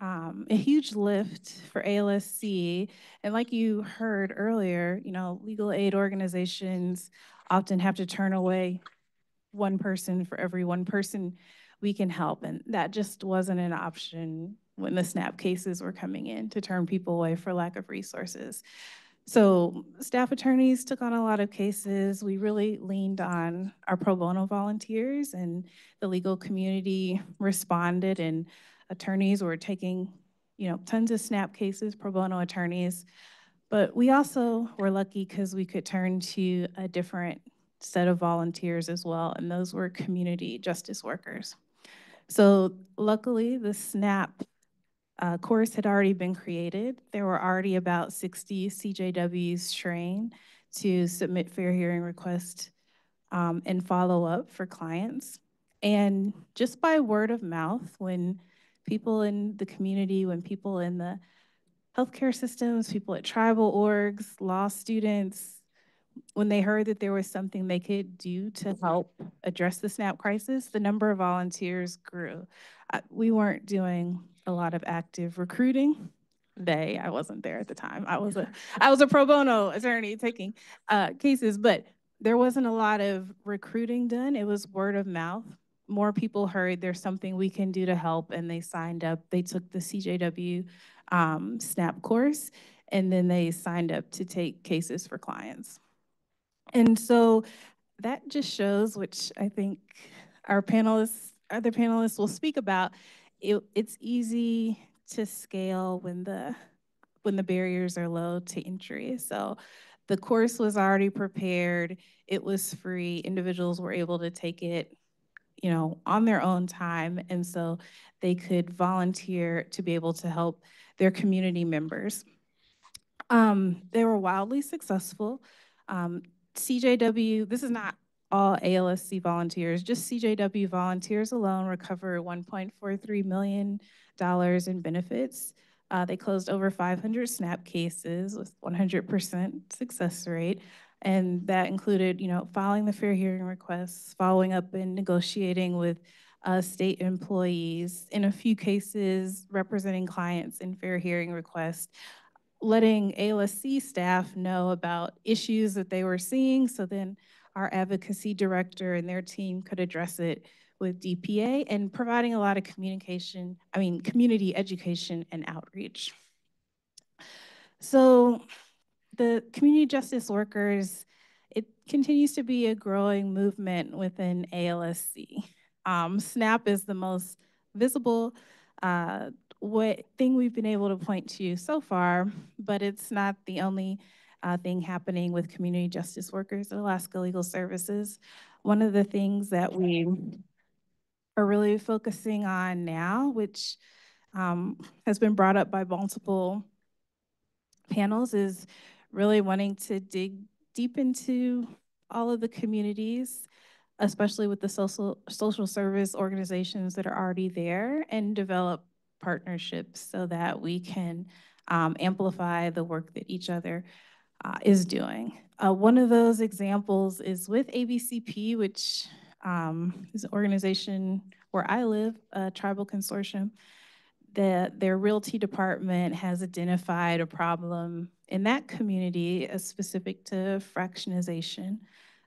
S30: um, a huge lift for ALSC. And like you heard earlier, you know, legal aid organizations often have to turn away one person for every one person we can help. And that just wasn't an option when the SNAP cases were coming in to turn people away for lack of resources. So staff attorneys took on a lot of cases. We really leaned on our pro bono volunteers and the legal community responded and attorneys were taking, you know, tons of SNAP cases, pro bono attorneys. But we also were lucky because we could turn to a different set of volunteers as well, and those were community justice workers. So luckily, the SNAP uh, course had already been created. There were already about 60 CJWs trained to submit fair hearing requests um, and follow up for clients. And just by word of mouth, when people in the community, when people in the healthcare systems, people at tribal orgs, law students, when they heard that there was something they could do to help address the SNAP crisis, the number of volunteers grew. Uh, we weren't doing a lot of active recruiting. They, I wasn't there at the time. I was a, <laughs> I was a pro bono attorney taking uh, cases, but there wasn't a lot of recruiting done. It was word of mouth. More people heard there's something we can do to help, and they signed up. They took the CJW um, SNAP course, and then they signed up to take cases for clients. And so that just shows, which I think our panelists, other panelists will speak about, it, it's easy to scale when the when the barriers are low to entry. So the course was already prepared, it was free, individuals were able to take it, you know, on their own time. And so they could volunteer to be able to help their community members. Um, they were wildly successful. Um, CJW, this is not all ALSC volunteers, just CJW volunteers alone recover $1.43 million in benefits. Uh, they closed over 500 SNAP cases with 100% success rate. And that included, you know, filing the fair hearing requests, following up and negotiating with uh, state employees, in a few cases, representing clients in fair hearing requests, letting ALSC staff know about issues that they were seeing. So then our advocacy director and their team could address it with DPA and providing a lot of communication, I mean, community education and outreach. So the community justice workers, it continues to be a growing movement within ALSC. Um, SNAP is the most visible uh, what thing we've been able to point to so far, but it's not the only uh, thing happening with community justice workers at Alaska Legal Services. One of the things that we are really focusing on now, which um, has been brought up by multiple panels, is really wanting to dig deep into all of the communities, especially with the social, social service organizations that are already there, and develop partnerships so that we can um, amplify the work that each other uh, is doing. Uh, one of those examples is with AVCP, which um, is an organization where I live, a tribal consortium, that their realty department has identified a problem in that community as specific to fractionization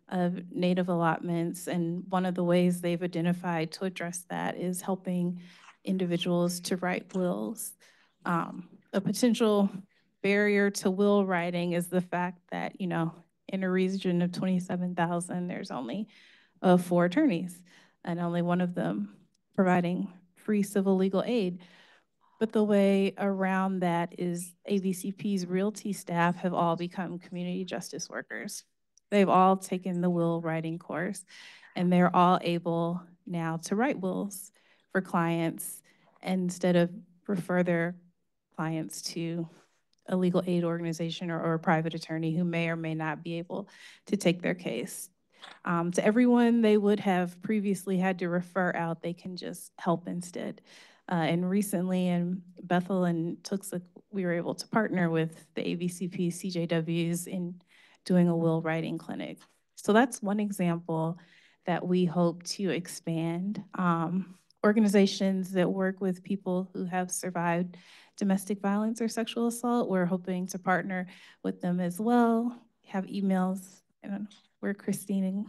S30: of native allotments. And one of the ways they've identified to address that is helping individuals to write wills. Um, a potential barrier to will writing is the fact that, you know, in a region of 27,000, there's only uh, four attorneys and only one of them providing free civil legal aid. But the way around that is AVCP's realty staff have all become community justice workers. They've all taken the will writing course and they're all able now to write wills for clients instead of refer their clients to a legal aid organization or, or, a private attorney who may or may not be able to take their case. Um, to everyone they would have previously had to refer out, they can just help instead. Uh, and recently in Bethel and Tuxtla, we were able to partner with the AVCP CJWs in doing a will writing clinic. So that's one example that we hope to expand. Um, organizations that work with people who have survived domestic violence or sexual assault. We're hoping to partner with them as well. Have emails. I don't know where Christine and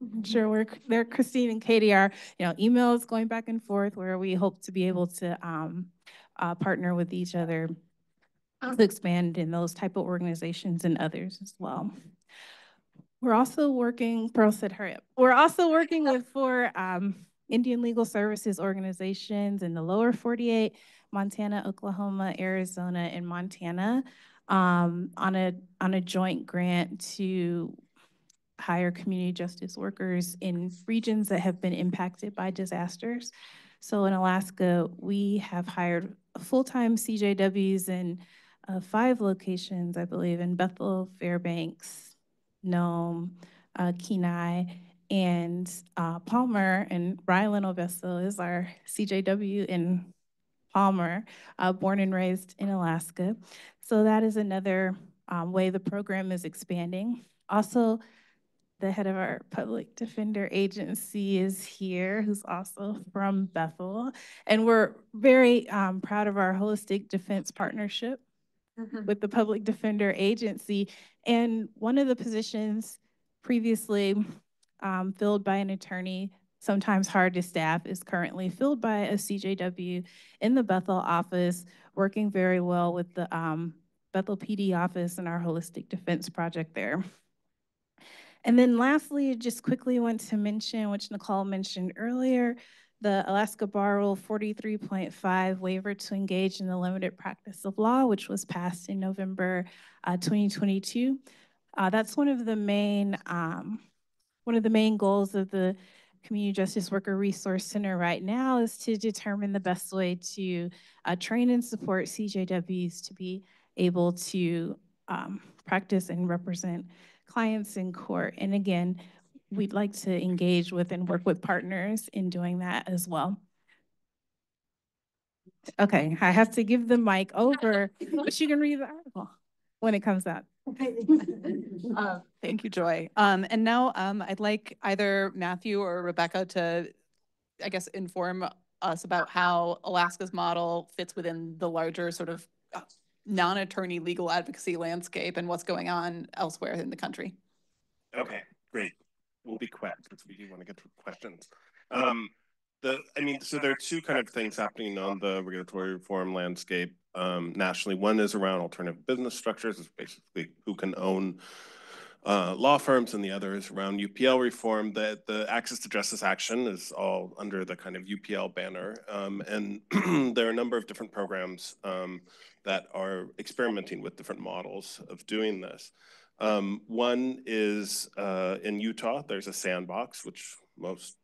S30: I'm sure where there Christine and Katie are. You know, emails going back and forth where we hope to be able to um, uh, partner with each other to expand in those type of organizations and others as well. We're also working, Pearl said hurry up. We're also working with four um, Indian Legal Services organizations in the lower 48, Montana, Oklahoma, Arizona, and Montana um, on a on a joint grant to hire community justice workers in regions that have been impacted by disasters. So in Alaska, we have hired full-time CJWs in uh, five locations, I believe, in Bethel, Fairbanks, Nome, uh, Kenai, and uh, Palmer and Rylan Obeso is our CJW in Palmer, uh, born and raised in Alaska. So that is another um, way the program is expanding. Also, the head of our public defender agency is here, who's also from Bethel. And we're very um, proud of our holistic defense partnership mm -hmm. with the public defender agency. And one of the positions previously um, filled by an attorney, sometimes hard to staff, is currently filled by a CJW in the Bethel office, working very well with the um, Bethel PD office and our holistic defense project there. And then lastly, just quickly want to mention, which Nikole mentioned earlier, the Alaska Bar Rule 43.5 waiver to engage in the limited practice of law, which was passed in November uh, 2022. Uh, that's one of the main um, one of the main goals of the Community Justice Worker Resource Center right now is to determine the best way to uh, train and support CJWs to be able to um, practice and represent clients in court. And again, we'd like to engage with and work with partners in doing that as well. Okay, I have to give the mic over, but you can read the article when it comes out. <laughs>
S29: uh, thank you, Joy. Um, and now um, I'd like either Matthew or Rebecca to, I guess, inform us about how Alaska's model fits within the larger sort of uh, non-attorney legal advocacy landscape and what's going on elsewhere in the country.
S7: Okay, great. We'll be quick because we do want to get to questions. Um, the, I mean, so there are two kind of things happening on the regulatory reform landscape um, nationally. One is around alternative business structures, is basically who can own uh, law firms, and the other is around UPL reform. That the Access to Justice Action is all under the kind of UPL banner, um, and <clears throat> there are a number of different programs um, that are experimenting with different models of doing this. Um, one is uh, in Utah, there's a sandbox, which most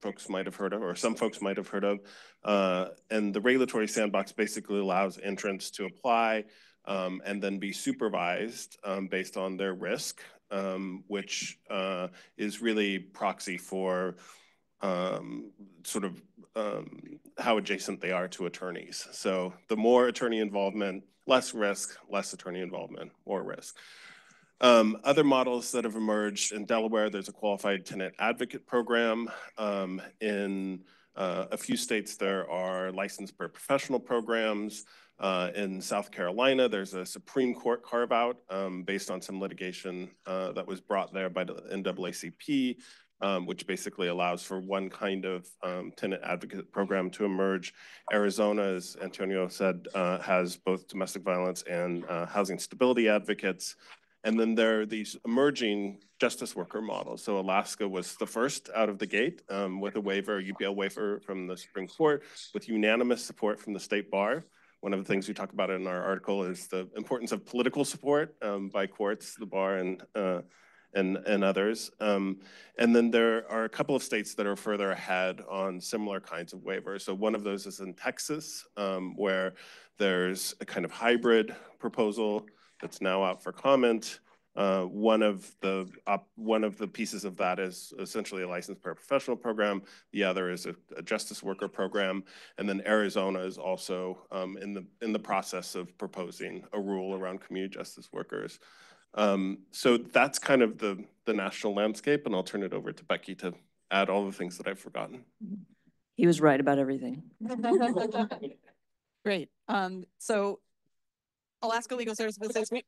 S7: folks might have heard of, or some folks might have heard of. Uh, and the regulatory sandbox basically allows entrants to apply um, and then be supervised um, based on their risk, um, which uh, is really proxy for um, sort of um, how adjacent they are to attorneys. So the more attorney involvement, less risk, less attorney involvement, more risk. Um, other models that have emerged in Delaware, there's a qualified tenant advocate program. Um, in uh, a few states, there are licensed paraprofessional programs. Uh, in South Carolina, there's a Supreme Court carve out um, based on some litigation uh, that was brought there by the NAACP, um, which basically allows for one kind of um, tenant advocate program to emerge. Arizona, as Antonio said, uh, has both domestic violence and uh, housing stability advocates. And then there are these emerging justice worker models. So Alaska was the first out of the gate um, with a waiver, UPL waiver from the Supreme Court, with unanimous support from the state bar. One of the things we talk about in our article is the importance of political support um, by courts, the bar, and uh, and and others. Um, and then there are a couple of states that are further ahead on similar kinds of waivers. So one of those is in Texas, um, where there's a kind of hybrid proposal that's now out for comment. Uh, one of the op, one of the pieces of that is essentially a licensed paraprofessional program. The other is a, a, justice worker program, and then Arizona is also um, in the in the process of proposing a rule around community justice workers. Um, so that's kind of the the national landscape, and I'll turn it over to Becky to add all the things that I've forgotten.
S31: He was right about everything. <laughs> <laughs>
S29: Great. Um, so Alaska Legal Services. I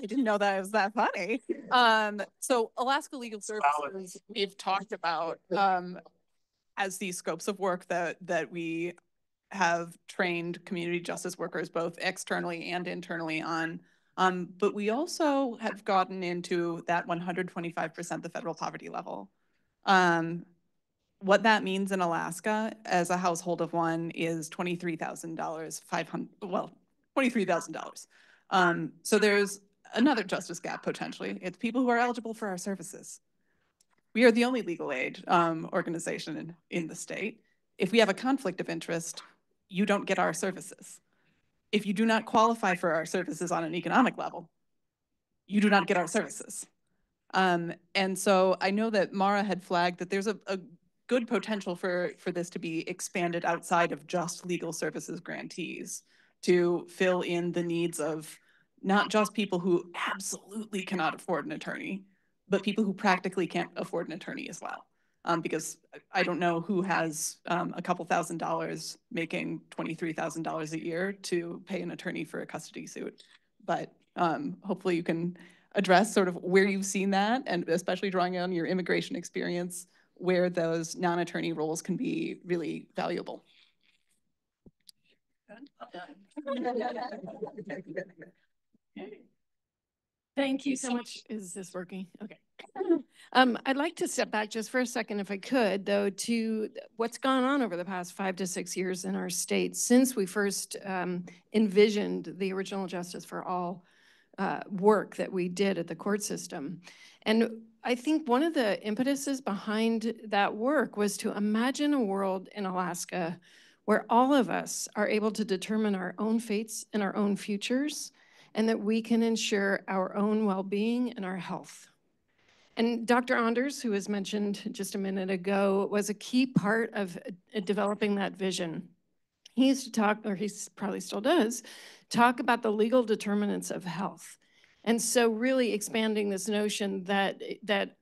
S29: didn't know that it was that funny. Um, so Alaska Legal Services, we've talked about um, as these scopes of work that that we have trained community justice workers both externally and internally on. Um, but we also have gotten into that 125% the federal poverty level. Um, what that means in Alaska as a household of one is $23,000, 500, well, $23,000. Um, so there's another justice gap potentially. It's people who are eligible for our services. We are the only legal aid um, organization in, in the state. If we have a conflict of interest, you don't get our services. If you do not qualify for our services on an economic level, you do not get our services. Um, and so I know that Mara had flagged that there's a, a good potential for, for this to be expanded outside of just legal services grantees to fill in the needs of not just people who absolutely cannot afford an attorney, but people who practically can't afford an attorney as well. Um, because I don't know who has um, a couple thousand dollars making $23,000 a year to pay an attorney for a custody suit. But um, hopefully you can address sort of where you've seen that and especially drawing on your immigration experience, where those non-attorney roles can be really valuable.
S32: Thank you so much. Is this working? Okay. Um, I'd like to step back just for a second, if I could, though, to what's gone on over the past five to six years in our state since we first um, envisioned the original Justice for All uh, work that we did at the court system. And I think one of the impetuses behind that work was to imagine a world in Alaska where all of us are able to determine our own fates and our own futures, and that we can ensure our own well-being and our health. And Dr. Anders, who was mentioned just a minute ago, was a key part of uh, developing that vision. He used to talk, or he probably still does, talk about the legal determinants of health. And so really expanding this notion that, that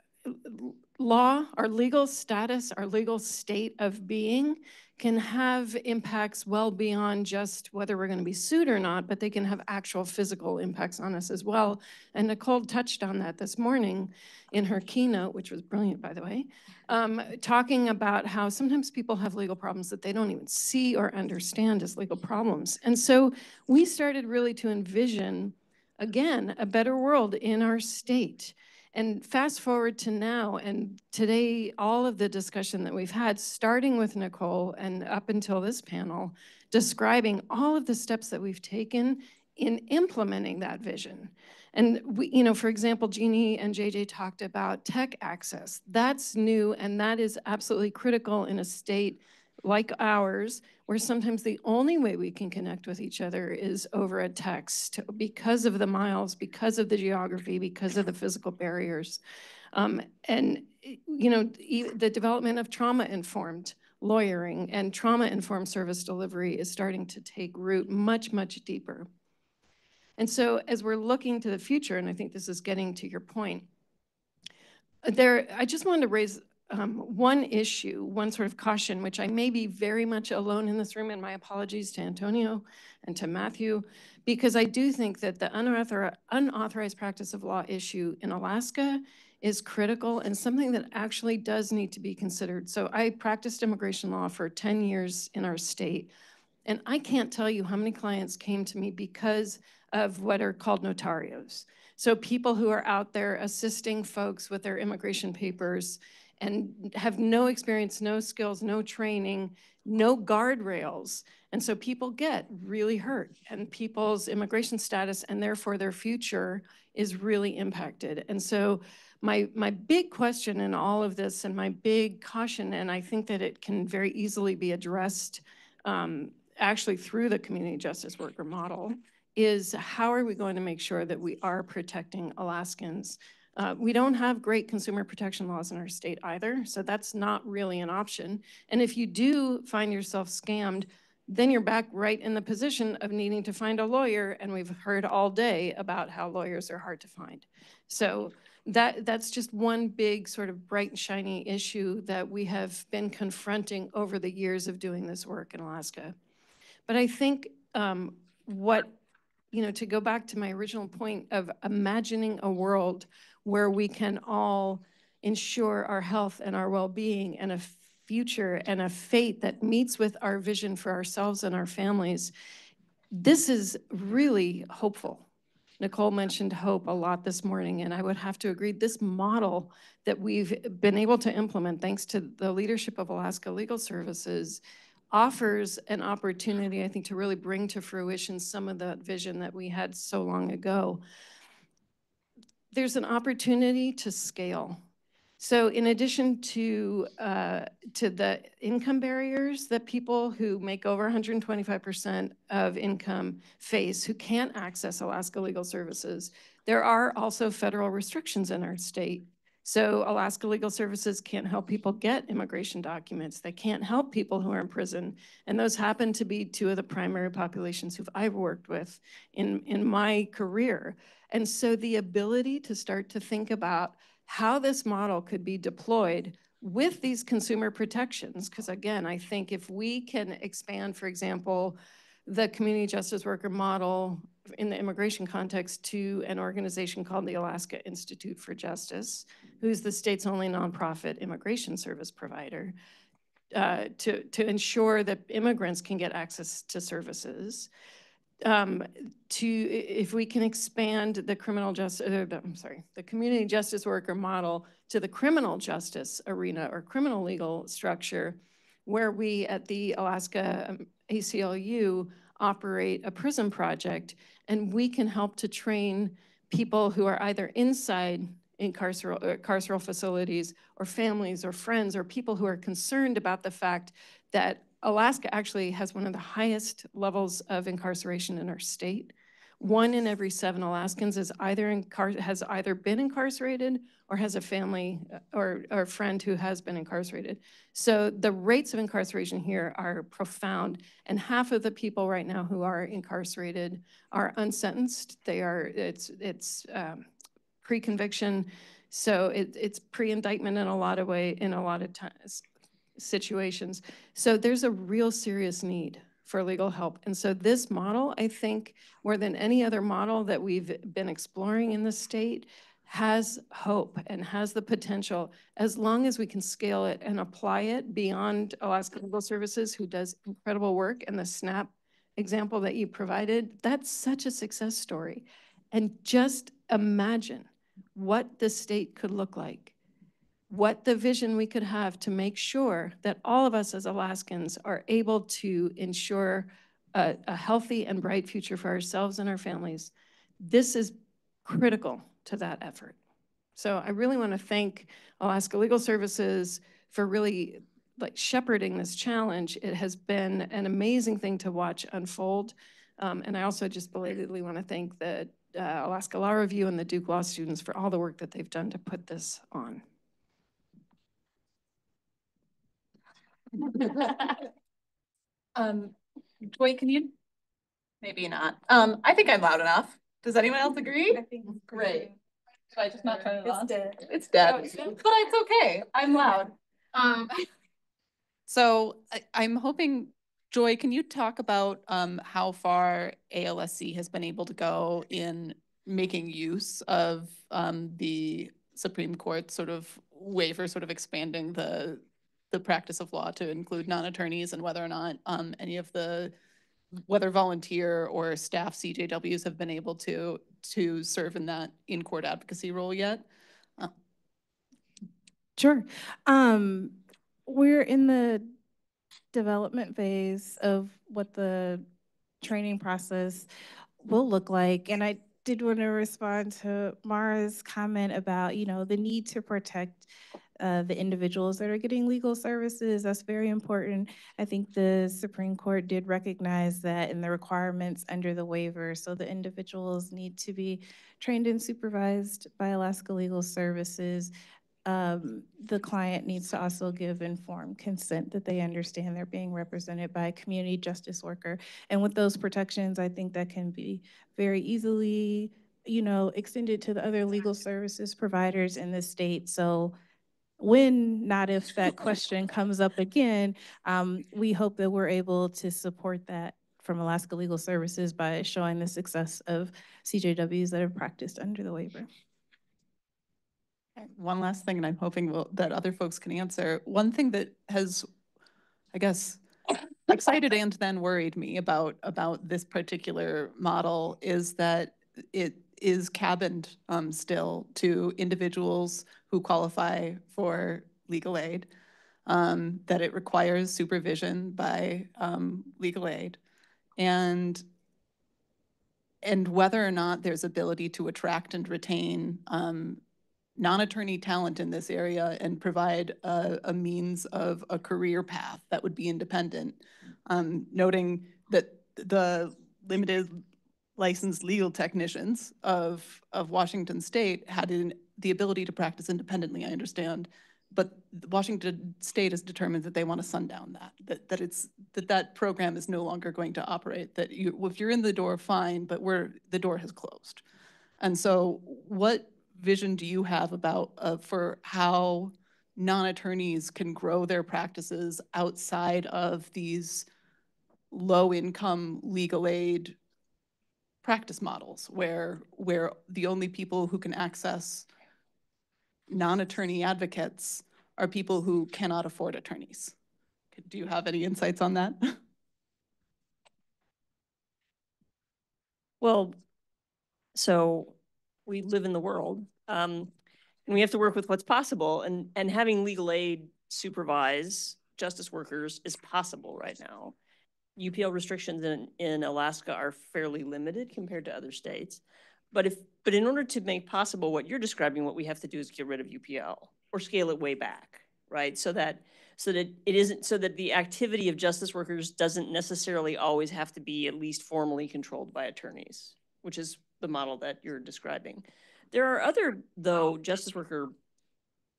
S32: law, our legal status, our legal state of being can have impacts well beyond just whether we're going to be sued or not, but they can have actual physical impacts on us as well. And Nikole touched on that this morning in her keynote, which was brilliant, by the way, um, talking about how sometimes people have legal problems that they don't even see or understand as legal problems. And so we started really to envision, again, a better world in our state. And fast forward to now, and today, all of the discussion that we've had, starting with Nikole and up until this panel, describing all of the steps that we've taken in implementing that vision. And we, you know, for example, Jeannie and JJ talked about tech access. That's new, and that is absolutely critical in a state like ours, where sometimes the only way we can connect with each other is over a text because of the miles, because of the geography, because of the physical barriers. Um, and, you know, the development of trauma-informed lawyering and trauma-informed service delivery is starting to take root much, much deeper. And so as we're looking to the future, and I think this is getting to your point, there, I just wanted to raise um, one issue, one sort of caution, which I may be very much alone in this room, and my apologies to Antonio and to Matthew, because I do think that the unauthorized, unauthorized practice of law issue in Alaska is critical and something that actually does need to be considered. So I practiced immigration law for 10 years in our state, and I can't tell you how many clients came to me because of what are called notarios. So people who are out there assisting folks with their immigration papers and have no experience, no skills, no training, no guardrails. And so people get really hurt and people's immigration status and therefore their future is really impacted. And so my, my big question in all of this and my big caution, and I think that it can very easily be addressed um, actually through the community justice worker model, is how are we going to make sure that we are protecting Alaskans uh, we don't have great consumer protection laws in our state either, so that's not really an option. And if you do find yourself scammed, then you're back right in the position of needing to find a lawyer, and we've heard all day about how lawyers are hard to find. So that that's just one big sort of bright and shiny issue that we have been confronting over the years of doing this work in Alaska. But I think um, what, you know, to go back to my original point of imagining a world where we can all ensure our health and our well-being and a future and a fate that meets with our vision for ourselves and our families. This is really hopeful. Nikole mentioned hope a lot this morning, and I would have to agree. This model that we've been able to implement, thanks to the leadership of Alaska Legal Services, offers an opportunity, I think, to really bring to fruition some of that vision that we had so long ago there's an opportunity to scale. So in addition to, uh, to the income barriers that people who make over 125% of income face who can't access Alaska Legal Services, there are also federal restrictions in our state. So Alaska Legal Services can't help people get immigration documents. They can't help people who are in prison. And those happen to be two of the primary populations who I've worked with in, in my career. And so the ability to start to think about how this model could be deployed with these consumer protections, because again, I think if we can expand, for example, the community justice worker model in the immigration context to an organization called the Alaska Institute for Justice, who's the state's only nonprofit immigration service provider, uh, to, to ensure that immigrants can get access to services. Um, to, if we can expand the criminal justice, uh, I'm sorry, the community justice worker model to the criminal justice arena or criminal legal structure, where we at the Alaska um, ACLU operate a prison project, and we can help to train people who are either inside in carceral, uh, carceral facilities or families or friends or people who are concerned about the fact that Alaska actually has one of the highest levels of incarceration in our state. One in every seven Alaskans is either has either been incarcerated or has a family uh, or, or friend who has been incarcerated. So the rates of incarceration here are profound. And half of the people right now who are incarcerated are unsentenced. They are, it's, it's um, pre-conviction So it, it's pre-indictment in a lot of way, in a lot of times, situations. So there's a real serious need for legal help. And so this model, I think, more than any other model that we've been exploring in the state, has hope and has the potential, as long as we can scale it and apply it beyond Alaska Legal Services, who does incredible work, and the SNAP example that you provided, that's such a success story. And just imagine what the state could look like, what the vision we could have to make sure that all of us as Alaskans are able to ensure a, a healthy and bright future for ourselves and our families. This is critical to that effort. So I really want to thank Alaska Legal Services for really like shepherding this challenge. It has been an amazing thing to watch unfold. Um, and I also just belatedly want to thank the uh, Alaska Law Review and the Duke Law students for all the work that they've done to put this on. <laughs>
S2: um, Joy, can you? Maybe not. Um, I think I'm loud enough. Does anyone else agree? I think Great. Should I just not turn it
S29: It's
S2: on?
S29: dead.
S2: It's dead. But it's okay. I'm loud. Um, <laughs>
S29: So I, I'm hoping, Joy, can you talk about um, how far ALSC has been able to go in making use of um, the Supreme Court sort of waiver, sort of expanding the the practice of law to include non-attorneys and whether or not um, any of the whether volunteer or staff CJWs have been able to to serve in that in-court advocacy role yet? Uh,
S30: Sure. Um, we're in the development phase of what the training process will look like. And I did want to respond to Mara's comment about, you know, the need to protect uh, the individuals that are getting legal services. That's very important. I think the Supreme Court did recognize that in the requirements under the waiver. So the individuals need to be trained and supervised by Alaska Legal Services um, the client needs to also give informed consent that they understand they're being represented by a community justice worker. And with those protections, I think that can be very easily, you know, extended to the other legal services providers in the state. So when, not if that question comes up again, um, we hope that we're able to support that from Alaska Legal Services by showing the success of CJWs that have practiced under the waiver.
S29: One last thing, and I'm hoping will, that other folks can answer. One thing that has, I guess, <laughs> excited and then worried me about about this particular model is that it is cabined um, still to individuals who qualify for legal aid. Um, that it requires supervision by um, legal aid, and and whether or not there's ability to attract and retain um, non-attorney talent in this area and provide a, a means of a career path that would be independent. Um, noting that the limited licensed legal technicians of, of Washington State had the ability to practice independently, I understand. But Washington State has determined that they want to sundown that, that, that it's, that that program is no longer going to operate, that you, if you're in the door, fine, but we're, the door has closed. And so what vision do you have about, uh, for how non-attorneys can grow their practices outside of these low-income legal aid practice models where, where the only people who can access non-attorney advocates are people who cannot afford attorneys? Do you have any insights on that?
S31: Well, so we live in the world. Um, and we have to work with what's possible and, and having legal aid supervise justice workers is possible right now. UPL restrictions in, in Alaska are fairly limited compared to other states. But if, but in order to make possible what you're describing, what we have to do is get rid of UPL or scale it way back, right? So that, so that it isn't, so that the activity of justice workers doesn't necessarily always have to be at least formally controlled by attorneys, which is the model that you're describing. There are other, though, justice worker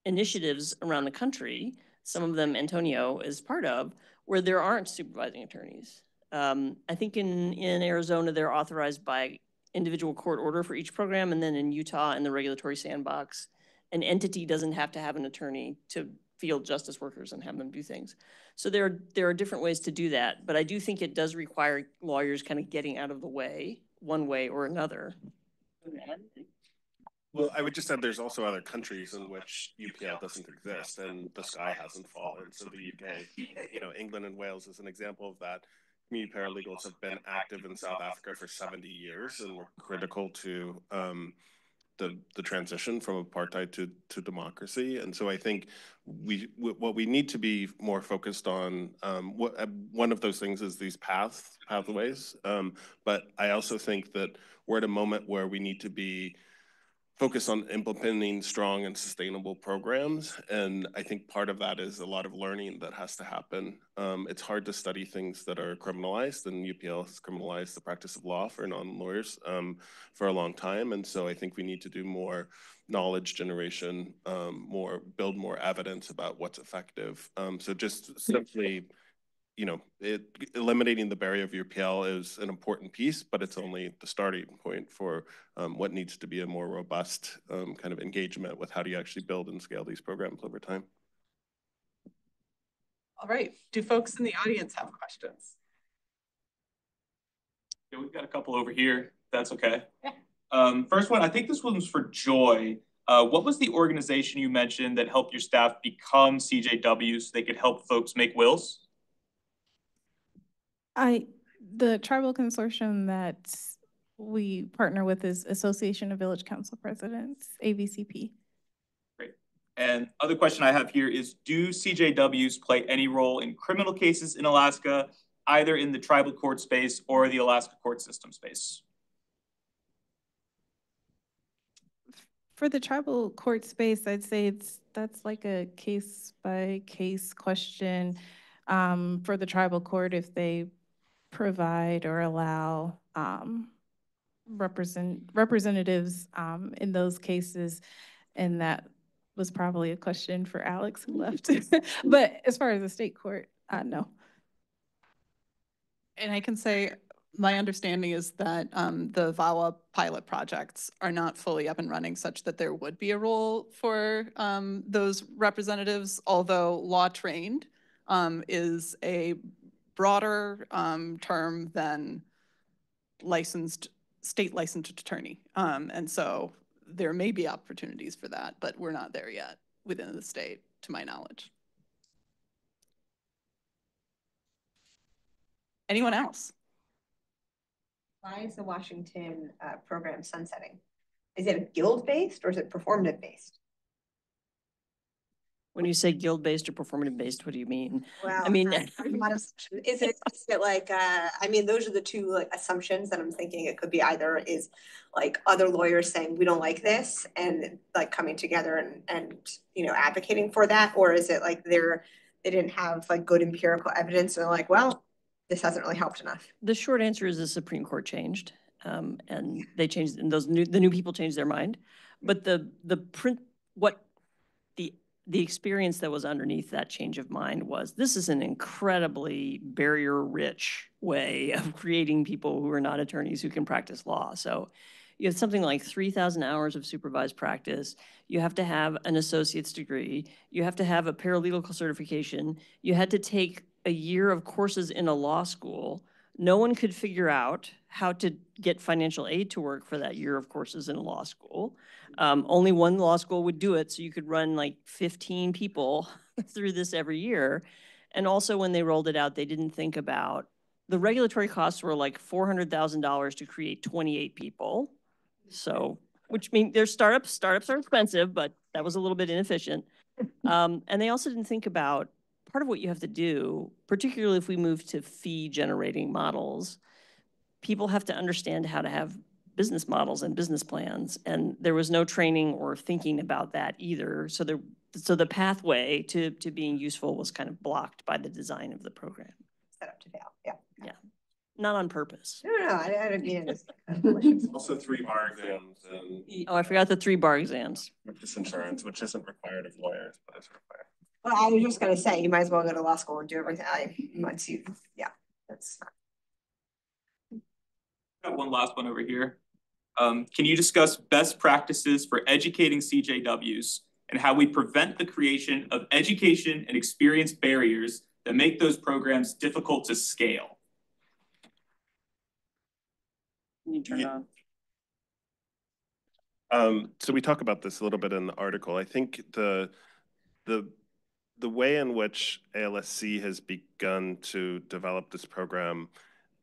S31: initiatives around the country, some of them Antonio is part of, where there aren't supervising attorneys. Um, I think in, in Arizona, they're authorized by individual court order for each program, and then in Utah, in the regulatory sandbox, an entity doesn't have to have an attorney to field justice workers and have them do things. So there are, there are different ways to do that, but I do think it does require lawyers kind of getting out of the way, one way or another.
S7: Well, I would just add there's also other countries in which UPL doesn't exist and the sky hasn't fallen. So the UK, you know, England and Wales is an example of that. Community paralegals have been active in South Africa for 70 years and were critical to um, the the transition from apartheid to to democracy. And so I think we what we need to be more focused on. Um, what uh, one of those things is these paths pathways. Um, but I also think that we're at a moment where we need to be focus on implementing strong and sustainable programs. And I think part of that is a lot of learning that has to happen. Um, it's hard to study things that are criminalized, and UPL has criminalized the practice of law for non-lawyers um, for a long time. And so I think we need to do more knowledge generation, um, more build more evidence about what's effective. Um, so just simply you know, it, eliminating the barrier of UPL is an important piece, but it's only the starting point for um, what needs to be a more robust um, kind of engagement with how do you actually build and scale these programs over time.
S29: All right. Do folks in the audience have questions?
S15: Yeah, we've got a couple over here. That's okay. Um, first one, I think this one's for Joy. Uh, what was the organization you mentioned that helped your staff become CJW so they could help folks make wills?
S30: I, the tribal consortium that we partner with is Association of Village Council Presidents, AVCP.
S15: Great. And other question I have here is, do CJWs play any role in criminal cases in Alaska, either in the tribal court space or the Alaska court system space?
S30: For the tribal court space, I'd say it's that's like a case by case question um, for the tribal court if they provide or allow um, represent representatives um, in those cases. And that was probably a question for Alex who left. <laughs> but as far as the state court, uh, no.
S29: And I can say my understanding is that um, the VAWA pilot projects are not fully up and running such that there would be a role for um, those representatives, although law trained um, is a broader um, term than licensed, state licensed attorney. Um, and so there may be opportunities for that, but we're not there yet within the state, to my knowledge. Anyone else?
S10: Why is the Washington uh, program sunsetting? Is it guild-based or is it performative-based?
S31: When you say guild-based or performative-based, what do you mean?
S10: Well,
S31: I mean, <laughs>
S10: is it, is it like, uh, I mean, those are the two like assumptions that I'm thinking it could be either is like other lawyers saying, we don't like this and like coming together and, and, you know, advocating for that? Or is it like they're, they didn't have like good empirical evidence and they're like, well, this hasn't really helped enough?
S31: the short answer is the Supreme Court changed. Um, and they changed, and those new, the new people changed their mind. But the, the print, what the experience that was underneath that change of mind was this is an incredibly barrier rich way <laughs> of creating people who are not attorneys who can practice law. So you have something like 3,000 hours of supervised practice. You have to have an associate's degree. You have to have a paralegal certification. You had to take a year of courses in a law school. No one could figure out how to get financial aid to work for that year of courses in law school. Um, only one law school would do it, so you could run like 15 people <laughs> through this every year. And also when they rolled it out, they didn't think about, the regulatory costs were like $400,000 to create 28 people. So, which means their startups, startups are expensive, but that was a little bit inefficient. <laughs> Um, and they also didn't think about part of what you have to do, particularly if we move to fee generating models, people have to understand how to have business models and business plans. And there was no training or thinking about that either. So there, so the pathway to, to being useful was kind of blocked by the design of the program.
S10: Set up to fail, yeah.
S31: Yeah, not on purpose.
S10: No, no, I, I don't mean it. <laughs>
S7: Also three bar exams and.
S31: Oh, I forgot the three bar exams.
S7: Purchase insurance, which isn't required of lawyers, but it's required.
S10: Well, I was just gonna say, you might as well go to law school and do everything, I, once you, yeah, that's.
S15: Got one last one over here. Um, can you discuss best practices for educating CJWs and how we prevent the creation of education and experience barriers that make those programs difficult to scale?
S31: Can you turn
S7: Yeah.
S31: on?
S7: Um, so we talk about this a little bit in the article. I think the, the, the way in which ALSC has begun to develop this program,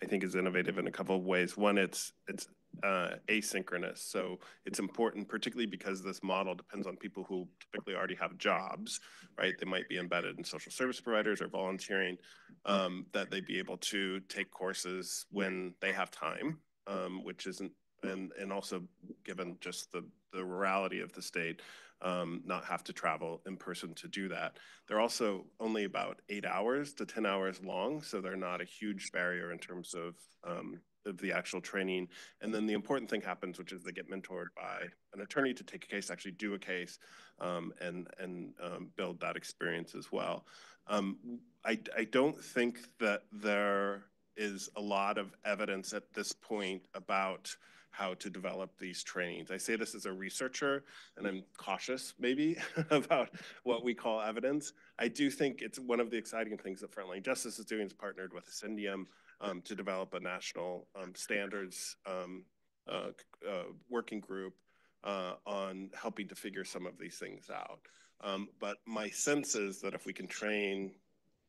S7: I think is innovative in a couple of ways. One, it's, it's uh, asynchronous. So it's important, particularly because this model depends on people who typically already have jobs, right? They might be embedded in social service providers or volunteering, um, that they be able to take courses when they have time, um, which isn't and and also given just the the rurality of the state, um, not have to travel in person to do that. They're also only about eight hours to ten hours long, so they're not a huge barrier in terms of um, of the actual training. And then the important thing happens, which is they get mentored by an attorney to take a case, actually do a case, um, and and um, build that experience as well. Um, I I don't think that there is a lot of evidence at this point about how to develop these trainings. I say this as a researcher, and I'm cautious maybe <laughs> about what we call evidence. I do think it's one of the exciting things that Frontline Justice is doing is partnered with Ascendium um, to develop a national um, standards um, uh, uh, working group uh, on helping to figure some of these things out. Um, but my sense is that if we can train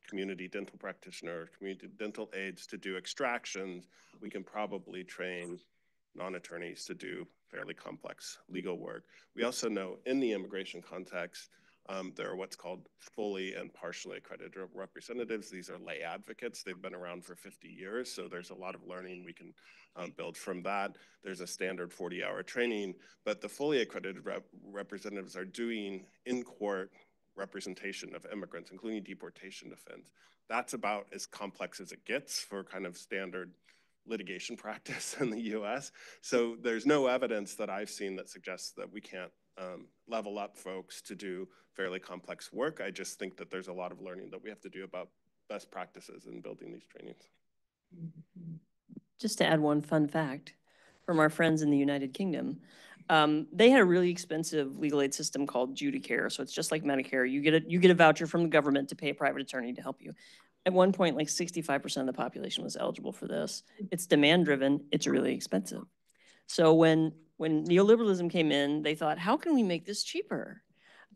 S7: community dental practitioners, community dental aides to do extractions, we can probably train non-attorneys to do fairly complex legal work. We also know in the immigration context, um, there are what's called fully and partially accredited representatives. These are lay advocates. They've been around for 50 years, so there's a lot of learning we can um, build from that. There's a standard 40-hour training, but the fully accredited rep representatives are doing in-court representation of immigrants, including deportation defense. That's about as complex as it gets for kind of standard litigation <laughs> practice in the US. So there's no evidence that I've seen that suggests that we can't um, level up folks to do fairly complex work. I just think that there's a lot of learning that we have to do about best practices in building these trainings.
S31: Just to add one fun fact from our friends in the United Kingdom, um, they had a really expensive legal aid system called Judicare. So it's just like Medicare. You get a you get a voucher from the government to pay a private attorney to help you. At one point, like 65% of the population was eligible for this. It's demand driven. It's really expensive. So when when neoliberalism came in, they thought, how can we make this cheaper?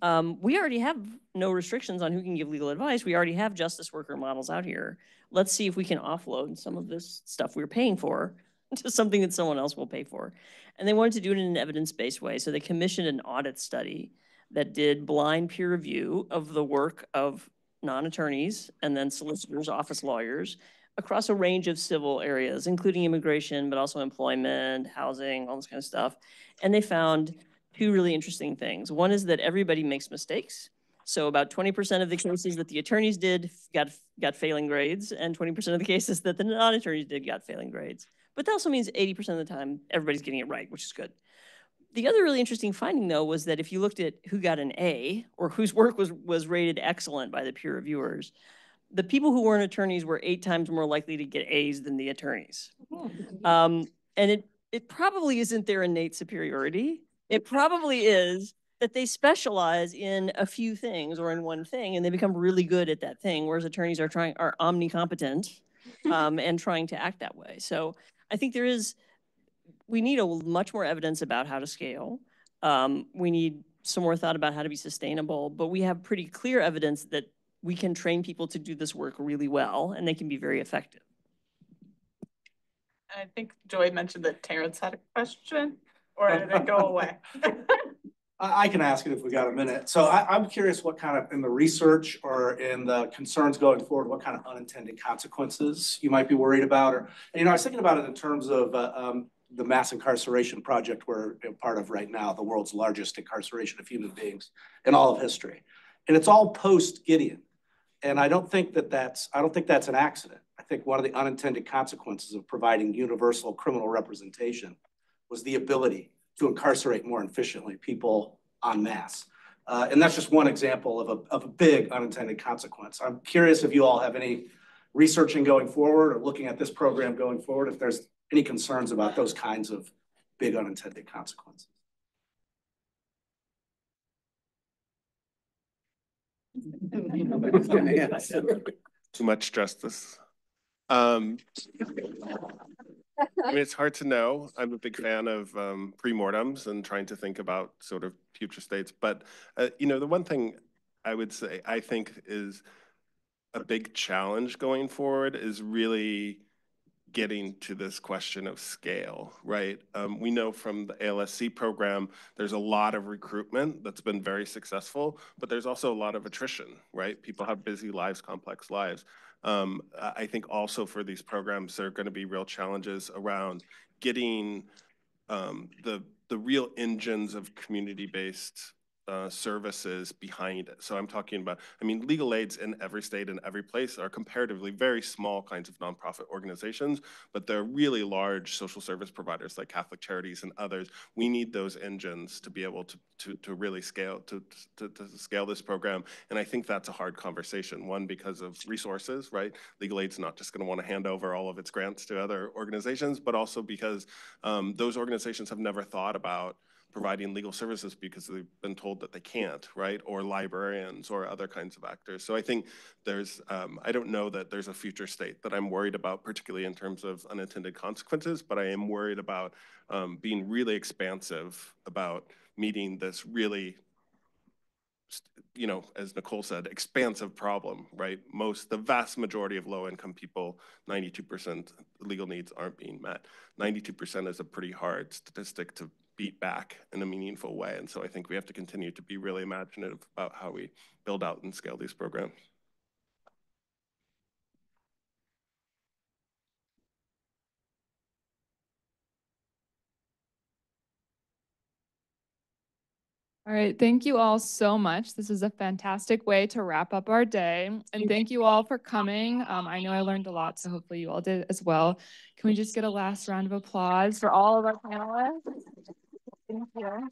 S31: Um, we already have no restrictions on who can give legal advice. We already have justice worker models out here. Let's see if we can offload some of this stuff we're paying for <laughs> to something that someone else will pay for. And they wanted to do it in an evidence-based way. So they commissioned an audit study that did blind peer review of the work of non-attorneys and then solicitors, office lawyers across a range of civil areas, including immigration, but also employment, housing, all this kind of stuff. And they found two really interesting things. One is that everybody makes mistakes. So about 20% of the cases that the attorneys did got, got failing grades, and 20% of the cases that the non-attorneys did got failing grades. But that also means 80% of the time, everybody's getting it right, which is good. The other really interesting finding, though, was that if you looked at who got an A or whose work was, was rated excellent by the peer reviewers, the people who weren't attorneys were eight times more likely to get A's than the attorneys. Um, and it, it probably isn't their innate superiority. It probably is that they specialize in a few things or in one thing and they become really good at that thing, whereas attorneys are trying are omnicompetent <laughs> um, and trying to act that way. So I think there is we need a much more evidence about how to scale. Um, we need some more thought about how to be sustainable, but we have pretty clear evidence that we can train people to do this work really well and they can be very effective.
S29: I think Joy mentioned that Terrence had a question, or did it go <laughs> away?
S33: I, I can ask it if we got a minute. So I, I'm curious what kind of, in the research or in the concerns going forward, what kind of unintended consequences you might be worried about? Or, you know, I was thinking about it in terms of uh, um, the mass incarceration project we're a part of right now, the world's largest incarceration of human beings in all of history. And it's all post Gideon. And I don't think that that's, I don't think that's an accident. I think one of the unintended consequences of providing universal criminal representation was the ability to incarcerate more efficiently people en masse. Uh, and that's just one example of a, of a big unintended consequence. I'm curious if you all have any researching going forward or looking at this program going forward, if there's any concerns about those kinds of big unintended consequences. <laughs>
S7: Too much justice. Um, I mean, it's hard to know. I'm a big fan of um, pre-mortems and trying to think about sort of future states. But, uh, you know, the one thing I would say I think is a big challenge going forward is really getting to this question of scale, right? Um, we know from the ALSC program, there's a lot of recruitment that's been very successful, but there's also a lot of attrition, right? People have busy lives, complex lives. Um, I think also for these programs, there are going to be real challenges around getting um, the the real engines of community-based uh, services behind it. So I'm talking about, I mean, legal aids in every state and every place are comparatively very small kinds of nonprofit organizations, but they're really large social service providers like Catholic Charities and others. We need those engines to be able to, to, to really scale, to, to, to scale this program. And I think that's a hard conversation. One, because of resources, right? Legal aid's not just gonna wanna hand over all of its grants to other organizations, but also because um, those organizations have never thought about providing legal services because they've been told that they can't, right? Or librarians or other kinds of actors. So I think there's, um, I don't know that there's a future state that I'm worried about, particularly in terms of unintended consequences, but I am worried about um, being really expansive about meeting this really you know, as Nikole said, expansive problem, right? Most, the vast majority of low income people, 92% legal needs aren't being met. 92% is a pretty hard statistic to beat back in a meaningful way. And so I think we have to continue to be really imaginative about how we build out and scale these programs.
S3: All right, thank you all so much. This is a fantastic way to wrap up our day. And thank you all for coming. Um, I know I learned a lot, so hopefully you all did as well. Can we just get a last round of applause for all of our panelists? Thank you.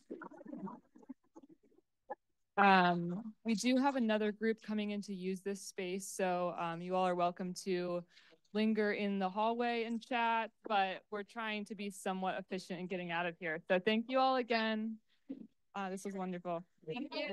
S3: Um, we do have another group coming in to use this space, so um, you all are welcome to linger in the hallway and chat, but we're trying to be somewhat efficient in getting out of here. So thank you all again. Uh, this was wonderful. Thank you.